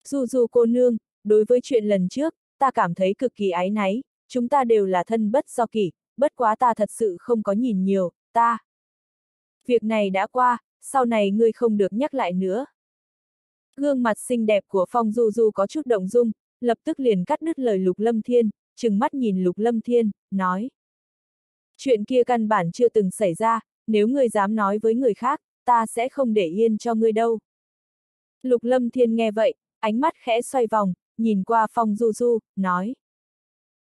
Du du cô nương, đối với chuyện lần trước, ta cảm thấy cực kỳ ái náy, chúng ta đều là thân bất do kỷ, bất quá ta thật sự không có nhìn nhiều, ta. Việc này đã qua, sau này ngươi không được nhắc lại nữa. Gương mặt xinh đẹp của Phong Du Du có chút động dung, lập tức liền cắt đứt lời Lục Lâm Thiên, trừng mắt nhìn Lục Lâm Thiên, nói. Chuyện kia căn bản chưa từng xảy ra, nếu ngươi dám nói với người khác, ta sẽ không để yên cho ngươi đâu. Lục Lâm Thiên nghe vậy, ánh mắt khẽ xoay vòng, nhìn qua Phong Du Du, nói.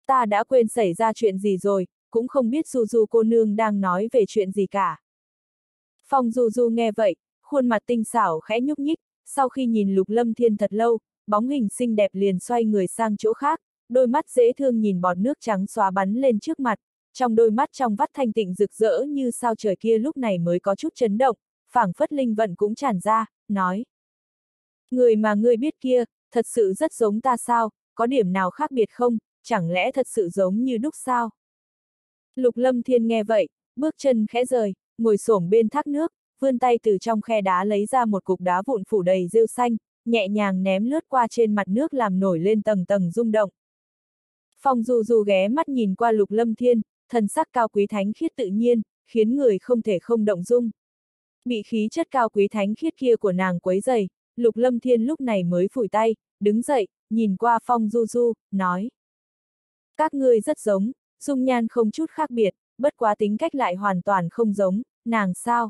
Ta đã quên xảy ra chuyện gì rồi, cũng không biết Du Du cô nương đang nói về chuyện gì cả. Phong Du Du nghe vậy, khuôn mặt tinh xảo khẽ nhúc nhích, sau khi nhìn Lục Lâm Thiên thật lâu, bóng hình xinh đẹp liền xoay người sang chỗ khác, đôi mắt dễ thương nhìn bọt nước trắng xóa bắn lên trước mặt, trong đôi mắt trong vắt thanh tịnh rực rỡ như sao trời kia lúc này mới có chút chấn động, phảng phất linh vận cũng tràn ra, nói. Người mà ngươi biết kia, thật sự rất giống ta sao, có điểm nào khác biệt không, chẳng lẽ thật sự giống như đúc sao? Lục lâm thiên nghe vậy, bước chân khẽ rời, ngồi xổm bên thác nước, vươn tay từ trong khe đá lấy ra một cục đá vụn phủ đầy rêu xanh, nhẹ nhàng ném lướt qua trên mặt nước làm nổi lên tầng tầng rung động. Phong Du Du ghé mắt nhìn qua lục lâm thiên, thần sắc cao quý thánh khiết tự nhiên, khiến người không thể không động dung. Bị khí chất cao quý thánh khiết kia của nàng quấy dày, lục lâm thiên lúc này mới phủi tay, đứng dậy, nhìn qua Phong Du Du, nói. Các ngươi rất giống, dung nhan không chút khác biệt, bất quá tính cách lại hoàn toàn không giống, nàng sao?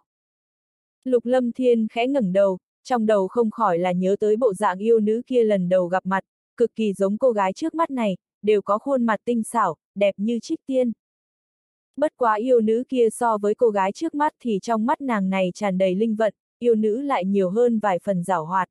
Lục Lâm Thiên khẽ ngẩng đầu, trong đầu không khỏi là nhớ tới bộ dạng yêu nữ kia lần đầu gặp mặt, cực kỳ giống cô gái trước mắt này, đều có khuôn mặt tinh xảo, đẹp như trích tiên. Bất quá yêu nữ kia so với cô gái trước mắt thì trong mắt nàng này tràn đầy linh vận, yêu nữ lại nhiều hơn vài phần giảo hoạt.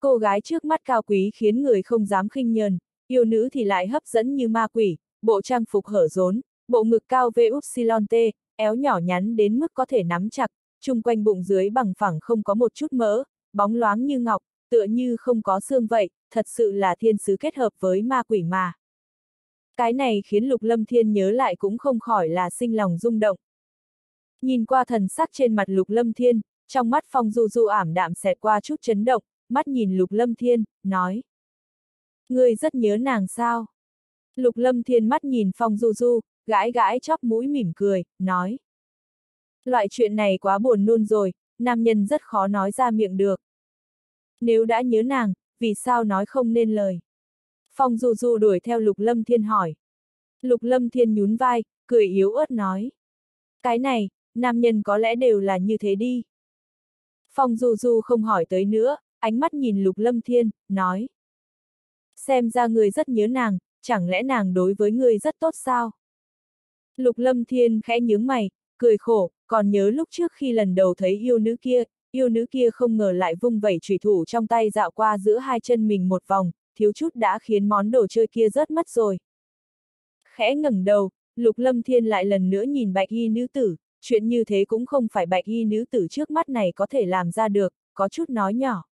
Cô gái trước mắt cao quý khiến người không dám khinh nhờn, yêu nữ thì lại hấp dẫn như ma quỷ, bộ trang phục hở rốn, bộ ngực cao v upsilon t, éo nhỏ nhắn đến mức có thể nắm chặt, chung quanh bụng dưới bằng phẳng không có một chút mỡ, bóng loáng như ngọc, tựa như không có xương vậy, thật sự là thiên sứ kết hợp với ma quỷ mà. Cái này khiến Lục Lâm Thiên nhớ lại cũng không khỏi là sinh lòng rung động. Nhìn qua thần sắc trên mặt Lục Lâm Thiên, trong mắt Phong Du Du ảm đạm xẹt qua chút chấn động, mắt nhìn Lục Lâm Thiên, nói. Ngươi rất nhớ nàng sao? Lục Lâm Thiên mắt nhìn Phong Du Du, gãi gãi chóp mũi mỉm cười, nói. Loại chuyện này quá buồn nôn rồi, nam nhân rất khó nói ra miệng được. Nếu đã nhớ nàng, vì sao nói không nên lời? Phong Du Du đuổi theo Lục Lâm Thiên hỏi. Lục Lâm Thiên nhún vai, cười yếu ớt nói. Cái này, nam nhân có lẽ đều là như thế đi. Phong Du Du không hỏi tới nữa, ánh mắt nhìn Lục Lâm Thiên, nói. Xem ra người rất nhớ nàng, chẳng lẽ nàng đối với người rất tốt sao? Lục Lâm Thiên khẽ nhướng mày, cười khổ, còn nhớ lúc trước khi lần đầu thấy yêu nữ kia, yêu nữ kia không ngờ lại vung vẩy trùy thủ trong tay dạo qua giữa hai chân mình một vòng, thiếu chút đã khiến món đồ chơi kia rớt mất rồi. Khẽ ngẩng đầu, Lục Lâm Thiên lại lần nữa nhìn bạch y nữ tử, chuyện như thế cũng không phải bạch y nữ tử trước mắt này có thể làm ra được, có chút nói nhỏ.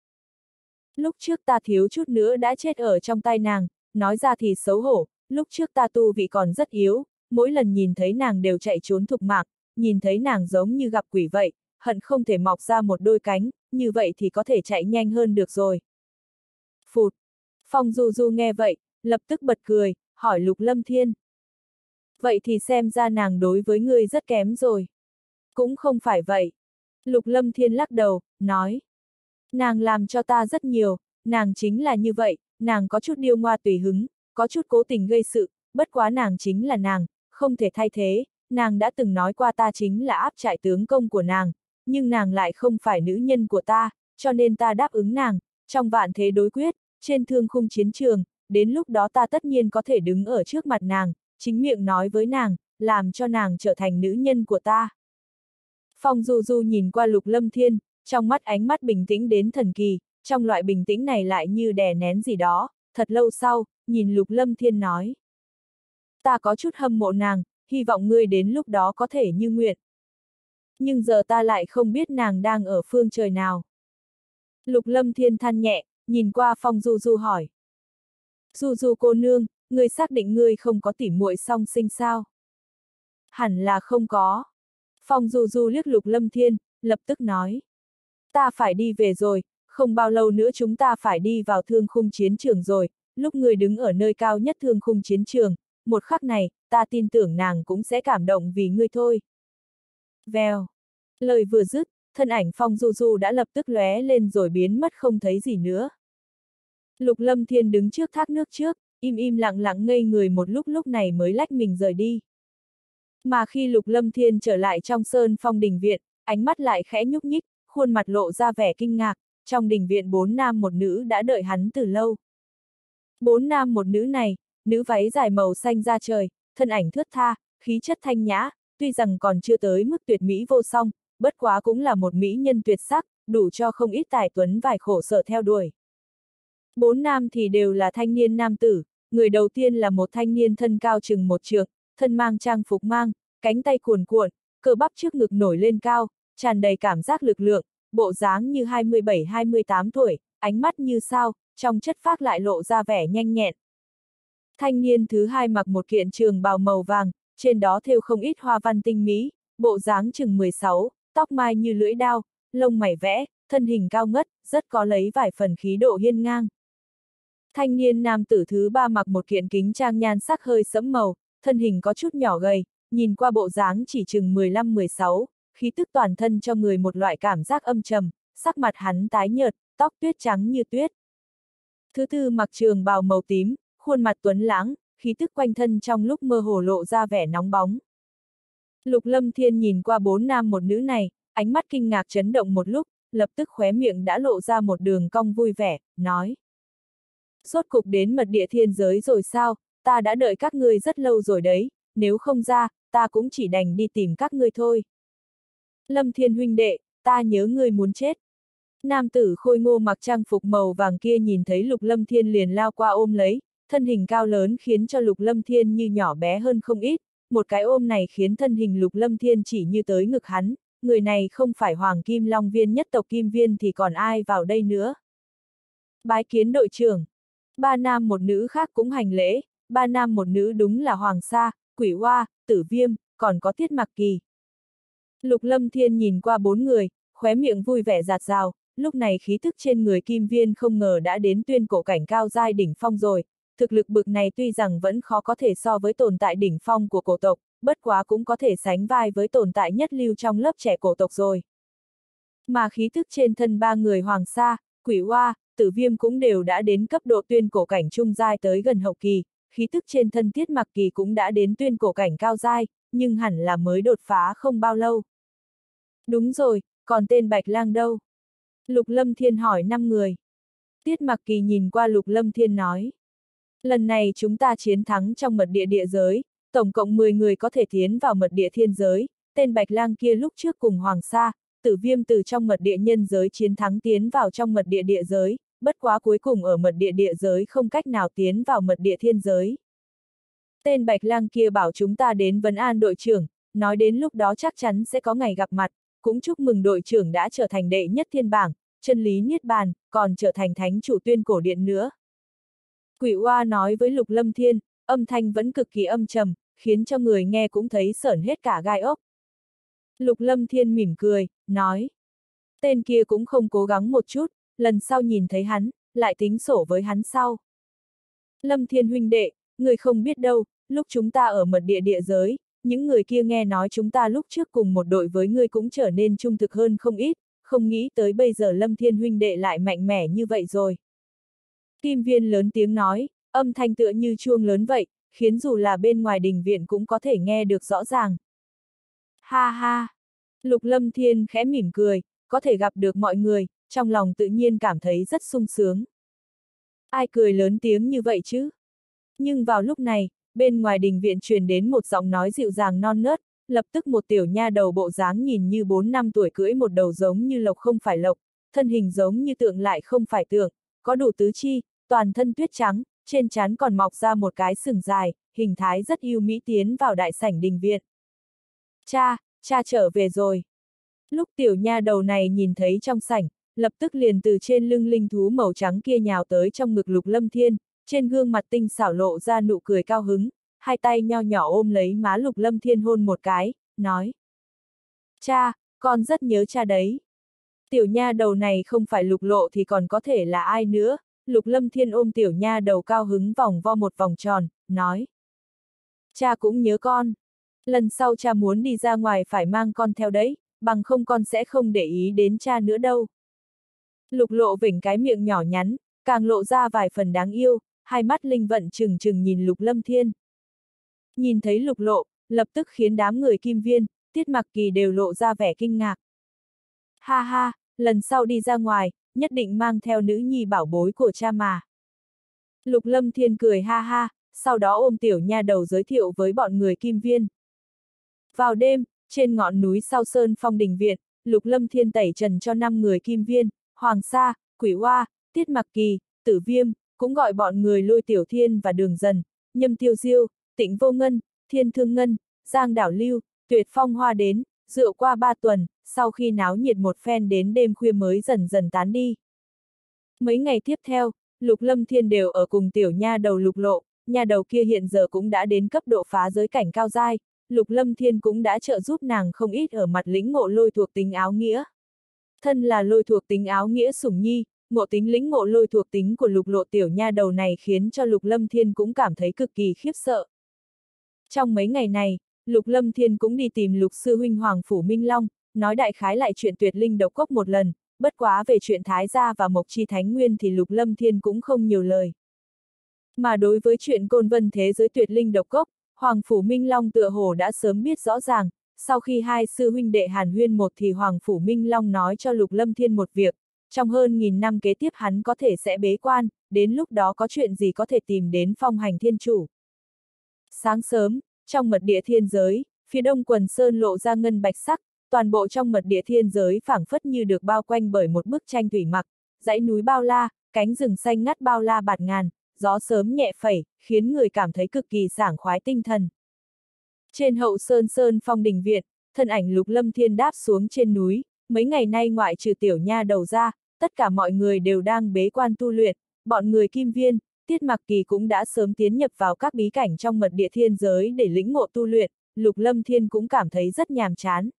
Lúc trước ta thiếu chút nữa đã chết ở trong tay nàng, nói ra thì xấu hổ, lúc trước ta tu vị còn rất yếu, mỗi lần nhìn thấy nàng đều chạy trốn thục mạc nhìn thấy nàng giống như gặp quỷ vậy, hận không thể mọc ra một đôi cánh, như vậy thì có thể chạy nhanh hơn được rồi. Phụt! Phong Du Du nghe vậy, lập tức bật cười, hỏi Lục Lâm Thiên. Vậy thì xem ra nàng đối với ngươi rất kém rồi. Cũng không phải vậy. Lục Lâm Thiên lắc đầu, nói. Nàng làm cho ta rất nhiều, nàng chính là như vậy, nàng có chút điêu ngoa tùy hứng, có chút cố tình gây sự, bất quá nàng chính là nàng, không thể thay thế, nàng đã từng nói qua ta chính là áp trại tướng công của nàng, nhưng nàng lại không phải nữ nhân của ta, cho nên ta đáp ứng nàng, trong vạn thế đối quyết, trên thương khung chiến trường, đến lúc đó ta tất nhiên có thể đứng ở trước mặt nàng, chính miệng nói với nàng, làm cho nàng trở thành nữ nhân của ta. Phong Du Du nhìn qua Lục Lâm Thiên, trong mắt ánh mắt bình tĩnh đến thần kỳ, trong loại bình tĩnh này lại như đè nén gì đó, thật lâu sau, nhìn Lục Lâm Thiên nói. Ta có chút hâm mộ nàng, hy vọng ngươi đến lúc đó có thể như nguyện. Nhưng giờ ta lại không biết nàng đang ở phương trời nào. Lục Lâm Thiên than nhẹ, nhìn qua Phong Du Du hỏi. Du Du cô nương, ngươi xác định ngươi không có tỉ muội song sinh sao? Hẳn là không có. Phong Du Du liếc Lục Lâm Thiên, lập tức nói. Ta phải đi về rồi, không bao lâu nữa chúng ta phải đi vào thương khung chiến trường rồi, lúc người đứng ở nơi cao nhất thương khung chiến trường, một khắc này, ta tin tưởng nàng cũng sẽ cảm động vì ngươi thôi. Vèo. Lời vừa dứt, thân ảnh phong du du đã lập tức lóe lên rồi biến mất không thấy gì nữa. Lục Lâm Thiên đứng trước thác nước trước, im im lặng lặng ngây người một lúc lúc này mới lách mình rời đi. Mà khi Lục Lâm Thiên trở lại trong sơn phong đình viện, ánh mắt lại khẽ nhúc nhích, khuôn mặt lộ ra vẻ kinh ngạc, trong đình viện bốn nam một nữ đã đợi hắn từ lâu. Bốn nam một nữ này, nữ váy dài màu xanh da trời, thân ảnh thướt tha, khí chất thanh nhã, tuy rằng còn chưa tới mức tuyệt mỹ vô song, bất quá cũng là một mỹ nhân tuyệt sắc, đủ cho không ít tài tuấn vài khổ sở theo đuổi. Bốn nam thì đều là thanh niên nam tử, người đầu tiên là một thanh niên thân cao chừng một trượng, thân mang trang phục mang, cánh tay cuồn cuộn, cơ bắp trước ngực nổi lên cao, tràn đầy cảm giác lực lượng, bộ dáng như 27-28 tuổi, ánh mắt như sao, trong chất phác lại lộ ra vẻ nhanh nhẹn. Thanh niên thứ hai mặc một kiện trường bào màu vàng, trên đó thêu không ít hoa văn tinh mỹ, bộ dáng chừng 16, tóc mai như lưỡi đao, lông mày vẽ, thân hình cao ngất, rất có lấy vài phần khí độ hiên ngang. Thanh niên nam tử thứ ba mặc một kiện kính trang nhan sắc hơi sẫm màu, thân hình có chút nhỏ gầy, nhìn qua bộ dáng chỉ chừng 15-16, khí tức toàn thân cho người một loại cảm giác âm trầm, sắc mặt hắn tái nhợt, tóc tuyết trắng như tuyết. Thứ tư mặc trường bào màu tím, khuôn mặt tuấn lãng, khí tức quanh thân trong lúc mơ hồ lộ ra vẻ nóng bóng. Lục Lâm Thiên nhìn qua bốn nam một nữ này, ánh mắt kinh ngạc chấn động một lúc, lập tức khóe miệng đã lộ ra một đường cong vui vẻ, nói. Sốt cục đến mật địa thiên giới rồi sao, ta đã đợi các ngươi rất lâu rồi đấy, nếu không ra, ta cũng chỉ đành đi tìm các ngươi thôi. Lâm Thiên huynh đệ, ta nhớ ngươi muốn chết. Nam tử khôi ngô mặc trang phục màu vàng kia nhìn thấy Lục Lâm Thiên liền lao qua ôm lấy, thân hình cao lớn khiến cho Lục Lâm Thiên như nhỏ bé hơn không ít, một cái ôm này khiến thân hình Lục Lâm Thiên chỉ như tới ngực hắn, người này không phải Hoàng Kim Long Viên nhất tộc Kim Viên thì còn ai vào đây nữa. Bái kiến đội trưởng. Ba nam một nữ khác cũng hành lễ, ba nam một nữ đúng là Hoàng Sa, Quỷ Hoa, Tử Viêm, còn có Tiết Mặc Kỳ. Lục Lâm Thiên nhìn qua bốn người, khóe miệng vui vẻ giạt rào, lúc này khí thức trên người Kim Viên không ngờ đã đến tuyên cổ cảnh cao giai đỉnh phong rồi, thực lực bực này tuy rằng vẫn khó có thể so với tồn tại đỉnh phong của cổ tộc, bất quá cũng có thể sánh vai với tồn tại nhất lưu trong lớp trẻ cổ tộc rồi. Mà khí thức trên thân ba người Hoàng Sa, Quỷ Hoa, Tử Viêm cũng đều đã đến cấp độ tuyên cổ cảnh trung giai tới gần hậu kỳ, khí tức trên thân Tiết Mặc Kỳ cũng đã đến tuyên cổ cảnh cao giai, nhưng hẳn là mới đột phá không bao lâu. Đúng rồi, còn tên Bạch Lang đâu? Lục Lâm Thiên hỏi năm người. Tiết Mặc Kỳ nhìn qua Lục Lâm Thiên nói. Lần này chúng ta chiến thắng trong mật địa địa giới, tổng cộng 10 người có thể tiến vào mật địa thiên giới, tên Bạch Lang kia lúc trước cùng Hoàng Sa, tử viêm từ trong mật địa nhân giới chiến thắng tiến vào trong mật địa địa giới, bất quá cuối cùng ở mật địa địa giới không cách nào tiến vào mật địa thiên giới. Tên Bạch Lang kia bảo chúng ta đến vấn an đội trưởng, nói đến lúc đó chắc chắn sẽ có ngày gặp mặt, cũng chúc mừng đội trưởng đã trở thành đệ nhất thiên bảng, chân lý niết bàn, còn trở thành thánh chủ tuyên cổ điện nữa. Quỷ Oa nói với Lục Lâm Thiên, âm thanh vẫn cực kỳ âm trầm, khiến cho người nghe cũng thấy sởn hết cả gai ốc. Lục Lâm Thiên mỉm cười, nói. Tên kia cũng không cố gắng một chút, lần sau nhìn thấy hắn, lại tính sổ với hắn sau. Lâm Thiên huynh đệ, người không biết đâu, lúc chúng ta ở mật địa địa giới, những người kia nghe nói chúng ta lúc trước cùng một đội với ngươi cũng trở nên trung thực hơn không ít, không nghĩ tới bây giờ Lâm Thiên huynh đệ lại mạnh mẽ như vậy rồi. Kim viên lớn tiếng nói, âm thanh tựa như chuông lớn vậy, khiến dù là bên ngoài đình viện cũng có thể nghe được rõ ràng. Ha ha! Lục Lâm Thiên khẽ mỉm cười, có thể gặp được mọi người, trong lòng tự nhiên cảm thấy rất sung sướng. Ai cười lớn tiếng như vậy chứ? Nhưng vào lúc này, bên ngoài đình viện truyền đến một giọng nói dịu dàng non nớt, lập tức một tiểu nha đầu bộ dáng nhìn như 4 năm tuổi cưỡi một đầu giống như lộc không phải lộc, thân hình giống như tượng lại không phải tượng, có đủ tứ chi, toàn thân tuyết trắng, trên trán còn mọc ra một cái sừng dài, hình thái rất yêu mỹ tiến vào đại sảnh đình viện. Cha, cha trở về rồi. Lúc tiểu nha đầu này nhìn thấy trong sảnh, lập tức liền từ trên lưng linh thú màu trắng kia nhào tới trong ngực lục lâm thiên, trên gương mặt tinh xảo lộ ra nụ cười cao hứng, hai tay nho nhỏ ôm lấy má lục lâm thiên hôn một cái, nói. Cha, con rất nhớ cha đấy. Tiểu nha đầu này không phải lục lộ thì còn có thể là ai nữa, lục lâm thiên ôm tiểu nha đầu cao hứng vòng vo một vòng tròn, nói. Cha cũng nhớ con. Lần sau cha muốn đi ra ngoài phải mang con theo đấy, bằng không con sẽ không để ý đến cha nữa đâu. Lục lộ vỉnh cái miệng nhỏ nhắn, càng lộ ra vài phần đáng yêu, hai mắt linh vận trừng trừng nhìn lục lâm thiên. Nhìn thấy lục lộ, lập tức khiến đám người kim viên, tiết mặc kỳ đều lộ ra vẻ kinh ngạc. Ha ha, lần sau đi ra ngoài, nhất định mang theo nữ nhi bảo bối của cha mà. Lục lâm thiên cười ha ha, sau đó ôm tiểu nha đầu giới thiệu với bọn người kim viên. Vào đêm, trên ngọn núi sau sơn phong đình viện, lục lâm thiên tẩy trần cho năm người kim viên, hoàng sa, quỷ hoa, tiết mặc kỳ, tử viêm, cũng gọi bọn người lôi tiểu thiên và đường dần, nhâm tiêu diêu, tịnh vô ngân, thiên thương ngân, giang đảo lưu, tuyệt phong hoa đến, dựa qua ba tuần, sau khi náo nhiệt một phen đến đêm khuya mới dần dần tán đi. Mấy ngày tiếp theo, Lục Lâm Thiên đều ở cùng tiểu nha đầu lục lộ, nha đầu kia hiện giờ cũng đã đến cấp độ phá giới cảnh cao giai, Lục Lâm Thiên cũng đã trợ giúp nàng không ít ở mặt lĩnh ngộ lôi thuộc tính áo nghĩa. Thân là lôi thuộc tính áo nghĩa sủng nhi, ngộ tính lĩnh ngộ lôi thuộc tính của lục lộ tiểu nha đầu này khiến cho Lục Lâm Thiên cũng cảm thấy cực kỳ khiếp sợ. Trong mấy ngày này, Lục Lâm Thiên cũng đi tìm Lục Sư Huynh Hoàng Phủ Minh Long, nói đại khái lại chuyện tuyệt linh độc cốc một lần, bất quá về chuyện Thái Gia và Mộc Chi Thánh Nguyên thì Lục Lâm Thiên cũng không nhiều lời. Mà đối với chuyện côn vân thế giới tuyệt linh độc cốc, Hoàng Phủ Minh Long tựa hồ đã sớm biết rõ ràng, sau khi hai sư huynh đệ Hàn Huyên một thì Hoàng Phủ Minh Long nói cho Lục Lâm Thiên một việc, trong hơn nghìn năm kế tiếp hắn có thể sẽ bế quan, đến lúc đó có chuyện gì có thể tìm đến phong hành thiên chủ. Sáng sớm, trong mật địa thiên giới, phía đông quần sơn lộ ra ngân bạch sắc, toàn bộ trong mật địa thiên giới phảng phất như được bao quanh bởi một bức tranh thủy mặc, dãy núi bao la, cánh rừng xanh ngắt bao la bạt ngàn, gió sớm nhẹ phẩy, khiến người cảm thấy cực kỳ sảng khoái tinh thần. Trên hậu sơn sơn phong đình viện, thân ảnh lục lâm thiên đáp xuống trên núi, mấy ngày nay ngoại trừ tiểu nha đầu ra, tất cả mọi người đều đang bế quan tu luyện, bọn người kim viên, tiết mặc kỳ cũng đã sớm tiến nhập vào các bí cảnh trong mật địa thiên giới để lĩnh ngộ tu luyện, lục lâm thiên cũng cảm thấy rất nhàm chán.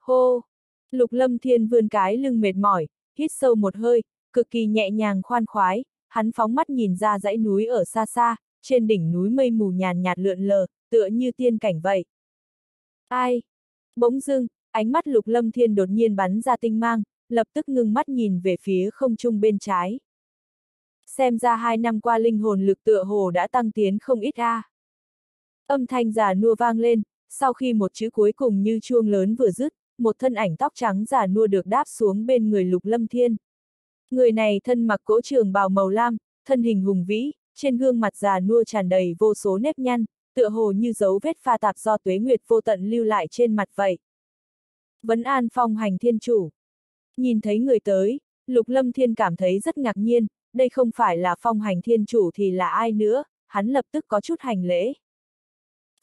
Hô! Lục lâm thiên vươn cái lưng mệt mỏi, hít sâu một hơi, cực kỳ nhẹ nhàng khoan khoái, hắn phóng mắt nhìn ra dãy núi ở xa xa, trên đỉnh núi mây mù nhàn nhạt lượn lờ, tựa như tiên cảnh vậy. Ai? Bỗng dưng, ánh mắt lục lâm thiên đột nhiên bắn ra tinh mang, lập tức ngưng mắt nhìn về phía không trung bên trái. Xem ra hai năm qua linh hồn lực tựa hồ đã tăng tiến không ít a. Âm thanh già nua vang lên, sau khi một chữ cuối cùng như chuông lớn vừa dứt, một thân ảnh tóc trắng già nua được đáp xuống bên người lục lâm thiên. Người này thân mặc cỗ trường bào màu lam, thân hình hùng vĩ, trên gương mặt già nua tràn đầy vô số nếp nhăn, tựa hồ như dấu vết pha tạp do tuế nguyệt vô tận lưu lại trên mặt vậy. Vấn an phong hành thiên chủ. Nhìn thấy người tới, lục lâm thiên cảm thấy rất ngạc nhiên, đây không phải là phong hành thiên chủ thì là ai nữa, hắn lập tức có chút hành lễ.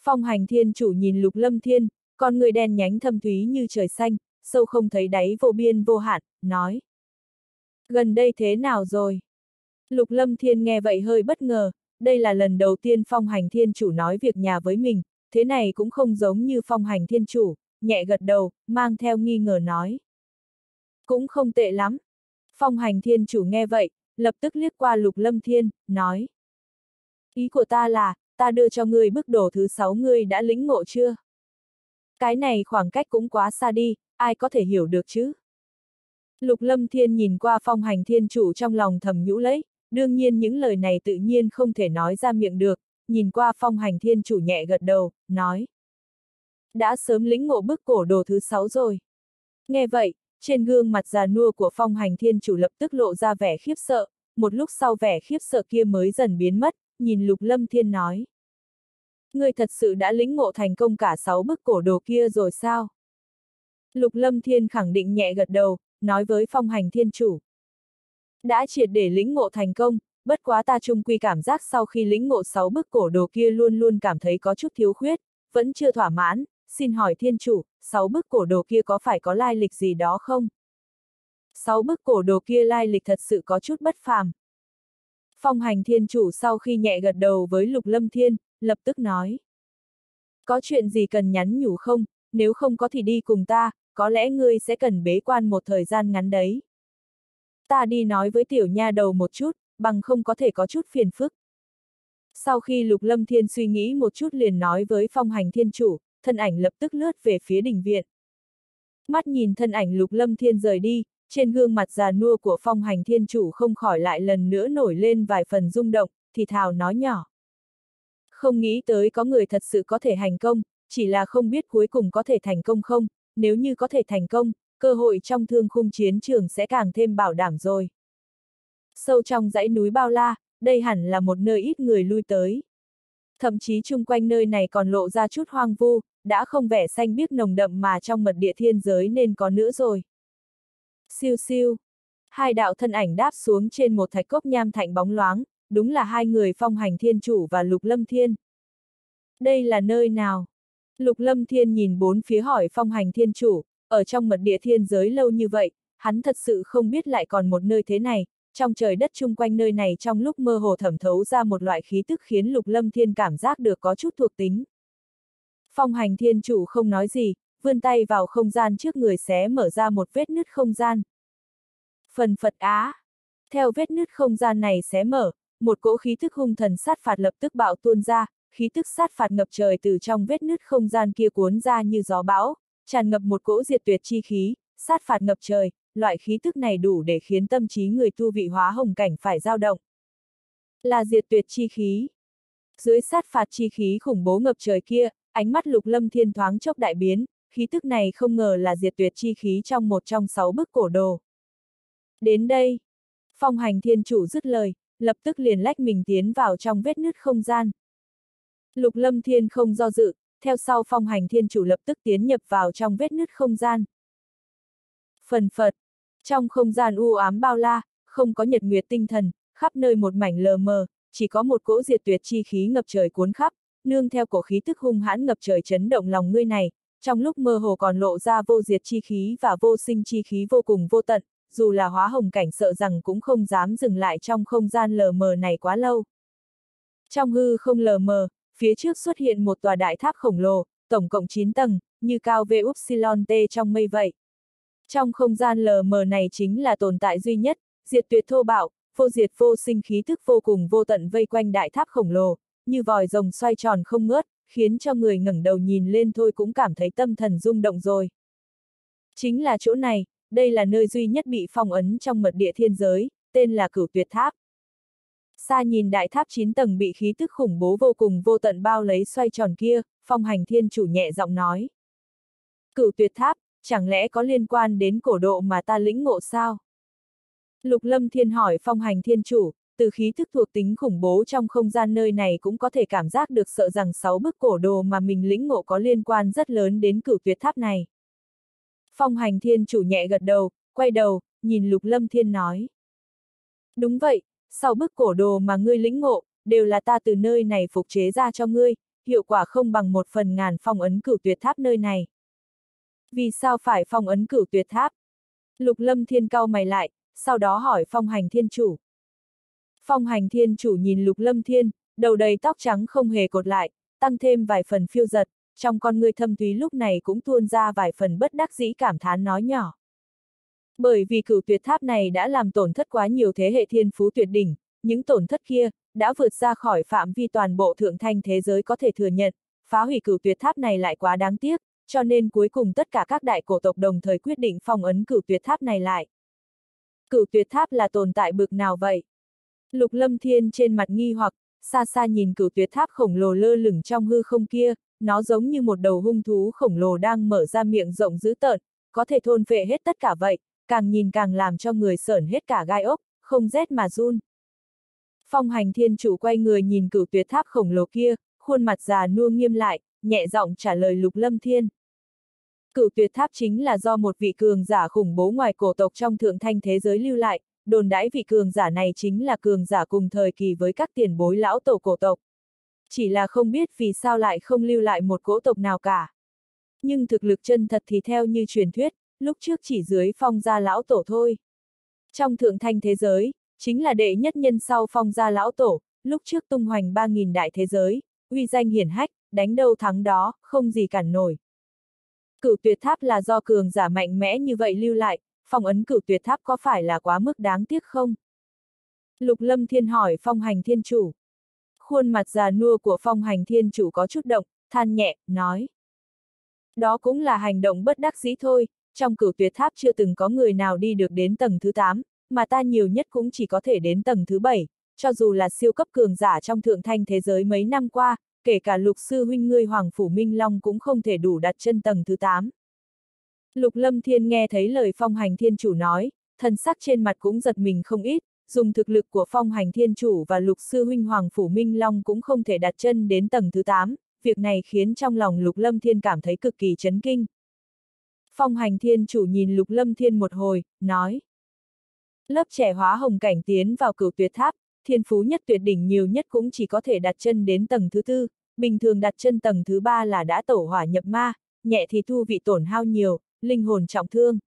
Phong hành thiên chủ nhìn lục lâm thiên, con người đen nhánh thâm thúy như trời xanh, sâu không thấy đáy vô biên vô hạn, nói. Gần đây thế nào rồi? Lục lâm thiên nghe vậy hơi bất ngờ, đây là lần đầu tiên phong hành thiên chủ nói việc nhà với mình, thế này cũng không giống như phong hành thiên chủ, nhẹ gật đầu, mang theo nghi ngờ nói. Cũng không tệ lắm. Phong hành thiên chủ nghe vậy, lập tức liếc qua lục lâm thiên, nói. Ý của ta là, ta đưa cho ngươi bức đồ thứ sáu ngươi đã lĩnh ngộ chưa? Cái này khoảng cách cũng quá xa đi, ai có thể hiểu được chứ? Lục lâm thiên nhìn qua phong hành thiên chủ trong lòng thầm nhũ lấy, đương nhiên những lời này tự nhiên không thể nói ra miệng được, nhìn qua phong hành thiên chủ nhẹ gật đầu, nói. Đã sớm lĩnh ngộ bức cổ đồ thứ sáu rồi. Nghe vậy, trên gương mặt già nua của phong hành thiên chủ lập tức lộ ra vẻ khiếp sợ, một lúc sau vẻ khiếp sợ kia mới dần biến mất, nhìn lục lâm thiên nói. Ngươi thật sự đã lĩnh ngộ thành công cả sáu bức cổ đồ kia rồi sao? Lục lâm thiên khẳng định nhẹ gật đầu, nói với phong hành thiên chủ. Đã triệt để lĩnh ngộ thành công, bất quá ta trung quy cảm giác sau khi lĩnh ngộ sáu bức cổ đồ kia luôn luôn cảm thấy có chút thiếu khuyết, vẫn chưa thỏa mãn, xin hỏi thiên chủ, sáu bức cổ đồ kia có phải có lai lịch gì đó không? Sáu bức cổ đồ kia lai lịch thật sự có chút bất phàm. Phong hành thiên chủ sau khi nhẹ gật đầu với lục lâm thiên, lập tức nói. Có chuyện gì cần nhắn nhủ không, nếu không có thì đi cùng ta, có lẽ ngươi sẽ cần bế quan một thời gian ngắn đấy. Ta đi nói với tiểu nha đầu một chút, bằng không có thể có chút phiền phức. Sau khi Lục Lâm Thiên suy nghĩ một chút liền nói với phong hành thiên chủ, thân ảnh lập tức lướt về phía đình viện. Mắt nhìn thân ảnh lục lâm thiên rời đi, trên gương mặt già nua của phong hành thiên chủ không khỏi lại lần nữa nổi lên vài phần rung động, thì thào nói nhỏ. Không nghĩ tới có người thật sự có thể hành công, chỉ là không biết cuối cùng có thể thành công không, nếu như có thể thành công, cơ hội trong thương khung chiến trường sẽ càng thêm bảo đảm rồi. Sâu trong dãy núi bao la, đây hẳn là một nơi ít người lui tới. Thậm chí chung quanh nơi này còn lộ ra chút hoang vu, đã không vẻ xanh biếc nồng đậm mà trong mật địa thiên giới nên có nữa rồi. Siêu siêu. Hai đạo thân ảnh đáp xuống trên một thạch cốc nham thạnh bóng loáng, đúng là hai người phong hành thiên chủ và lục lâm thiên. Đây là nơi nào? Lục lâm thiên nhìn bốn phía hỏi phong hành thiên chủ, ở trong mật địa thiên giới lâu như vậy, hắn thật sự không biết lại còn một nơi thế này, trong trời đất chung quanh nơi này trong lúc mơ hồ thẩm thấu ra một loại khí tức khiến lục lâm thiên cảm giác được có chút thuộc tính. Phong hành thiên chủ không nói gì, vươn tay vào không gian trước người xé mở ra một vết nứt không gian. Phần Phật Á. Theo vết nứt không gian này xé mở, một cỗ khí thức hung thần sát phạt lập tức bạo tuôn ra, khí tức sát phạt ngập trời từ trong vết nứt không gian kia cuốn ra như gió bão, tràn ngập một cỗ diệt tuyệt chi khí, sát phạt ngập trời, loại khí tức này đủ để khiến tâm trí người tu vị hóa hồng cảnh phải dao động. Là diệt tuyệt chi khí. Dưới sát phạt chi khí khủng bố ngập trời kia, ánh mắt lục lâm thiên thoáng chốc đại biến, khí tức này không ngờ là diệt tuyệt chi khí trong một trong sáu bức cổ đồ. Đến đây, phong hành thiên chủ dứt lời, lập tức liền lách mình tiến vào trong vết nứt không gian. Lục lâm thiên không do dự, theo sau phong hành thiên chủ lập tức tiến nhập vào trong vết nứt không gian. Phần phật, trong không gian u ám bao la, không có nhật nguyệt tinh thần, khắp nơi một mảnh lờ mờ, chỉ có một cỗ diệt tuyệt chi khí ngập trời cuốn khắp, nương theo cổ khí tức hung hãn ngập trời chấn động lòng ngươi này, trong lúc mơ hồ còn lộ ra vô diệt chi khí và vô sinh chi khí vô cùng vô tận, dù là hóa hồng cảnh sợ rằng cũng không dám dừng lại trong không gian lờ mờ này quá lâu. Trong hư không lờ mờ, phía trước xuất hiện một tòa đại tháp khổng lồ, tổng cộng 9 tầng, như cao về Upsilon T trong mây vậy. Trong không gian lờ mờ này chính là tồn tại duy nhất, diệt tuyệt thô bạo, vô diệt vô sinh khí thức vô cùng vô tận vây quanh đại tháp khổng lồ, như vòi rồng xoay tròn không ngớt, khiến cho người ngẩng đầu nhìn lên thôi cũng cảm thấy tâm thần rung động rồi. Chính là chỗ này, đây là nơi duy nhất bị phong ấn trong mật địa thiên giới, tên là cửu tuyệt tháp. Xa nhìn đại tháp 9 tầng bị khí tức khủng bố vô cùng vô tận bao lấy xoay tròn kia, phong hành thiên chủ nhẹ giọng nói. Cửu tuyệt tháp, chẳng lẽ có liên quan đến cổ độ mà ta lĩnh ngộ sao? Lục lâm thiên hỏi phong hành thiên chủ, từ khí thức thuộc tính khủng bố trong không gian nơi này cũng có thể cảm giác được sợ rằng sáu bức cổ đồ mà mình lĩnh ngộ có liên quan rất lớn đến cửu tuyệt tháp này. Phong hành thiên chủ nhẹ gật đầu, quay đầu, nhìn lục lâm thiên nói. Đúng vậy, sau bức cổ đồ mà ngươi lĩnh ngộ, đều là ta từ nơi này phục chế ra cho ngươi, hiệu quả không bằng một phần ngàn phong ấn cửu tuyệt tháp nơi này. Vì sao phải phong ấn cửu tuyệt tháp? Lục lâm thiên cao mày lại, sau đó hỏi phong hành thiên chủ. Phong hành thiên chủ nhìn lục lâm thiên, đầu đầy tóc trắng không hề cột lại, tăng thêm vài phần phiêu giật, trong con người thâm thúy lúc này cũng tuôn ra vài phần bất đắc dĩ cảm thán nói nhỏ. Bởi vì cửu tuyệt tháp này đã làm tổn thất quá nhiều thế hệ thiên phú tuyệt đỉnh, những tổn thất kia, đã vượt ra khỏi phạm vi toàn bộ thượng thanh thế giới có thể thừa nhận, phá hủy cửu tuyệt tháp này lại quá đáng tiếc, cho nên cuối cùng tất cả các đại cổ tộc đồng thời quyết định phong ấn cửu tuyệt tháp này lại. Cửu tuyệt tháp là tồn tại bực nào vậy? Lục lâm thiên trên mặt nghi hoặc, xa xa nhìn cửu tuyệt tháp khổng lồ lơ lửng trong hư không kia, nó giống như một đầu hung thú khổng lồ đang mở ra miệng rộng dữ tợn, có thể thôn phệ hết tất cả vậy, càng nhìn càng làm cho người sởn hết cả gai ốc, không rét mà run. Phong hành thiên chủ quay người nhìn cửu tuyệt tháp khổng lồ kia, khuôn mặt già nua nghiêm lại, nhẹ giọng trả lời lục lâm thiên. Cửu tuyệt tháp chính là do một vị cường giả khủng bố ngoài cổ tộc trong thượng thanh thế giới lưu lại, đồn đãi vị cường giả này chính là cường giả cùng thời kỳ với các tiền bối lão tổ cổ tộc. Chỉ là không biết vì sao lại không lưu lại một cỗ tộc nào cả. Nhưng thực lực chân thật thì theo như truyền thuyết, lúc trước chỉ dưới phong gia lão tổ thôi. Trong thượng thanh thế giới, chính là đệ nhất nhân sau phong gia lão tổ, lúc trước tung hoành 3.000 đại thế giới, uy danh hiển hách, đánh đâu thắng đó, không gì cản nổi. Cửu tuyệt tháp là do cường giả mạnh mẽ như vậy lưu lại, phong ấn cửu tuyệt tháp có phải là quá mức đáng tiếc không? Lục lâm thiên hỏi phong hành thiên chủ. Khuôn mặt già nua của phong hành thiên chủ có chút động, than nhẹ, nói. Đó cũng là hành động bất đắc dĩ thôi, trong cửu tuyệt tháp chưa từng có người nào đi được đến tầng thứ 8, mà ta nhiều nhất cũng chỉ có thể đến tầng thứ 7, cho dù là siêu cấp cường giả trong thượng thanh thế giới mấy năm qua, kể cả lục sư huynh ngươi Hoàng Phủ Minh Long cũng không thể đủ đặt chân tầng thứ 8. Lục Lâm Thiên nghe thấy lời phong hành thiên chủ nói, thần sắc trên mặt cũng giật mình không ít, dùng thực lực của phong hành thiên chủ và lục sư huynh Hoàng Phủ Minh Long cũng không thể đặt chân đến tầng thứ 8, việc này khiến trong lòng lục lâm thiên cảm thấy cực kỳ chấn kinh. Phong hành thiên chủ nhìn lục lâm thiên một hồi, nói. Lớp trẻ hóa hồng cảnh tiến vào cửu tuyệt tháp, thiên phú nhất tuyệt đỉnh nhiều nhất cũng chỉ có thể đặt chân đến tầng thứ tư, bình thường đặt chân tầng thứ ba là đã tổ hỏa nhập ma, nhẹ thì thu vị tổn hao nhiều, linh hồn trọng thương.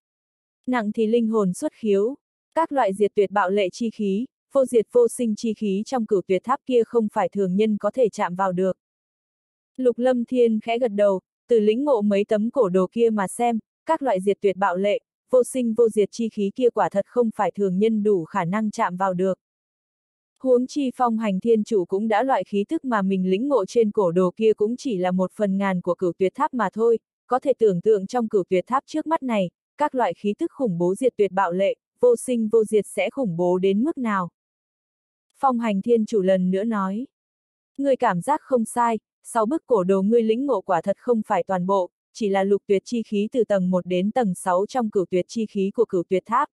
Nặng thì linh hồn xuất khiếu, các loại diệt tuyệt bạo lệ chi khí, vô diệt vô sinh chi khí trong cửu tuyệt tháp kia không phải thường nhân có thể chạm vào được. Lục Lâm Thiên khẽ gật đầu, từ lĩnh ngộ mấy tấm cổ đồ kia mà xem, các loại diệt tuyệt bạo lệ, vô sinh vô diệt chi khí kia quả thật không phải thường nhân đủ khả năng chạm vào được. Huống chi phong hành thiên chủ cũng đã loại khí thức mà mình lĩnh ngộ trên cổ đồ kia cũng chỉ là một phần ngàn của cửu tuyệt tháp mà thôi, có thể tưởng tượng trong cửu tuyệt tháp trước mắt này, các loại khí thức khủng bố diệt tuyệt bạo lệ, vô sinh vô diệt sẽ khủng bố đến mức nào. Phong hành thiên chủ lần nữa nói. Người cảm giác không sai, sáu bức cổ đồ ngươi lĩnh ngộ quả thật không phải toàn bộ, chỉ là lục tuyệt chi khí từ tầng 1 đến tầng 6 trong cửu tuyệt chi khí của cửu tuyệt tháp.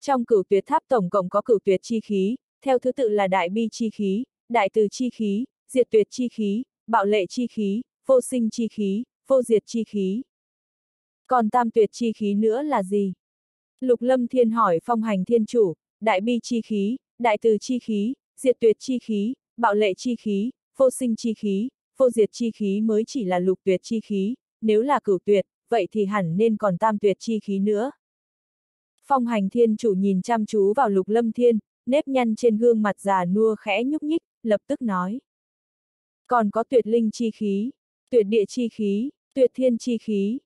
Trong cửu tuyệt tháp tổng cộng có cửu tuyệt chi khí, theo thứ tự là đại bi chi khí, đại từ chi khí, diệt tuyệt chi khí, bạo lệ chi khí, vô sinh chi khí, vô diệt chi khí. Còn tam tuyệt chi khí nữa là gì? Lục Lâm Thiên hỏi phong hành thiên chủ, đại bi chi khí, đại từ chi khí, diệt tuyệt chi khí, bạo lệ chi khí, vô sinh chi khí, vô diệt chi khí mới chỉ là lục tuyệt chi khí, nếu là cửu tuyệt, vậy thì hẳn nên còn tam tuyệt chi khí nữa. Phong hành thiên chủ nhìn chăm chú vào lục lâm thiên, nếp nhăn trên gương mặt già nua khẽ nhúc nhích, lập tức nói. Còn có tuyệt linh chi khí, tuyệt địa chi khí, tuyệt thiên chi khí,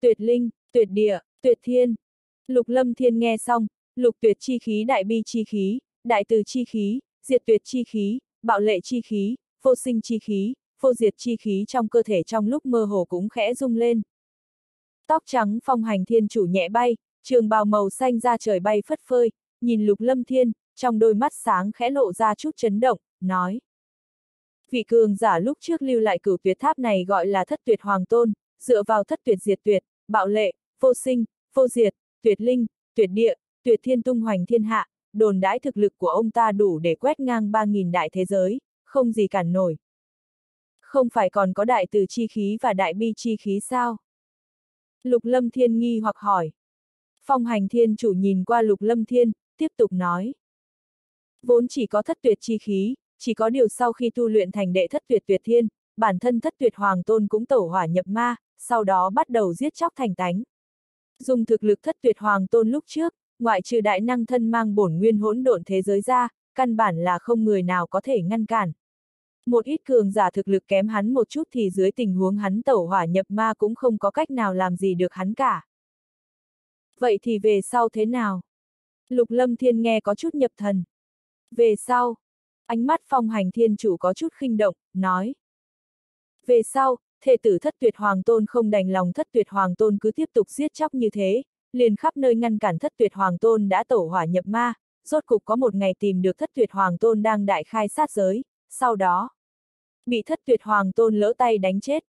tuyệt linh, tuyệt địa, tuyệt thiên. Lục lâm thiên nghe xong, lục tuyệt chi khí đại bi chi khí, đại từ chi khí, diệt tuyệt chi khí, bạo lệ chi khí, vô sinh chi khí, vô diệt chi khí trong cơ thể trong lúc mơ hồ cũng khẽ rung lên. Tóc trắng phong hành thiên chủ nhẹ bay, trường bào màu xanh ra trời bay phất phơi, nhìn lục lâm thiên, trong đôi mắt sáng khẽ lộ ra chút chấn động, nói. Vị cường giả lúc trước lưu lại cửu tuyệt tháp này gọi là thất tuyệt hoàng tôn, dựa vào thất tuyệt diệt tuyệt, bạo lệ, vô sinh, vô diệt, tuyệt linh, tuyệt địa, tuyệt thiên tung hoành thiên hạ, đồn đãi thực lực của ông ta đủ để quét ngang 3.000 đại thế giới, không gì cản nổi. Không phải còn có đại từ chi khí và đại bi chi khí sao? Lục Lâm Thiên nghi hoặc hỏi. Phong hành thiên chủ nhìn qua Lục Lâm Thiên, tiếp tục nói. Vốn chỉ có thất tuyệt chi khí, chỉ có điều sau khi tu luyện thành đệ thất tuyệt tuyệt thiên, bản thân thất tuyệt hoàng tôn cũng tẩu hỏa nhập ma, sau đó bắt đầu giết chóc thành tánh. Dùng thực lực thất tuyệt hoàng tôn lúc trước, ngoại trừ đại năng thân mang bổn nguyên hỗn độn thế giới ra, căn bản là không người nào có thể ngăn cản. Một ít cường giả thực lực kém hắn một chút thì dưới tình huống hắn tẩu hỏa nhập ma cũng không có cách nào làm gì được hắn cả. Vậy thì về sau thế nào? Lục lâm thiên nghe có chút nhập thần. Về sau, ánh mắt phong hành thiên chủ có chút khinh động, nói. Về sau, thệ tử thất tuyệt hoàng tôn không đành lòng thất tuyệt hoàng tôn cứ tiếp tục giết chóc như thế, liền khắp nơi ngăn cản thất tuyệt hoàng tôn đã tổ hỏa nhập ma, rốt cục có một ngày tìm được thất tuyệt hoàng tôn đang đại khai sát giới, sau đó, bị thất tuyệt hoàng tôn lỡ tay đánh chết.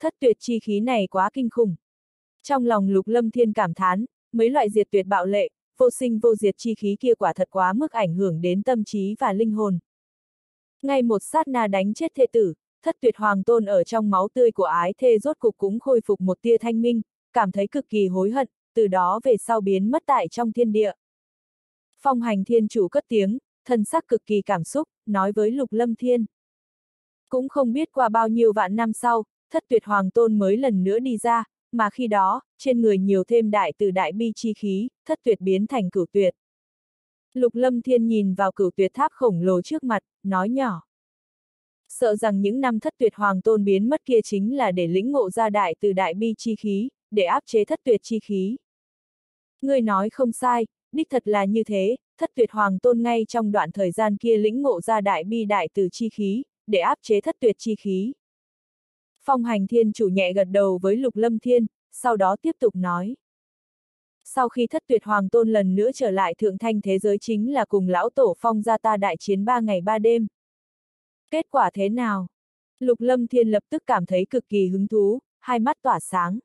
Thất tuyệt chi khí này quá kinh khủng. Trong lòng lục lâm thiên cảm thán, mấy loại diệt tuyệt bạo lệ, vô sinh vô diệt chi khí kia quả thật quá mức ảnh hưởng đến tâm trí và linh hồn. Ngay một sát na đánh chết thê tử, thất tuyệt hoàng tôn ở trong máu tươi của ái thê rốt cục cũng khôi phục một tia thanh minh, cảm thấy cực kỳ hối hận, từ đó về sau biến mất tại trong thiên địa. Phong hành thiên chủ cất tiếng, thân sắc cực kỳ cảm xúc, nói với lục lâm thiên. Cũng không biết qua bao nhiêu vạn năm sau, thất tuyệt hoàng tôn mới lần nữa đi ra, mà khi đó, trên người nhiều thêm đại từ đại bi chi khí, thất tuyệt biến thành cửu tuyệt. Lục lâm thiên nhìn vào cửu tuyệt tháp khổng lồ trước mặt, nói nhỏ. Sợ rằng những năm thất tuyệt hoàng tôn biến mất kia chính là để lĩnh ngộ ra đại từ đại bi chi khí, để áp chế thất tuyệt chi khí. Người nói không sai, đích thật là như thế, thất tuyệt hoàng tôn ngay trong đoạn thời gian kia lĩnh ngộ ra đại bi đại từ chi khí, để áp chế thất tuyệt chi khí. Phong hành thiên chủ nhẹ gật đầu với lục lâm thiên, sau đó tiếp tục nói. Sau khi thất tuyệt hoàng tôn lần nữa trở lại thượng thanh thế giới chính là cùng lão tổ phong gia ta đại chiến ba ngày ba đêm. Kết quả thế nào? Lục lâm thiên lập tức cảm thấy cực kỳ hứng thú, hai mắt tỏa sáng.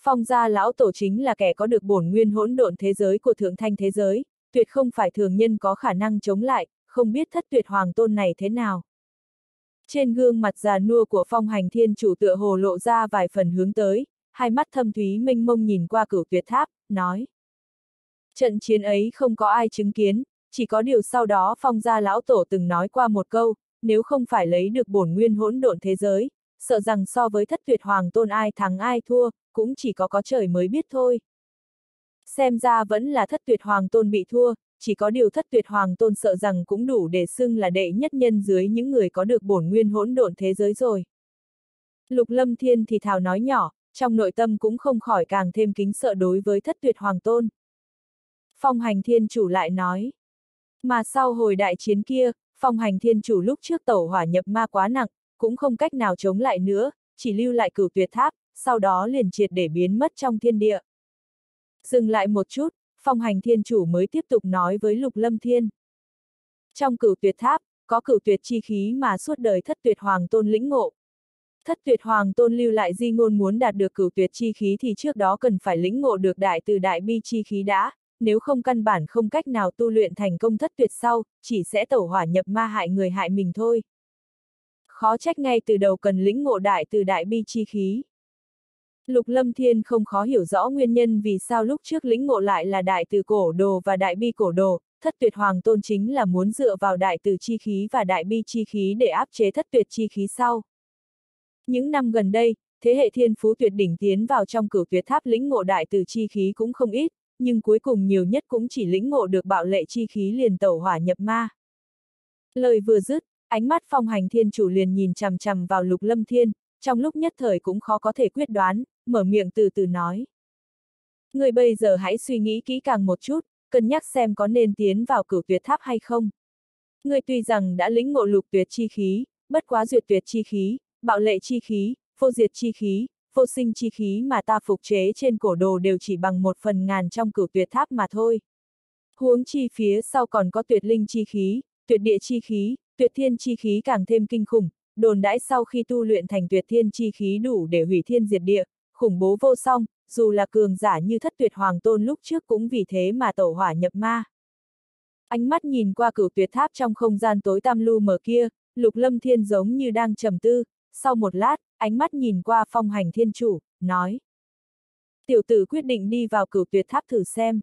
Phong gia lão tổ chính là kẻ có được bổn nguyên hỗn độn thế giới của thượng thanh thế giới, tuyệt không phải thường nhân có khả năng chống lại, không biết thất tuyệt hoàng tôn này thế nào. Trên gương mặt già nua của phong hành thiên chủ tựa hồ lộ ra vài phần hướng tới, hai mắt thâm thúy minh mông nhìn qua cửu tuyệt tháp, nói. Trận chiến ấy không có ai chứng kiến, chỉ có điều sau đó phong gia lão tổ từng nói qua một câu, nếu không phải lấy được bổn nguyên hỗn độn thế giới, sợ rằng so với thất tuyệt hoàng tôn ai thắng ai thua, cũng chỉ có có trời mới biết thôi. Xem ra vẫn là thất tuyệt hoàng tôn bị thua, chỉ có điều thất tuyệt hoàng tôn sợ rằng cũng đủ để xưng là đệ nhất nhân dưới những người có được bổn nguyên hỗn độn thế giới rồi. Lục lâm thiên thì thào nói nhỏ, trong nội tâm cũng không khỏi càng thêm kính sợ đối với thất tuyệt hoàng tôn. Phong hành thiên chủ lại nói. Mà sau hồi đại chiến kia, phong hành thiên chủ lúc trước tẩu hỏa nhập ma quá nặng, cũng không cách nào chống lại nữa, chỉ lưu lại cửu tuyệt tháp, sau đó liền triệt để biến mất trong thiên địa. Dừng lại một chút, phong hành thiên chủ mới tiếp tục nói với lục lâm thiên. Trong cửu tuyệt tháp, có cửu tuyệt chi khí mà suốt đời thất tuyệt hoàng tôn lĩnh ngộ. Thất tuyệt hoàng tôn lưu lại di ngôn muốn đạt được cửu tuyệt chi khí thì trước đó cần phải lĩnh ngộ được đại từ đại bi chi khí đã, nếu không căn bản không cách nào tu luyện thành công thất tuyệt sau, chỉ sẽ tẩu hỏa nhập ma hại người hại mình thôi. Khó trách ngay từ đầu cần lĩnh ngộ đại từ đại bi chi khí. Lục Lâm Thiên không khó hiểu rõ nguyên nhân vì sao lúc trước lĩnh ngộ lại là đại từ cổ đồ và đại bi cổ đồ, thất tuyệt hoàng tôn chính là muốn dựa vào đại từ chi khí và đại bi chi khí để áp chế thất tuyệt chi khí sau. Những năm gần đây, thế hệ thiên phú tuyệt đỉnh tiến vào trong cửu tuyệt tháp lĩnh ngộ đại từ chi khí cũng không ít, nhưng cuối cùng nhiều nhất cũng chỉ lĩnh ngộ được bạo lệ chi khí liền tẩu hỏa nhập ma. Lời vừa dứt, ánh mắt phong hành thiên chủ liền nhìn chằm chằm vào lục lâm thiên, trong lúc nhất thời cũng khó có thể quyết đoán, mở miệng từ từ nói. Người bây giờ hãy suy nghĩ kỹ càng một chút, cân nhắc xem có nên tiến vào cửu tuyệt tháp hay không. Người tuy rằng đã lĩnh ngộ lục tuyệt chi khí, bất quá duyệt tuyệt chi khí, bạo lệ chi khí, vô diệt chi khí, vô sinh chi khí mà ta phục chế trên cổ đồ đều chỉ bằng một phần ngàn trong cửu tuyệt tháp mà thôi. Huống chi phía sau còn có tuyệt linh chi khí, tuyệt địa chi khí, tuyệt thiên chi khí càng thêm kinh khủng, đồn đãi sau khi tu luyện thành tuyệt thiên chi khí đủ để hủy thiên diệt địa, khủng bố vô song, dù là cường giả như thất tuyệt hoàng tôn lúc trước cũng vì thế mà tổ hỏa nhập ma. Ánh mắt nhìn qua cửu tuyệt tháp trong không gian tối tăm lu mờ kia, lục lâm thiên giống như đang trầm tư, sau một lát, ánh mắt nhìn qua phong hành thiên chủ, nói. Tiểu tử quyết định đi vào cửu tuyệt tháp thử xem.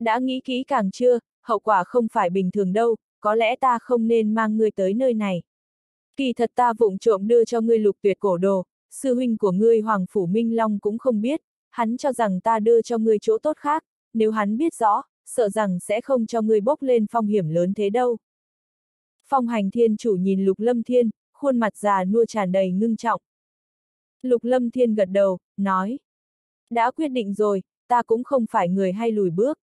Đã nghĩ kỹ càng chưa, hậu quả không phải bình thường đâu, có lẽ ta không nên mang ngươi tới nơi này. Kỳ thật ta vụng trộm đưa cho ngươi lục tuyệt cổ đồ, sư huynh của ngươi Hoàng Phủ Minh Long cũng không biết, hắn cho rằng ta đưa cho ngươi chỗ tốt khác, nếu hắn biết rõ, sợ rằng sẽ không cho ngươi bốc lên phong hiểm lớn thế đâu. Phong hành thiên chủ nhìn lục lâm thiên, khuôn mặt già nua tràn đầy ngưng trọng. Lục lâm thiên gật đầu, nói. Đã quyết định rồi, ta cũng không phải người hay lùi bước.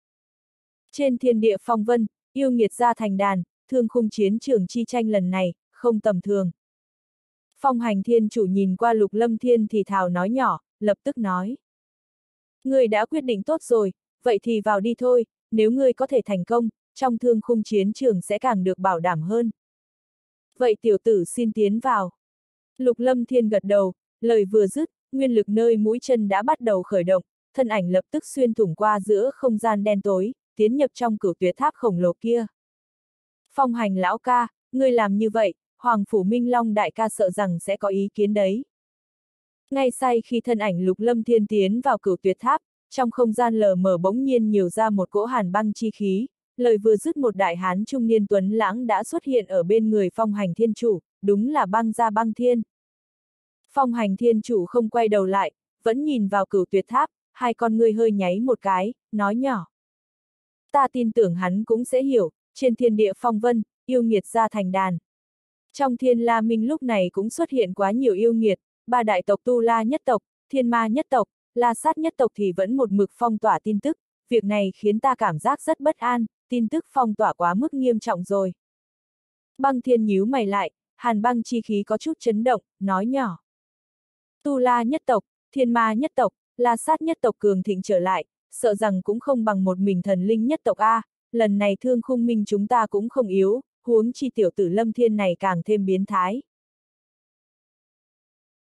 Trên thiên địa phong vân, yêu nghiệt ra thành đàn, thương khung chiến trường chi tranh lần này, không tầm thường. Phong hành thiên chủ nhìn qua lục lâm thiên thì thào nói nhỏ, lập tức nói. người đã quyết định tốt rồi, vậy thì vào đi thôi, nếu ngươi có thể thành công, trong thương khung chiến trường sẽ càng được bảo đảm hơn. Vậy tiểu tử xin tiến vào. Lục lâm thiên gật đầu, lời vừa dứt, nguyên lực nơi mũi chân đã bắt đầu khởi động, thân ảnh lập tức xuyên thủng qua giữa không gian đen tối, tiến nhập trong cửu tuyệt tháp khổng lồ kia. Phong hành lão ca, ngươi làm như vậy, Hoàng Phủ Minh Long đại ca sợ rằng sẽ có ý kiến đấy. Ngay say khi thân ảnh lục lâm thiên tiến vào cửu tuyệt tháp, trong không gian lờ mờ bỗng nhiên nhiều ra một cỗ hàn băng chi khí, lời vừa dứt một đại hán trung niên tuấn lãng đã xuất hiện ở bên người phong hành thiên chủ, đúng là băng ra băng thiên. Phong hành thiên chủ không quay đầu lại, vẫn nhìn vào cửu tuyệt tháp, hai con người hơi nháy một cái, nói nhỏ. Ta tin tưởng hắn cũng sẽ hiểu, trên thiên địa phong vân, yêu nghiệt ra thành đàn. Trong thiên la minh lúc này cũng xuất hiện quá nhiều yêu nghiệt, ba đại tộc tu la nhất tộc, thiên ma nhất tộc, la sát nhất tộc thì vẫn một mực phong tỏa tin tức, việc này khiến ta cảm giác rất bất an, tin tức phong tỏa quá mức nghiêm trọng rồi. Băng thiên nhíu mày lại, hàn băng chi khí có chút chấn động, nói nhỏ. Tu la nhất tộc, thiên ma nhất tộc, la sát nhất tộc cường thịnh trở lại, sợ rằng cũng không bằng một mình thần linh nhất tộc A, lần này thương khung minh chúng ta cũng không yếu, huống chi tiểu tử lâm thiên này càng thêm biến thái.